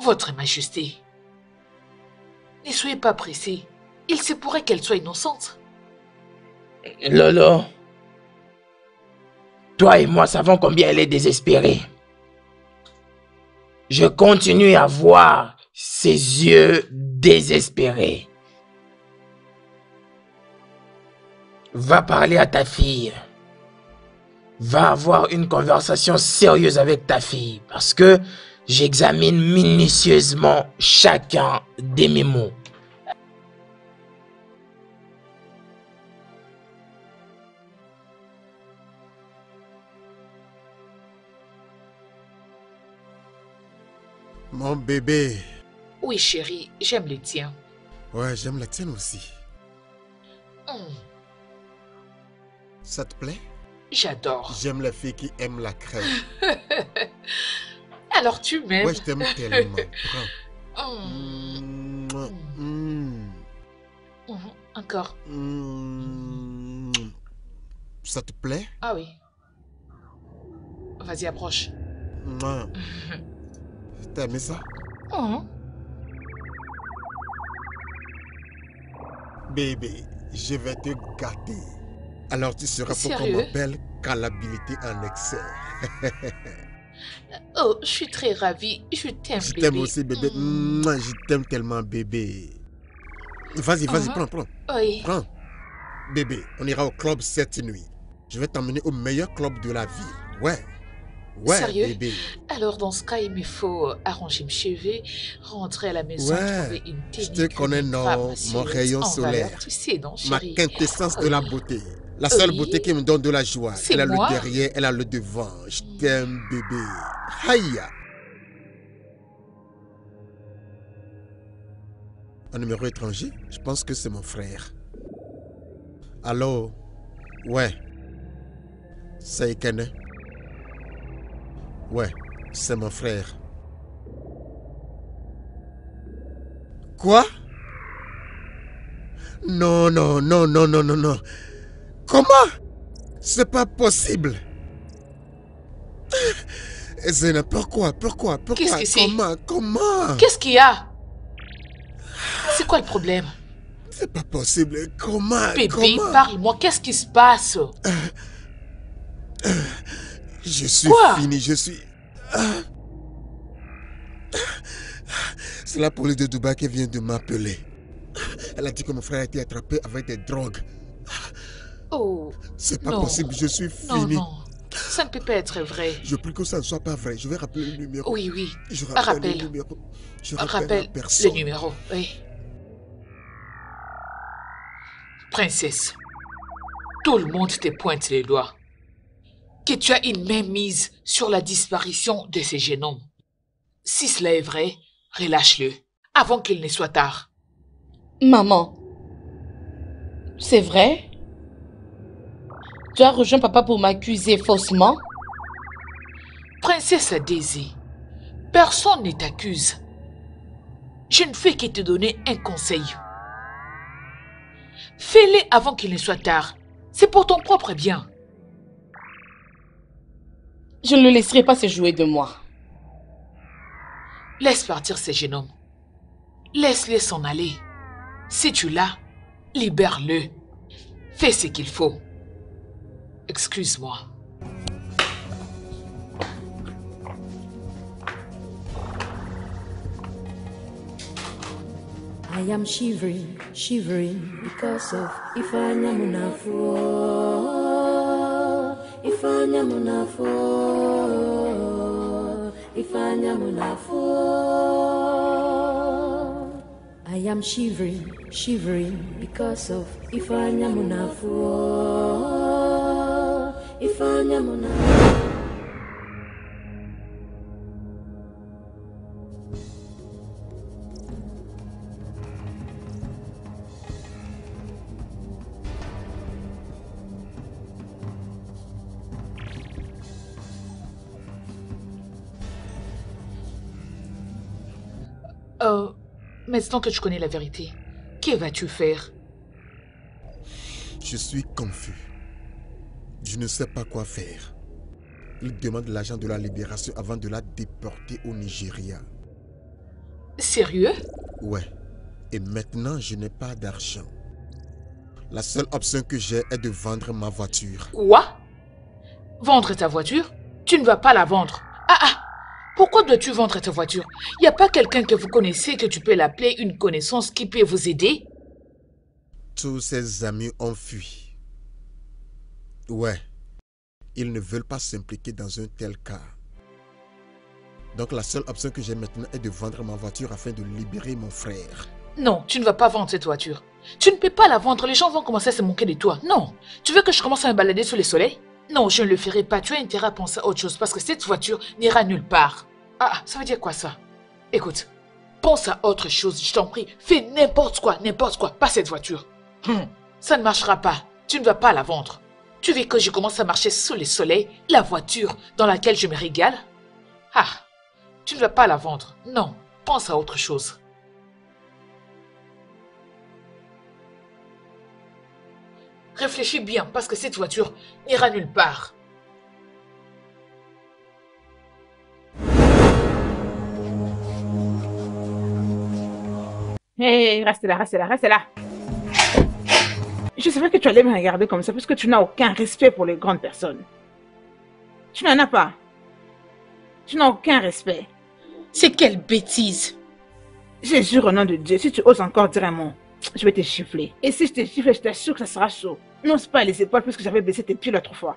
Votre Majesté, ne soyez pas pressé. Il se pourrait qu'elle soit innocente. Lolo, toi et moi savons combien elle est désespérée. Je continue à voir ses yeux désespérés. Va parler à ta fille. Va avoir une conversation sérieuse avec ta fille parce que j'examine minutieusement chacun de mes mots. Mon bébé. Oui, chérie, j'aime les tiens. Ouais, j'aime la tienne aussi. Hmm. Ça te plaît? J'adore. J'aime les filles qui aiment la crème. Alors tu m'aimes Ouais, je t'aime tellement. Hmm. Mm. Mhm, Encore. Ça te plaît? Ah oui. Vas-y, approche. T'as aimé ça Mhm. Bébé, je vais te gâter. Alors tu seras pour qu'on m'appelle quand l'habilité en excès. Oh, je suis très ravie. Je t'aime, Je bébé. t'aime aussi, bébé. Mm. Mouah, Je t'aime tellement, bébé. Vas-y, vas-y, Mhm. prends, prends. Oui. Prends. Bébé, on ira au club cette nuit. Je vais t'emmener au meilleur club de la ville. Ouais. Ouais, Sérieux bébé. Alors, dans ce cas, il me faut arranger mes cheveux, rentrer à la maison, Ouais. trouver une Je tenue te connais, non, mon rayon solaire. valeur. Tu sais, non, Ma quintessence de la beauté. La seule Oui. beauté qui me donne de la joie. C'est Elle a moi? le derrière, elle a le devant. Je t'aime, bébé. Aïe. Un numéro étranger? Je pense que c'est mon frère. Allô? Ouais. C'est Ikene Ouais, c'est mon frère. Quoi? Non, non, non, non, non, non, non. Comment? C'est pas possible. Zena, pourquoi, pourquoi, pourquoi? Qu'est-ce que c'est? Comment, comment? Qu'est-ce qu'il y a? C'est quoi le problème? C'est pas possible. Comment Bébé, parle-moi. Qu'est-ce qui se passe? Je suis Quoi? fini, je suis... C'est la police de Dubaï qui vient de m'appeler. Elle a dit que mon frère a été attrapé avec des drogues. Oh. C'est pas non. possible, je suis Non, fini. non. Ça ne peut pas être vrai. Je prie que ça ne soit pas vrai. Je vais rappeler le numéro. Oui, oui. Je rappelle, Rappelle. le numéro. Je rappelle, Rappelle personne. le numéro. Oui. Princesse, tout le monde te pointe les doigts. Que tu as une main mise sur la disparition de ces jeunes hommes. Si cela est vrai, relâche-le, avant qu'il ne soit tard. Maman, c'est vrai? Tu as rejoint papa pour m'accuser faussement? Princesse Daisy, personne ne t'accuse. Je ne fais que te donner un conseil. Fais-le avant qu'il ne soit tard. C'est pour ton propre bien. Je ne le laisserai pas se jouer de moi. Laisse partir ces jeunes hommes. Laisse-les s'en aller. Si tu l'as, libère-le. Fais ce qu'il faut. Excuse-moi. I am shivering, shivering because of Ifanya. Ifanya Munafo. Ifanya Munafo. I am shivering, shivering because of Ifanya Munafo. Ifanya Munafo. Maintenant que tu connais la vérité, que vas-tu faire? Je suis confus. Je ne sais pas quoi faire. Il demande l'argent de la libération avant de la déporter au Nigeria. Sérieux? Ouais. Et maintenant, je n'ai pas d'argent. La seule option que j'ai est de vendre ma voiture. Quoi? Vendre ta voiture? Tu ne vas pas la vendre. Ah ah Pourquoi dois-tu vendre ta voiture? Il n'y a pas quelqu'un que vous connaissez que tu peux l'appeler une connaissance qui peut vous aider? Tous ses amis ont fui. Ouais. Ils ne veulent pas s'impliquer dans un tel cas. Donc la seule option que j'ai maintenant est de vendre ma voiture afin de libérer mon frère. Non, tu ne vas pas vendre cette voiture. Tu ne peux pas la vendre, les gens vont commencer à se moquer de toi. Non. Tu veux que je commence à me balader sous le soleil Non, je ne le ferai pas. Tu as intérêt à penser à autre chose parce que cette voiture n'ira nulle part. Ah, ah, ça veut dire quoi ça? Écoute, pense à autre chose, je t'en prie. Fais n'importe quoi, n'importe quoi, pas cette voiture. Hum, ça ne marchera pas. Tu ne vas pas la vendre. Tu veux que je commence à marcher sous le soleil, la voiture dans laquelle je me régale? Ah, tu ne vas pas la vendre. Non, pense à autre chose. Réfléchis bien parce que cette voiture n'ira nulle part. Hé, reste là, reste là, reste là. Je savais que tu allais me regarder comme ça parce que tu n'as aucun respect pour les grandes personnes. Tu n'en as pas. Tu n'as aucun respect. C'est quelle bêtise. Je jure au nom de Dieu, si tu oses encore dire un mot, je vais te gifler. Et si je te gifle, je t'assure que ça sera chaud. N'ose pas les épaules puisque j'avais baissé tes pieds l'autre fois.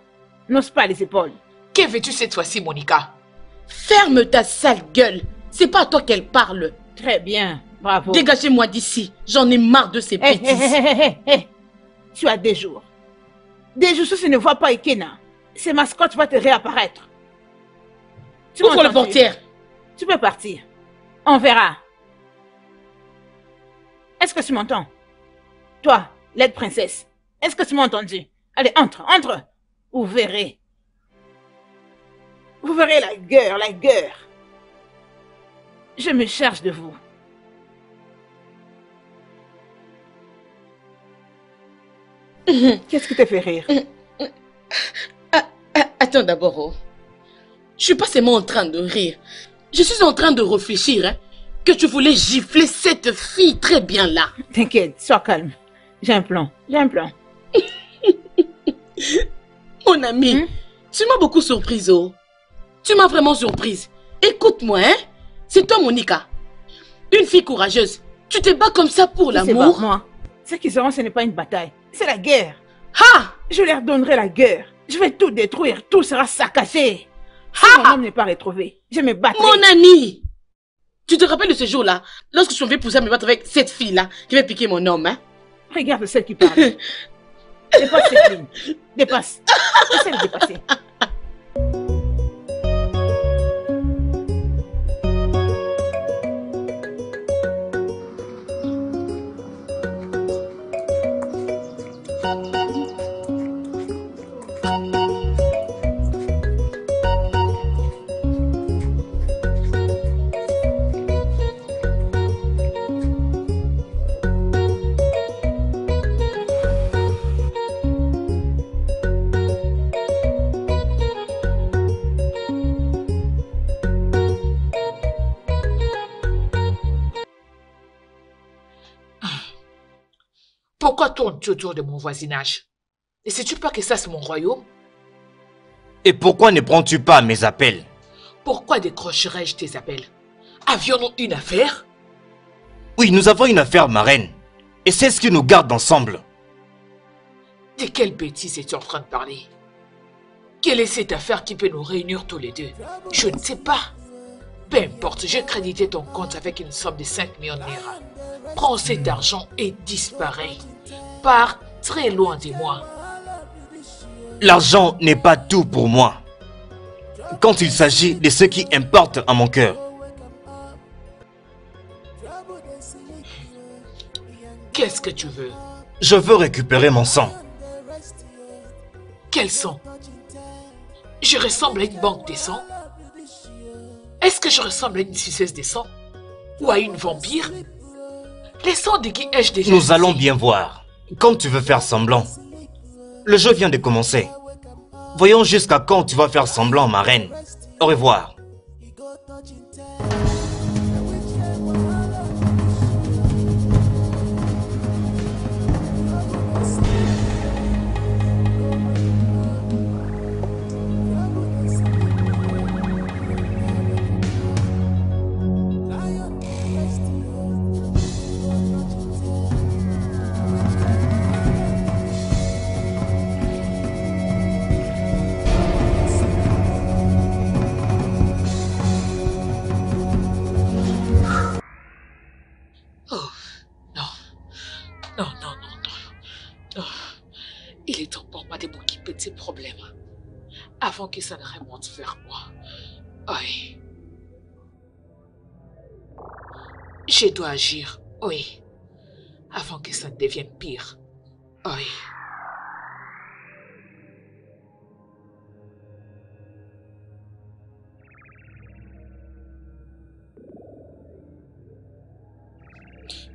N'ose pas les épaules. Que veux-tu cette fois-ci, Monica? Ferme ta sale gueule. C'est pas à toi qu'elle parle. Très bien, bravo. Dégagez-moi d'ici. J'en ai marre de ces bêtises. tu as des jours. Des jours, si tu ne vois pas Ikena, ces mascotte va te réapparaître. Tu Ouvre la portière. Tu peux partir. On verra. Est-ce que tu m'entends? Toi, l'aide princesse, est-ce que tu m'as entendu? Allez, entre, entre. Vous verrez. Vous verrez la gueule, la gueule. Je me charge de vous. Qu'est-ce qui te fait rire? Ah, ah, Attends d'abord. Oh. Je suis pas seulement en train de rire. Je suis en train de réfléchir. Hein que tu voulais gifler cette fille très bien là. T'inquiète, sois calme. J'ai un plan, j'ai un plan. Mon ami, hmm? tu m'as beaucoup surprise, oh. Tu m'as vraiment surprise. Écoute-moi, hein. C'est toi, Monica. Une fille courageuse. Tu te bats comme ça pour l'amour? moi. Ce qu'ils seront, ce n'est pas une bataille. C'est la guerre. Ha! Je leur donnerai la guerre. Je vais tout détruire. Tout sera saccagé. Si mon homme n'est pas retrouvé, je me battrai. Mon ami! Tu te rappelles de ce jour-là, lorsque je suis venu pousser à me battre avec cette fille-là qui va piquer mon homme, hein? Regarde celle qui parle. Dépasse cette ligne. Dépasse. Essaie de dépasser. Pourquoi tournes-tu autour de mon voisinage Ne sais-tu pas que ça c'est mon royaume? Et pourquoi ne prends-tu pas mes appels? Pourquoi décrocherais-je tes appels? Avions-nous une affaire? Oui, nous avons une affaire, ma reine. Et c'est ce qui nous garde ensemble. De quelle bêtise es-tu en train de parler? Quelle est cette affaire qui peut nous réunir tous les deux? Je ne sais pas. Peu importe, j'ai crédité ton compte avec une somme de 5 millions de lira. Prends cet argent et disparais part très loin de moi. L'argent n'est pas tout pour moi. Quand il s'agit de ce qui importe à mon cœur. Qu'est-ce que tu veux? Je veux récupérer mon sang. Quel sang? Je ressemble à une banque des sangs Est-ce que je ressemble à une suceuse des sangs ou à une vampire? Laissons de qui ai-je déjà Nous allons bien voir. Comme tu veux faire semblant. Le jeu vient de commencer. Voyons jusqu'à quand tu vas faire semblant, ma reine. Au revoir. Je dois agir, oui, avant que ça ne devienne pire. Oui.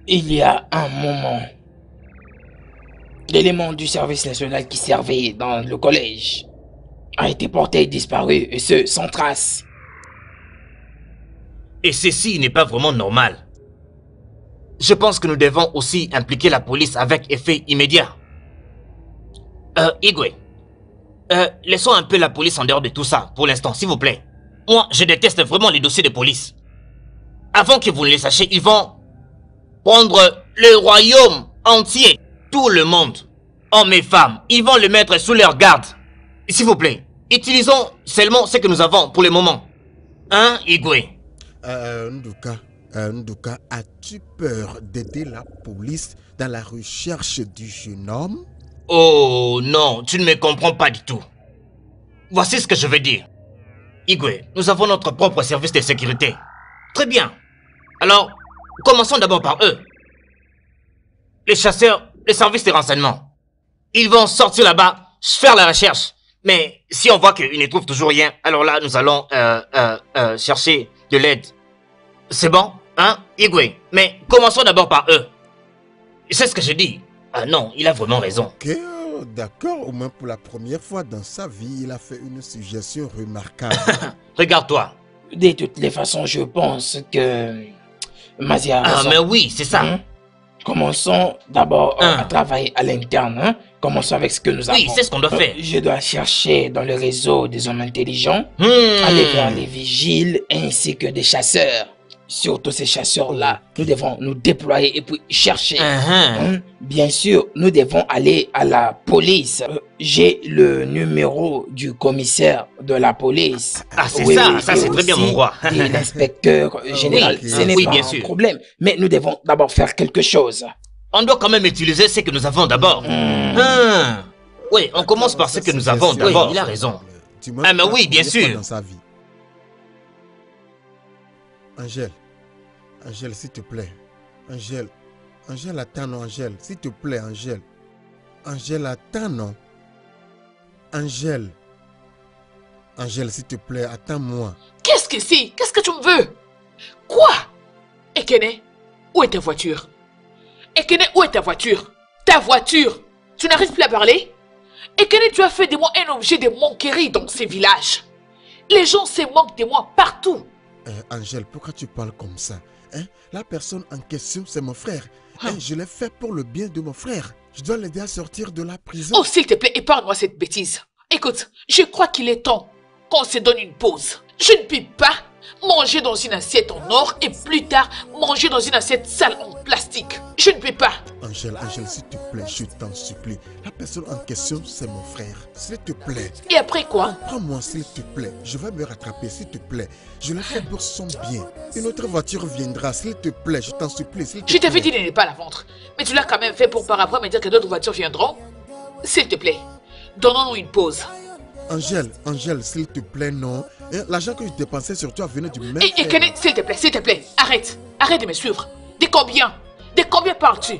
Il y a un moment, l'élément du service national qui servait dans le collège a été porté et disparu, et ce, sans trace. Et ceci n'est pas vraiment normal. Je pense que nous devons aussi impliquer la police avec effet immédiat. Euh, Igwe, euh, laissons un peu la police en dehors de tout ça, pour l'instant, s'il vous plaît. Moi, je déteste vraiment les dossiers de police. Avant que vous ne les sachiez, ils vont prendre le royaume entier, tout le monde, hommes et femmes. Ils vont le mettre sous leur garde. S'il vous plaît, utilisons seulement ce que nous avons pour le moment. Hein, Igwe? Euh, Nduka, euh, Nduka, as-tu peur d'aider la police dans la recherche du jeune homme? Oh non, tu ne me comprends pas du tout. Voici ce que je veux dire. Igwe, nous avons notre propre service de sécurité. Très bien. Alors, commençons d'abord par eux. Les chasseurs, les services de renseignement. Ils vont sortir là-bas, faire la recherche. Mais si on voit qu'ils ne trouvent toujours rien, alors là, nous allons euh, euh, euh, chercher de l'aide. C'est bon, hein, Igwe Mais commençons d'abord par eux. C'est ce que je dis. Ah non, il a vraiment raison. Ok, d'accord. Au moins pour la première fois dans sa vie, il a fait une suggestion remarquable. Regarde-toi. De toutes les façons, je pense que Mazia Ah, mais oui, c'est ça. Hein? Commençons d'abord à hein? travailler à l'interne. Hein? Commençons avec ce que nous avons. Oui, c'est ce qu'on doit faire. Je dois chercher dans le réseau des hommes intelligents, hmm. aller vers les vigiles ainsi que des chasseurs. Surtout ces chasseurs-là, nous devons nous déployer et puis chercher. Uh-huh. Hein? Bien sûr, nous devons aller à la police. Euh, j'ai le numéro du commissaire de la police. Ah, c'est ça, ça c'est très bien mon roi. et l'inspecteur général. Ce n'est pas un problème. Mais nous devons d'abord faire quelque chose. On doit quand même utiliser ce que nous avons d'abord. Hmm. Ah. Oui, on commence par ce que nous avons d'abord. il a raison. Ah, mais oui, bien sûr. Angèle, Angèle, s'il te plaît. Angèle, Angèle, attends, non, Angèle. S'il te plaît, Angèle. Angèle, attends, non. Angèle. Angèle, s'il te plaît, attends-moi. Qu'est-ce que c'est? Qu'est-ce que tu me veux? Quoi? Ekene, où est ta voiture? Ekene, où est ta voiture? Ta voiture Tu n'arrives plus à parler? Ekene, tu as fait de moi un objet de manquerie dans ces villages. Les gens se moquent de moi partout. Euh, Angèle, pourquoi tu parles comme ça? Hein? La personne en question, c'est mon frère. Hein, ah. je l'ai fait pour le bien de mon frère. Je dois l'aider à sortir de la prison. Oh, s'il te plaît, épargne-moi cette bêtise. Écoute, je crois qu'il est temps qu'on se donne une pause. Je ne puis pas manger dans une assiette en or et plus tard manger dans une assiette sale en plastique. Je ne peux pas. Angèle, Angèle, s'il te plaît, je t'en supplie. La personne en question, c'est mon frère. S'il te plaît. Et après quoi? Prends-moi, s'il te plaît. Je vais me rattraper, s'il te plaît. Je l'ai fait pour son bien. Une autre voiture viendra, s'il te plaît. Je t'en supplie, s'il te Je t'avais dit de ne pas la vendre. Mais tu l'as quand même fait pour par après me dire que d'autres voitures viendront. S'il te plaît, donnons-nous une pause. Angèle, Angèle, s'il te plaît, non. L'argent que je dépensais sur toi venait du même. Et, et s'il te plaît, s'il te plaît, arrête. Arrête de me suivre. De combien De combien parles-tu?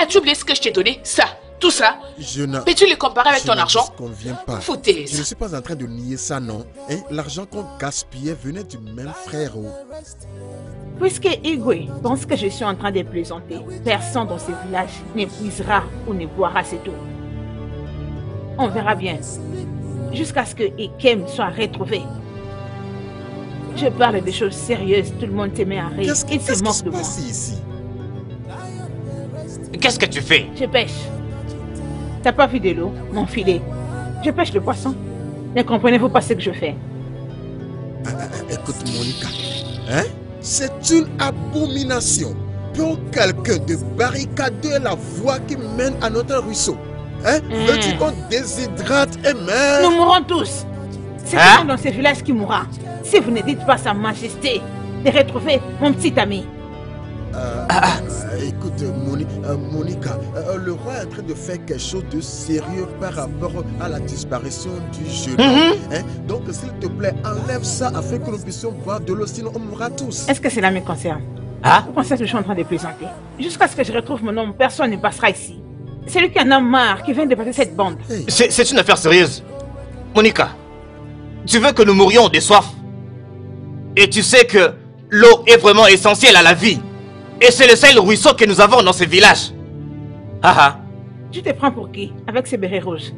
As-tu oublié ce que je t'ai donné? Ça, tout ça? Je ne. Peux-tu le comparer avec ton argent? convient pas. Foutaise. Je ne suis pas en train de nier ça, non. L'argent qu'on gaspillait venait du même frère. Oh. Puisque Igwe pense que je suis en train de plaisanter, personne dans ce village n'épuisera ou ne boira cette eau. On verra bien. Jusqu'à ce que Ikem soit retrouvé. Je parle de choses sérieuses, tout le monde te met à rire. Qu'est-ce se moque de moi. ici? Qu'est-ce que tu fais? Je pêche. T'as pas vu de l'eau, mon filet? Je pêche le poisson. Ne comprenez-vous pas ce que je fais? Ah, ah, ah, Écoute, Monica, hein? C'est une abomination pour quelqu'un de barricader la voie qui mène à notre ruisseau. Hein? Hmm. Veux-tu qu'on déshydrate et meurt Nous mourrons tous. C'est hein? dans ce village qui mourra. Si vous ne dites pas sa majesté de retrouver mon petit ami. Euh, euh, écoute, euh, Monica, le roi est en train de faire quelque chose de sérieux par rapport à la disparition du jeune mhm. hein? Donc, s'il te plaît, enlève ça afin que nous puissions boire de l'eau, sinon on mourra tous. Est-ce que cela me concerne? Hein? Vous pensez que je suis en train de plaisanter? Jusqu'à ce que je retrouve mon homme, personne ne passera ici. C'est lui qui en a marre, qui vient de passer cette bande. C'est une affaire sérieuse. Monica, tu veux que nous mourions de soif? Et tu sais que l'eau est vraiment essentielle à la vie. Et c'est le seul ruisseau que nous avons dans ce village. Ah ah. Tu te prends pour qui avec ces bérets rouges?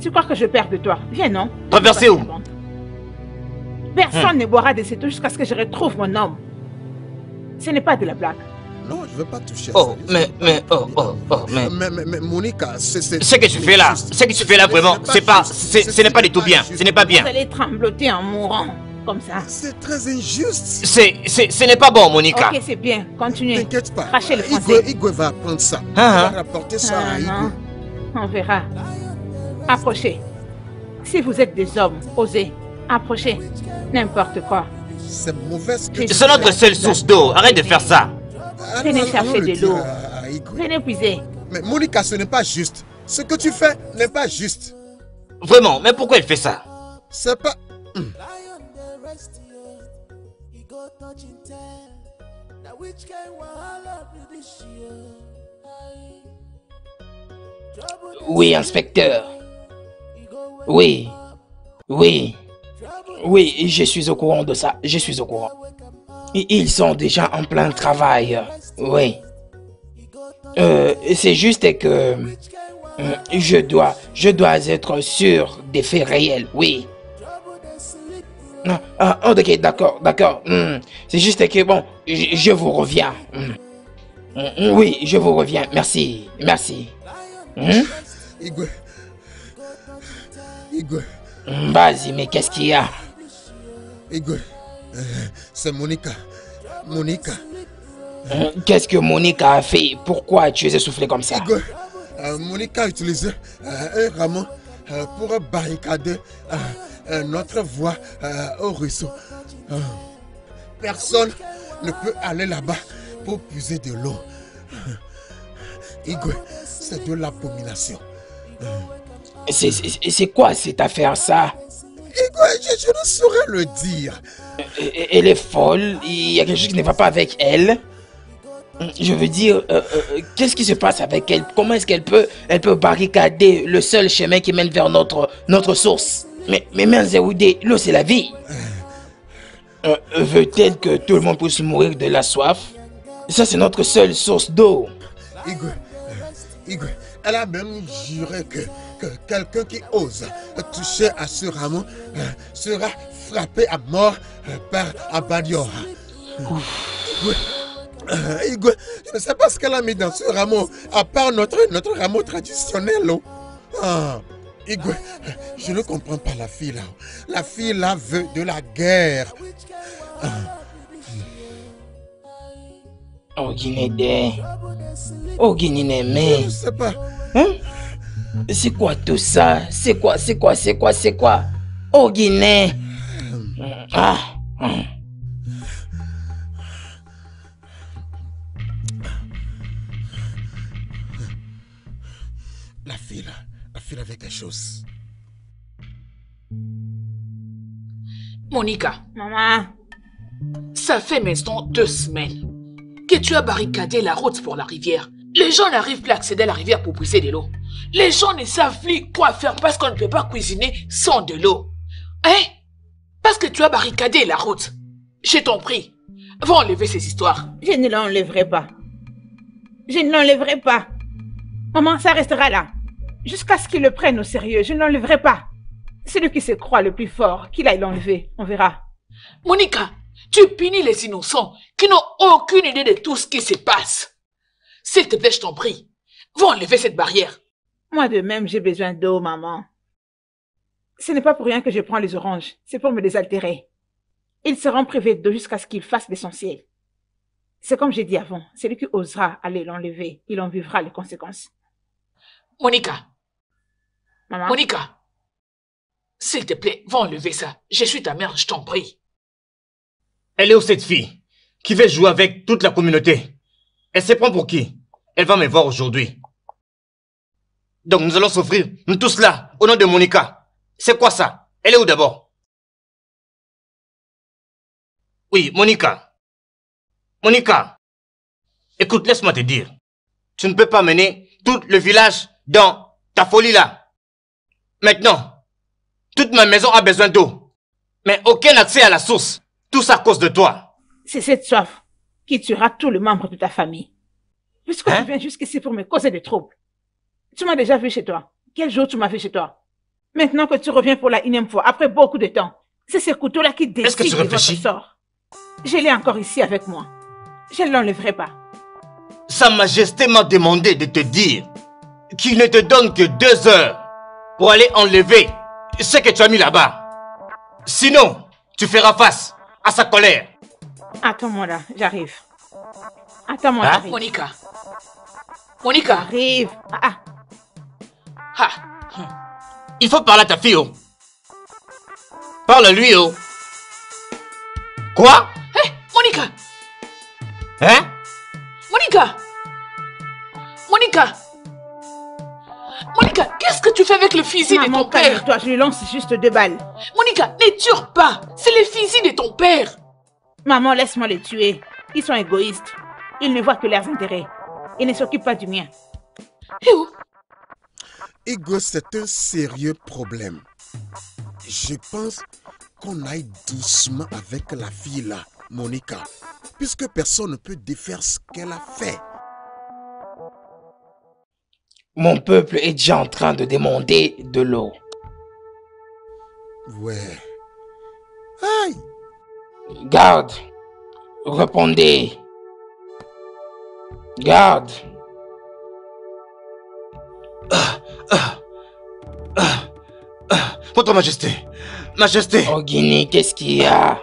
Tu crois que je perds de toi? Viens, non Traverser où? Personne hmm. ne boira de cette eau jusqu'à ce que je retrouve mon homme. Ce n'est pas de la blague. Non, je ne veux pas toucher à oh, mais, mais, oh, oh, oh, mais... Mais, mais, mais Monica, c'est... Ce que tu fais là, ce que tu fais là, vraiment, c'est pas... Ce n'est pas du tout bien, ce n'est pas bien. Vous allez trembloter en mourant comme ça. C'est très injuste. C'est, ce n'est pas bon, Monica. Ok, c'est bien. Continuez. T'inquiète pas. Crachez le français. Igwe, va apprendre ça. Uh -huh. va rapporter ça à Igwe. On verra. Approchez. Si vous êtes des hommes, osez. Approchez. N'importe quoi. C'est mauvaise C'est notre seule source d'eau. Arrête de faire ça. Venez chercher de l'eau. Venez puiser. Mais Monica, ce n'est pas juste. Ce que tu fais n'est pas juste. Vraiment, mais pourquoi elle fait ça? C'est pas... Oui, inspecteur. Oui. Oui. Oui, je suis au courant de ça. Je suis au courant. Ils sont déjà en plein travail. Oui. Euh, c'est juste que euh, je dois, je dois être sûr des faits réels. Oui. Ah, ah ok, d'accord, d'accord. Hmm. C'est juste que, bon, je, vous reviens. Hmm. Hmm, oui, je vous reviens. Merci, merci. Igwe. Igwe. Vas-y, mais qu'est-ce qu'il y a? Igwe, euh, c'est Monica. Monica. Qu'est-ce que Monica a fait? Pourquoi tu es essoufflé comme ça? Igwe, euh, Monica a utilisé euh, un rameau pour barricader notre voie au ruisseau. Personne ne peut aller là-bas pour puiser de l'eau. Igwe, c'est de l'abomination. C'est quoi cette affaire, ça? Igwe, je, ne saurais le dire. Elle est folle, il y a quelque chose qui ne va pas avec elle. Je veux dire, euh, euh, qu'est-ce qui se passe avec elle? Comment est-ce qu'elle peut, elle peut barricader le seul chemin qui mène vers notre, notre source? Mais, mais l'eau c'est la vie. Euh, veut-elle que tout le monde puisse mourir de la soif? Ça c'est notre seule source d'eau. Igwe, Igwe, elle a même juré que, que quelqu'un qui ose toucher à ce rameau sera frappé à mort par Abadiora. Euh, Igwe, je ne sais pas ce qu'elle a mis dans ce rameau, à part notre, notre rameau traditionnel. Oh. Ah, Igwe, je ne comprends pas la fille là. La fille là veut de la guerre. Ah. Oh Guinée Oh Guinée mais. Je sais pas. Hein? C'est quoi tout ça? C'est quoi, c'est quoi, c'est quoi, c'est quoi? Oh Guinée Ah. Quelque chose. Monica. Maman. Ça fait maintenant deux semaines que tu as barricadé la route pour la rivière. Les gens n'arrivent plus à accéder à la rivière pour pousser de l'eau. Les gens ne savent plus quoi faire parce qu'on ne peut pas cuisiner sans de l'eau. Hein? Parce que tu as barricadé la route. Je t'en prie. Va enlever ces histoires. Je ne l'enlèverai pas. Je ne l'enlèverai pas. Maman, ça restera là. Jusqu'à ce qu'il le prenne au sérieux. Je ne l'enlèverai pas. Celui qui se croit le plus fort, qu'il aille l'enlever. On verra. Monica, tu punis les innocents qui n'ont aucune idée de tout ce qui se passe. S'il te plaît, je t'en prie. Va enlever cette barrière. Moi de même, j'ai besoin d'eau, maman. Ce n'est pas pour rien que je prends les oranges. C'est pour me désaltérer. Ils seront privés d'eau jusqu'à ce qu'ils fassent l'essentiel. C'est comme j'ai dit avant, celui qui osera aller l'enlever, il en vivra les conséquences. Monica. Maman? Monica. S'il te plaît, va enlever ça. Je suis ta mère, je t'en prie. Elle est où cette fille qui veut jouer avec toute la communauté? Elle se prend pour qui? Elle va me voir aujourd'hui. Donc nous allons s'offrir, nous tous là, au nom de Monica. C'est quoi ça? Elle est où d'abord? Oui, Monica. Monica. Écoute, laisse-moi te dire. Tu ne peux pas mener tout le village dans ta folie là. Maintenant, toute ma maison a besoin d'eau. Mais aucun accès à la source. Tout ça à cause de toi. C'est cette soif qui tuera tous les membres de ta famille. Puisque hein? tu viens jusqu'ici pour me causer des troubles. Tu m'as déjà vu chez toi. Quel jour tu m'as vu chez toi? Maintenant que tu reviens pour la énième fois, après beaucoup de temps, c'est ce couteau-là qui décide de votre sort. Je l'ai encore ici avec moi. Je ne l'enlèverai pas. Sa Majesté m'a demandé de te dire qu'il ne te donne que deux heures pour aller enlever ce que tu as mis là-bas. Sinon, tu feras face à sa colère. Attends-moi là, j'arrive. Attends-moi, hein? Monica. Monica. J'arrive. Ah. ah. Il faut parler à ta fille, oh. Parle-lui, oh. Quoi? Hé, Monica Hein? Monica Monica Monica, qu'est-ce que tu fais avec le fusil de ton père? toi, je lui lance juste deux balles. Monica, ne tue pas C'est le fusil de ton père Maman, laisse-moi les tuer. Ils sont égoïstes. Ils ne voient que leurs intérêts. Ils ne s'occupent pas du mien. Et où? Ego, c'est un sérieux problème. Je pense qu'on aille doucement avec la fille là, Monica, puisque personne ne peut défaire ce qu'elle a fait. Mon peuple est déjà en train de demander de l'eau. Ouais. Aïe. Garde. Répondez. Garde. Votre Majesté. Majesté. Oh Guinée, qu'est-ce qu'il y a?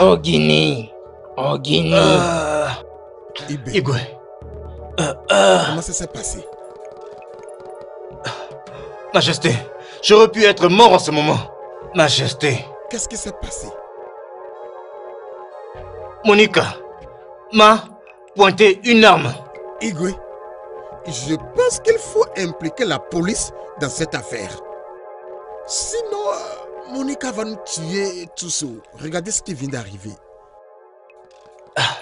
Oh Guinée. Oh Guinée. Euh... Igwe. Comment ça s'est passé? Majesté, j'aurais pu être mort en ce moment. Majesté. Qu'est-ce qui s'est passé? Monica m'a pointé une arme. Igwe, je pense qu'il faut impliquer la police dans cette affaire. Sinon, euh, Monica va nous tuer tous. Regardez ce qui vient d'arriver. Ah.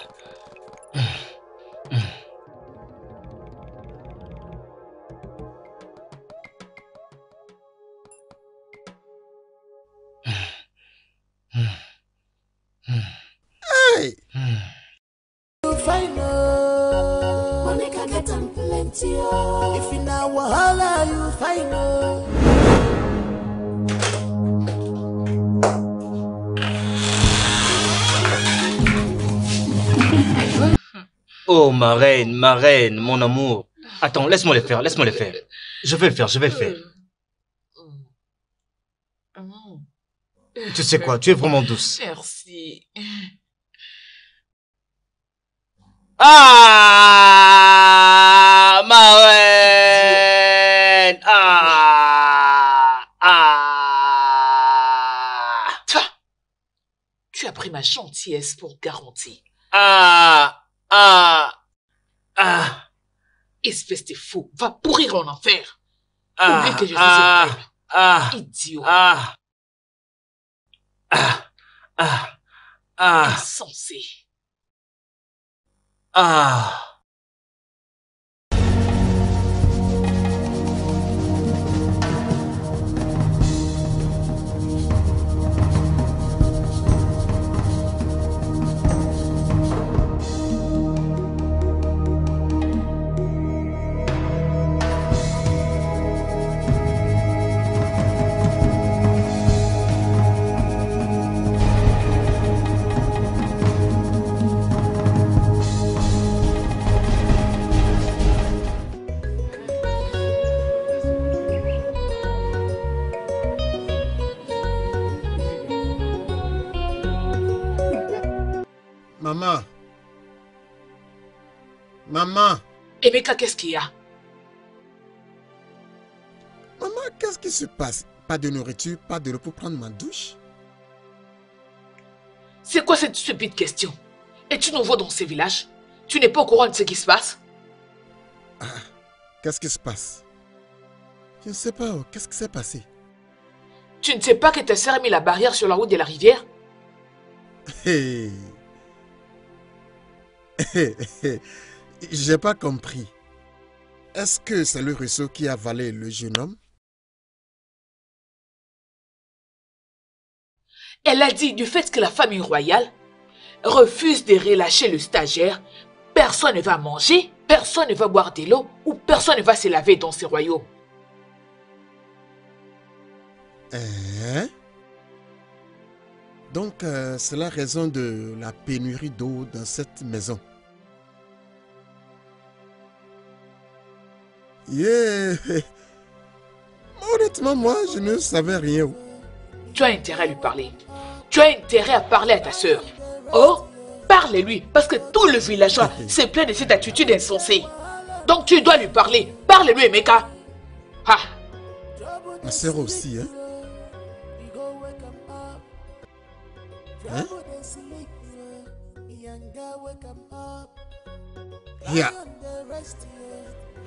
Plenty. If you Oh, ma reine, ma reine, mon amour. Attends, laisse-moi le faire, laisse-moi le faire. Je vais le faire, je vais le faire. Tu sais quoi, tu es vraiment douce. Merci. Ah, ma reine. Ah, ah. Toi, tu as pris ma gentillesse pour garantie. Ah, ah, ah. Espèce de fou, va pourrir en enfer. Ah, Oublie que je suis ah, ah, Idiot. Ah. Ah, ah, ah. Insensé. Ah. Maman. Emeka, qu'est-ce qu'il y a? Maman, qu'est-ce qui se passe? Pas de nourriture, pas de l'eau pour prendre ma douche? C'est quoi cette stupide question? Es-tu nouveau dans ce village? Tu n'es pas au courant de ce qui se passe? Ah, Qu'est-ce qui se passe? Je ne sais pas, oh, qu'est-ce qui s'est passé? Tu ne sais pas que ta sœur a mis la barrière sur la route de la rivière? Hé J'ai pas compris. Est-ce que c'est le ruisseau qui a avalé le jeune homme? Elle a dit du fait que la famille royale refuse de relâcher le stagiaire, personne ne va manger, personne ne va boire de l'eau ou personne ne va se laver dans ces royaumes. Hein? Donc, euh, c'est la raison de la pénurie d'eau dans cette maison. Yeah! Honnêtement, moi, je ne savais rien. Tu as intérêt à lui parler. Tu as intérêt à parler à ta sœur. Oh, parle-lui, parce que tout le villageois s'est plein de cette attitude insensée. Donc tu dois lui parler. Parle-lui, Emeka. Ah. Ma sœur aussi, hein? Hein? Yeah.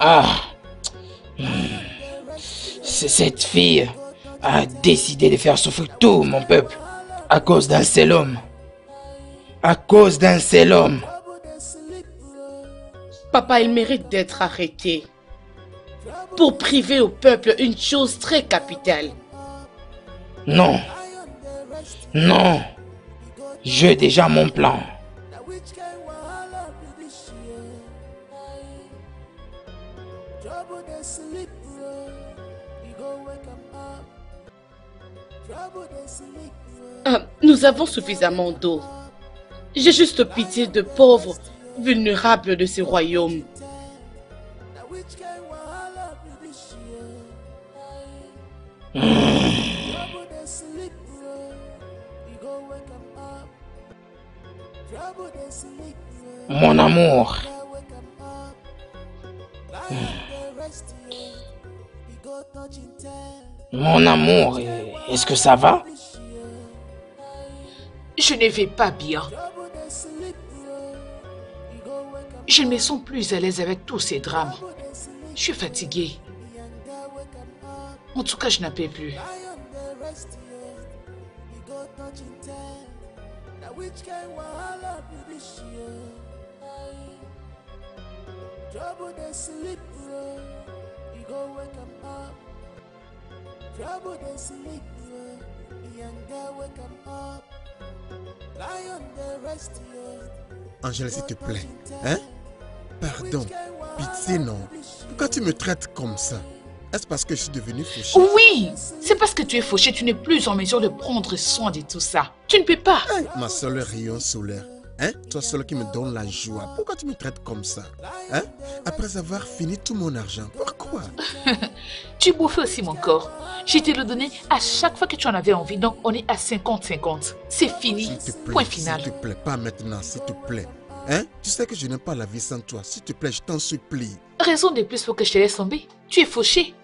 Ah. Cette fille a décidé de faire souffrir tout mon peuple à cause d'un seul homme. À cause d'un seul homme. Papa, il mérite d'être arrêté pour priver au peuple une chose très capitale. Non. Non. J'ai déjà mon plan. Ah, nous avons suffisamment d'eau. J'ai juste pitié de pauvres, vulnérables de ces royaumes. Mon amour. Mon amour, est-ce que ça va? Je ne vais pas bien. Je ne me sens plus à l'aise avec tous ces drames. Je suis fatiguée. En tout cas, je peux plus. Angèle, s'il te plaît, hein? Pardon, pitié non. Pourquoi tu me traites comme ça? Est-ce parce que je suis devenue fauchée? Oui, c'est parce que tu es fauché, tu n'es plus en mesure de prendre soin de tout ça. Tu ne peux pas. ma seule rayon solaire. Hein? Toi seul qui me donne la joie. Pourquoi tu me traites comme ça? Hein? Après avoir fini tout mon argent. Pourquoi? tu bouffes aussi mon corps. Je te le donné à chaque fois que tu en avais envie. Donc on est à 50-50. C'est fini. Point final. S'il te plaît, pas maintenant, s'il te plaît. Hein? Tu sais que je n'aime pas la vie sans toi. S'il te plaît, je t'en supplie. Raison de plus pour que je te laisse tomber. Tu es fauché.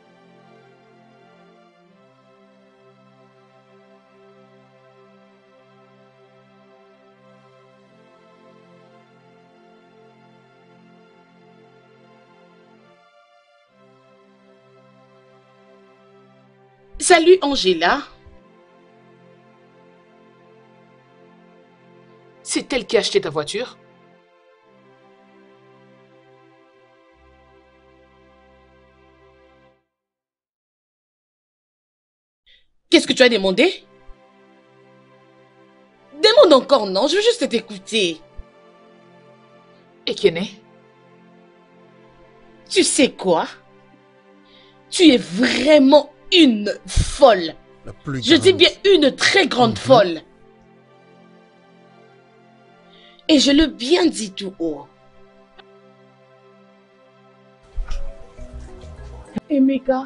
Salut Angela. C'est elle qui a acheté ta voiture? Qu'est-ce que tu as demandé? Demande encore, non Je veux juste t'écouter. Ekene Tu sais quoi? Tu es vraiment une folle. Je dis bien une très grande mhm. folle. Et je le bien dit tout haut. Emeka,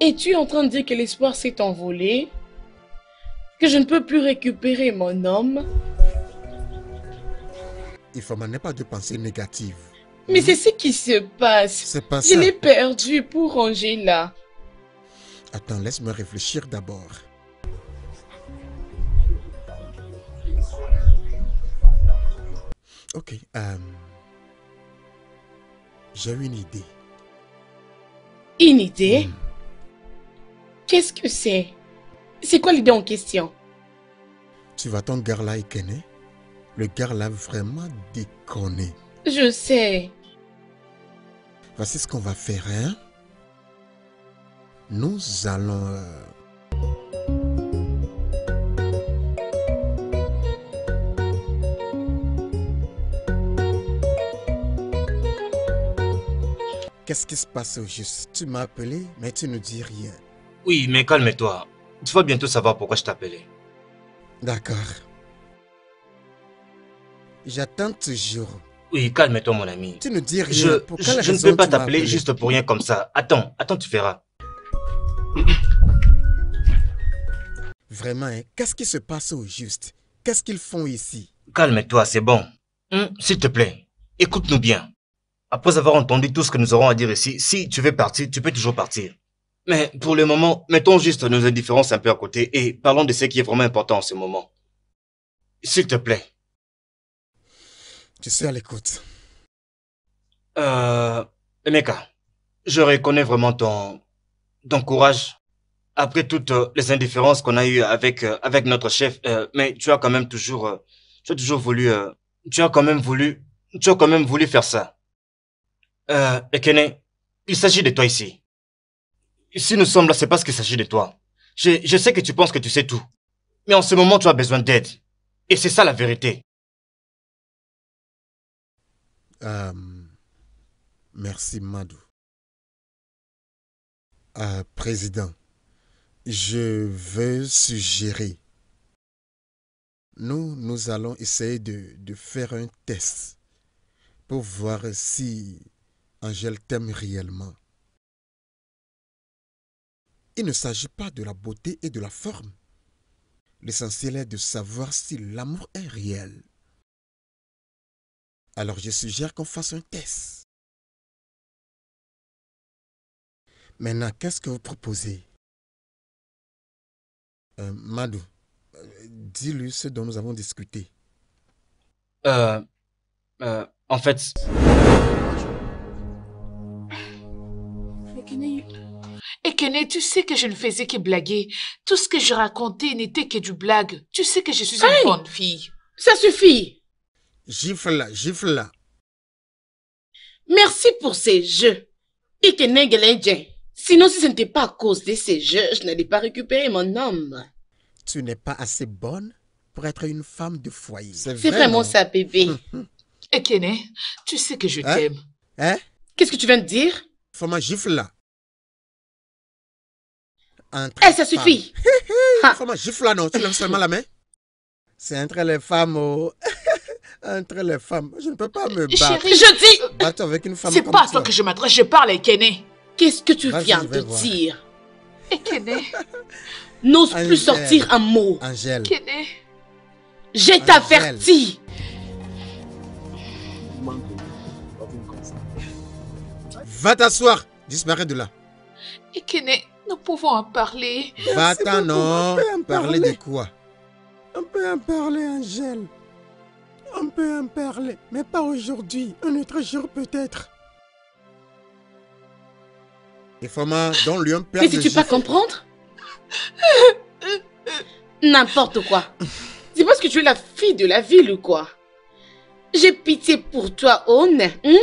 es-tu en train de dire que l'espoir s'est envolé? Que je ne peux plus récupérer mon homme? Il faut m'en pas de pensée négative. Mais c'est ce qui se passe. Pas Je l'ai perdu pour Angela. Attends, laisse-moi réfléchir d'abord. Ok. Euh, j'ai une idée. Une idée? Hmm. Qu'est-ce que c'est? C'est quoi l'idée en question? Tu vois ton gars là, Ikene Le gars là vraiment déconné. Je sais. Voici ce qu'on va faire, hein? Nous allons... Euh, Qu'est-ce qui se passe au juste? Tu m'as appelé, mais tu ne dis rien. Oui, mais calme-toi. Tu vas bientôt savoir pourquoi je t'appelais. D'accord. J'attends toujours. Oui, calme-toi, mon ami. Tu ne dis rien. Je, je, ne peux pas t'appeler juste pour rien comme ça. Attends, attends, tu verras. Vraiment, hein? qu'est-ce qui se passe au juste? Qu'est-ce qu'ils font ici? Calme-toi, c'est bon. Hum, s'il te plaît, écoute-nous bien. Après avoir entendu tout ce que nous aurons à dire ici, si tu veux partir, tu peux toujours partir. Mais pour le moment, mettons juste nos indifférences un peu à côté et parlons de ce qui est vraiment important en ce moment. S'il te plaît. Tu sais à l'écoute. Euh, Emeka, je reconnais vraiment ton, ton courage après toutes les indifférences qu'on a eues avec, euh, avec notre chef, euh, mais tu as quand même toujours, euh, tu as toujours voulu, tu as quand même voulu, tu as quand même voulu faire ça. Euh, Ekene, il s'agit de toi ici. Si nous sommes là, c'est parce qu'il s'agit de toi. Je, je sais que tu penses que tu sais tout. Mais en ce moment, tu as besoin d'aide. Et c'est ça la vérité. Euh, merci, Madou. Euh, président, je veux suggérer. Nous, nous allons essayer de, de faire un test pour voir si Angèle t'aime réellement. Il ne s'agit pas de la beauté et de la forme. L'essentiel est de savoir si l'amour est réel. Alors je suggère qu'on fasse un test. Maintenant, qu'est-ce que vous proposez? Euh, Madou, euh, dis-lui ce dont nous avons discuté. Euh, euh en fait... Ekene, tu sais que je ne faisais que blaguer. Tout ce que je racontais n'était que du blague. Tu sais que je suis une bonne fille. Ça suffit. Gifle-la, gifle-la. Merci pour ces jeux. Ekene Sinon, si ce n'était pas à cause de ces jeux, je n'allais pas récupérer mon homme. Tu n'es pas assez bonne pour être une femme de foyer. C'est vraiment ça, bébé. Ekene, tu sais que je hein? t'aime. Hein? Qu'est-ce que tu viens de dire? Faut ma gifle là. Eh, ça suffit. Faut ma gifle là, non? Tu lèves seulement la main. C'est entre les femmes, oh. entre les femmes. Je ne peux pas me battre. Chérie, je dis. Battre avec une femme. C'est pas à toi que je m'adresse, je parle à Ekene. Qu'est-ce que tu viens de dire? Ekene. N'ose plus sortir un mot. Angèle. Ekene. J'ai t'averti. Va t'asseoir. Disparais de là. Ekene, nous pouvons en parler. Va-t'en, non. En parler de quoi? On peut en parler, Angèle. On peut en parler, mais pas aujourd'hui. Un autre jour peut-être. Et Fama, donne-lui un père Mais tu pas comprendre N'importe quoi. C'est parce que tu es la fille de la ville ou quoi J'ai pitié pour toi, Owen. Hein?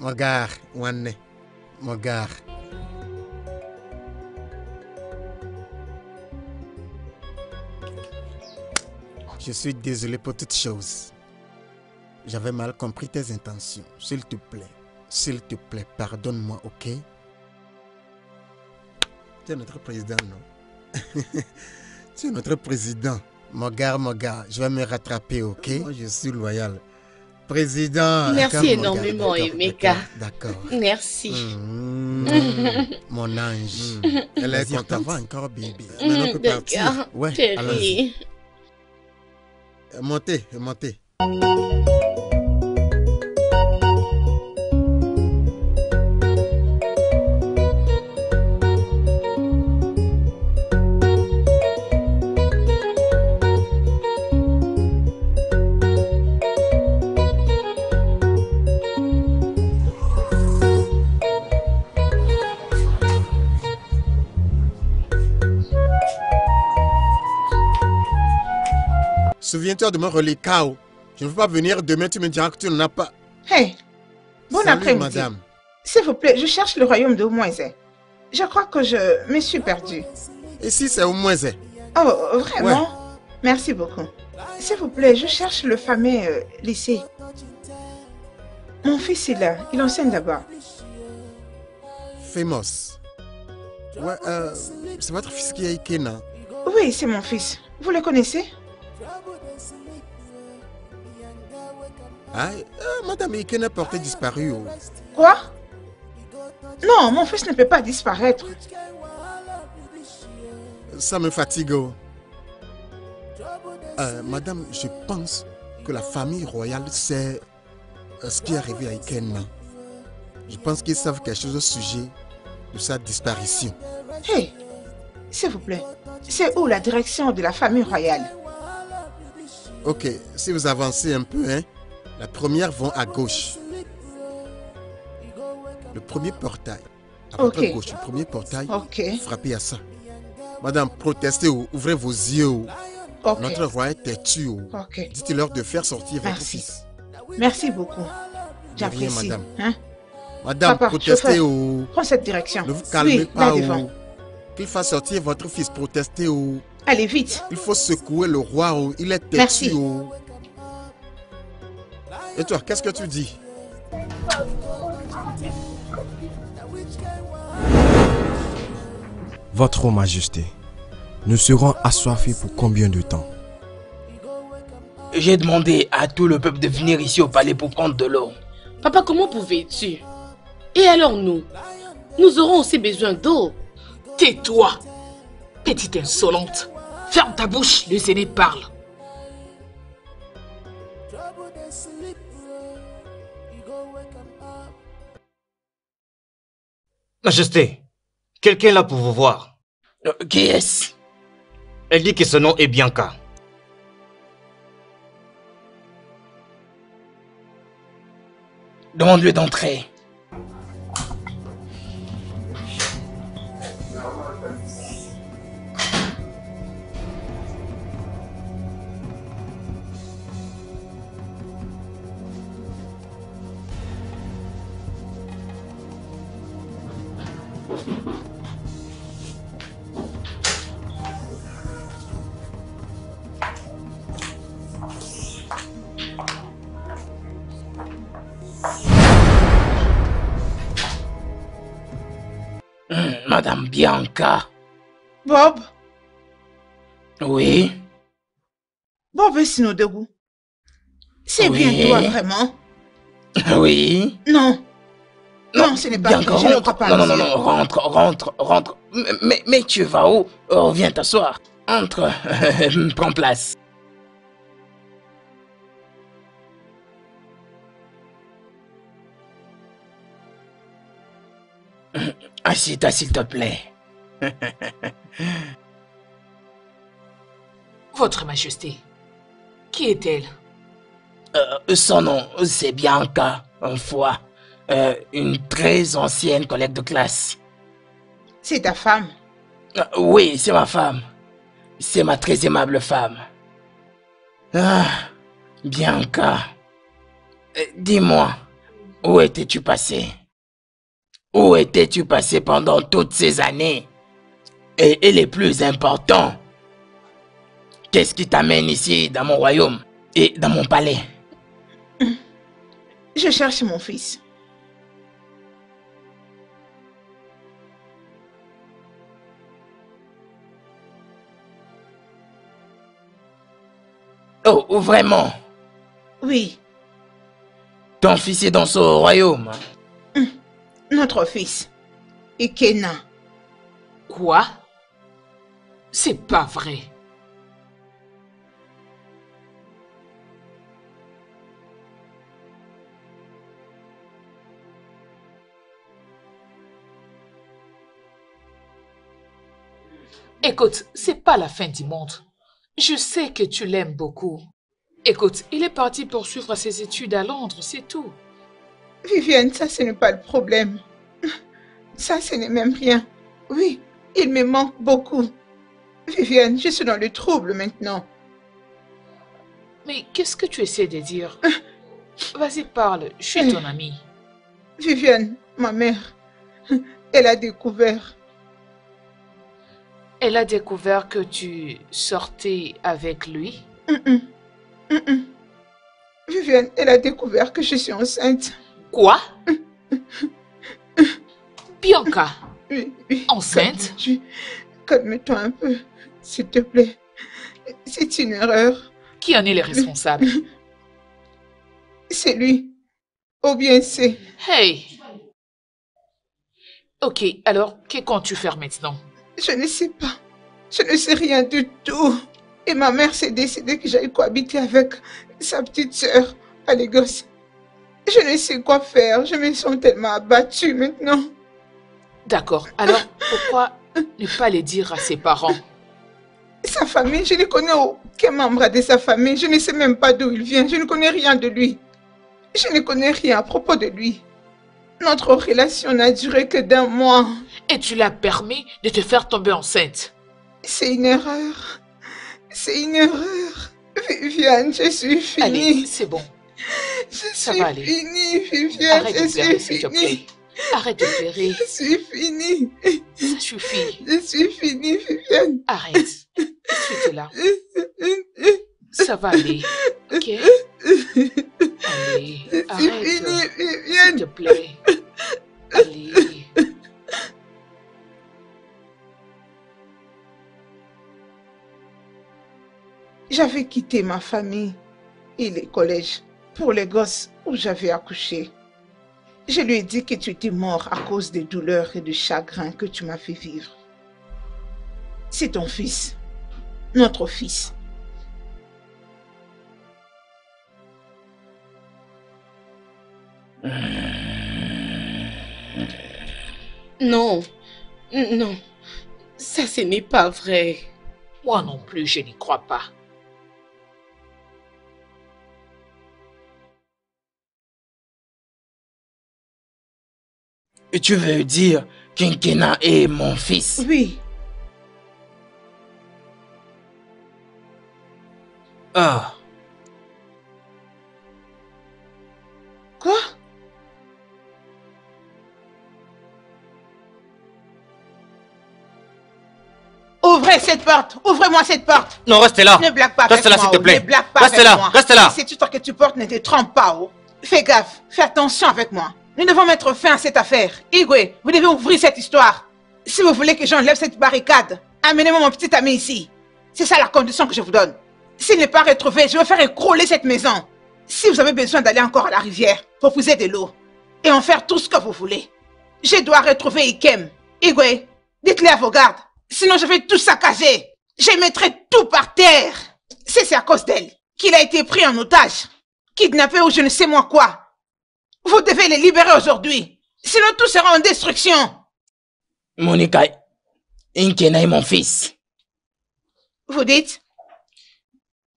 Oh. Wane. Mogar. Je suis désolé pour toutes choses. J'avais mal compris tes intentions. S'il te plaît, s'il te plaît, pardonne-moi, ok? Tu es notre président, non? Tu es notre président. Mon gars, mon gars, je vais me rattraper, ok? Je suis loyal. Président. Merci énormément, Emeka. D'accord. Merci. Mmh. mon ange. Mmh. Elle est contente. encore, bébé. Maintenant, on peut partir. Ouais, allons-y. Montez, montez. Souviens-toi de mon relais KO. Je ne veux pas venir demain, tu me diras que tu n'en as pas. Hey, bon après-midi. madame. S'il vous plaît, je cherche le royaume de Moïse. Je crois que je me suis perdu. Ici, c'est Moïse. Oh, vraiment? Merci beaucoup. S'il vous plaît, je cherche le fameux euh, lycée. Mon fils est là. Il enseigne là-bas. Famous. Ouais, euh, c'est votre fils qui est Ikena. Oui, c'est mon fils. Vous le connaissez? Ah, euh, Madame Ikena porté disparu. Oh. Quoi? Non, mon fils ne peut pas disparaître. Ça me fatigue. Oh. Euh, madame, je pense que la famille royale sait euh, ce qui est arrivé à Ikena. Je pense qu'ils savent quelque chose au sujet de sa disparition. Hé, s'il vous plaît, c'est où la direction de la famille royale? Ok, si vous avancez un peu, hein, la première vont à gauche. Le premier portail. À okay. gauche, le premier portail. Frappez à ça. Madame, protestez, ouvrez vos yeux. Notre roi est têtu. Dites-leur de faire sortir votre fils. Merci beaucoup. J'apprécie. madame. Hein? Madame, protestez. Prends cette direction. Ne vous calmez pas. Qu'il fasse sortir votre fils. Protestez. Allez, vite. Il faut secouer le roi. Il est têtu. Merci. Et toi, qu'est-ce que tu dis? Votre Majesté, nous serons assoiffés pour combien de temps? J'ai demandé à tout le peuple de venir ici au palais pour prendre de l'eau. Papa, comment pouvais-tu? Et alors nous? Nous aurons aussi besoin d'eau. Tais-toi Petite insolente Ferme ta bouche, le Zénith parle. Majesté, quelqu'un là pour vous voir. Euh, qui est-ce? Elle dit que ce nom est Bianca. Demande-lui d'entrer. Bob? Oui Bob est debout. C'est bien toi, vraiment Oui Non. Non, ce n'est pas je rentre. pas non, non, non, rentre, rentre, rentre. Mais, mais tu vas où? Oh, viens t'asseoir. Entre, prends place. Assieds-toi, s'il te plaît. Votre Majesté, qui est-elle? Euh, Son nom, c'est Bianca, une fois. Euh, une très ancienne collègue de classe. C'est ta femme? Euh, Oui, c'est ma femme. C'est ma très aimable femme. Ah, Bianca. Dis-moi, Où étais-tu passé Où étais-tu passé pendant toutes ces années? Et, et les plus importants, qu'est-ce qui t'amène ici dans mon royaume et dans mon palais? Je cherche mon fils. Oh, vraiment? Oui. Ton fils est dans ce royaume? Hum, Notre fils. Ikena. Quoi? C'est pas vrai. Écoute, c'est pas la fin du monde. Je sais que tu l'aimes beaucoup. Écoute, il est parti poursuivre ses études à Londres, c'est tout. Viviane, ça ce n'est pas le problème. Ça ce n'est même rien. Oui, il me manque beaucoup. Viviane, je suis dans le trouble maintenant. Mais qu'est-ce que tu essaies de dire? Vas-y, parle, je suis ton amie. Viviane, ma mère, elle a découvert. Elle a découvert que tu sortais avec lui? Viviane, elle a découvert que je suis enceinte. Quoi? Bianca. Oui, Enceinte? Calme-toi un peu, s'il te plaît. C'est une erreur. Qui en est le responsable? C'est lui. Ou bien c'est... Hey Ok, alors, que comptes-tu faire maintenant? Je ne sais pas. Je ne sais rien du tout. Et ma mère s'est décidée que j'allais cohabiter avec sa petite sœur à Lagos. Je ne sais quoi faire. Je me sens tellement abattue maintenant. D'accord. Alors, pourquoi ne pas les dire à ses parents? Sa famille, je ne connais aucun membre de sa famille. Je ne sais même pas d'où il vient. Je ne connais rien de lui. Je ne connais rien à propos de lui. Notre relation n'a duré que d'un mois. Et tu l'as permis de te faire tomber enceinte. C'est une erreur. C'est une erreur. Viviane, je suis finie. Allez, c'est bon. Je Ça suis va aller. finie, Viviane. Arrête je de suis finie. Arrête de pleurer. Je suis finie. Ça suffit. Je suis finie, Viviane. Arrête. Tu es là. Ça va aller. Ok? Allez, Je suis arrête. finie, S'il Viviane. te plaît. Allez. J'avais quitté ma famille et les collèges pour les gosses où j'avais accouché. Je lui ai dit que tu étais mort à cause des douleurs et du chagrin que tu m'as fait vivre. C'est ton fils, notre fils. Non, non, ça ce n'est pas vrai. Moi non plus, je n'y crois pas. Et tu veux dire qu'Inkena est mon fils? Oui, Ah, quoi? Ouvrez cette porte Ouvrez-moi cette porte Non, restez là. Ne blague pas Reste avec là, s'il te plaît. Ne blague pas Reste avec là, moi. reste là. Et Cette histoire que tu portes ne te trompe pas, oh. Fais gaffe, fais attention avec moi. Nous devons mettre fin à cette affaire. Igwe, vous devez ouvrir cette histoire. Si vous voulez que j'enlève cette barricade, amenez-moi mon petit ami ici. C'est ça la condition que je vous donne. S'il n'est pas retrouvé, je vais faire écrouler cette maison. Si vous avez besoin d'aller encore à la rivière pour puiser de l'eau et en faire tout ce que vous voulez, je dois retrouver Ikem. Igwe, dites-le à vos gardes. Sinon, je vais tout saccager. Je mettrai tout par terre. C'est c'est à cause d'elle qu'il a été pris en otage, kidnappé ou je ne sais moi quoi. Vous devez les libérer aujourd'hui. Sinon, tout sera en destruction. Monica, Inkena est mon fils. Vous dites?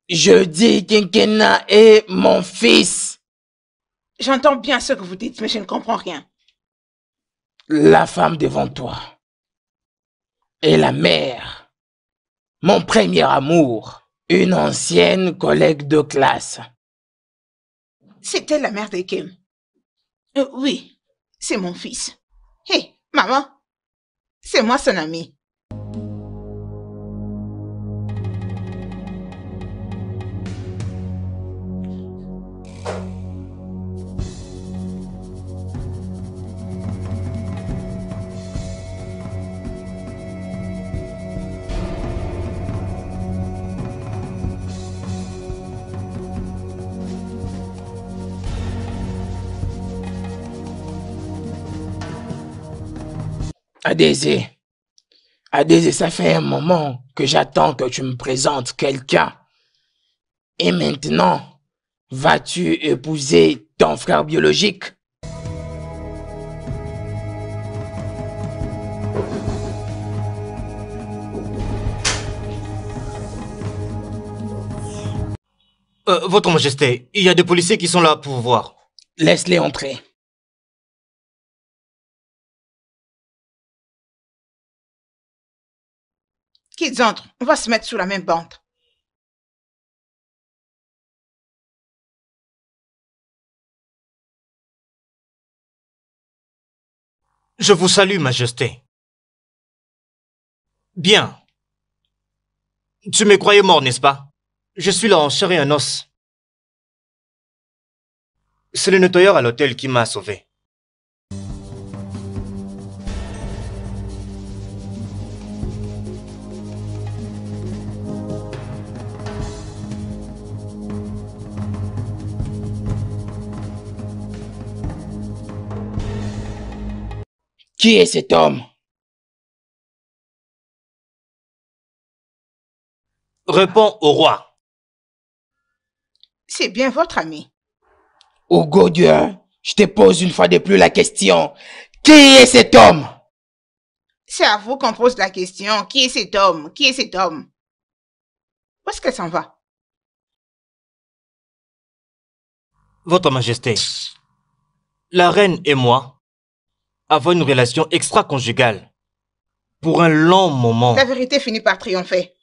Je dis qu'Inkena est mon fils. J'entends bien ce que vous dites, mais je ne comprends rien. La femme devant toi. Et la mère. Mon premier amour. Une ancienne collègue de classe. C'était la mère d'Ikem. Euh, oui, c'est mon fils. Hé, maman, c'est moi son ami. Adésé, Adésé, ça fait un moment que j'attends que tu me présentes quelqu'un. Et maintenant, vas-tu épouser ton frère biologique? Euh, Votre Majesté, il y a des policiers qui sont là pour vous voir. Laisse-les entrer. Qu'ils entrent, on va se mettre sous la même bande. Je vous salue, Majesté. Bien. Tu me croyais mort, n'est-ce pas? Je suis là en chair et en os. C'est le nettoyeur à l'hôtel qui m'a sauvé. Qui est cet homme? Réponds au roi. C'est bien votre ami. Hugo Dieu, je te pose une fois de plus la question. Qui est cet homme? C'est à vous qu'on pose la question. Qui est cet homme? Qui est cet homme? Où est-ce qu'elle s'en va? Votre Majesté, la reine et moi avoir une relation extra-conjugale. Pour un long moment. La vérité finit par triompher.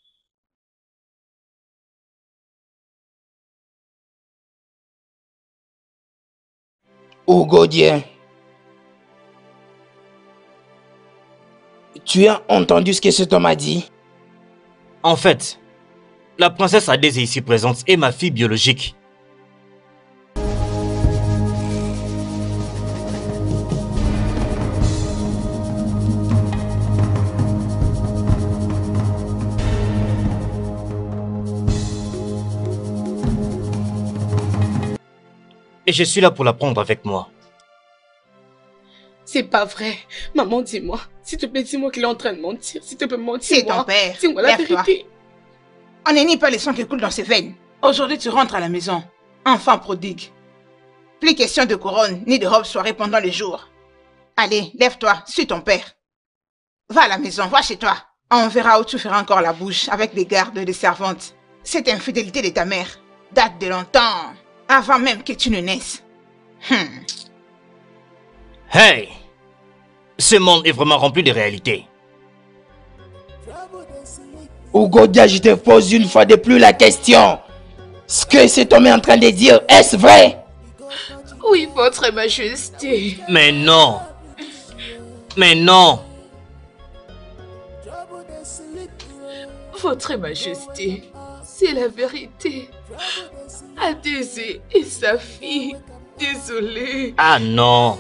Godien, tu as entendu ce que cet homme a dit? En fait, la princesse Adèse est ici présente et ma fille biologique. Et je suis là pour la prendre avec moi. C'est pas vrai. Maman, dis-moi. S'il te plaît, dis-moi qu'il est en train de mentir. S'il te plaît, mentir. C'est ton père. Dis-moi la vérité. On n'est ni pas le sang qui coule dans ses veines. Aujourd'hui, tu rentres à la maison. Enfant prodigue. Plus question de couronne, ni de robe soirée pendant les jours. Allez, lève-toi, suis ton père. Va à la maison, va chez toi. On verra où tu feras encore la bouche avec des gardes et des servantes. Cette infidélité de ta mère date de longtemps avant même que tu ne naisses. Hmm. Hey Ce monde est vraiment rempli de réalités. Ugodia, je te pose une fois de plus la question. Ce que cet homme est en train de dire, est-ce vrai? Oui, votre majesté. Mais non. Mais non. Votre majesté, c'est la vérité. Adésé et sa fille. Désolée. Ah non.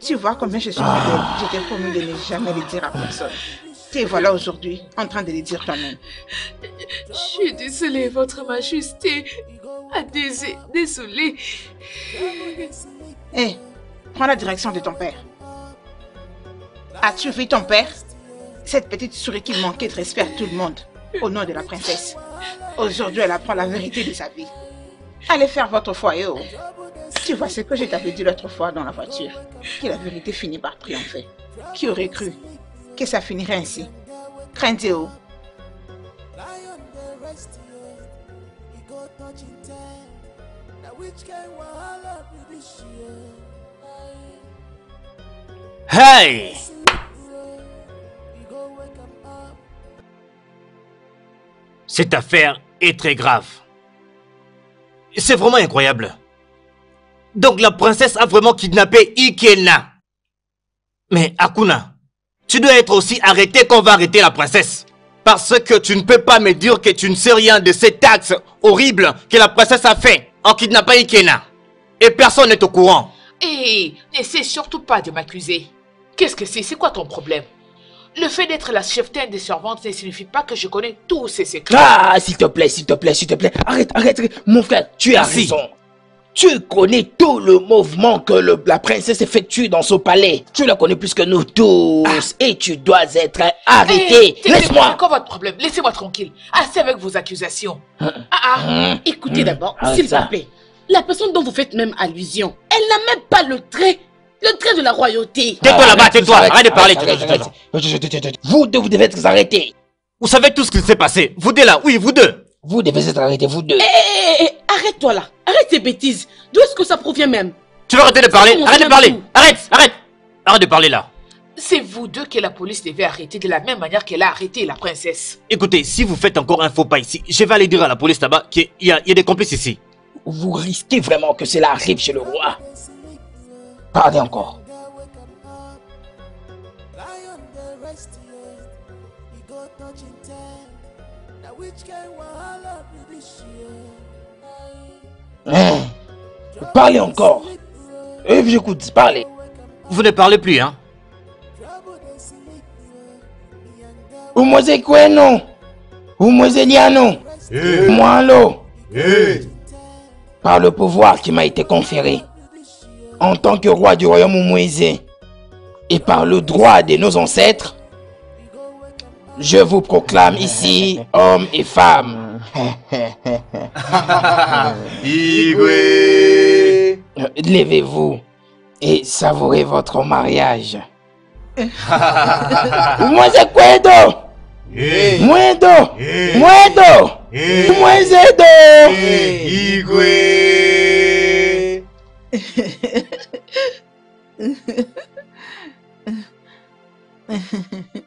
Tu vois combien je suis fidèle. Je t'ai promis de ne jamais le dire à personne. Et voilà aujourd'hui, en train de le dire toi-même. Je suis désolée, votre majesté. Adésé, désolée. Hé, prends la direction de ton père. As-tu vu ton père? Cette petite souris qui manquait de respect à tout le monde, au nom de la princesse. Aujourd'hui, elle apprend la vérité de sa vie. Allez faire votre foyer. Oh. Tu vois ce que je t'avais dit l'autre fois dans la voiture, que la vérité finit par triompher. Qui aurait cru que ça finirait ainsi? Crainte oh. Hey Cette affaire est très grave. C'est vraiment incroyable. Donc la princesse a vraiment kidnappé Ikena. Mais Akuna, tu dois être aussi arrêté qu'on va arrêter la princesse. Parce que tu ne peux pas me dire que tu ne sais rien de cet acte horrible que la princesse a fait en kidnappant Ikena. Et personne n'est au courant. Et n'essaie surtout pas de m'accuser. Qu'est-ce que c'est? C'est quoi ton problème? Le fait d'être la cheftaine des servantes ne signifie pas que je connais tous ces secrets. Ah, s'il te plaît, s'il te plaît, s'il te plaît. Arrête, arrête. Mon frère, tu as raison. Tu connais tout le mouvement que la princesse effectue dans son palais. Tu le connais plus que nous tous. Ah. Et tu dois être arrêté. Eh, Laisse-moi. C'est quoi votre problème? Laissez-moi tranquille. Assez avec vos accusations. Hein? Ah, ah. Hein? Écoutez d'abord, hein, s'il vous plaît. La personne dont vous faites même allusion, elle n'a même pas le trait le trait de la royauté. Tais-toi là-bas, tais-toi, arrête de parler. Vous deux, vous devez être arrêtés. Vous savez tout ce qui s'est passé. Vous deux là, oui, vous deux. Vous devez être arrêtés, vous deux. Hé, hé, hé, arrête-toi là. Arrête ces bêtises. D'où est-ce que ça provient même? Tu veux arrêter de parler? Arrête de parler. Arrête, arrête. Arrête de parler là. C'est vous deux que la police devait arrêter de la même manière qu'elle a arrêté la princesse. Écoutez, si vous faites encore un faux pas ici, je vais aller dire à la police là-bas qu'il y, a des complices ici. Vous risquez vraiment que cela arrive chez le roi. Parlez encore. Hein? Parlez encore. Et j'écoute, parlez. Vous ne parlez plus, hein? Umoze kwenu. Umoze liano. Moi l'eau. Par le pouvoir qui m'a été conféré en tant que roi du royaume Moïse et par le droit de nos ancêtres, je vous proclame ici hommes et femmes. Levez-vous et savourez votre mariage. Kwedo. Mwedo. Mwedo. Mwezedo. Igwe. Ha ha ha.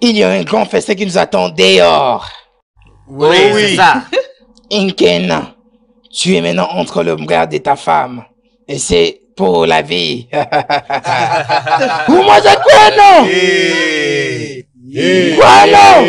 Il y a un grand festin qui nous attend dehors. Oui, oui. c'est ça. Inkena, tu es maintenant entre le bras de ta femme. Et c'est pour la vie. Vous mangez quoi, non? Quoi, non?